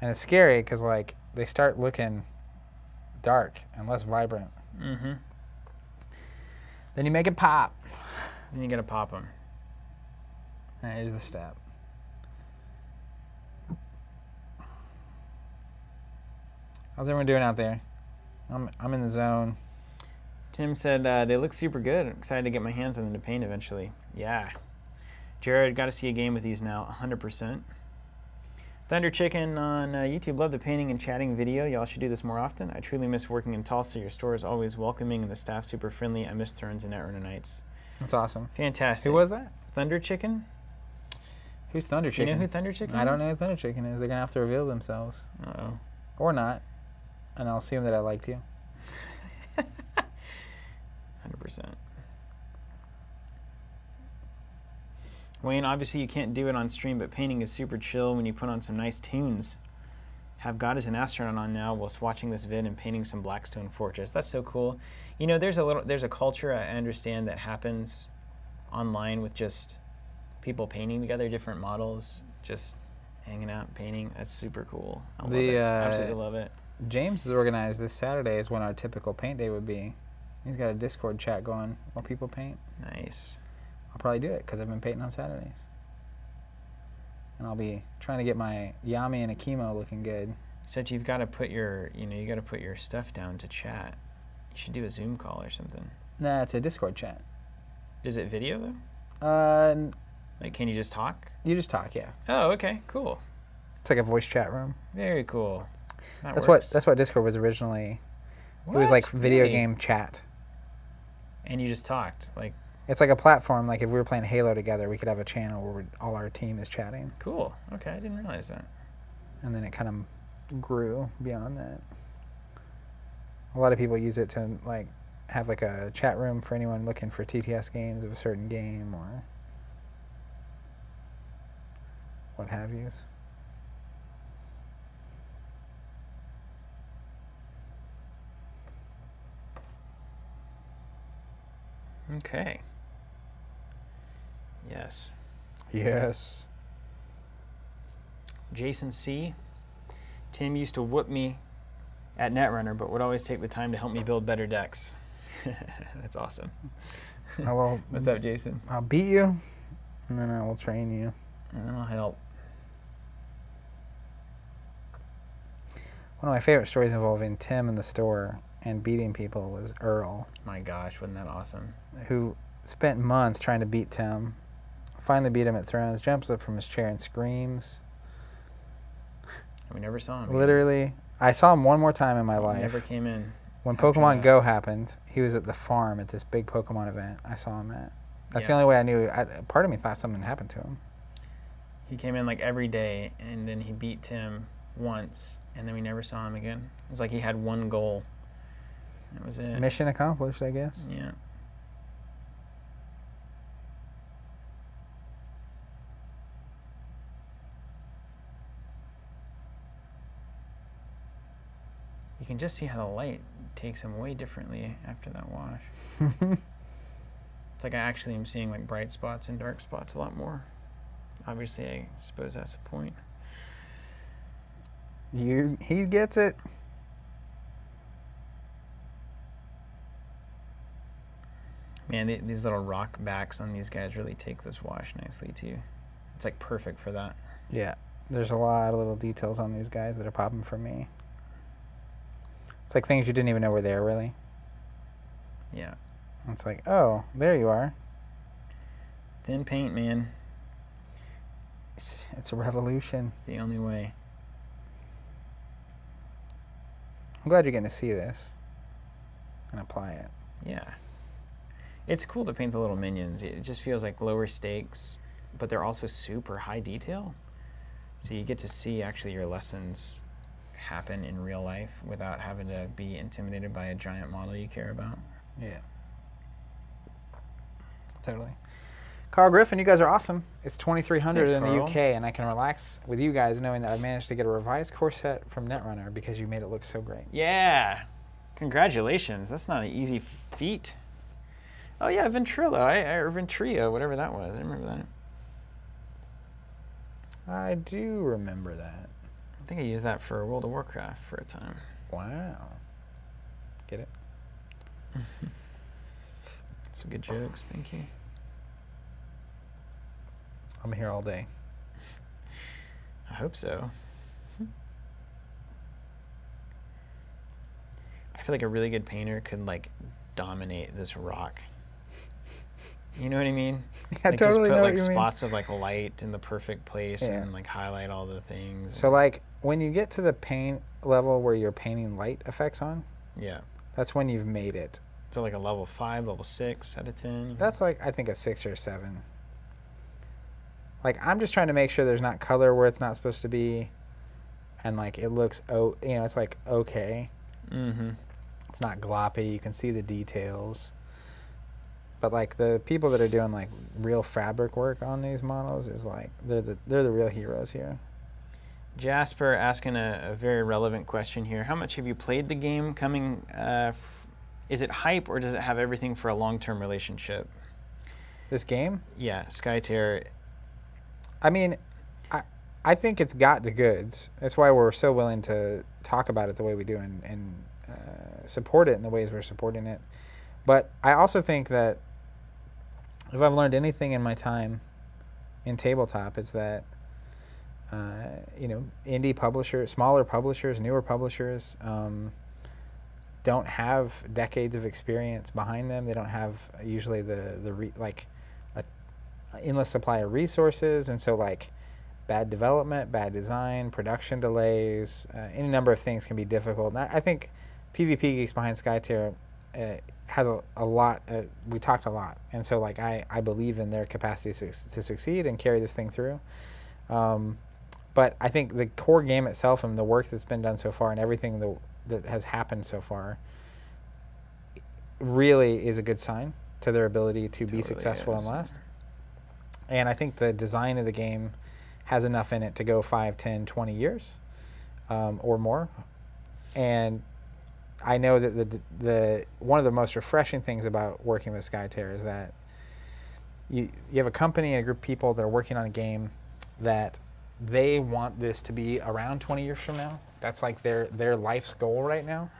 And it's scary because like they start looking dark and less vibrant. Mm-hmm. Then you make it pop. Then you gotta pop them. And here's the step. How's everyone doing out there? I'm I'm in the zone. Tim said uh, they look super good. I'm excited to get my hands on them to paint eventually. Yeah. Jared, got to see a game with these now, 100%. Thunder Chicken on uh, YouTube. Love the painting and chatting video. Y'all should do this more often. I truly miss working in Tulsa. Your store is always welcoming and the staff super friendly. I miss Thrones and Netrunner Nights. That's awesome. Fantastic. Who was that? Thunder Chicken? Who's Thunder Chicken? you know who Thunder Chicken I don't know who Thunder Chicken is. They're gonna have to reveal themselves, Uh-oh. or not, and I'll assume that I liked you. 100%. Wayne, obviously you can't do it on stream, but painting is super chill when you put on some nice tunes. Have God Is an Astronaut on now whilst watching this vid and painting some Blackstone Fortress. That's so cool. You know, there's a little, there's a culture I understand that happens online with just people painting together, different models, just hanging out, painting. That's super cool. I love The, it. uh, Absolutely love it. James is organized. This Saturday is when our typical paint day would be. He's got a Discord chat going while people paint. Nice. I'll probably do it because I've been painting on Saturdays. And I'll be trying to get my Yami and Akimo looking good. Except you've got to put your, you know, you got to put your stuff down to chat. You should do a Zoom call or something. Nah, it's a Discord chat. Is it video though? Uh, Like, can you just talk? you just talk, yeah. Oh, okay, cool, It's like a voice chat room. very cool. That that's works. what that's what Discord was originally. It was like video Really? game chat. And you just talked, like, It's like a platform. Like if we were playing Halo together, we could have a channel where all our team is chatting, cool. Okay, I didn't realize that. and then it kind of grew beyond that. A lot of people use it to like have like a chat room for anyone looking for TTS games of a certain game or what have yous. Okay. Yes. Yes. Jason C. Tim used to whoop me at Netrunner, but would always take the time to help me build better decks. That's awesome. I will. What's up, Jason? I'll beat you, and then I will train you. And then I'll help. One of my favorite stories involving Tim in the store and beating people was Earl, My gosh, wasn't that awesome? who spent months trying to beat Tim. Finally beat him at Thrones, jumps up from his chair and screams. We never saw him. Literally, I saw him one more time in my He life. Never came in. when Pokemon that. Go happened, he was at the farm at this big Pokemon event. I saw him at. That's the only way I knew. I, part of me thought something happened to him. He came in like every day, and then he beat Tim once, and then we never saw him again. It's like he had one goal. That was it. Mission accomplished, I guess. Yeah. Can just see how the light takes them way differently after that wash. It's like I actually am seeing like bright spots and dark spots a lot more. Obviously, I suppose that's the point. you, he gets it. Man, th- these little rock backs on these guys really take this wash nicely too. It's like perfect for that. Yeah, there's a lot of little details on these guys that are popping for me. It's like things you didn't even know were there, really. Yeah. It's like, oh, there you are. Thin paint, man. It's, it's a revolution. It's the only way. I'm glad you're getting to see this and apply it. Yeah. It's cool to paint the little minions. It just feels like lower stakes, but they're also super high detail. So you get to see actually your lessons happen in real life without having to be intimidated by a giant model you care about. Yeah. Totally. Carl Griffin, you guys are awesome. It's 2300 Thanks, in the UK, and I can relax with you guys knowing that I've managed to get a revised core set from Netrunner because you made it look so great. Yeah. Congratulations. That's not an easy feat. Oh yeah, Ventrilo, I, I- or Ventrio, whatever that was. I remember that. I do remember that. I think I used that for World of Warcraft for a time. Wow. Get it? Some good jokes. Thank you. I'm here all day. I hope so. I feel like a really good painter could like dominate this rock. You know what I mean? I like totally just put know like what you mean. spots of like light in the perfect place Yeah. and like highlight all the things. So, like, when you get to the paint level where you're painting light effects on, yeah. that's when you've made it. So like a level five, level six out of ten. That's like I think a six or a seven. Like I'm just trying to make sure there's not color where it's not supposed to be, and like it looks oh you know it's like okay. mm-hmm. It's not gloppy. You can see the details. But like the people that are doing like real fabric work on these models is like they're the they're the real heroes here. Jasper asking a, a very relevant question here. How much have you played the game? Coming, uh, f- is it hype or does it have everything for a long-term relationship? This game, Yeah, Skytear. I mean, I I think it's got the goods. That's why we're so willing to talk about it the way we do and and uh, support it in the ways we're supporting it. But I also think that if I've learned anything in my time in tabletop, it's that uh, you know indie publishers, smaller publishers, newer publishers. Um, don't have decades of experience behind them. They don't have usually the the re- like a endless supply of resources, and so like bad development, bad design, production delays, uh, any number of things can be difficult. And I, I think PvP Geeks behind Skytear uh, has a, a lot. Uh, we talked a lot, and so like I, I believe in their capacity to, to succeed and carry this thing through. Um, but I think the core game itself and the work that's been done so far and everything that, that has happened so far really is a good sign to their ability to be successful is. and last. And I think the design of the game has enough in it to go 5, 10, 20 years um, or more. And I know that the, the one of the most refreshing things about working with Skytear is that you, you have a company and a group of people that are working on a game that they want this to be around 20 years from now. That's like their their life's goal right now.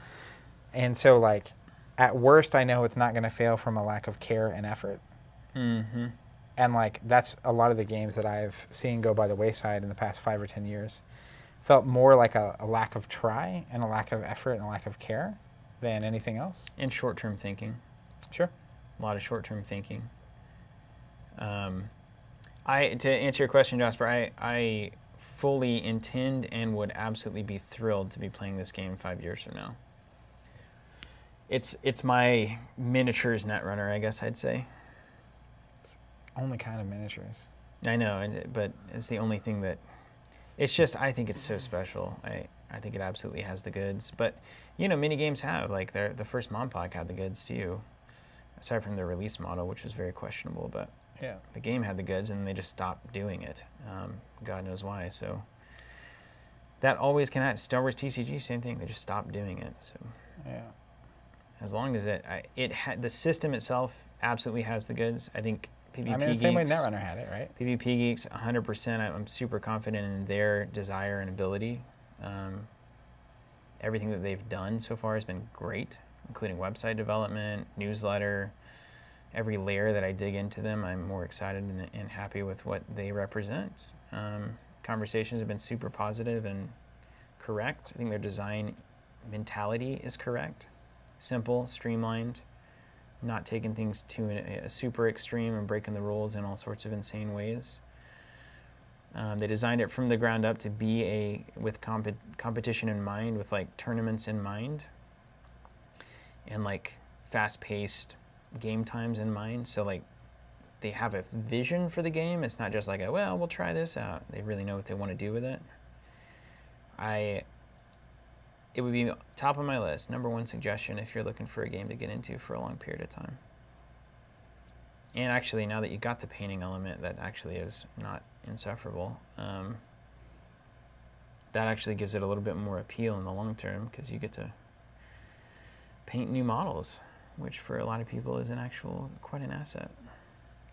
And so like at worst I know it's not going to fail from a lack of care and effort. Mm-hmm. And like that's a lot of the games that I've seen go by the wayside in the past 5 or 10 years. Felt more like a, a lack of try and a lack of effort and a lack of care than anything else. And short-term thinking. Sure. A lot of short-term thinking. Um, I to answer your question, Jasper, I I fully intend and would absolutely be thrilled to be playing this game five years from now. It's it's my miniatures netrunner, I guess I'd say. It's Only kind of miniatures. I know, but it's the only thing that. It's just I think it's so special. I I think it absolutely has the goods. But you know, mini games have like their the first MonPoc had the goods too, aside from the release model, which was very questionable. But Yeah. the game had the goods, and they just stopped doing it. Um, God knows why. So that always can happen. Star Wars TCG, same thing. They just stopped doing it. So Yeah. as long as it I, it had the system itself absolutely has the goods. I think PvP I mean, the same way Netrunner had it, right? PvP Geeks, 100%. I'm I'm super confident in their desire and ability. Um, everything that they've done so far has been great, including website development, newsletter. Every layer that I dig into them, I'm more excited and, and happy with what they represent. Um, conversations have been super positive and correct. I think their design mentality is correct, simple, streamlined not taking things to a, super extreme and breaking the rules in all sorts of insane ways. Um, they designed it from the ground up to be a with comp- competition in mind, with like tournaments in mind, and like fast-paced game times in mind. So like they have a vision for the game. It's not just like a well, we'll try this out. They really know what they want to do with it. I it would be top of my list, number one suggestion if you're looking for a game to get into for a long period of time. and actually, now that you got the painting element, that actually is not insufferable. Um, that actually gives it a little bit more appeal in the long term because you get to paint new models, which for a lot of people is an actual quite an asset.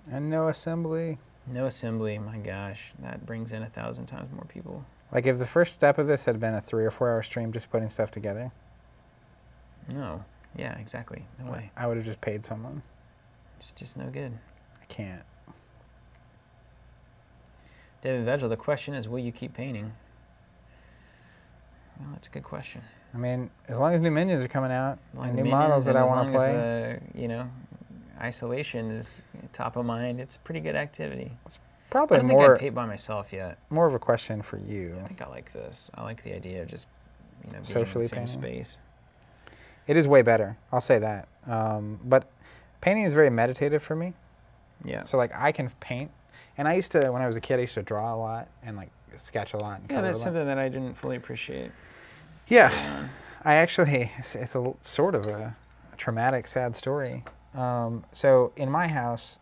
And no assembly. No assembly, my gosh, that brings in a thousand times more people. Like if the first step of this had been a three or four hour stream just putting stuff together, No, yeah, exactly. No way. I would have just paid someone. It's just no good. I can't. David Vegel, the question is, will you keep painting? Well, that's a good question. I mean, as long as new minions are coming out and new models that I want to as, play, uh, you know, isolation is top of mind. It's pretty good activity. I probably I don't think more I'd paint by myself yet. more of a question for you. I think I like this. I like the idea of just, you know, being Socially in the same painting? space. It is way better. I'll say that. Um, but painting is very meditative for me. Yeah. So like I can paint, and I used to when I was a kid, I used to draw a lot and like sketch a lot. And Yeah, that's something that I didn't fully appreciate. Yeah, I actually it's, it's a sort of a, traumatic, sad story. Um, so in my house,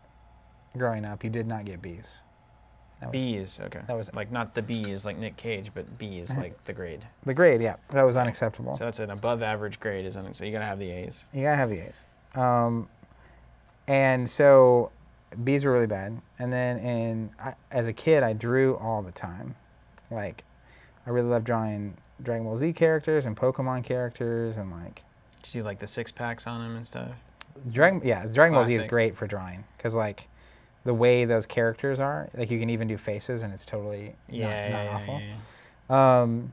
growing up, you did not get bees. That was okay. that was- like not the bees like Nick Cage, but bees like the grade. the grade. Yeah, that was unacceptable. So that's an above average grade, isn't it? So you gotta have the A's. You gotta have the A's. Um, and so B's were really bad. And then in I, as a kid, I drew all the time. Like, I really loved drawing Dragon Ball Z characters and Pokemon characters and like Did you like the six packs on them and stuff? Dragon. Yeah, Dragon Ball Z is great for drawing because like the way those characters are, like you can even do faces and it's totally not, Yeah, not yeah, yeah, awful. yeah. Um,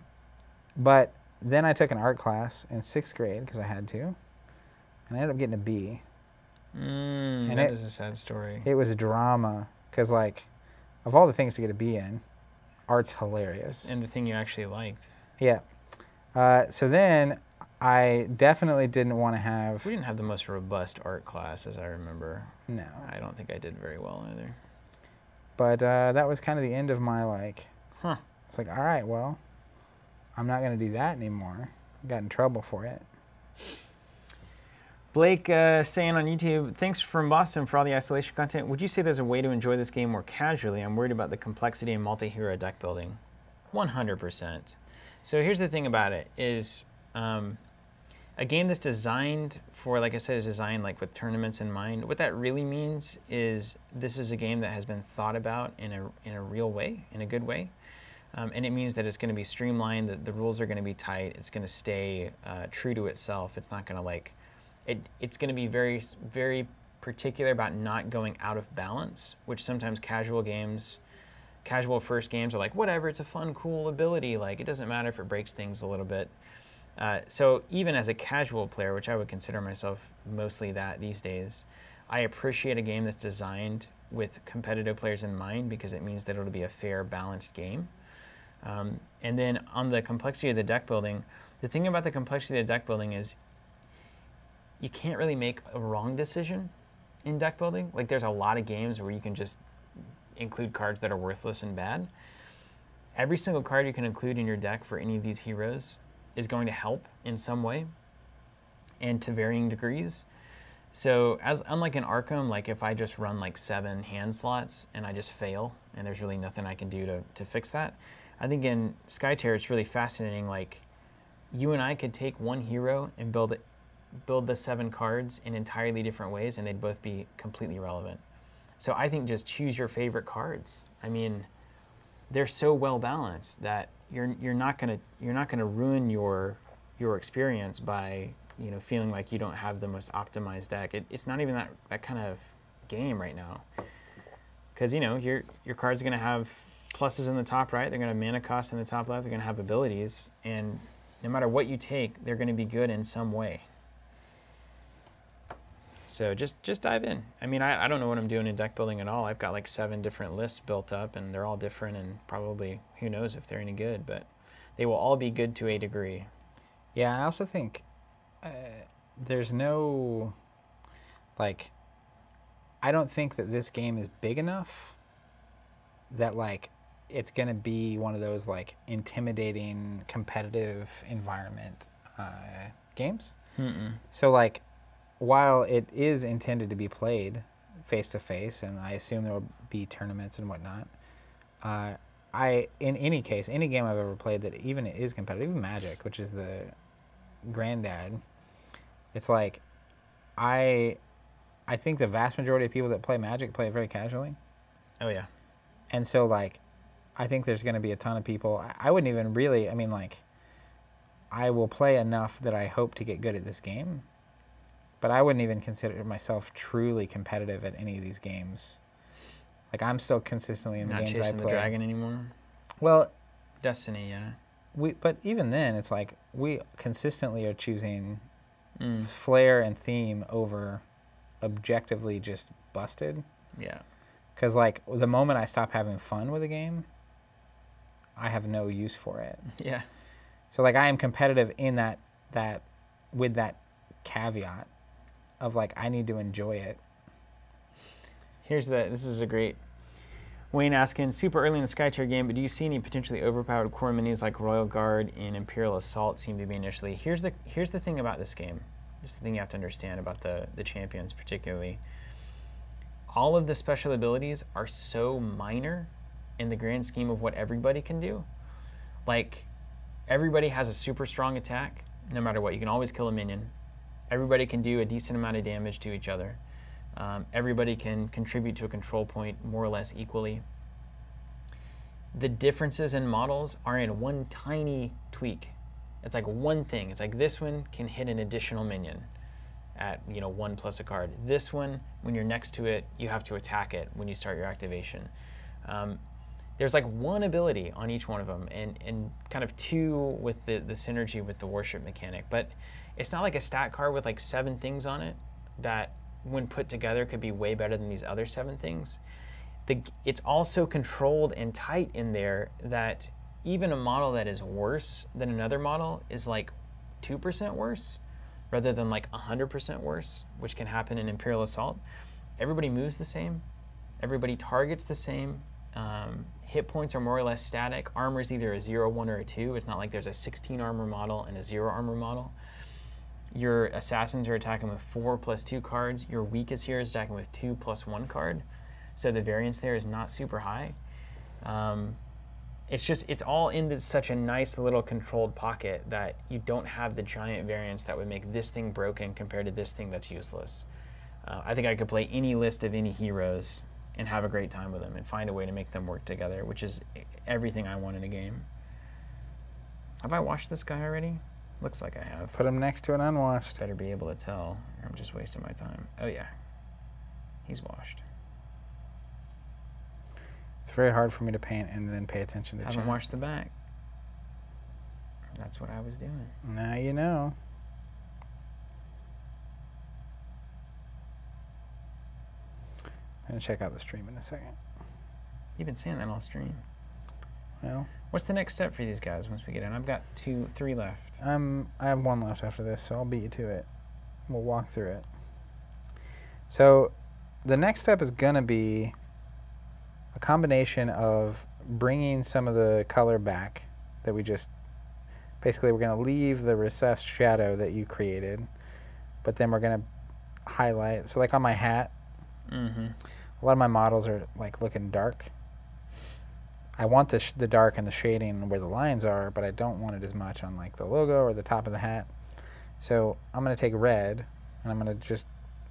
but then I took an art class in sixth grade because I had to, and I ended up getting a B. Mm, And that it- is a sad story. It was drama because, like, of all the things to get a B in, art's hilarious. and the thing you actually liked. yeah. Uh, so then I definitely didn't want to have We didn't have the most robust art class, as I remember. no, I don't think I did very well either. but uh, that was kind of the end of my like. Huh. It's like, all right, well, I'm not gonna do that anymore. Got in trouble for it. Blake uh, saying on YouTube, thanks from Boston for all the isolation content. Would you say there's a way to enjoy this game more casually? I'm worried about the complexity and multi-hero deck building. 100%. So here's the thing about it is um, a game that's designed for, like I said, is designed like with tournaments in mind. What that really means is this is a game that has been thought about in a, in a real way, in a good way. Um, and it means that it's going to be streamlined, that the rules are going to be tight, it's going to stay uh, true to itself. It's not going to like, it, it's going to be very, very particular about not going out of balance, which sometimes casual games, casual first games are like, whatever, it's a fun, cool ability. Like, it doesn't matter if it breaks things a little bit. Uh, so even as a casual player, which I would consider myself mostly that these days, I appreciate a game that's designed with competitive players in mind because it means that it'll be a fair, balanced game. Um, and then on the complexity of the deck building, the thing about the complexity of the deck building is you can't really make a wrong decision in deck building. Like there's a lot of games where you can just include cards that are worthless and bad. Every single card you can include in your deck for any of these heroes is going to help in some way and to varying degrees. So as unlike in Arkham, like if I just run like seven hand slots and I just fail and there's really nothing I can do to, to fix that, I think in Skytear it's really fascinating. Like you and I could take one hero and build it, build the seven cards in entirely different ways, and they'd both be completely relevant. So I think just choose your favorite cards. I mean, they're so well balanced that you're you're not gonna you're not gonna ruin your your experience by you know feeling like you don't have the most optimized deck. It, it's not even that that kind of game right now. Because you know your your cards are gonna have pluses in the top right. They're gonna have mana cost in the top left. They're gonna have abilities, and no matter what you take, they're gonna be good in some way. So just just dive in. I mean, I, I don't know what I'm doing in deck building at all. I've got like seven different lists built up, and they're all different, and probably who knows if they're any good, but they will all be good to a degree. Yeah, I also think uh, there's no like I don't think that this game is big enough that like it's gonna be one of those like intimidating competitive environment uh, games. Mm-mm. So like while it is intended to be played face to face, and I assume there will be tournaments and whatnot. Uh, I, in any case, any game I've ever played that even is competitive, even Magic, which is the granddad, it's like I, I think the vast majority of people that play Magic play it very casually, Oh yeah. and so like, I think there's going to be a ton of people. I, I wouldn't even really. I mean, like, I will play enough that I hope to get good at this game, but I wouldn't even consider myself truly competitive at any of these games. Like I'm still consistently in the Not games I chasing play. the dragon anymore. Well, Destiny, yeah. we but even then, it's like we consistently are choosing Mm, flair and theme over objectively just busted. yeah. Because like the moment I stop having fun with a game, I have no use for it. Yeah. So like I am competitive in that that with that caveat of like I need to enjoy it. Here's the. This is a great. Wayne asking, super early in the Skytear game, but do you see any potentially overpowered core minis like Royal Guard and Imperial Assault seem to be initially? Here's the here's the thing about this game. This is the thing you have to understand about the the champions particularly. All of the special abilities are so minor in the grand scheme of what everybody can do. Like everybody has a super strong attack, no matter what. You can always kill a minion. Everybody can do a decent amount of damage to each other. Um, everybody can contribute to a control point more or less equally. The differences in models are in one tiny tweak. It's like one thing. It's like this one can hit an additional minion at you know one plus a card. This one, when you're next to it, you have to attack it when you start your activation. Um, there's like one ability on each one of them, and and kind of two with the the synergy with the worship mechanic. But it's not like a stat card with like seven things on it that when put together could be way better than these other seven things. The, it's also controlled and tight in there that even a model that is worse than another model is like 2% worse rather than like 100% worse, which can happen in Imperial Assault. Everybody moves the same, everybody targets the same. Um, hit points are more or less static. Armor is either a 0, 1, or a 2. It's not like there's a 16 armor model and a 0 armor model. Your assassins are attacking with four plus two cards. Your weakest here is attacking with two plus one card. So the variance there is not super high. Um, it's just, it's all in this, such a nice little controlled pocket that you don't have the giant variance that would make this thing broken compared to this thing that's useless. Uh, I think I could play any list of any heroes and have a great time with them and find a way to make them work together, which is everything I want in a game. Have I watched this guy already? Looks like I have. Put them next to an unwashed. Better be able to tell, or I'm just wasting my time. Oh yeah, he's washed. It's very hard for me to paint and then pay attention to I haven't washed the back. That's what I was doing. Now you know. I'm gonna check out the stream in a second. You've been saying that all stream. Well, What's the next step for these guys once we get in? I've got two, three left. I'm I have one left after this, so I'll beat you to it. We'll walk through it. So, the next step is gonna be a combination of bringing some of the color back that we just basically we're gonna leave the recessed shadow that you created, but then we're gonna highlight. So, like on my hat, Mm-hmm. a lot of my models are like looking dark. I want the, the dark and the shading where the lines are, but I don't want it as much on like the logo or the top of the hat. So I'm gonna take red and I'm gonna just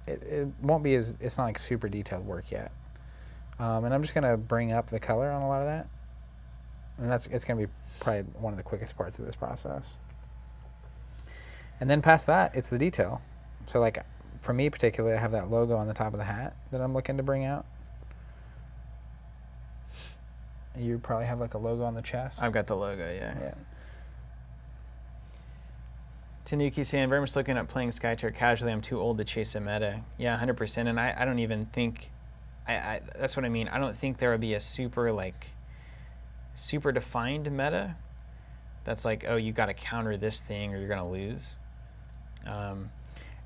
it, it won't be as it's not like super detailed work yet. Um, and I'm just gonna bring up the color on a lot of that, and that's it's gonna be probably one of the quickest parts of this process. And then past that, it's the detail. So like for me particularly, I have that logo on the top of the hat that I'm looking to bring out. You probably have like a logo on the chest. I've got the logo, yeah. yeah. Tanuki saying, very much looking at playing Skytear casually. I'm too old to chase a meta. Yeah, 100%. And I, I don't even think, I, I that's what I mean. I don't think there would be a super, like, super defined meta that's like, oh, you got to counter this thing or you're going to lose. Um,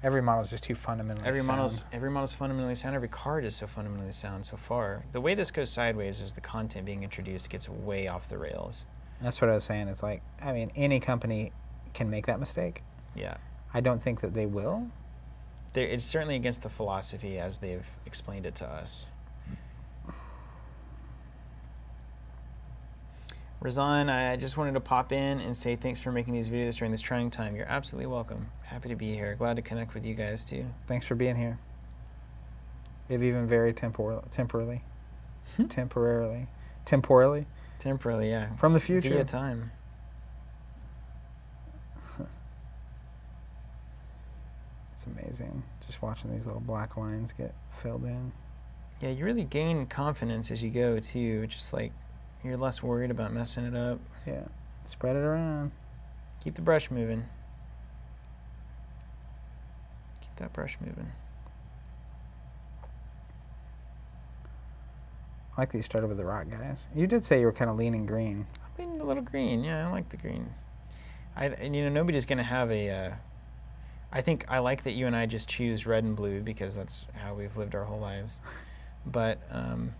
Every model is just too fundamentally. every sound. model's every model's fundamentally sound. Every card is so fundamentally sound so far. The way this goes sideways is the content being introduced gets way off the rails. That's what I was saying. It's like I mean, any company can make that mistake. Yeah. I don't think that they will, there, it's certainly against the philosophy as they've explained it to us. Razan, I just wanted to pop in and say thanks for making these videos during this trying time. You're absolutely welcome. Happy to be here. Glad to connect with you guys too. Thanks for being here. If even very tempor- temporarily. Hmm? temporarily. Temporally. Temporarily, yeah. From the future. Via time. It's amazing. Just watching these little black lines get filled in. Yeah, you really gain confidence as you go too. Just like you're less worried about messing it up. Yeah. Spread it around. Keep the brush moving. Keep that brush moving. I like that you started with the rock guys. You did say you were kind of leaning green. I'm leaning a little green. Yeah, I like the green. I and you know nobody's gonna have a. Uh, I think I like that you and I just choose red and blue because that's how we've lived our whole lives. But um,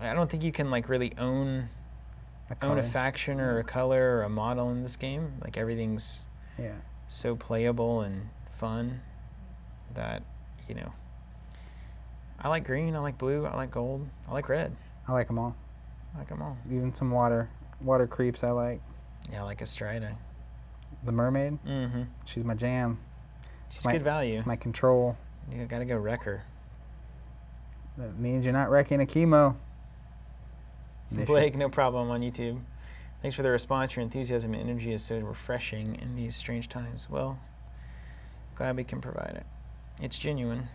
I don't think you can like really own A own a faction or a color or a model in this game. Like everything's Yeah. so playable and fun that you know. I like green. I like blue. I like gold. I like red. I like them all. I like them all. Even some water. Water creeps I like. Yeah, I like Estrada. The mermaid. Mm-hmm. She's my jam. She's my, good value. It's my control. You gotta go wreck her. That means you're not wrecking Akimo. Mission. Blake, no problem on YouTube. Thanks for the response. Your enthusiasm and energy is so refreshing in these strange times. Well, glad we can provide it. It's genuine.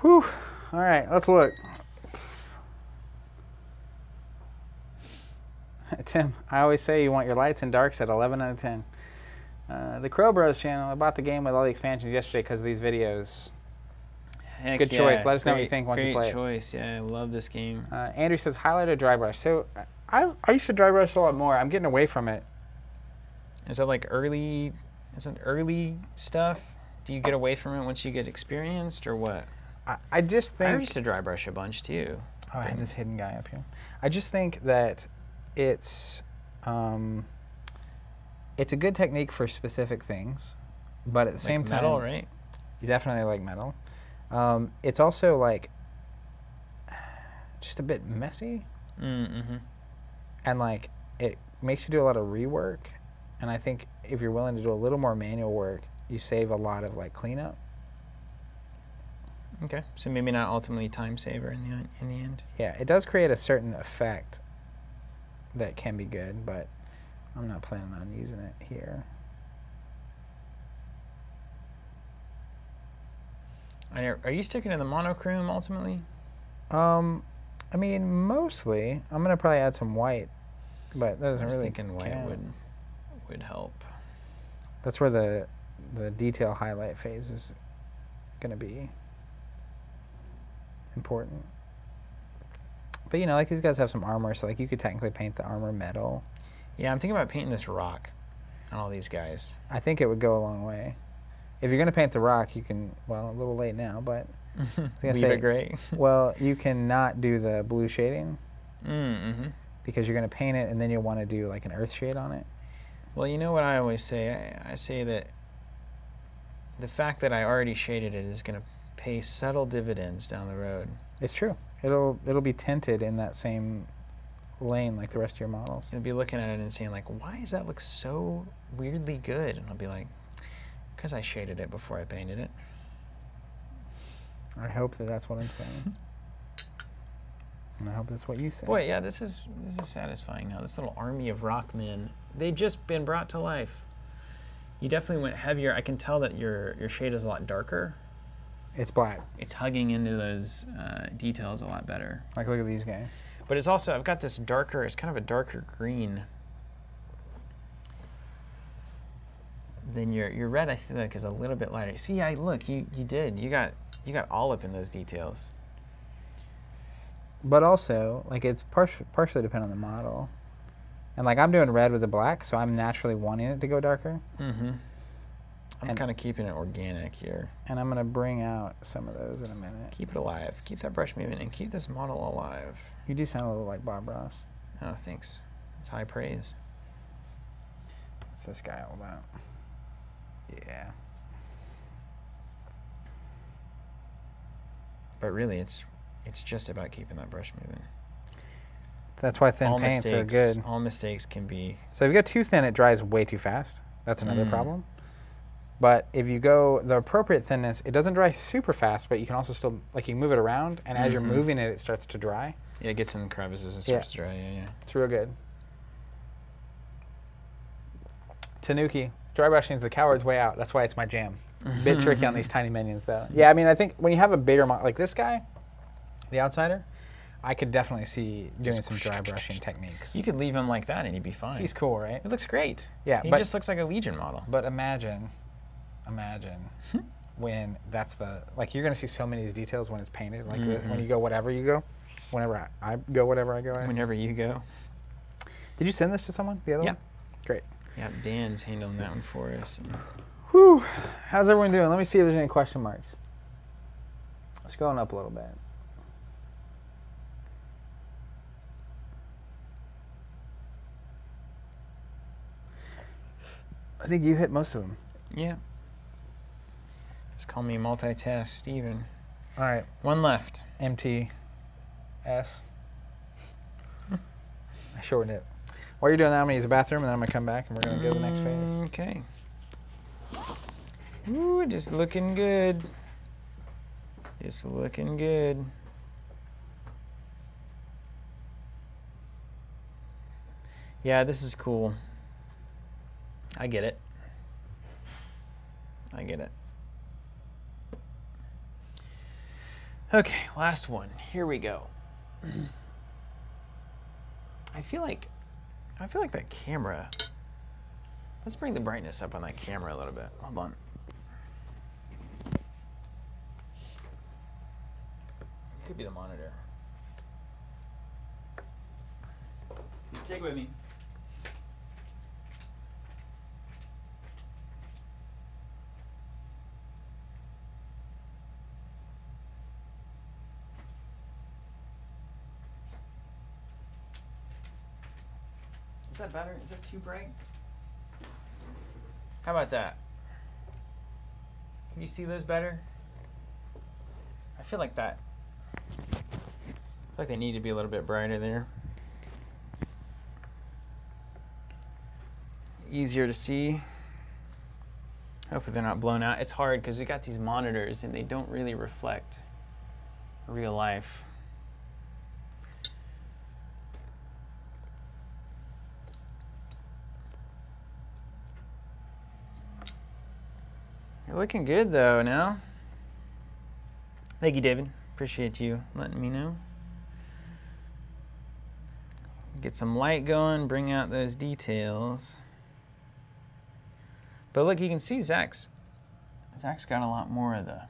Whew. All right, let's look. Tim, I always say you want your lights and darks at 11 out of 10. Uh, the Crow Bros channel, I bought the game with all the expansions yesterday because of these videos. Heck Good choice. Let us know what you think once you great play it. choice. Yeah, I love this game. Uh, Andrew says highlight or dry brush. So I, I used to dry brush a lot more. I'm getting away from it. Is that like early? Is it early stuff? Do you get away from it once you get experienced, or what? I, I just think I used to dry brush a bunch too. Oh, I had this hidden guy up here. I just think that it's um, it's a good technique for specific things, but at the same like time, metal, right? you definitely like metal. Um, it's also like just a bit messy, Mm-hmm. and like it makes you do a lot of rework. And I think if you're willing to do a little more manual work, you save a lot of like cleanup. Okay, so maybe not ultimately time saver in the in the end. Yeah, it does create a certain effect that can be good, but I'm not planning on using it here. I know, are you sticking to the monochrome ultimately? Um, I mean, mostly. I'm gonna probably add some white, but that doesn't I was really. thinking white count. would would help. That's where the the detail highlight phase is gonna be important. But you know, like these guys have some armor, so like you could technically paint the armor metal. Yeah, I'm thinking about painting this rock on all these guys. I think it would go a long way. If you're gonna paint the rock, you can. Well, a little late now, but gonna Leave say- it gray. well, you cannot do the blue shading mm-hmm. because you're gonna paint it, and then you'll want to do like an earth shade on it. Well, you know what I always say? I, I say that the fact that I already shaded it is going to pay subtle dividends down the road. It's true. It'll it'll be tinted in that same lane like the rest of your models. You'll be looking at it and saying like, "Why does that look so weirdly good?" And I'll be like, "Cause I shaded it before I painted it." I hope that that's what I'm saying. and I hope that's what you say. Boy, yeah, this is this is satisfying now. This little army of rock men. They've just been brought to life. You definitely went heavier. I can tell that your your shade is a lot darker. It's black. It's hugging into those uh, details a lot better. Like look at these guys. But it's also I've got this darker. It's kind of a darker green than your your red. I feel like is a little bit lighter. See, I look you you did you got you got all up in those details. But also, like it's par- partially dependent on the model. And like I'm doing red with the black, so I'm naturally wanting it to go darker. Mm-hmm. I'm kind of keeping it organic here. And I'm gonna bring out some of those in a minute. Keep it alive. Keep that brush moving and keep this model alive. You do sound a little like Bob Ross. Oh, thanks. It's high praise. What's this guy all about? Yeah. But really, it's it's just about keeping that brush moving. That's why thin all paints mistakes, are good. All mistakes can be. So if you go too thin, it dries way too fast. That's another Mm. problem. But if you go the appropriate thinness, it doesn't dry super fast, but you can also still like you move it around, and as you're moving it, it starts to dry. Yeah, it gets in the crevices and Yeah. starts to dry. Yeah, yeah. It's real good. Tanuki. Dry brushing is the coward's way out. That's why it's my jam. Bit tricky on these tiny minions, though. Yeah, I mean, I think when you have a bigger mo- like this guy, the outsider, I could definitely see doing some dry brushing techniques. You could leave him like that and he'd be fine. He's cool, right? It looks great. Yeah, He but just looks like a Legion model. but imagine, imagine hmm? when that's the like you're gonna see so many of these details when it's painted. Like the- when you mm-hmm. go whatever you go, whenever I, I go whatever I go. I- Whenever you go. Did you send this to someone? The other Yeah. one. Great. Yeah, Dan's handling that one for us. Whew. How's everyone doing? Let me see if there's any question marks. It's going up a little bit. I think you hit most of them. Yeah. Just call me multitask Steven. All right. One left. MT S. I shortened it. While you're doing that, I'm gonna use the bathroom and then I'm gonna come back and we're gonna go to the next phase. Okay. Ooh, just looking good. Just looking good. Yeah, this is cool. I get it. I get it. Okay, last one. Here we go. I feel like I feel like that camera. Let's bring the brightness up on that camera a little bit. Hold on. Could be the monitor. Stick with me. Is that better? Is that too bright? How about that? Can you see those better? I feel like that. I feel like they need to be a little bit brighter there. Easier to see. Hopefully they're not blown out. It's hard because we got these monitors and they don't really reflect real life. Looking good though now. Thank you, David. Appreciate you letting me know. Get some light going, bring out those details. But look, you can see Zach's Zach's got a lot more of the a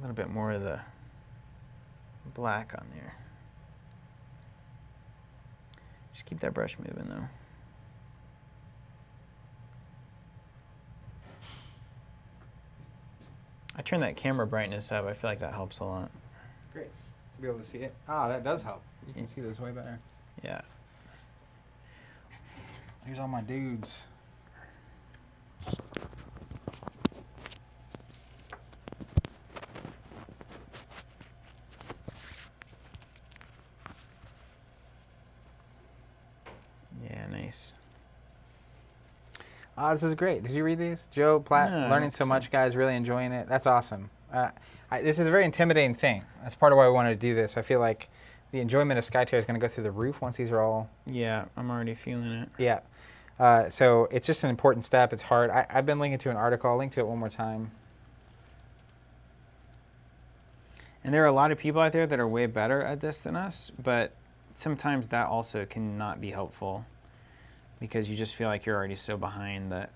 little bit more of the black on there. Just keep that brush moving though. I turn that camera brightness up. I feel like that helps a lot. Great. To be able to see it. Ah, that does help. You can see this way better. Yeah. Here's all my dudes. Yeah, nice. Ah, this is great. Did you read these? Joe Platt, No, learning so much, guys, really enjoying it. That's awesome. Uh, I, this is a very intimidating thing. That's part of why I wanted to do this. I feel like the enjoyment of Skytear is going to go through the roof once these are all, Yeah, I'm already feeling it. yeah. Uh, so it's just an important step. It's hard. I, I've been linking to an article. I'll link to it one more time. And there are a lot of people out there that are way better at this than us, but sometimes that also can not be helpful because you just feel like you're already so behind that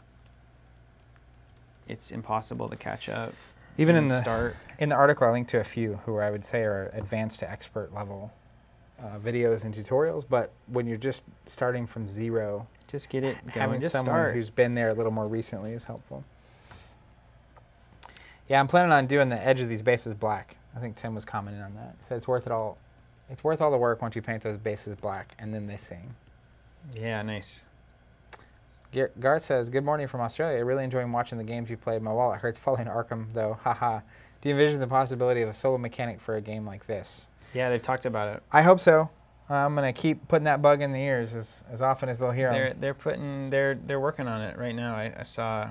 it's impossible to catch up. Even in the start. in the article, I linked to a few who I would say are advanced to expert level uh, videos and tutorials. But when you're just starting from zero, Just get it going. having Just someone start. who's been there a little more recently is helpful. Yeah, I'm planning on doing the edge of these bases black. I think Tim was commenting on that. He said it's worth it all. It's worth all the work once you paint those bases black, and then they sing. Yeah, nice. Gar- Garth says, "Good morning from Australia. Really enjoying watching the games you played. My wallet hurts falling Arkham though. Haha. Do you envision the possibility of a solo mechanic for a game like this? Yeah, they've talked about it. I hope so. I'm gonna keep putting that bug in the ears as, as often as they'll hear They're 'em. they're putting they're they're working on it right now. I, I saw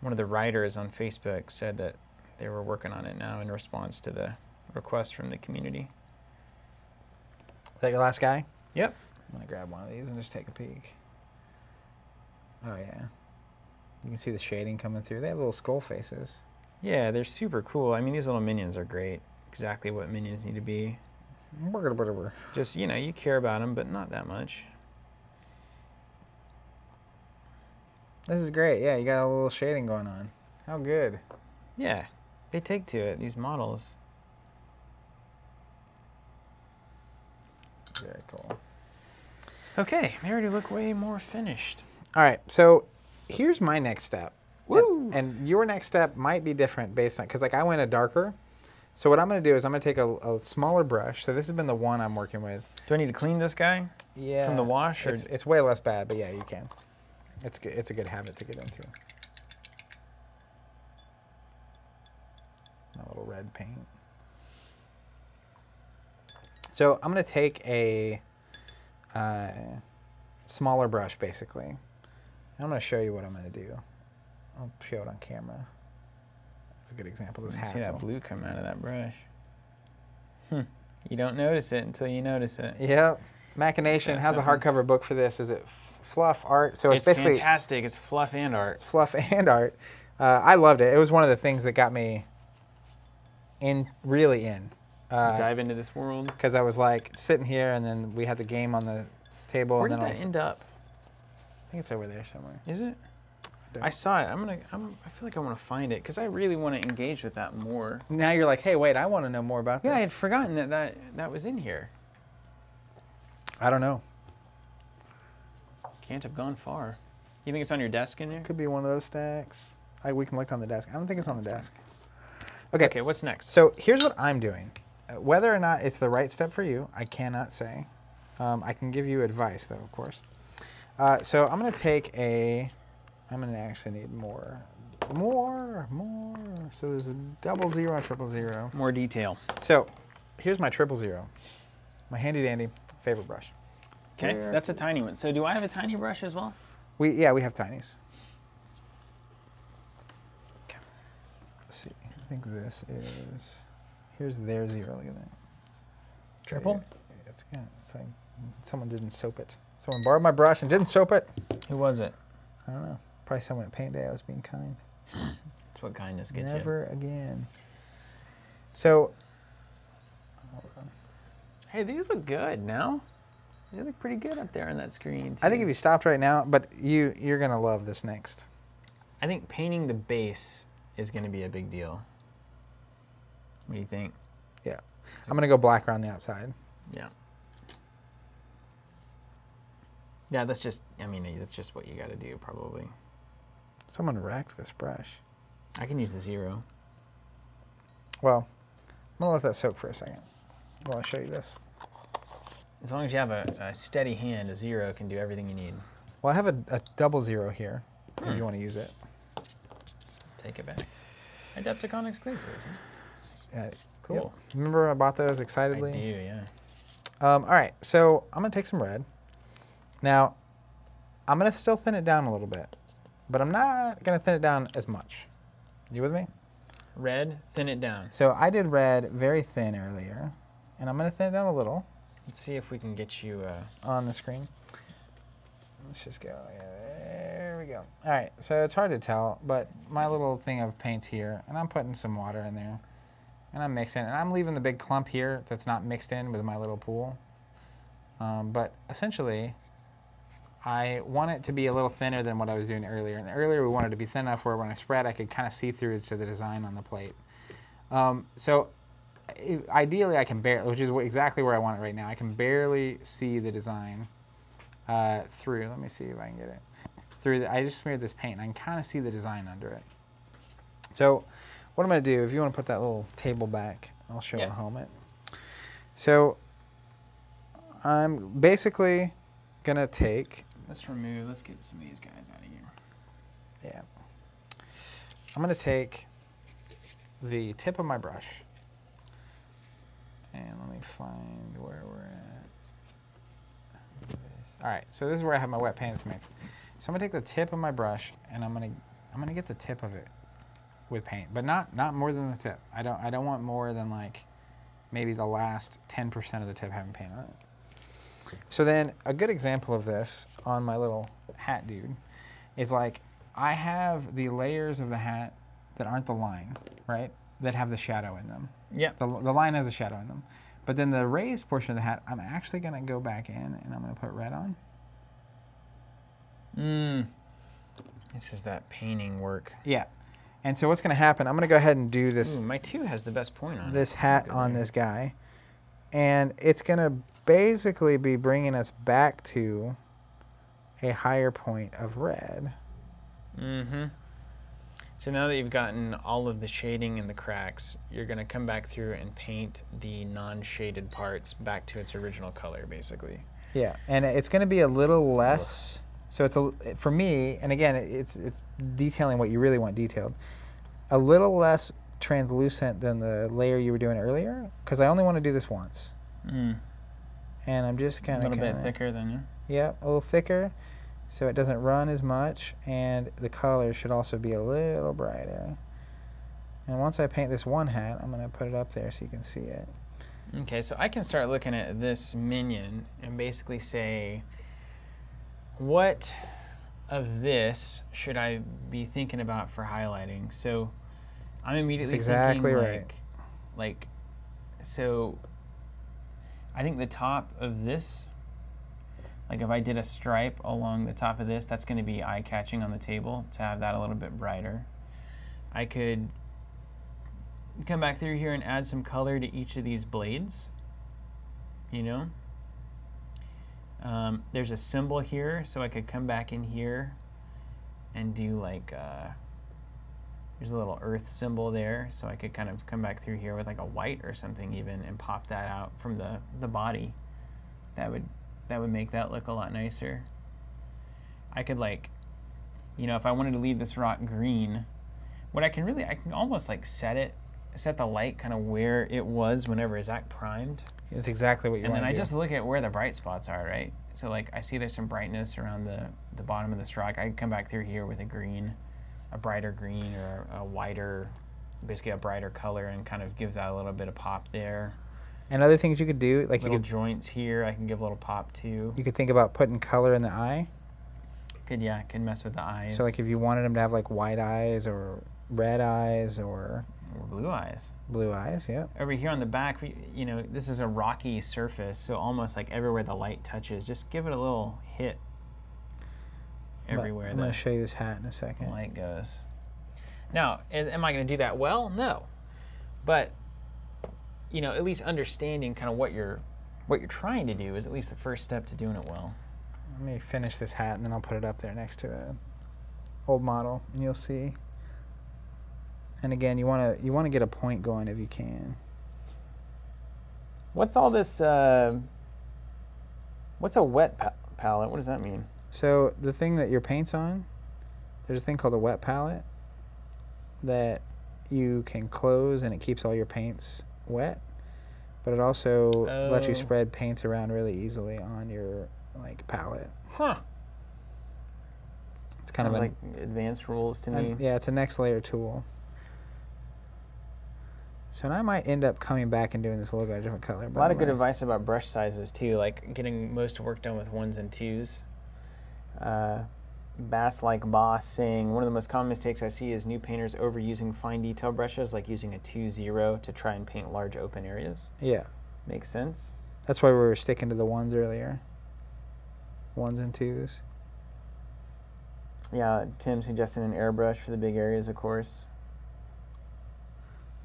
one of the writers on Facebook said that they were working on it now in response to the request from the community. Is that your last guy? Yep. I'm gonna grab one of these and just take a peek. Oh yeah. You can see the shading coming through. They have little skull faces. Yeah, they're super cool. I mean, these little minions are great. Exactly what minions need to be. Just you know, you care about them, but not that much. This is great. Yeah, you got a little shading going on. How good. Yeah, they take to it. These models. Very cool. Okay, they already look way more finished. All right, so here's my next step. And- And, your next step might be different based on because like I went a darker. So what I'm gonna do is I'm gonna take a, a smaller brush. So this has been the one I'm working with. Do I need to clean this guy? Yeah. From the wash, It's, it's way less bad, but yeah, you can. It's good. It's a good habit to get into. A little red paint. So I'm gonna take a uh, smaller brush, basically. I'm gonna show you what I'm gonna do. I'll show it on camera. That's a good example. Hats. see that blue come out of that brush. Hmm. You don't notice it until you notice it. Yep. Machination. How's the hardcover book for this? Is it fluff art? So it's, it's basically fantastic. It's fluff and art. fluff and art. Uh, I loved it. It was one of the things that got me in, really in. Dive into this world. Because I was like sitting here, and then we had the game on the table, Where and did that was, end up? I think it's over there somewhere. Is it? don't- I saw it. I'm gonna. I'm, I feel like I want to find it because I really want to engage with that more. Now you're like, hey, wait, I want to know more about Yeah, I had forgotten that that, that was in here. I don't know. Can't have gone far. You think it's on your desk in there? Could be one of those stacks. I, we can look on the desk. I don't think it's on the desk. Okay. Okay, what's next? So here's what I'm doing. Uh, Whether or not it's the right step for you, I cannot say. Um, I can give you advice, though, of course. Uh, so I'm going to take a. I'm going to actually need more. More, more. So there's a double zero and triple zero. More detail. So here's my triple zero. My handy dandy favorite brush. Okay, Where- that's a tiny one. So do I have a tiny brush as well? We yeah we have tinies. Let's see. I think this is. Here's their zero. Look at that. Triple? It's yeah, It's like someone didn't soap it. Someone borrowed my brush and didn't soap it. Who was it? I don't know. Probably someone at paint day. I was being kind. That's what kindness gets you. Never again. So. Hey, these look good now. They look pretty good up there on that screen. I think too. if you stopped right now, but you you're gonna love this next. I think painting the base is going to be a big deal. What do you think? Yeah. I'm gonna go black around the outside. Yeah. Yeah, that's just. I mean, that's just what you got to do, probably. Someone wrecked this brush. I can use the zero. Well, I'm gonna let that soak for a second. I want to show you this. As long as you have a, a steady hand, a zero can do everything you need. Well, I have a, a double zero here if you want to use it. Take it back. Adepticon exclusives. huh? Uh, Cool. yep. Remember I bought those excitedly? I do, yeah. Um, all right, so I'm gonna take some red. Now, I'm gonna still thin it down a little bit, but I'm not gonna thin it down as much. You with me? Red, thin it down. So I did red very thin earlier, and I'm gonna thin it down a little Let's see if we can get you. Uh, on the screen. Let's just go. Yeah, there we go. All right, so it's hard to tell, but my little thing of paint's here, and I'm putting some water in there, and I'm mixing, and I'm leaving the big clump here that's not mixed in with my little pool. Um, but essentially, I want it to be a little thinner than what I was doing earlier. And earlier we wanted to be thin enough where when I spread, I could kind of see through to the design on the plate. Um, so ideally, I can barely, which is exactly where I want it right now. I can barely see the design uh, through. Let me see if I can get it through. The, I just smeared this paint, and I can kind of see the design under it. So, what I'm going to do, if you want to put that little table back, I'll show Yeah. a helmet. So, I'm basically gonna take, Let's remove. Let's get some of these guys out of here. yeah, I'm gonna take the tip of my brush, and let me find where we're at. All right, so this is where I have my wet paints mixed. So I'm gonna take the tip of my brush, and I'm gonna I'm gonna get the tip of it with paint, but not not more than the tip. I don't I don't want more than like maybe the last 10% of the tip having paint on it. So then a good example of this on my little hat dude is like I have the layers of the hat that aren't the line, right? That have the shadow in them. Yeah. The, the line has a shadow in them. But then the raised portion of the hat, I'm actually going to go back in and I'm going to put red on. Mm. This is that painting work. Yeah. And so what's going to happen, I'm going to go ahead and do this Ooh, my two has the best point on it. this hat on this guy. And it's going to basically be bringing us back to a higher point of red. Mm-hmm. So now that you've gotten all of the shading and the cracks, you're going to come back through and paint the non-shaded parts back to its original color, basically. Yeah, and it's going to be a little less. So it's a for me, and again, it's it's detailing what you really want detailed. A little less translucent than the layer you were doing earlier, because I only want to do this once, Mm. And I'm just A kind of little bit thicker than you. Yeah, a little thicker, so it doesn't run as much, and the color should also be a little brighter. And once I paint this one hat, I'm gonna put it up there so you can see it. Okay, so I can start looking at this minion and basically say, what of this should I be thinking about for highlighting? So I'm immediately exactly thinking right. like, like, so I think the top of this, like if I did a stripe along the top of this, that's going to be eye catching on the table to have that a little bit brighter. I could come back through here and add some color to each of these blades. You know? Um, there's a symbol here, so I could come back in here and do like, uh, there's a little earth symbol there, so I could kind of come back through here with like a white or something even and pop that out from the, the body. That would, that would make that look a lot nicer. I could like, you know, if I wanted to leave this rock green, what I can really, I can almost like set it, set the light kind of where it was whenever Zach primed. It's exactly what you And want And then I do. just look at where the bright spots are, right? So like I see there's some brightness around the, the bottom of this rock. I can come back through here with a green, a brighter green or a wider, basically a brighter color and kind of give that a little bit of pop there. and other things you could do, like you Little could joints here, I can give a little pop to. you could think about putting color in the eye. Could yeah, could mess with the eyes. So like if you wanted them to have like white eyes or red eyes or or blue eyes. blue eyes, yeah. Over here on the back, we, you know, this is a rocky surface, so almost like everywhere the light touches, just give it a little hit everywhere I'm going to show you this hat in a second. light goes. Now, is, am I going to do that well? No, but you know, at least understanding kind of what you're what you're trying to do is at least the first step to doing it well. Let me finish this hat and then I'll put it up there next to a old model and you'll see. And again, you want to you want to get a point going if you can. What's all this? Uh, what's a wet pa- palette? What does that mean? So the thing that your paint's on, there's a thing called a wet palette that you can close and it keeps all your paints wet, but it also lets you Oh. spread paints around really easily on your like palette. Huh? It's kind Sounds of a, like advanced rules to a- me. yeah, it's a next layer tool. So and I might end up coming back and doing this a little bit of different color. A lot of good advice about brush sizes too, like getting most work done with ones and twos. Uh, Bass like Boss saying one of the most common mistakes I see is new painters overusing fine detail brushes, like using a 2-0 to try and paint large open areas. Yeah, Makes sense. that's why we were sticking to the ones earlier. Ones and twos. Yeah, Tim suggested an airbrush for the big areas, of course.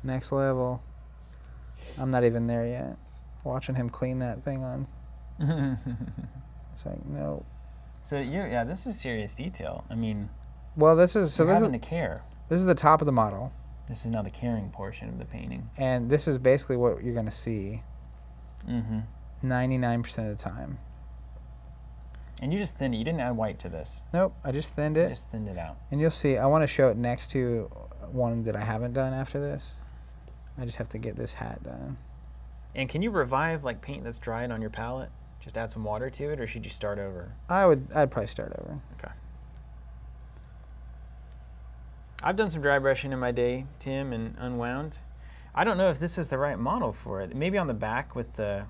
Next level. I'm not even there yet. Watching him clean that thing on. It's like no. So you're yeah, this is serious detail. I mean, Well, this is so you're this is to care. this is the top of the model, This is now the caring portion of the painting. and this is basically what you're gonna see Mm-hmm. 99% of the time. And you just thinned it. You didn't add white to this. Nope, I just thinned it. just thinned it out. And you'll see, I want to show it next to one that I haven't done after this. I just have to get this hat done. And can you revive like paint that's dried on your palette? Just add some water to it, or should you start over? I would, I'd probably start over. Okay. I've done some dry brushing in my day, Tim, and unwound. I don't know if this is the right model for it. Maybe on the back with the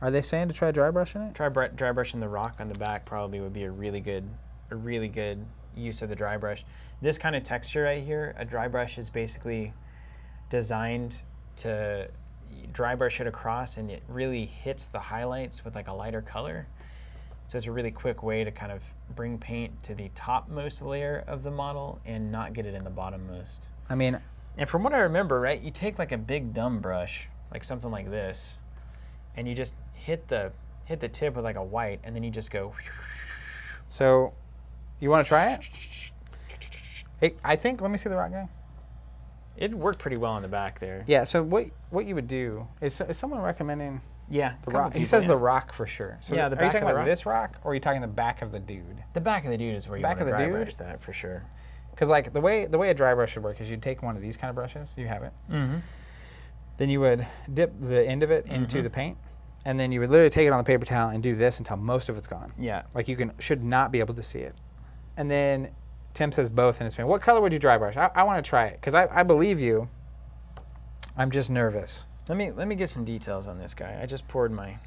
Are they saying to try dry brushing it? try br- dry brushing the rock on the back probably would be a really good a really good use of the dry brush. This kind of texture right here, a dry brush is basically designed to dry brush it across and it really hits the highlights with like a lighter color. So it's a really quick way to kind of bring paint to the topmost layer of the model and not get it in the bottommost. I mean, And from what I remember, right, you take like a big dumb brush, like something like this, and you just hit the hit the tip with like a white, and then you just go. so you want to try it? Hey, I think, let me see the rock guy. It worked pretty well in the back there. Yeah, so what what you would do is, is someone recommending Yeah. the rock? He says yeah. the rock for sure. So Yeah, the are back you of talking about rock. this rock or are you talking the back of the dude? The back of the dude is where you Back want of to the dry dude? brush that for sure. Because like the way the way a dry brush would work is you'd take one of these kind of brushes, you have it, Mm-hmm. then you would dip the end of it into Mhm. the paint, and then you would literally take it on the paper towel and do this until most of it's gone. Yeah. Like you can should not be able to see it. And then Tim says both in his paint. What color would you dry brush? I, I want to try it because I, I believe you. I'm just nervous. Let me let me get some details on this guy. I just poured my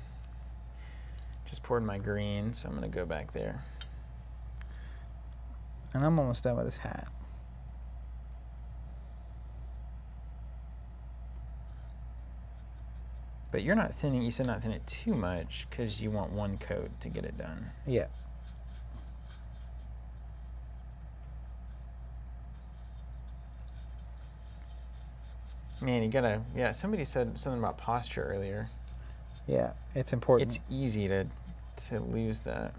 just poured my green, so I'm gonna go back there. And I'm almost done with this hat. But you're not thinning. You said not thin it too much because you want one coat to get it done. Yeah. Man, you gotta. Yeah, somebody said something about posture earlier. Yeah. It's important. It's easy to to lose that.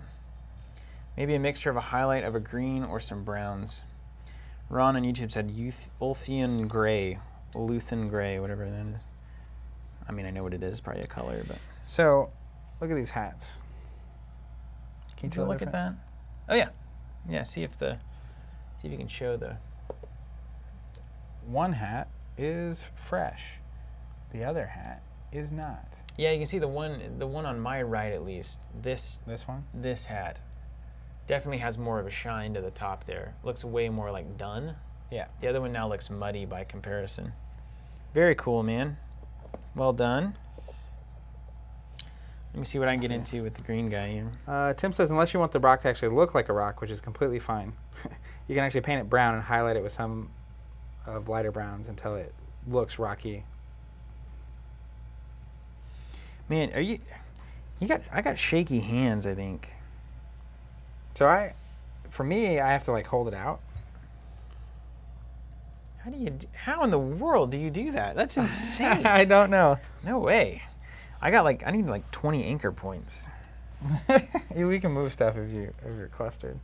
Maybe a mixture of a highlight of a green or some browns. Ron on YouTube said Youth, Ulthian Gray, Luthen Gray, whatever that is. I mean, I know what it is, probably a color, but so, look at these hats. Can you tell you look at that? Oh yeah, yeah. See if the see if you can show the. One hat is fresh. The other hat is not. Yeah, you can see the one the one on my right at least. This This one? this hat definitely has more of a shine to the top there. Looks way more like done. Yeah. The other one now looks muddy by comparison. Very cool, man. Well done. Let me see what I can get into with the green guy here. Uh, Tim says unless you want the rock to actually look like a rock, which is completely fine, you can actually paint it brown and highlight it with some of lighter browns until it looks rocky. Man, are you? You got? I got shaky hands. I think. So I, for me, I have to like hold it out. How do you? How in the world do you do that? That's insane. I don't know. no way. I got like I need like 20 anchor points. we can move stuff if you if you're clustered.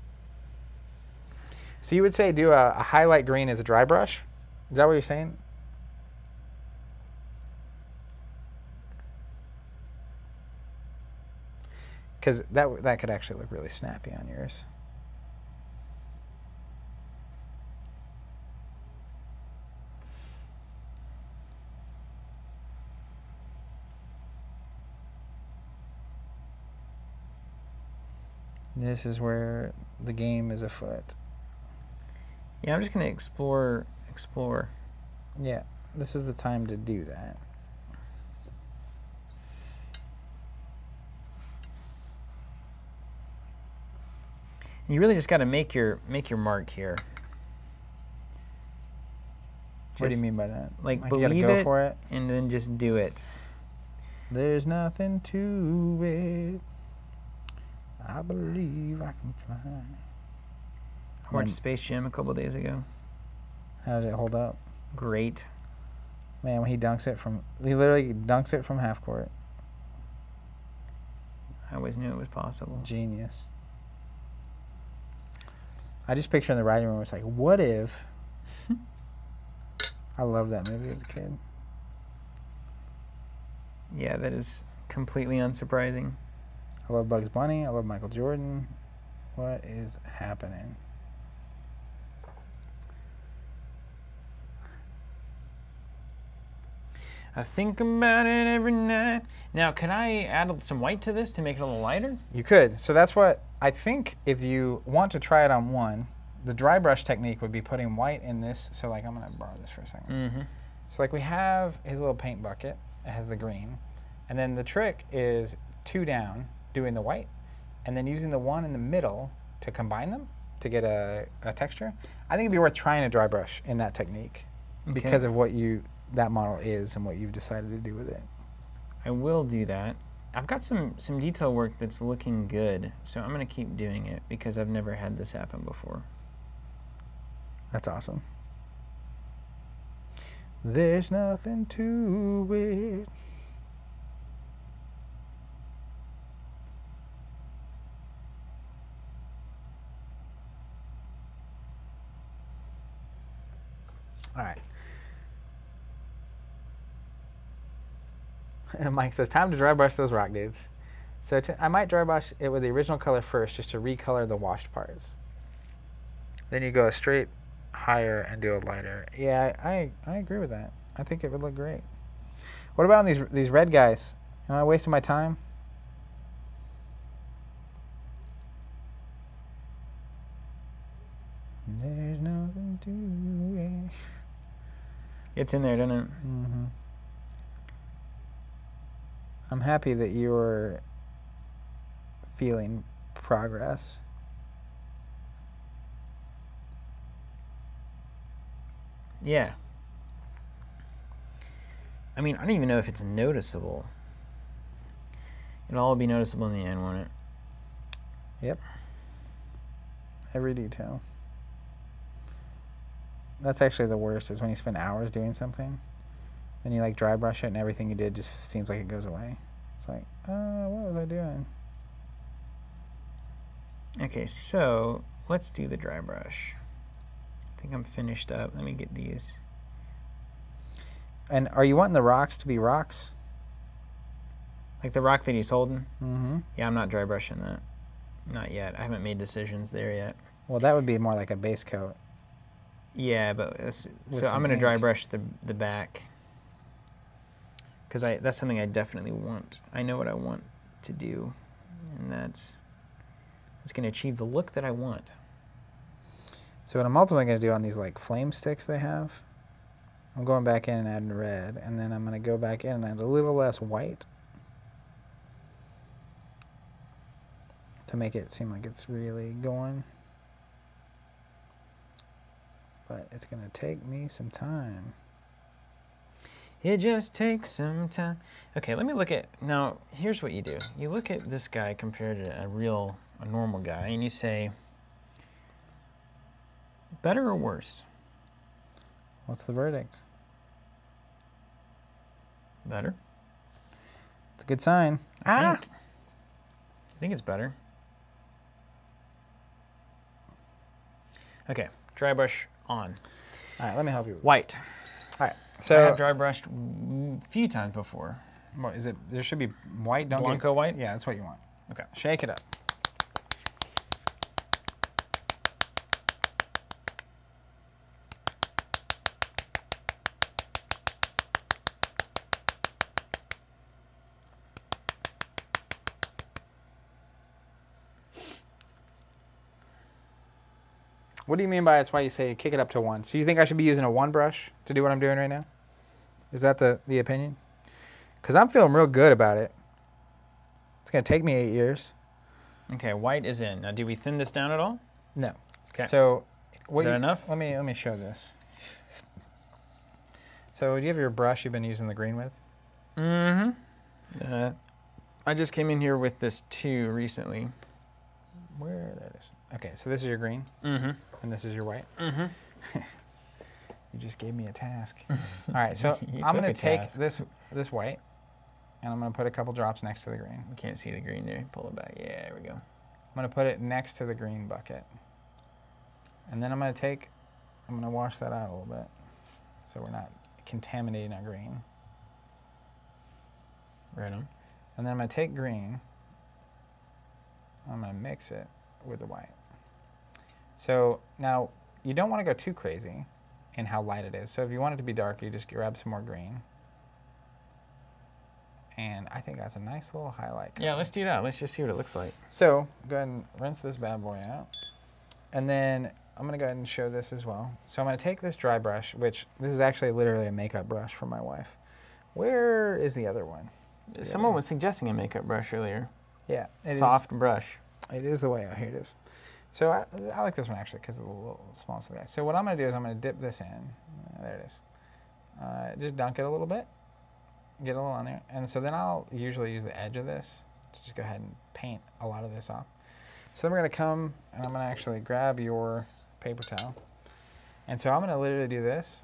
So you would say do a, a highlight green as a dry brush? Is that what you're saying? Because that that could actually look really snappy on yours. This is where the game is afoot. Yeah, I'm just gonna explore explore. Yeah, this is the time to do that. You really just got to make your make your mark here. what do you mean by that? like, you gotta believe go it. for it. And then just do it. There's nothing to it. I believe I can fly. I watched Space Jam a couple days ago. How did it hold up? Great. Man, when he dunks it from, he literally dunks it from half court. I always knew it was possible. Genius. I just picture in the writing room, it's like, what if? I loved that movie as a kid. Yeah, that is completely unsurprising. I love Bugs Bunny. I love Michael Jordan. What is happening? I think about it every night. Now, can I add some white to this to make it a little lighter? You could. So that's what I think if you want to try it on one, the dry brush technique would be putting white in this. So like I'm going to borrow this for a 2nd Mm-hmm. So like we have his little paint bucket. It has the green. And then the trick is two down, doing the white, and then using the one in the middle to combine them to get a, a texture. I think it'd be worth trying a dry brush in that technique because of what you that model is and what you've decided to do with it. I will do that. I've got some some detail work that's looking good, so I'm gonna keep doing it because I've never had this happen before. That's awesome. There's nothing to it. All right. And Mike says, time to dry brush those rock dudes. So I might dry brush it with the original color first just to recolor the washed parts. Then you go straight higher and do a lighter. Yeah, I, I, agree with that. I think it would look great. What about on these these red guys? Am I wasting my time? There's nothing to it. It's in there, doesn't it? hmm I'm happy that you're feeling progress. Yeah. I mean, I don't even know if it's noticeable. It'll all be noticeable in the end, won't it? Yep. Every detail. That's actually the worst is when you spend hours doing something, then you like dry brush it and everything you did just seems like it goes away. It's like, uh, what was I doing? Okay, so let's do the dry brush. I think I'm finished up. Let me get these. And are you wanting the rocks to be rocks? Like the rock that he's holding. Mm-hmm. Yeah, I'm not dry brushing that. Not yet. I haven't made decisions there yet. Well, that would be more like a base coat. Yeah, but so I'm gonna dry brush the the back because I that's something I definitely want. I know what I want to do, and that's it's gonna achieve the look that I want. So what I'm ultimately going to do on these like flame sticks they have, I'm going back in and adding red, and then I'm going to go back in and add a little less white to make it seem like it's really going. But it's going to take me some time. It just takes some time. Okay, let me look at now. Here's what you do: you look at this guy compared to a real, a normal guy, and you say, better or worse? What's the verdict? Better. It's a good sign. I Ah! think. I think it's better. Okay, dry brush on. All right, let me help you. with this. White. All right. So I have dry brushed a few times before. what is it? There should be white. Don't Blanco get, white? Yeah, that's what you want. Okay. Shake it up. What do you mean by that's why you say kick it up to one? So you think I should be using a one brush to do what I'm doing right now? Is that the, the opinion? Because I'm feeling real good about it. It's going to take me eight years. Okay, white is in. Now, do we thin this down at all? No. Okay. So, what Is that you- enough? Let me let me show this. So, do you have your brush you've been using the green with? Mm-hmm. Uh, I just came in here with this too recently. Where that is? Okay, so this is your green Mm-hmm. and this is your white. Mm-hmm. You just gave me a task. All right, so I'm gonna take task. this this white and I'm going to put a couple drops next to the green. You can't see the green there. Pull it back. Yeah, there we go. I'm going to put it next to the green bucket. And then I'm going to take I'm going to wash that out a little bit so we're not contaminating our green. Right on. And then I'm going to take green I'm going to mix it with the white. So now you don't want to go too crazy in how light it is. So if you want it to be darker, you just grab some more green. And I think that's a nice little highlight. Yeah, let's do that. Let's just see what it looks like. So go ahead and rinse this bad boy out. And then I'm gonna go ahead and show this as well. So I'm gonna take this dry brush, which this is actually literally a makeup brush for my wife. Where is the other one? Someone was suggesting a makeup brush earlier. Yeah, it is- Soft brush. It is the way out. Here it is. So I, I like this one actually because of the little smallest of the guy. So what I'm going to do is I'm going to dip this in. Uh, there it is. Uh, just dunk it a little bit. Get a little on there. And so then I'll usually use the edge of this to just go ahead and paint a lot of this off. So then we're going to come and I'm going to actually grab your paper towel. And so I'm going to literally do this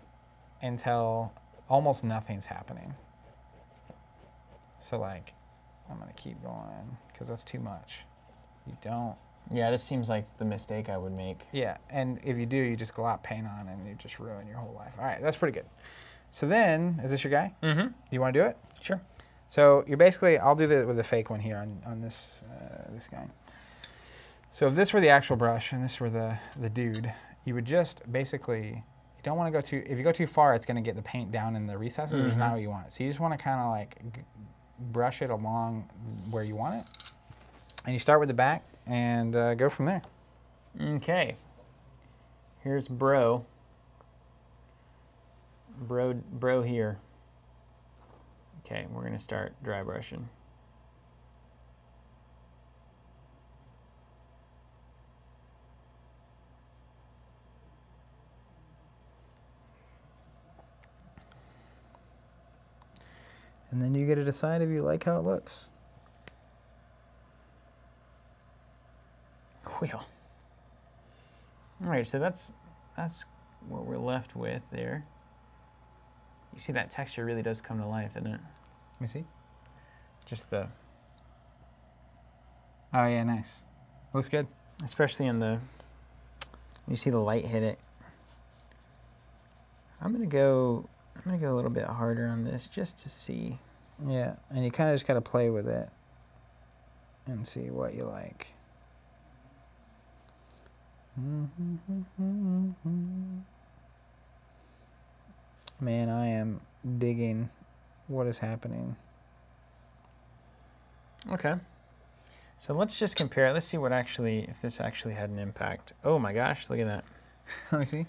until almost nothing's happening. So like, I'm going to keep going because that's too much. You don't Yeah, this seems like the mistake I would make. yeah, and if you do, you just glop paint on and you just ruin your whole life. All right, that's pretty good. So then, is this your guy? Mm-hmm. Do you want to do it? Sure. So you're basically, I'll do the with the fake one here on, on this uh, this guy. So if this were the actual brush and this were the, the dude, you would just basically, you don't want to go too, if you go too far, it's going to get the paint down in the recesses, which is not Mhm. what you want. So you just want to kind of like brush it along where you want it. And you start with the back and uh, go from there. Okay. Here's bro. Bro, bro here. Okay, we're gonna start dry brushing. And then you get to decide if you like how it looks. Wheel. All right, so that's that's what we're left with there. You see that texture really does come to life, doesn't it? Let me see. Just the, Oh yeah, nice. Looks good. especially in the, you see the light hit it. I'm gonna go, I'm gonna go a little bit harder on this just to see. Yeah, and you kind of just got to play with it and see what you like. Man, I am digging what is happening. Okay. So let's just compare it. Let's see what actually, if this actually had an impact. Oh my gosh, look at that. Oh, Let me see.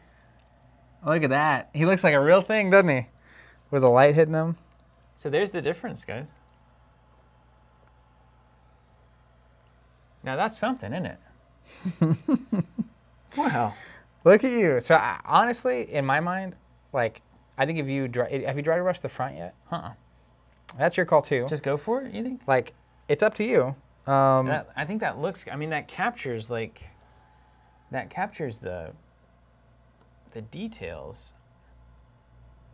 Look at that. He looks like a real thing, doesn't he? With the light hitting him. So there's the difference, guys. Now that's something, isn't it? wow. Look at you. So I, honestly, in my mind, like I think if you dry, have you dry brush the front yet? Huh. That's your call too. Just go for it, you think? like it's up to you. Um, That, I think that looks, I mean, that captures, like, that captures the, the details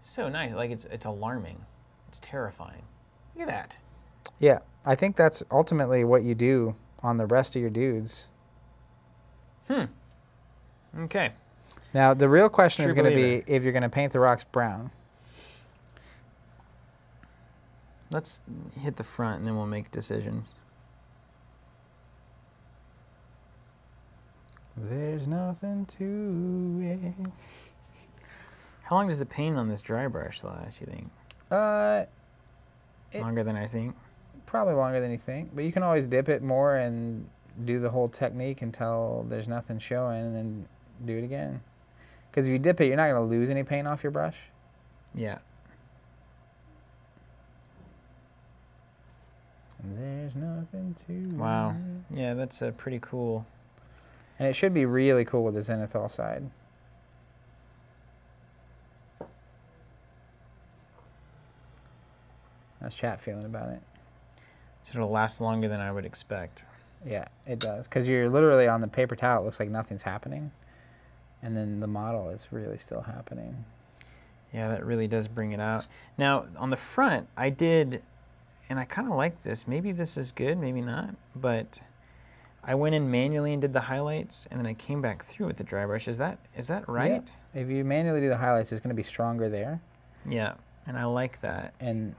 so nice. Like, it's, it's alarming. It's terrifying. Look at that. yeah, I think that's ultimately what you do on the rest of your dudes. Hmm. Okay. Now the real question is going to be if you're going to paint the rocks brown. Let's hit the front and then we'll make decisions. There's nothing to it. How long does the paint on this dry brush last, you think? Uh, It- Longer than I think? probably longer than you think, but you can always dip it more and do the whole technique until there's nothing showing, and then do it again. Because if you dip it, you're not going to lose any paint off your brush. Yeah. There's nothing to Wow. it. Yeah, that's a pretty cool. And it should be really cool with the zenithal side. How's chat feeling about it? So it'll last longer than I would expect. Yeah, it does. Because you're literally on the paper towel, it looks like nothing's happening. And then the model is really still happening. Yeah, that really does bring it out. Now, on the front, I did, and I kind of like this. Maybe this is good, maybe not, but I went in manually and did the highlights, and then I came back through with the dry brush. Is that is that right? If you manually do the highlights, it's going to be stronger there. Yeah, and I like that. And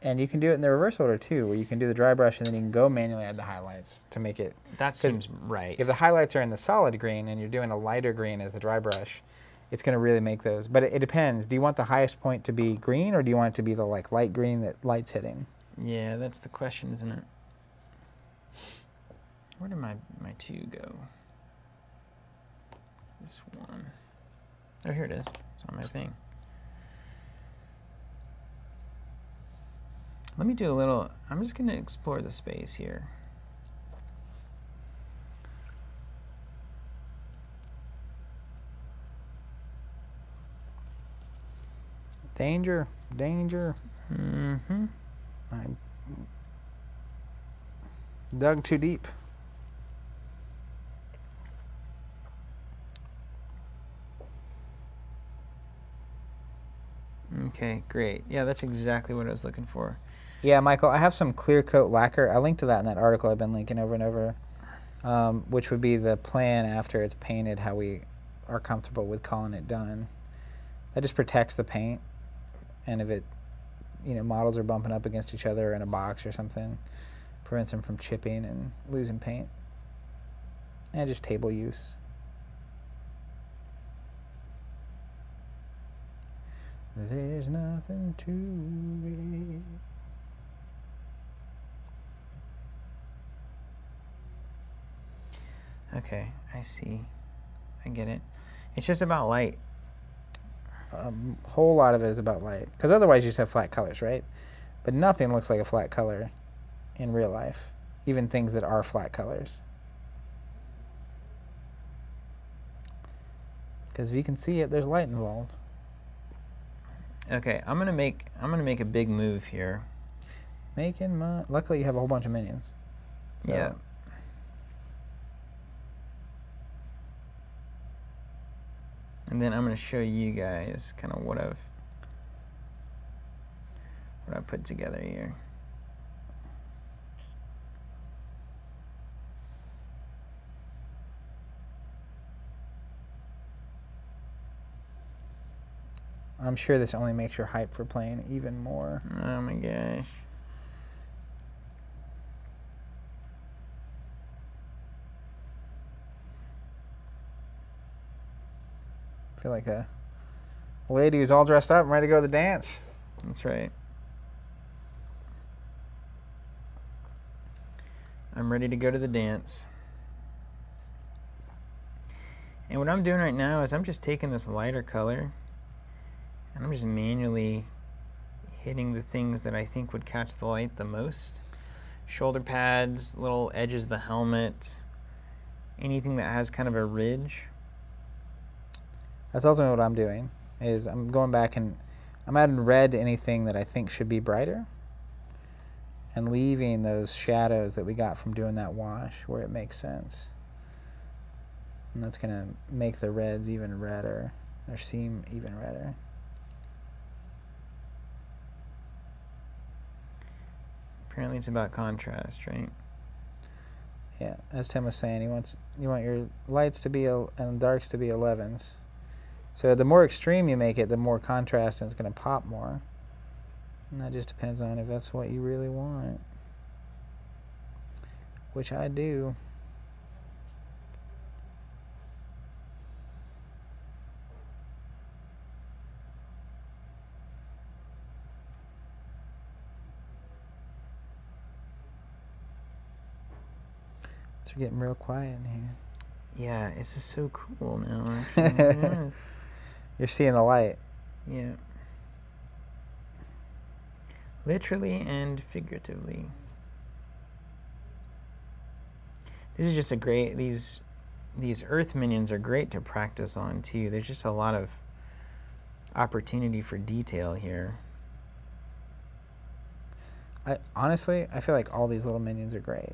And you can do it in the reverse order too, where you can do the dry brush and then you can go manually add the highlights to make it. That seems right. If the highlights are in the solid green and you're doing a lighter green as the dry brush, it's going to really make those. But it, it depends. Do you want the highest point to be green or do you want it to be the like light green that light's hitting? yeah, that's the question, isn't it? Where did my, my two go? This one. Oh, here it is. It's on my thing. Let me do a little, I'm just going to explore the space here. Danger, danger. Mm-hmm. I dug too deep. Okay, great. Yeah, that's exactly what I was looking for. Yeah, Michael, I have some clear coat lacquer. I linked to that in that article I've been linking over and over, um, which would be the plan after it's painted, how we are comfortable with calling it done. That just protects the paint, and if it, you know, models are bumping up against each other in a box or something, prevents them from chipping and losing paint. And just table use. There's nothing to it. Okay, I see. I get it. It's just about light. a m- whole lot of it is about light because otherwise you just have flat colors right but nothing looks like a flat color in real life even things that are flat colors because if you can see it there's light involved Okay, I'm gonna make I'm gonna make a big move here. making my luckily you have a whole bunch of minions So- Yeah. And then I'm gonna show you guys kind of what I've what I put together here. I'm sure this only makes your hype for playing even more Oh my gosh. I feel like a lady who's all dressed up and ready to go to the dance That's right. I'm ready to go to the dance. And what I'm doing right now is I'm just taking this lighter color and I'm just manually hitting the things that I think would catch the light the most. Shoulder pads, little edges of the helmet, anything that has kind of a ridge. That's ultimately what I'm doing. Is I'm going back and I'm adding red to anything that I think should be brighter, and leaving those shadows that we got from doing that wash where it makes sense. And that's gonna make the reds even redder, or seem even redder. Apparently, it's about contrast, right? Yeah, as Tim was saying, he wants you want your lights to be and darks to be 11s. So the more extreme you make it, the more contrast and it's going to pop more. And that just depends on if that's what you really want. Which I do. It's getting real quiet in here. Yeah, it's just so cool now. Yeah. You're seeing the light. Yeah. Literally and figuratively. This is just a great these these earth minions are great to practice on too. There's just a lot of opportunity for detail here. I honestly, I feel like all these little minions are great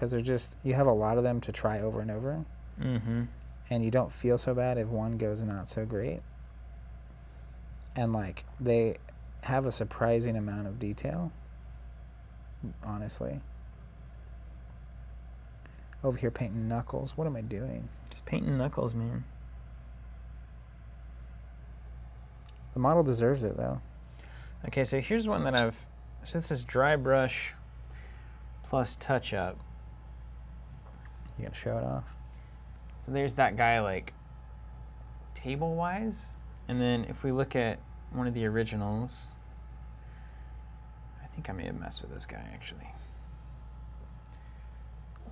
because they're just you have a lot of them to try over and over, Mm-hmm. and you don't feel so bad if one goes not so great. And like they have a surprising amount of detail. Honestly. Over here painting knuckles. What am I doing? Just painting knuckles, man. The model deserves it though. Okay, so here's one that I've So this is dry brush plus touch up. You gonna show it off? So there's that guy like table wise. And then if we look at one of the originals, I think I may have messed with this guy actually.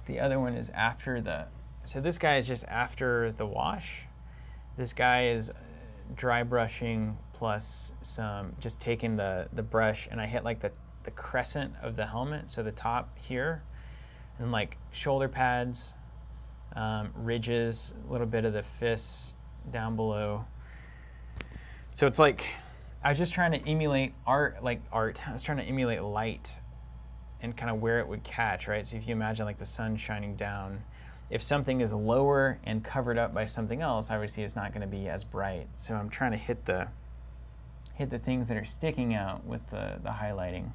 The other one is after the, so this guy is just after the wash. This guy is uh, dry brushing plus some, just taking the, the brush and I hit like the, the crescent of the helmet, so the top here, and like shoulder pads, um, ridges, a little bit of the fists down below. So it's like I was just trying to emulate art, like art. I was trying to emulate light and kind of where it would catch, right? So if you imagine like the sun shining down, if something is lower and covered up by something else, obviously it's not going to be as bright. So I'm trying to hit the hit the things that are sticking out with the, the highlighting.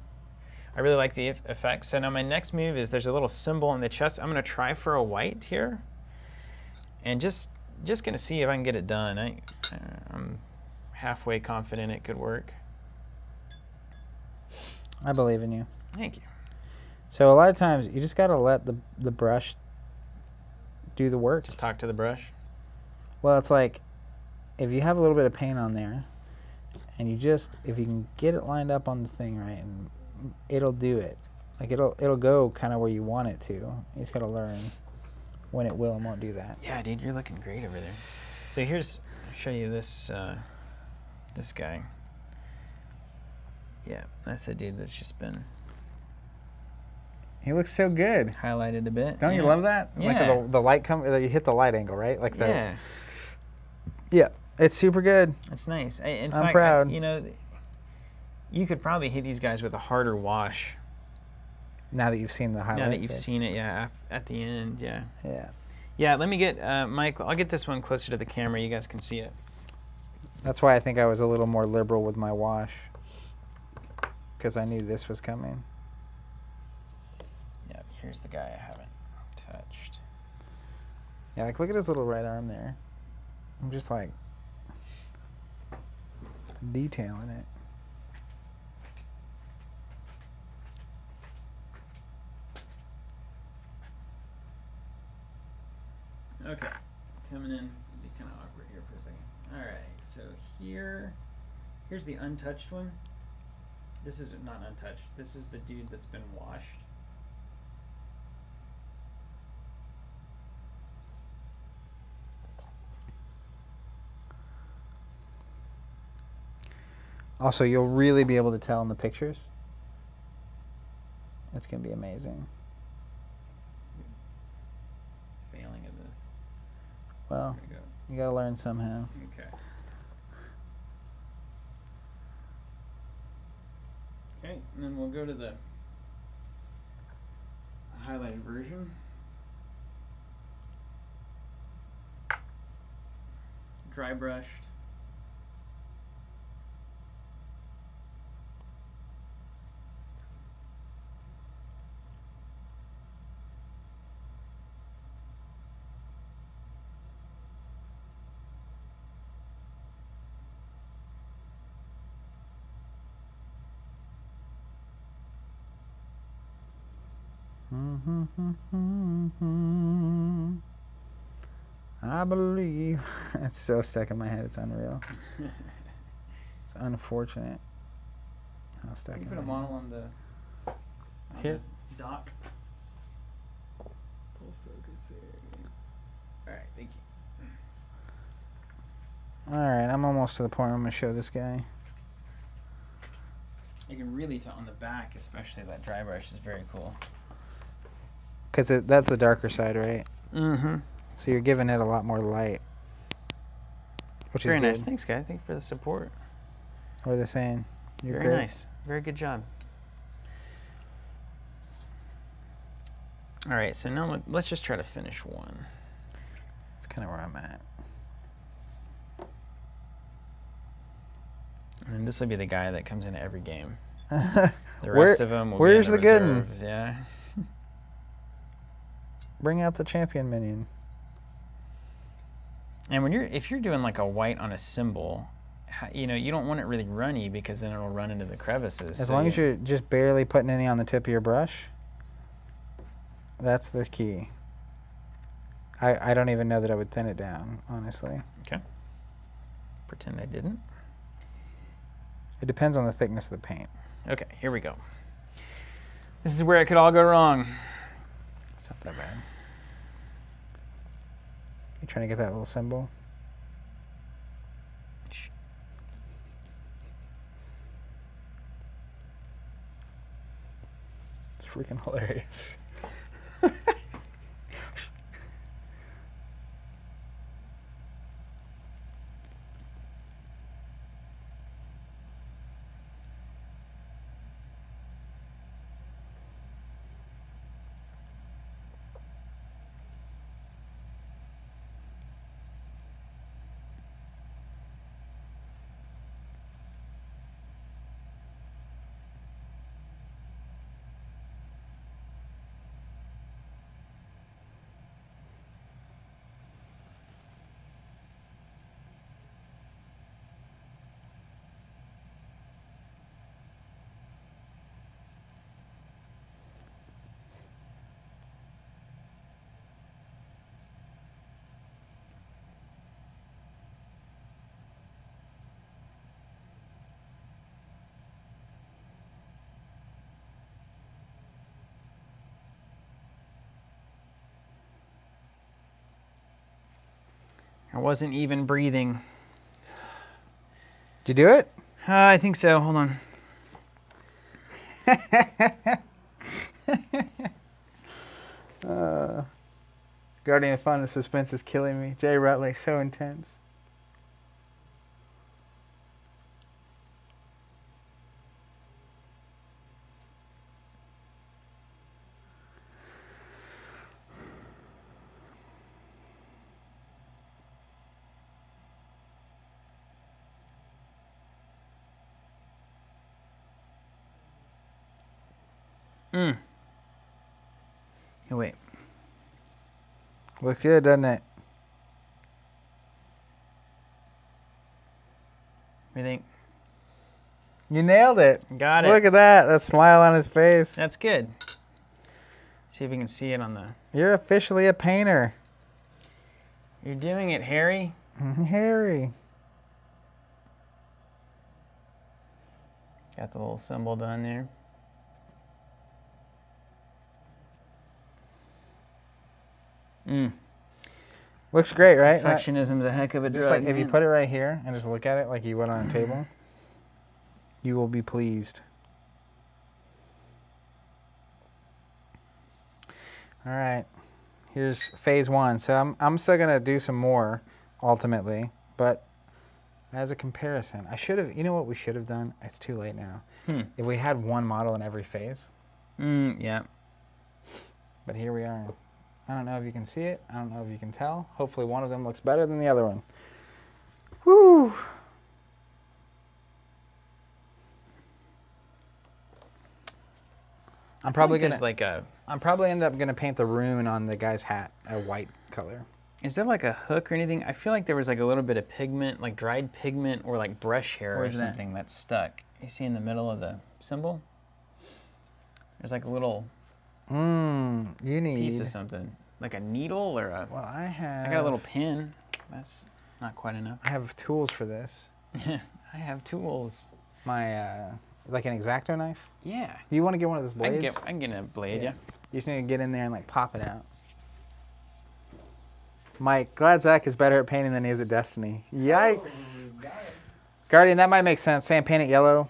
I really like the effect. So now my next move is there's a little symbol on the chest. I'm going to try for a white here. And just just going to see if I can get it done. I, uh, I'm halfway confident it could work. I believe in you. Thank you. So a lot of times you just gotta let the the brush do the work. Just talk to the brush. Well, it's like if you have a little bit of paint on there, and you just if you can get it lined up on the thing right, and it'll do it. Like it'll it'll go kind of where you want it to. You just gotta learn when it will and won't do that. Yeah, dude, you're looking great over there. So here's I'll show you this uh, this guy. Yeah, that's a dude that's just been He looks so good. highlighted a bit. Don't you love that? Yeah. Like the, the light come, you hit the light angle, right? Like the Yeah, yeah. It's super good. it's nice. I, in I'm fact, I- proud. you know, th- you could probably hit these guys with a harder wash Now that you've seen the highlight. now that you've seen it. Yeah, at the end. Yeah. Yeah. Yeah, let me get uh, Mike. I'll get this one closer to the camera. You guys can see it. That's why I think I was a little more liberal with my wash. Because I knew this was coming. Yeah, here's the guy I haven't touched. Yeah, like look at his little right arm there. I'm just like detailing it. Okay, coming in. Be kind of awkward here for a second. All right, so here, here's the untouched one. This is not untouched. This is the dude that's been washed. Also, you'll really be able to tell in the pictures. It's gonna be amazing. Failing at this. Well, There go. you gotta learn somehow. Okay. Okay, and then we'll go to the highlighted version. Dry brushed. I believe. It's so stuck in my head. It's unreal. It's unfortunate how stuck You in put a my model head. on the, on Here. the dock. Pull focus there. All right, thank you. All right, I'm almost to the point where I'm gonna show this guy. You can really tell on the back, especially that dry brush is very cool. Cause it, that's the darker side, right? Mm-hmm. So you're giving it a lot more light, which Very is nice. good. Thanks, guy. Thank you for the support. What are they saying? You're Very great. nice. Very good job. All right, so now let- let's just try to finish one. That's kind of where I'm at. And this will be the guy that comes into every game. The Where- rest of them will where's be in the good 'un? reserves, Yeah. Bring out the champion minion. And when you're if you're doing like a white on a symbol, you know, you don't want it really runny because then it'll run into the crevices. As so long as you- you're just barely putting any on the tip of your brush, that's the key. I, I don't even know that I would thin it down, honestly. Okay. Pretend I didn't. It depends on the thickness of the paint. Okay, here we go. This is where it could all go wrong. It's not that bad. You trying to get that little symbol? It's freaking hilarious. wasn't even breathing. Did you do it? Uh, I think so. Hold on. Uh, Guardian of Fun and Suspense is killing me. Jay Rutley, so intense. Mm. Oh, wait. Looks good, doesn't it? What do you think. You nailed it. Got it. Look at that. That smile on his face. That's good. See if we can see it on the. You're officially a painter. You're doing it, Harry. Harry. Got the little symbol done there. Mm. Looks great, right? Perfectionism's a heck of a drug. Just like if you put it right here and just look at it like you would on a table, you will be pleased. All right, here's phase one. So I'm, I'm still gonna do some more ultimately, but as a comparison, I should have, you know what we should have done? It's too late now. Hmm. If we had one model in every phase, Mm, yeah. but here we are. I don't know if you can see it. I don't know if you can tell. Hopefully one of them looks better than the other one. Whew. I'm probably gonna like a. I'm probably end up gonna paint the rune on the guy's hat a white color. Is there like a hook or anything? I feel like there was like a little bit of pigment, like dried pigment or like brush hair or that? something that's stuck. You see in the middle of the symbol? There's like a little Mmm. You need. piece of something, like a needle or a. Well, I have. I got a little pin. That's not quite enough. I have tools for this. I have tools. My uh, like an exacto knife. Yeah. You want to get one of those I blades? can get I can get a blade. Yeah. Yeah. You just need to get in there and like pop it out. Mike, glad Zach is better at painting than he is at Destiny. Yikes. Guardian, that might make sense. Sam, paint it yellow.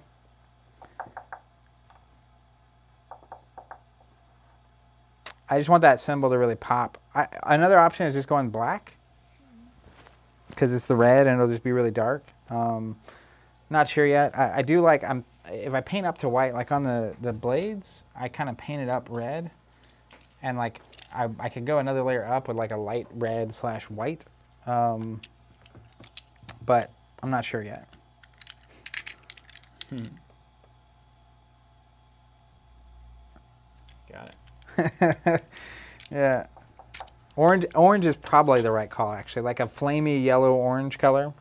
I just want that symbol to really pop. I, another option is just going black because it's the red and it'll just be really dark. Um, not sure yet. I, I do like I'm if I paint up to white, like on the the blades, I kind of paint it up red, and like I I could go another layer up with like a light red slash white, um, but I'm not sure yet. Got it. yeah, orange orange is probably the right call actually, like a flamey yellow orange color.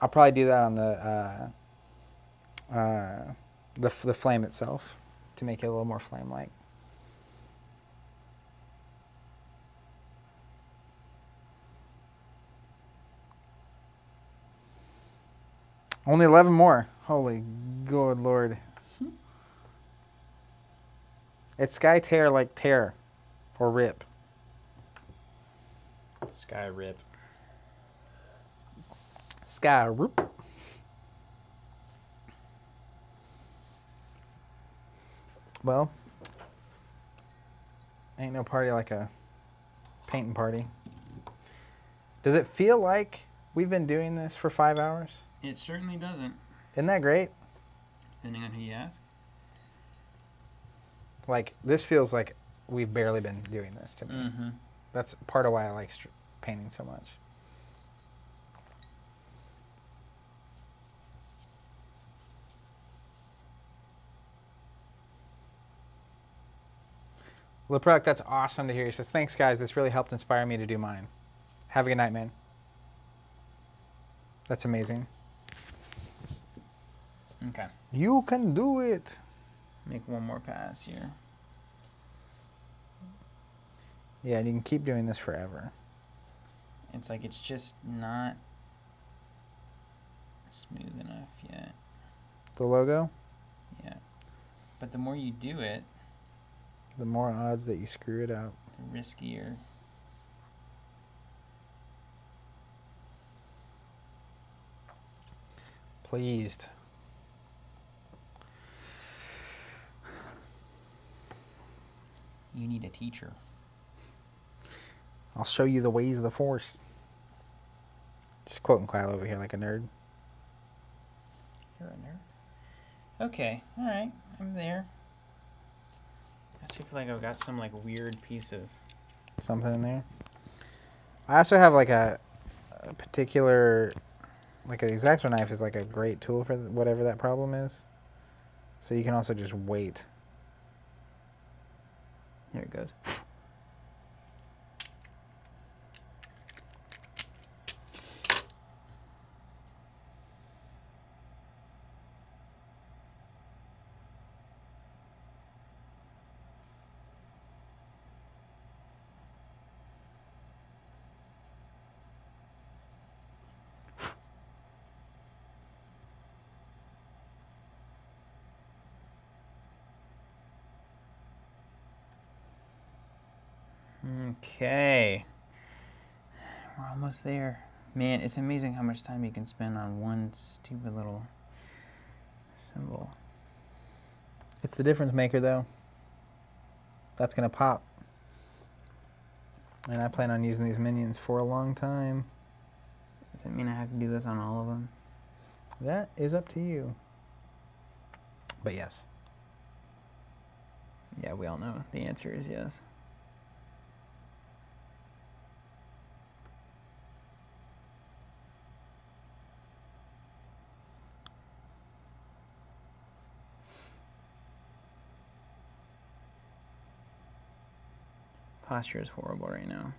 I'll probably do that on the uh, uh, the the flame itself to make it a little more flame-like. Only 11 more. Holy good lord. It's Skytear like tear or rip. Sky rip. Sky rip. Well, ain't no party like a painting party. Does it feel like we've been doing this for five hours? It certainly doesn't, Isn't that great? depending on who you ask. Like this feels like we've barely been doing this to me. Mm-hmm. That's part of why I like painting so much. LePruck, that's awesome to hear. He says, Thanks, guys. This really helped inspire me to do mine. Have a good night, man. That's amazing. Okay. You can do it. Make one more pass here. Yeah, and you can keep doing this forever. It's like it's just not smooth enough yet. The logo, Yeah. But the more you do it, the more odds that you screw it up. the riskier. Pleased. You need a teacher. I'll show you the ways of the force. Just quoting Kyle over here like a nerd. You're a nerd. Okay, all right, I'm there. I still feel like I've got some like weird piece of. Something in there. I also have like a, a particular, like an exacto knife is like a great tool for whatever that problem is. So you can also just wait. There it goes. Okay. There. Man, it's amazing how much time you can spend on one stupid little symbol. It's the difference maker though. That's gonna pop. And I plan on using these minions for a long time. Does that mean I have to do this on all of them? That is up to you. But yes. Yeah, we all know the answer is yes. Posture is horrible right now.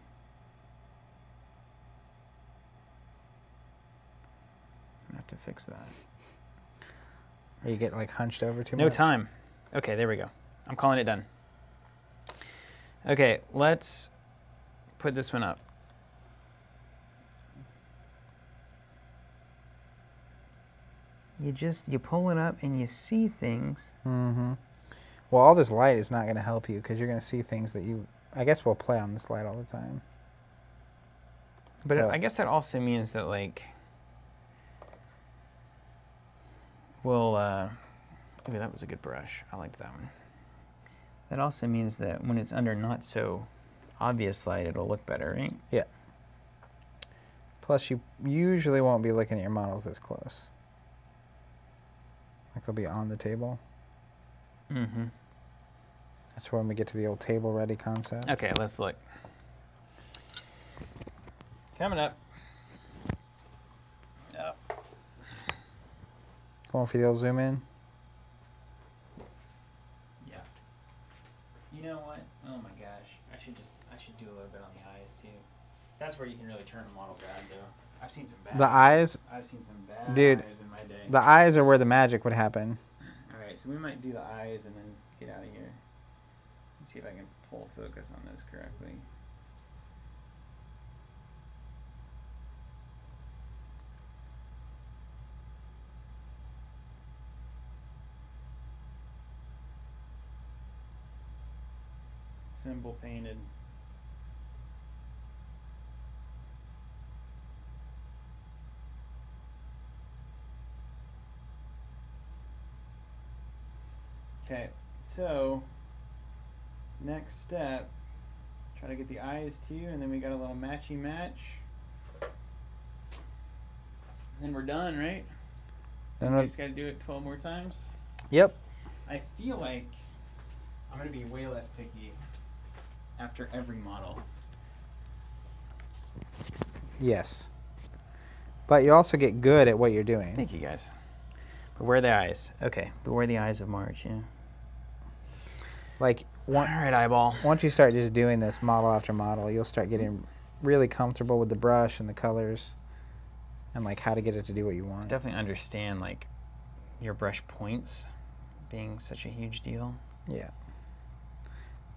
I have to fix that. Or you get like hunched over too No much. No time. Okay, there we go. I'm calling it done. Okay, let's put this one up. You just you pull it up and you see things. Mm-hmm. Well, all this light is not going to help you because you're going to see things that you. I guess we'll play on this light all the time. But Well- I guess that also means that like we'll uh maybe that was a good brush. I liked that one. That also means that when it's under not so obvious light it'll look better, right? Yeah. Plus, you usually won't be looking at your models this close. Like they'll be on the table. Mm-hmm. That's when we get to the old table ready concept. Okay, let's look. Coming up. Oh, Going for the old zoom in. yeah. You know what? Oh my gosh. I should just I should do a little bit on the eyes too. That's where you can really turn a model bad though. I've seen some bad. The eyes, I've seen some bad Dude, eyes in my day. the eyes are where the magic would happen. All right, so we might do the eyes and then get out of here. See if I can pull focus on this correctly. Symbol painted. Okay, so next step, try to get the eyes to you, and then we got a little matchy match. then we're done, right? Then we just got to do it 12 more times. Yep. I feel like I'm going to be way less picky after every model. Yes. But you also get good at what you're doing. Thank you guys. Beware the eyes. Okay, beware the eyes of March, yeah. Like All one, right, eyeball. once you start just doing this model after model, you'll start getting really comfortable with the brush and the colors and like how to get it to do what you want. Definitely understand like your brush points being such a huge deal. Yeah.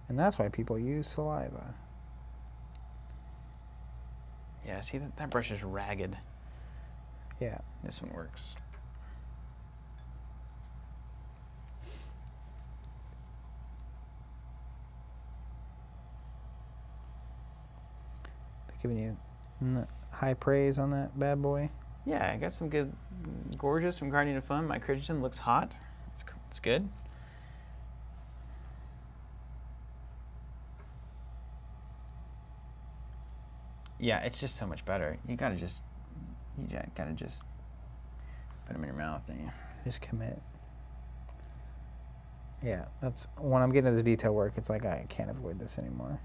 And that's why people use saliva. Yeah, see that that brush is ragged. Yeah. This one works. Giving you high praise on that bad boy. Yeah, I got some good, gorgeous from Guardian of Fun. My Christian looks hot. It's it's good. Yeah, it's just so much better. You gotta just, you gotta just put them in your mouth, don't you? Just commit. Yeah, that's when I'm getting to the detail work. It's like I can't avoid this anymore.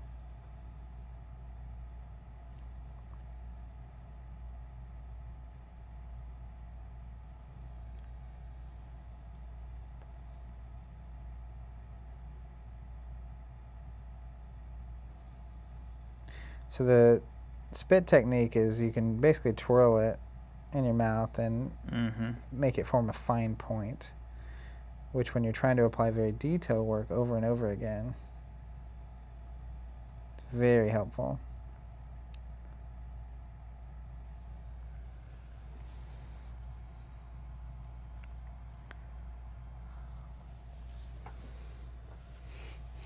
So the spit technique is you can basically twirl it in your mouth and Mm-hmm. make it form a fine point, which when you're trying to apply very detailed work over and over again, it's very helpful.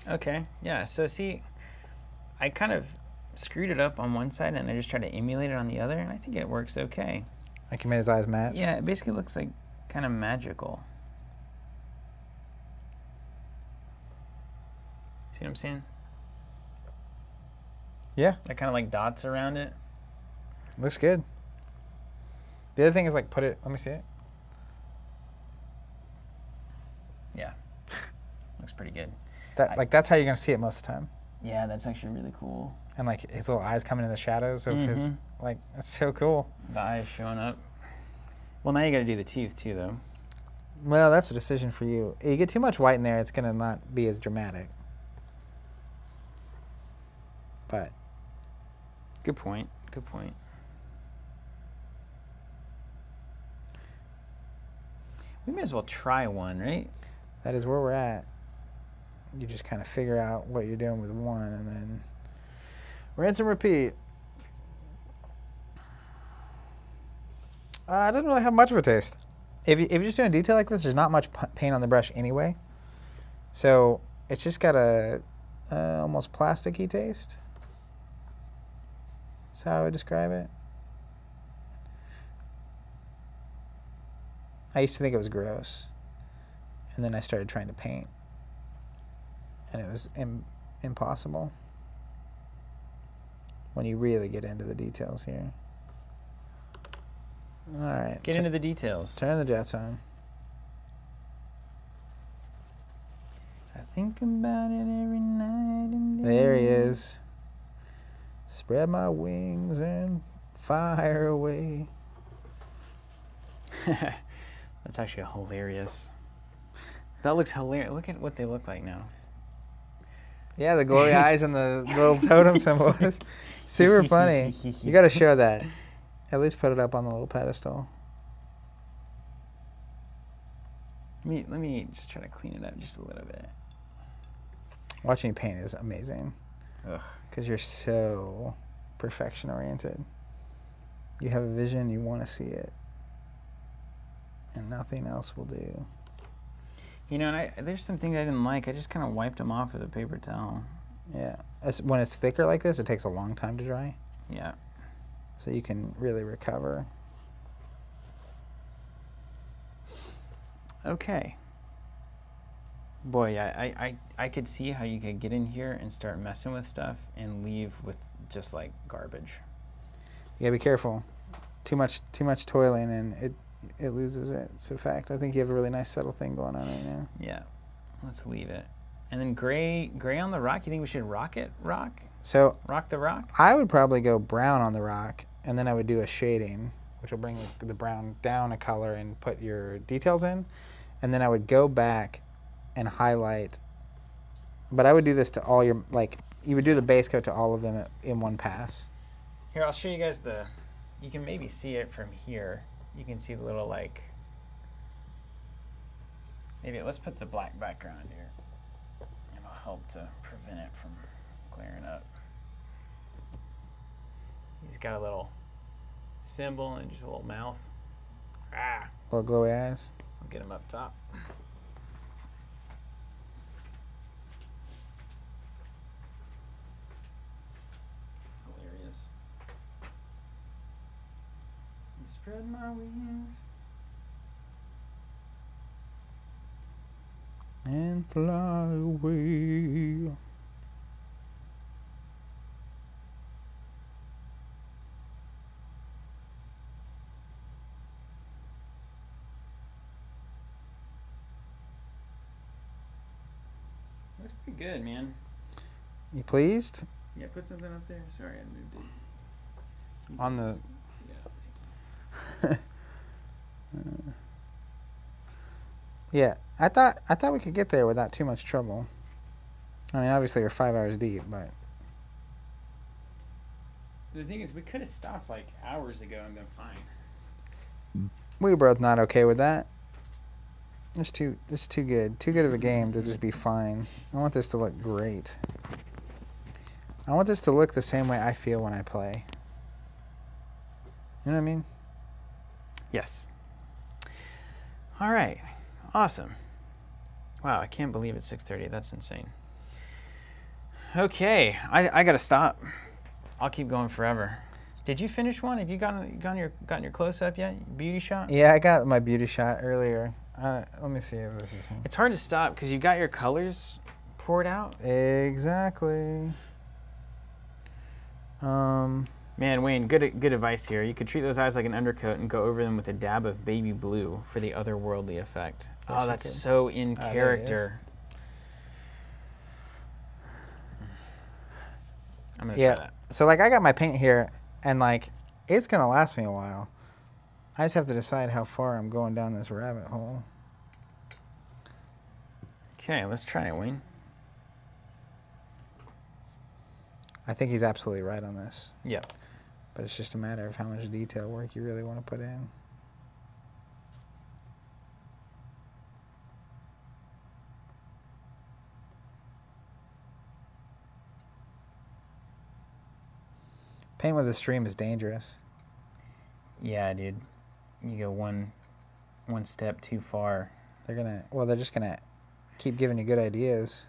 Okay, yeah. So see, I kind of screwed it up on one side, and I just tried to emulate it on the other, and I think it works okay. Like you made his eyes match. Yeah, it basically looks like kind of magical. See what I'm saying? Yeah, That kind of like dots around it. looks good. The other thing is like put it. Let me see it. Yeah, looks pretty good. That I- like that's how you're gonna see it most of the time. Yeah, that's actually really cool. And like his little eyes coming in the shadows of his Mhm. like that's so cool. The eyes showing up. Well, now you got to do the teeth too, though. Well, that's a decision for you. You get too much white in there, it's gonna not be as dramatic. But Good point. Good point. We may as well try one, right? that is where we're at. You just kind of figure out what you're doing with one, and then rinse and repeat. Uh, it doesn't really have much of a taste. If, you, if you're just doing detail like this, there's not much paint on the brush anyway. So it's just got a uh, almost plasticky taste. That's how I would describe it. I used to think it was gross. And then I started trying to paint. And it was Im- impossible when you really get into the details here. All right. Get into the details. turn the jets on. I think about it every night and day. There he is. Spread my wings and fire away. That's actually hilarious. That looks hilarious. Look at what they look like now. Yeah, the glory eyes and the little totem symbol. Super funny. You got to show that. At least put it up on the little pedestal. Let me let me just try to clean it up just a little bit. Watching you paint is amazing Ugh. because you're so perfection oriented. You have a vision, you want to see it, and nothing else will do. You know, and I, there's some things I didn't like. I just kind of wiped them off with a paper towel. Yeah. As, when it's thicker like this, it takes a long time to dry, Yeah. so you can really recover. Okay. Boy, yeah, I, I, I could see how you could get in here and start messing with stuff and leave with just like garbage. You gotta be careful. Too much, too much toiling, and it it loses it. It's a fact. I think you have a really nice subtle thing going on right now. Yeah. Let's leave it. And then gray gray on the rock. You think we should rock it? Rock? So Rock the rock? I would probably go brown on the rock, and then I would do a shading, which will bring the, the brown down a color and put your details in, and then I would go back and highlight. But I would do this to all your like you would do the base coat to all of them in one pass. Here, I'll show you guys the. You can maybe see it from here. You can see the little like. Maybe let's put the black background here. It'll help to prevent it from clearing up. He's got a little symbol and just a little mouth. Ah, Little glowy eyes. I'll get him up top. It's hilarious. You spread my wings. And fly away. Looks pretty good, man. You pleased? Yeah, put something up there. Sorry, I moved it. On the Yeah. Yeah, I thought I thought we could get there without too much trouble. I mean, obviously we're five hours deep, but The thing is, we could have stopped like hours ago and been fine. we were both not okay with that. It's too this is too good, too good of a game to just be fine. I want this to look great. I want this to look the same way I feel when I play. You know what I mean? Yes. All right. Awesome. Wow, I can't believe it's 6:30. That's insane. Okay, I, I gotta stop. I'll keep going forever. Did you finish one? Have you gotten gotten your gotten your close up yet? Beauty shot. Yeah, I got my beauty shot earlier. Uh, let me see if this is him. It's hard to stop because you got your colors poured out. Exactly. Um, Man, Wayne, good good advice here. You could treat those eyes like an undercoat and go over them with a dab of baby blue for the otherworldly effect. Oh, that's so in Ah, character. I'm gonna Yeah. try that. so like I got my paint here, and like it's gonna last me a while. I just have to decide how far I'm going down this rabbit hole. Okay, let's try it, Wayne. I think he's absolutely right on this, Yep. but it's just a matter of how much detail work you really want to put in. Paint with a stream is dangerous. Yeah, dude. You go one one step too far. They're gonna, well, they're just gonna keep giving you good ideas.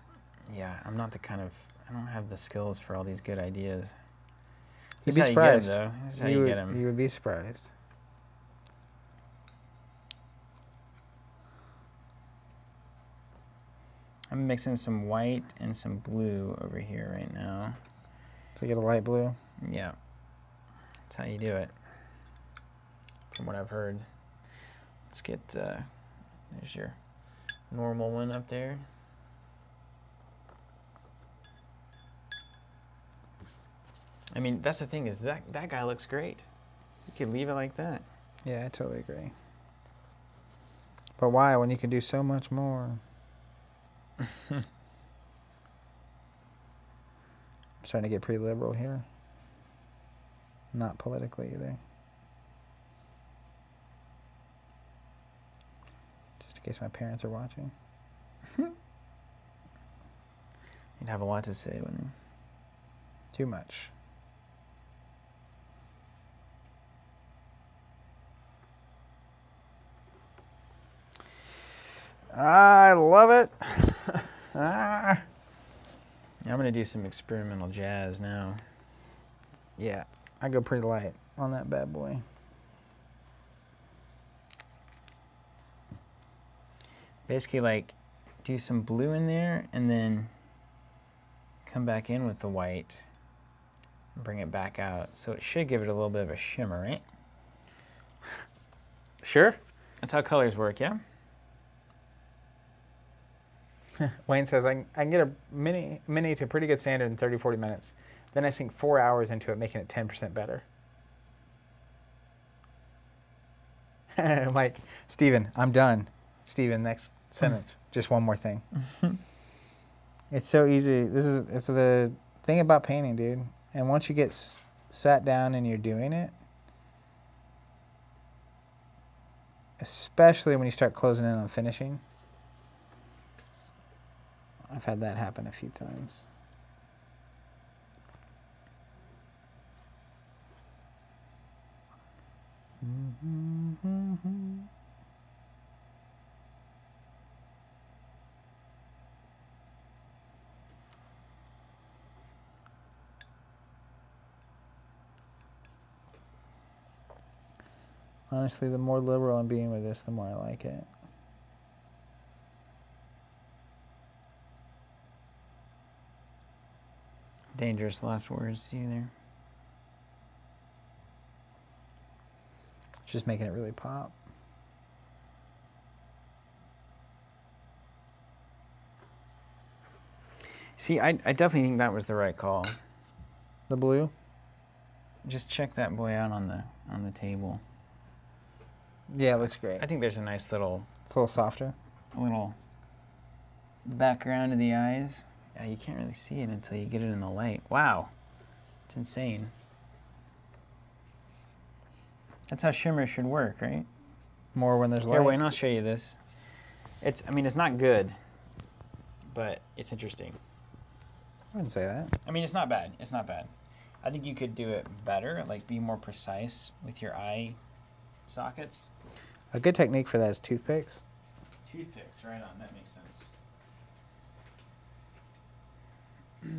Yeah, I'm not the kind of I don't have the skills for all these good ideas. You'd be is you get 'em, surprised. though. You, would, you would be surprised. I'm mixing some white and some blue over here right now. To get a light blue. Yeah. How you do it. From what I've heard. Let's get, uh, there's your normal one up there. I mean, that's the thing is that that guy looks great. You could leave it like that. Yeah, I totally agree. But why when you can do so much more? I'm starting to get pretty liberal here. Not politically either. Just in case my parents are watching. You'd have a lot to say, wouldn't you? Too much. I love it. ah. I'm going to do some experimental jazz now. Yeah. I go pretty light on that bad boy. Basically, like, do some blue in there, and then come back in with the white. and Bring it back out, so it should give it a little bit of a shimmer, right? Sure. That's how colors work, yeah. Wayne says I can, I can get a mini mini to pretty good standard in 30 40 minutes. Then I sink four hours into it, making it 10% better. Mike, Steven, I'm done. Steven, next sentence. Just one more thing. it's so easy. This is it's the thing about painting, dude. And once you get s- sat down and you're doing it, especially when you start closing in on finishing. I've had that happen a few times. Honestly, the more liberal I'm being with this, the more I like it. Dangerous last words to you there. Just making it really pop. See, I, I definitely think that was the right call. The blue? Just check that boy out on the on the table. Yeah, it looks great. I think there's a nice little It's a little softer. A little background to the eyes. Yeah, you can't really see it until you get it in the light. Wow, it's insane. That's how shimmer should work, right? More when there's light. Here, Wayne, I'll show you this. It's, I mean, it's not good, but it's interesting. I wouldn't say that. I mean, it's not bad. It's not bad. I think you could do it better, like be more precise with your eye sockets. A good technique for that is toothpicks. Toothpicks, right on. That makes sense.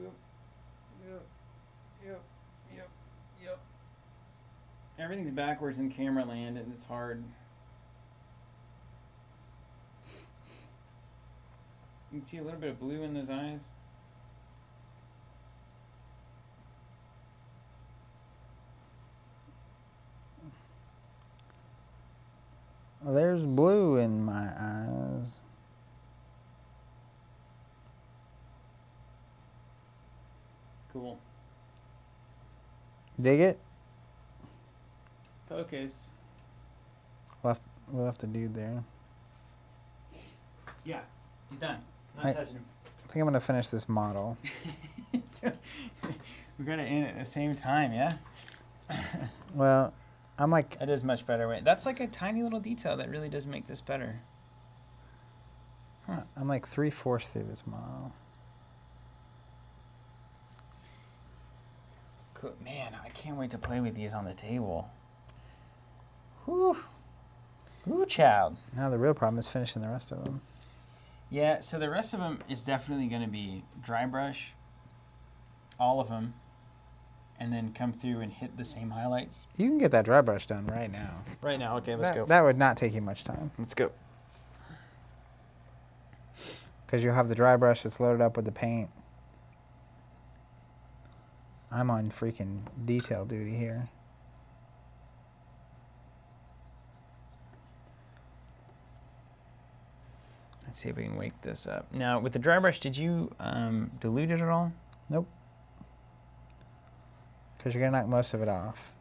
Yep, yep, yep, yep, yep. Everything's backwards in camera land, and it's hard. You can see a little bit of blue in those eyes. There's blue in my eyes. Cool. Dig it? Focus. Left, we left the dude there. Yeah, he's done. Not I- touching him. I think I'm gonna finish this model. we gotta end at the same time, yeah? Well, I'm like, That is much better. Wait, that's like a tiny little detail that really does make this better. Huh. I'm like three fourths through this model. Cool. Man, I can't wait to play with these on the table. Whew. Whew, child. Now the real problem is finishing the rest of them. Yeah, so the rest of them is definitely going to be dry brush, all of them, and then come through and hit the same highlights. You can get that dry brush done right now. Right now, okay, let's that, go. that would not take you much time Let's go. because you'll have the dry brush that's loaded up with the paint. I'm on freaking detail duty here. Let's see if we can wake this up. Now, with the dry brush, did you um, dilute it at all? Nope. Because you're going to knock most of it off.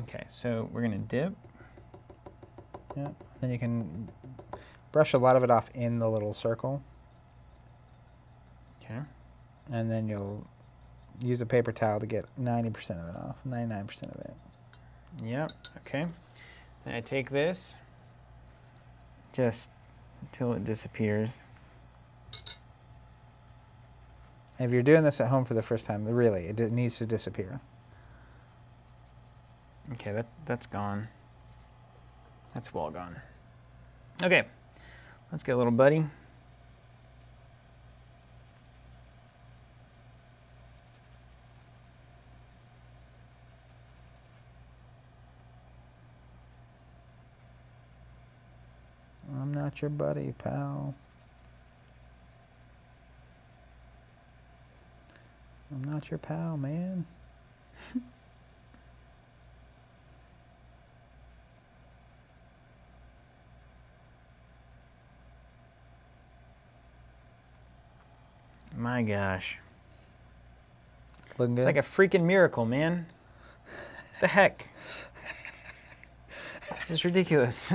Okay. So we're gonna dip. Yeah. Then you can brush a lot of it off in the little circle, Okay. and then you'll use a paper towel to get 90% of it off, 99% of it. Yep. Okay. Then I take this just until it disappears. If you're doing this at home for the first time, really, it needs to disappear. Okay, that that's gone. That's well gone. Okay, let's get a little buddy. I'm not your buddy, pal. I'm not your pal, man. My gosh, Looking good. it's like a freaking miracle, man. The heck? It's ridiculous.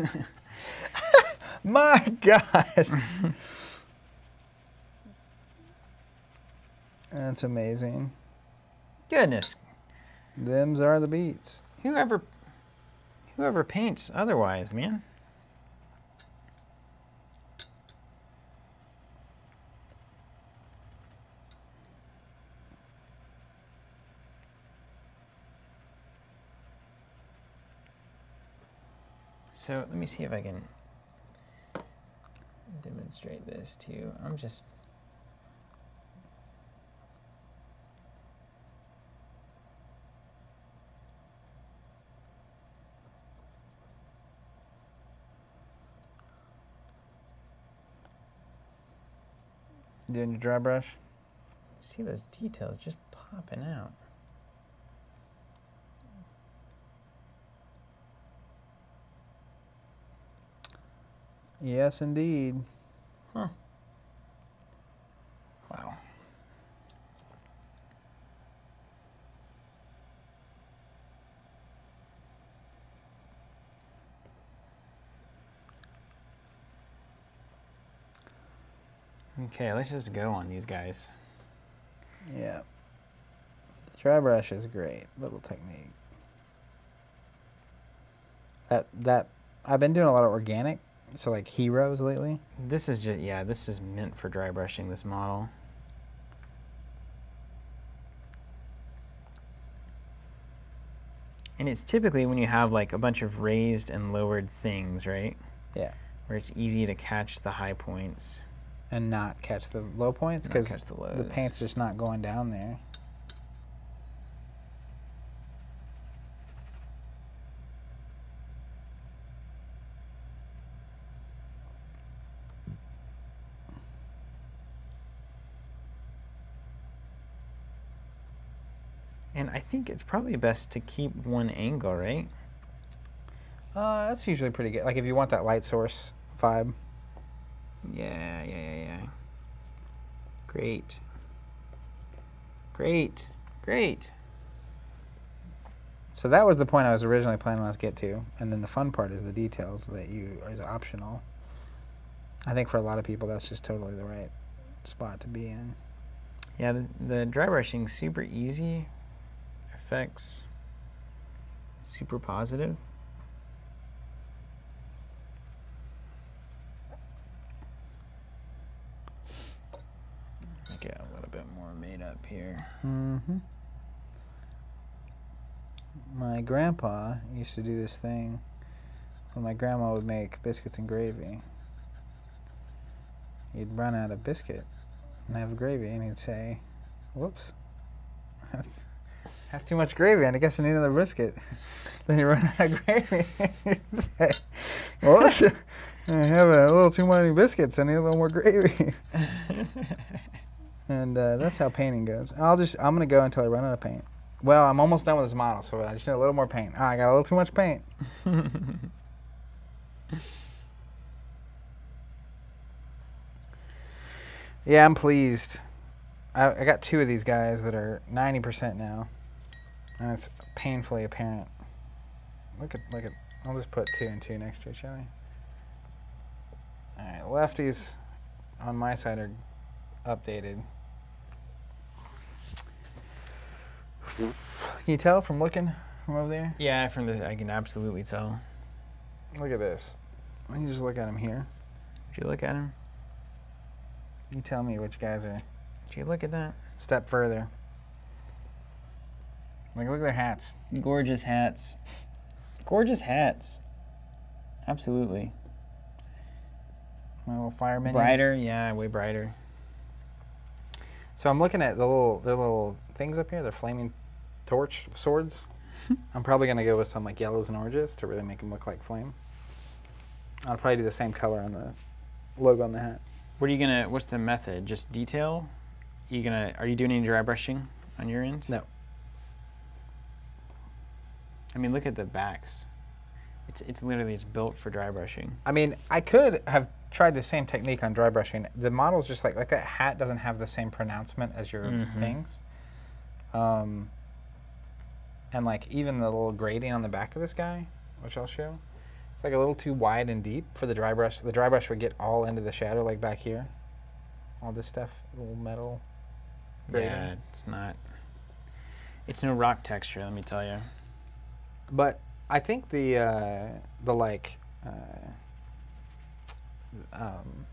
My God. That's amazing. Goodness, Them's are the beats. whoever, whoever paints otherwise, man. So let me see if I can demonstrate this to you. I'm just Doing your dry brush? see those details just popping out. Yes, indeed. Huh. Wow. Okay, let's just go on these guys. Yeah. The dry brush is great. Little technique. That that I've been doing a lot of organic, so like heroes lately. This is just yeah, this is meant for dry brushing this model. And it's typically when you have like a bunch of raised and lowered things, right? Yeah. Where it's easy to catch the high points, And not catch the low points because the the paint's just not going down there. And I think it's probably best to keep one angle, right? Uh, that's usually pretty good. Like if you want that light source vibe. Yeah, yeah, yeah, yeah. Great. Great. Great. So that was the point I was originally planning on us get to, and then the fun part is the details that you is optional. I think for a lot of people that's just totally the right spot to be in. Yeah, the, the dry brushing super easy. Effects super positive. Get a little bit more made up here. Mm-hmm. My grandpa used to do this thing when my grandma would make biscuits and gravy. He'd run out of biscuit and have gravy, and he'd say, "Whoops, have too much gravy, and I guess I need another biscuit." then he'd run out of gravy. "Whoops, I have a little too many biscuits. I need a little more gravy." And uh, that's how painting goes. I'll just I'm gonna go until I run out of paint. Well, I'm almost done with this model, so I just need a little more paint. Ah, I got a little too much paint. yeah, I'm pleased. I, I got two of these guys that are 90% now, and it's painfully apparent. look at look at. I'll just put two and two next to each other. All right, lefties on my side are updated. Can you tell from looking from over there? Yeah, from this I can absolutely tell. Look at this. Let me just look at him here. Did you look at him? You tell me which guys are Did you look at that? step further. Like look at their hats. Gorgeous hats. Gorgeous hats. Absolutely. My little fire minions. Brighter, yeah, way brighter. So I'm looking at the little the little things up here. They're flaming torch swords. I'm probably gonna go with some like yellows and oranges to really make them look like flame. I'll probably do the same color on the logo on the hat. What are you gonna? What's the method? Just detail? Are You gonna? Are you doing any dry brushing on your end? No. I mean, look at the backs. It's it's literally it's built for dry brushing. I mean, I could have tried the same technique on dry brushing. The model's just like like that hat doesn't have the same pronouncement as your Mhm. things. Um, and like even the little grading on the back of this guy, which I'll show, it's like a little too wide and deep for the dry brush. The dry brush would get all into the shadow, like back here. All this stuff, little metal. grading. Yeah, it's not. It's no rock texture. Let me tell you. But I think the uh, the like uh, um,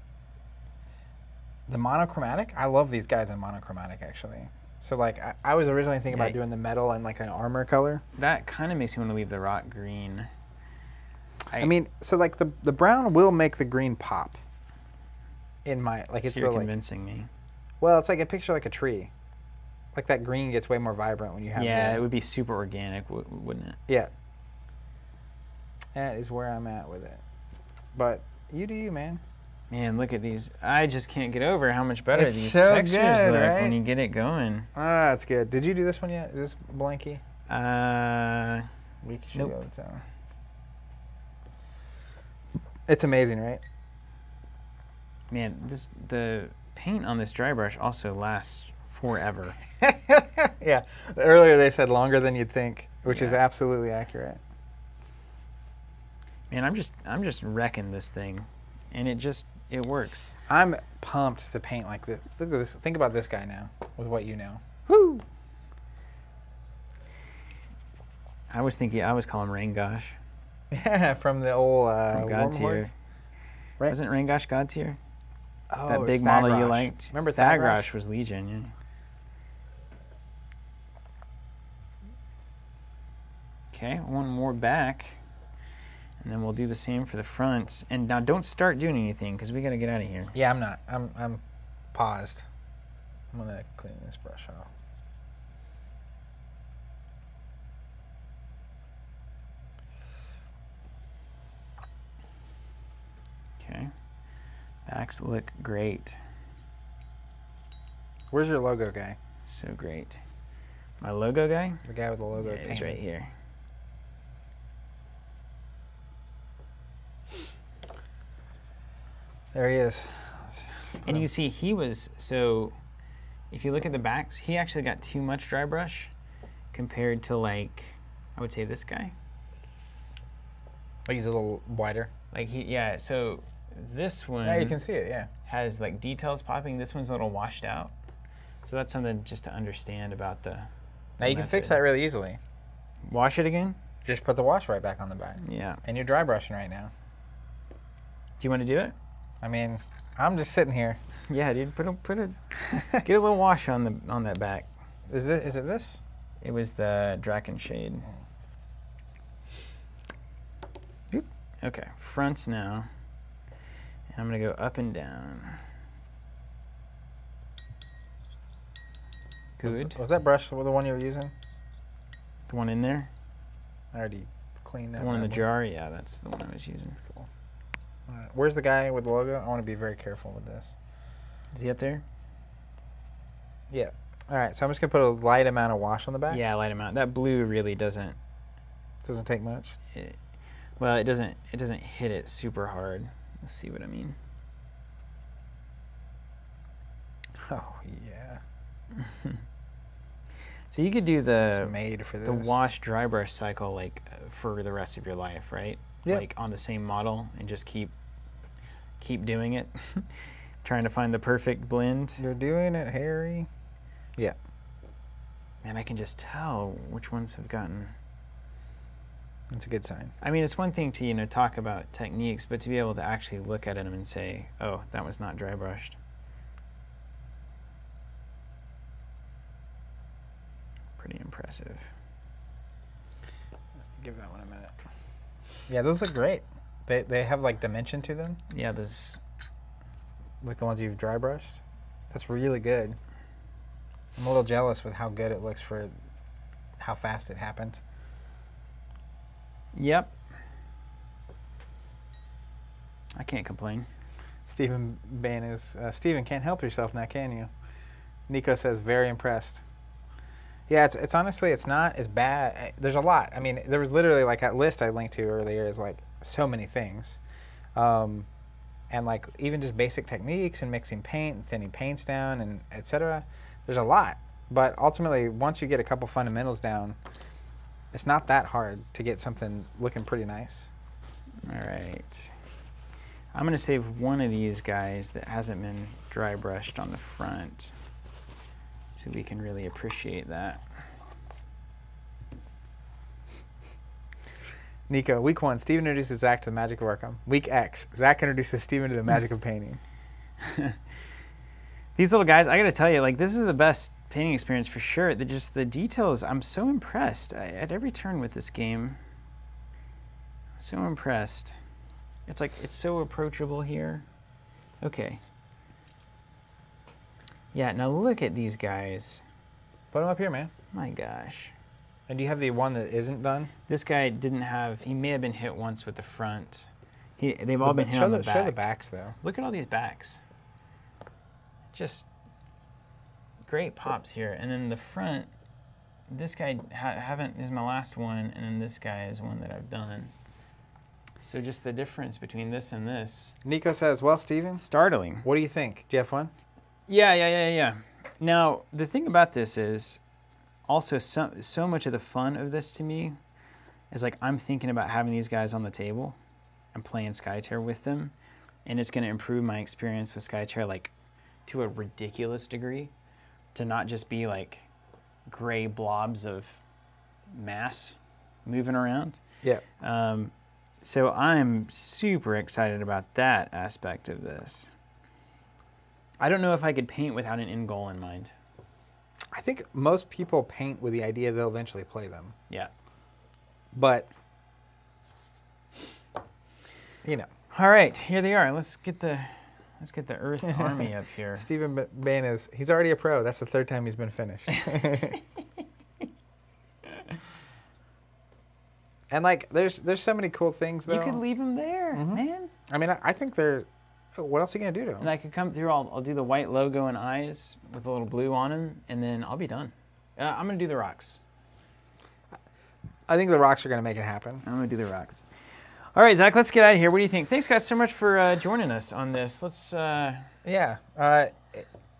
the monochromatic. I love these guys in monochromatic actually. So like I, I was originally thinking about doing the metal and like an armor color. That kind of makes me want to leave the rock green. I, mean, so like the the brown will make the green pop. In my like so it's you're the like convincing me. well it's like a picture like a tree. Like that green gets way more vibrant when you have Yeah, the- it would be super organic, wouldn't it? Yeah. That is where I'm at with it. But you do you, man. Man, look at these. I just can't get over how much better It's these so textures good, look right? when you get it going. Ah, that's good. Did you do this one yet? Is this blanky? Uh, We should Nope. go to one. It's amazing, right? man, this the paint on this dry brush also lasts forever. yeah. Earlier they said longer than you'd think, which is absolutely accurate. Man, I'm just I'm just wrecking this thing, and it just it works. I'm pumped to paint like this. Look at this. Think about this guy now with what you know. Woo! I was thinking I was calling Rangosh Yeah, from the old uh, from Godtear. Right. Wasn't Rangosh Godtear? Oh, that big model you liked. Remember Thagrosh Thagrosh? was Legion, yeah. Okay, one more back, and then we'll do the same for the fronts. And now, don't start doing anything because we got to get out of here. Yeah, I'm not. I'm I'm paused. I'm gonna clean this brush off. Okay, backs look great, Where's your logo guy? so great. My logo guy, The guy with the logo. yeah, he's right here. There he is. And you see he was so. If you look at the backs, he actually got too much dry brush compared to like, I would say this guy. Oh, he's a little wider. Like he, yeah. So this one Yeah, you can see it. Yeah. has like details popping. This one's a little washed out. So that's something just to understand about the. Now you can fix that really easily. Wash it again. Just put the wash right back on the back, Yeah. and you're dry brushing right now. Do you want to do it? I mean, I'm just sitting here. Yeah, dude. Put a put a get a little wash on the on that back. Is this? Is it this? It was the Draken shade. Oop. Okay, fronts now. And I'm gonna go up and down. Was, Good. was that brush the one you were using? The one in there? I already cleaned that. The one in the jar? Yeah, that's the one I was using. That's Cool. Right. Where's the guy with the logo? I want to be very careful with this. Is he up there? Yeah. All right. So I'm just gonna put a light amount of wash on the back. Yeah, light him out. That blue really doesn't. Doesn't take much. It, well, it doesn't. It doesn't hit it super hard. Let's see what I mean. Oh yeah. So you could do the it's made for this. the wash dry brush cycle like for the rest of your life, right? Yep. Like on the same model and just keep keep doing it, trying to find the perfect blend. You're doing it, Harry. Yeah. Man, I can just tell which ones have gotten. That's a good sign. I mean, it's one thing to you know talk about techniques, but to be able to actually look at them and say, "Oh, that was not dry brushed." Pretty impressive. Give that one a minute. Yeah, those look great. They they have like dimension to them, Yeah, there's like the ones you've dry brushed. That's really good. I'm a little jealous with how good it looks for how fast it happened. Yep. I can't complain. Stephen Bain is uh, Stephen can't help yourself now, can you? Nico says very impressed. Yeah, it's it's honestly it's not as bad. Uh, There's a lot. I mean, there was literally like that list I linked to earlier is like so many things, um, and like even just basic techniques and mixing paint and thinning paints down and etc. There's a lot, but ultimately once you get a couple fundamentals down, it's not that hard to get something looking pretty nice. All right. I'm going to save one of these guys that hasn't been dry brushed on the front so we can really appreciate that. Nico, week one, Steven introduces Zach to the magic of Arkham. Week X, Zach introduces Steven to the magic of painting. These little guys, I got to tell you, like this is the best painting experience for sure. The just the details, I'm so impressed I, at every turn with this game. I'm so impressed. It's like it's so approachable here. Okay. Yeah, now look at these guys. Put them up here, man. My gosh. And do you have the one that isn't done? This guy didn't have. He may have been hit once with the front. He, they've all been hit on the, the, back. Show the backs, though. Look at all these backs. Just great pops here, and then the front. This guy ha- haven't is my last one, and then this guy is one that I've done. So just the difference between this and this, Nico says, well, Steven, startling. what do you think? Do you have fun? Yeah, yeah, yeah, yeah. Now, the thing about this is also so, so much of the fun of this to me is like I'm thinking about having these guys on the table and playing Skytear with them, and it's going to improve my experience with Skytear like to a ridiculous degree to not just be like gray blobs of mass moving around. Yeah. Um, so I'm super excited about that aspect of this. I don't know if I could paint without an end goal in mind. I think most people paint with the idea they'll eventually play them. Yeah. But, you know, All right, here they are. Let's get the let's get the Earth Army up here. Stephen Bain is, he's already a pro. That's the third time he's been finished. and, like, there's there's so many cool things, though. You could leave them there, mm-hmm. man. I mean, I, I think they're, what else are you going to do to them? And I could come through. I'll, I'll do the white logo and eyes with a little blue on them, and then I'll be done. Uh, I'm gonna do the rocks. I think the rocks are going to make it happen. I'm gonna do the rocks. All right, Zach. Let's get out of here. What do you think? Thanks, guys, so much for uh, joining us on this. Let's. Uh, Yeah. Uh,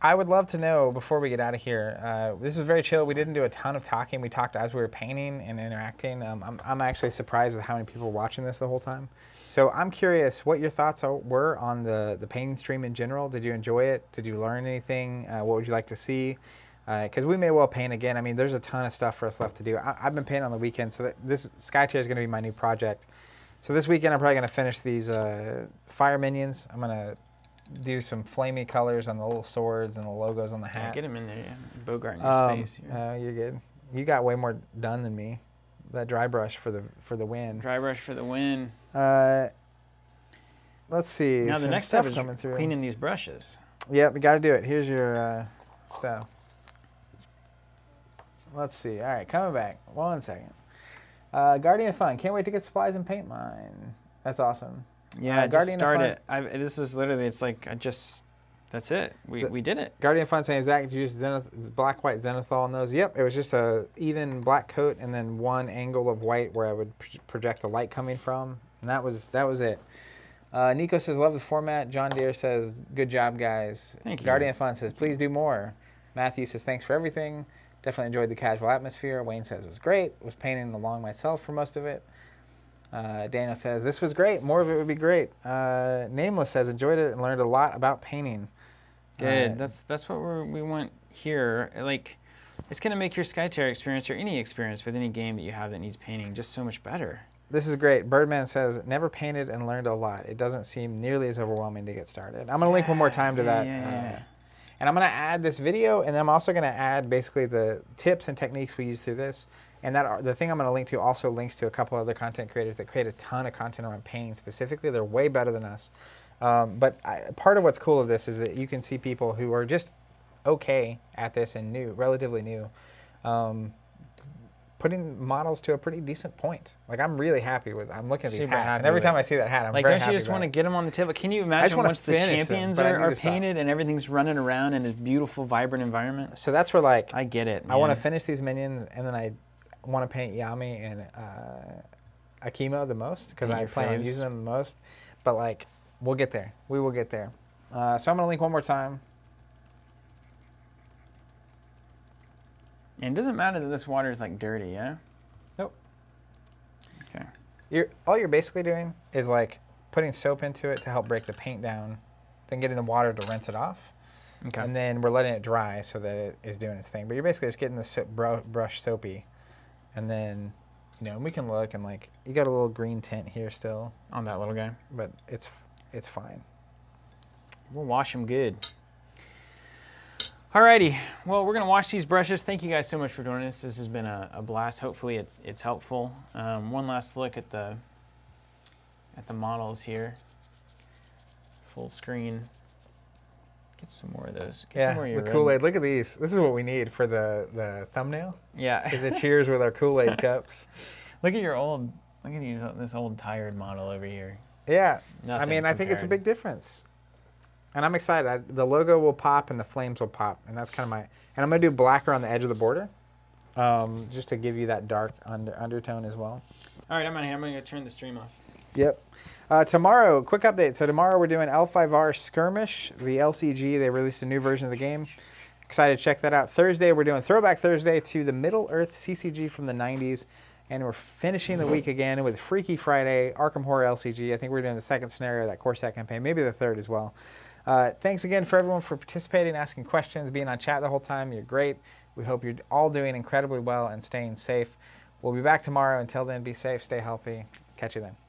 I would love to know before we get out of here. Uh, this was very chill. We didn't do a ton of talking. We talked as we were painting and interacting. Um, I'm, I'm actually surprised with how many people were watching this the whole time. So I'm curious what your thoughts are, were on the, the painting stream in general. Did you enjoy it? Did you learn anything? Uh, what would you like to see? Because we may well paint again. I mean, there's a ton of stuff for us left to do. I, I've been painting on the weekend, so that this Skytear is going to be my new project. So this weekend, I'm probably going to finish these uh, fire minions. I'm going to do some flamey colors on the little swords and the logos on the yeah, hat. get them in there. Yeah. Bogart in your Um, space. Uh, you're good. You got way more done than me. That dry brush for the for the win. Dry brush for the win. Uh, let's see. Now the next step is coming through. cleaning these brushes. Yep, we got to do it. Here's your uh, stuff. Let's see. All right, coming back. One second. Uh, Guardian of Fun. Can't wait to get supplies and paint mine. That's awesome. Yeah, Uh, just Guardian of Fun- it. I, this is literally. It's like I just. That's it. We, So- we did it. Guardian of Fun saying, Zach, did you use zenith- black, white zenithal on those? Yep, it was just a even black coat and then one angle of white where I would pr- project the light coming from. And that was that was it. Uh, Nico says, love the format. John Deere says, good job, guys. Thank you. Guardian Fun says, please do more. Matthew says, thanks for everything. Definitely enjoyed the casual atmosphere. Wayne says it was great. Was painting along myself for most of it. Uh, Daniel says this was great. More of it would be great. Uh, Nameless says enjoyed it and learned a lot about painting. Good. Uh, that's that's what we're, we want here. Like, it's gonna make your Skytear experience or any experience with any game that you have that needs painting just so much better. This is great. Birdman says never painted and learned a lot. It doesn't seem nearly as overwhelming to get started. I'm gonna link one more time to Yeah, that. yeah, uh, and I'm gonna add this video, and then I'm also gonna add basically the tips and techniques we use through this. And that are, the thing I'm gonna link to also links to a couple other content creators that create a ton of content around painting specifically. They're way better than us. Um, but I, part of what's cool of this is that you can see people who are just okay at this and new, relatively new, um, putting models to a pretty decent point. Like I'm really happy with. I'm looking at these Super hats, and every time it. I see that hat, I'm like, don't you just want to get them on the table? Can you imagine once the finish them, champions are, are painted and everything's running around in a beautiful, vibrant environment? So that's where like I get it. I want to finish these minions, and then I want to paint Yami and uh, Akimo the most because I plan on using them the most. But like, we'll get there. We will get there. Uh, so I'm gonna link one more time. And it doesn't matter that this water is like dirty, yeah? Nope. Okay. You're all you're basically doing is like putting soap into it to help break the paint down, then getting the water to rinse it off, Okay. and then we're letting it dry so that it is doing its thing. But you're basically just getting the so- bru- brush soapy, and then you know we can look and like you got a little green tint here still, on that little guy. but it's it's fine. We'll wash them good. Alrighty, well, we're gonna wash these brushes. Thank you guys so much for joining us. This has been a, a blast. Hopefully, it's it's helpful. Um, one last look at the at the models here. Full screen. Get some more of those. Get some Yeah, more of your the Kool Aid. Look at these. This is what we need for the the thumbnail. Yeah. Is it cheers with our Kool Aid cups? look at your old. Look at these, this old tired model over here. Yeah. Nothing I mean, I think it's a big difference. And I'm excited. I, the logo will pop and the flames will pop, and that's kind of my. And I'm gonna do black around the edge of the border, um, just to give you that dark under, undertone as well. All right, I'm here. I'm gonna turn the stream off. Yep. Uh, tomorrow, quick update. So tomorrow we're doing L5R Skirmish, the LCG. They released a new version of the game. Excited to check that out. Thursday we're doing Throwback Thursday to the Middle Earth CCG from the 90s, and we're finishing the week again with Freaky Friday, Arkham Horror LCG. I think we're doing the second scenario of that Carcosa campaign, maybe the third as well. Uh, thanks again for everyone for participating, asking questions, being on chat the whole time. You're great. We hope you're all doing incredibly well and staying safe. We'll be back tomorrow. Until then, be safe, stay healthy. Catch you then.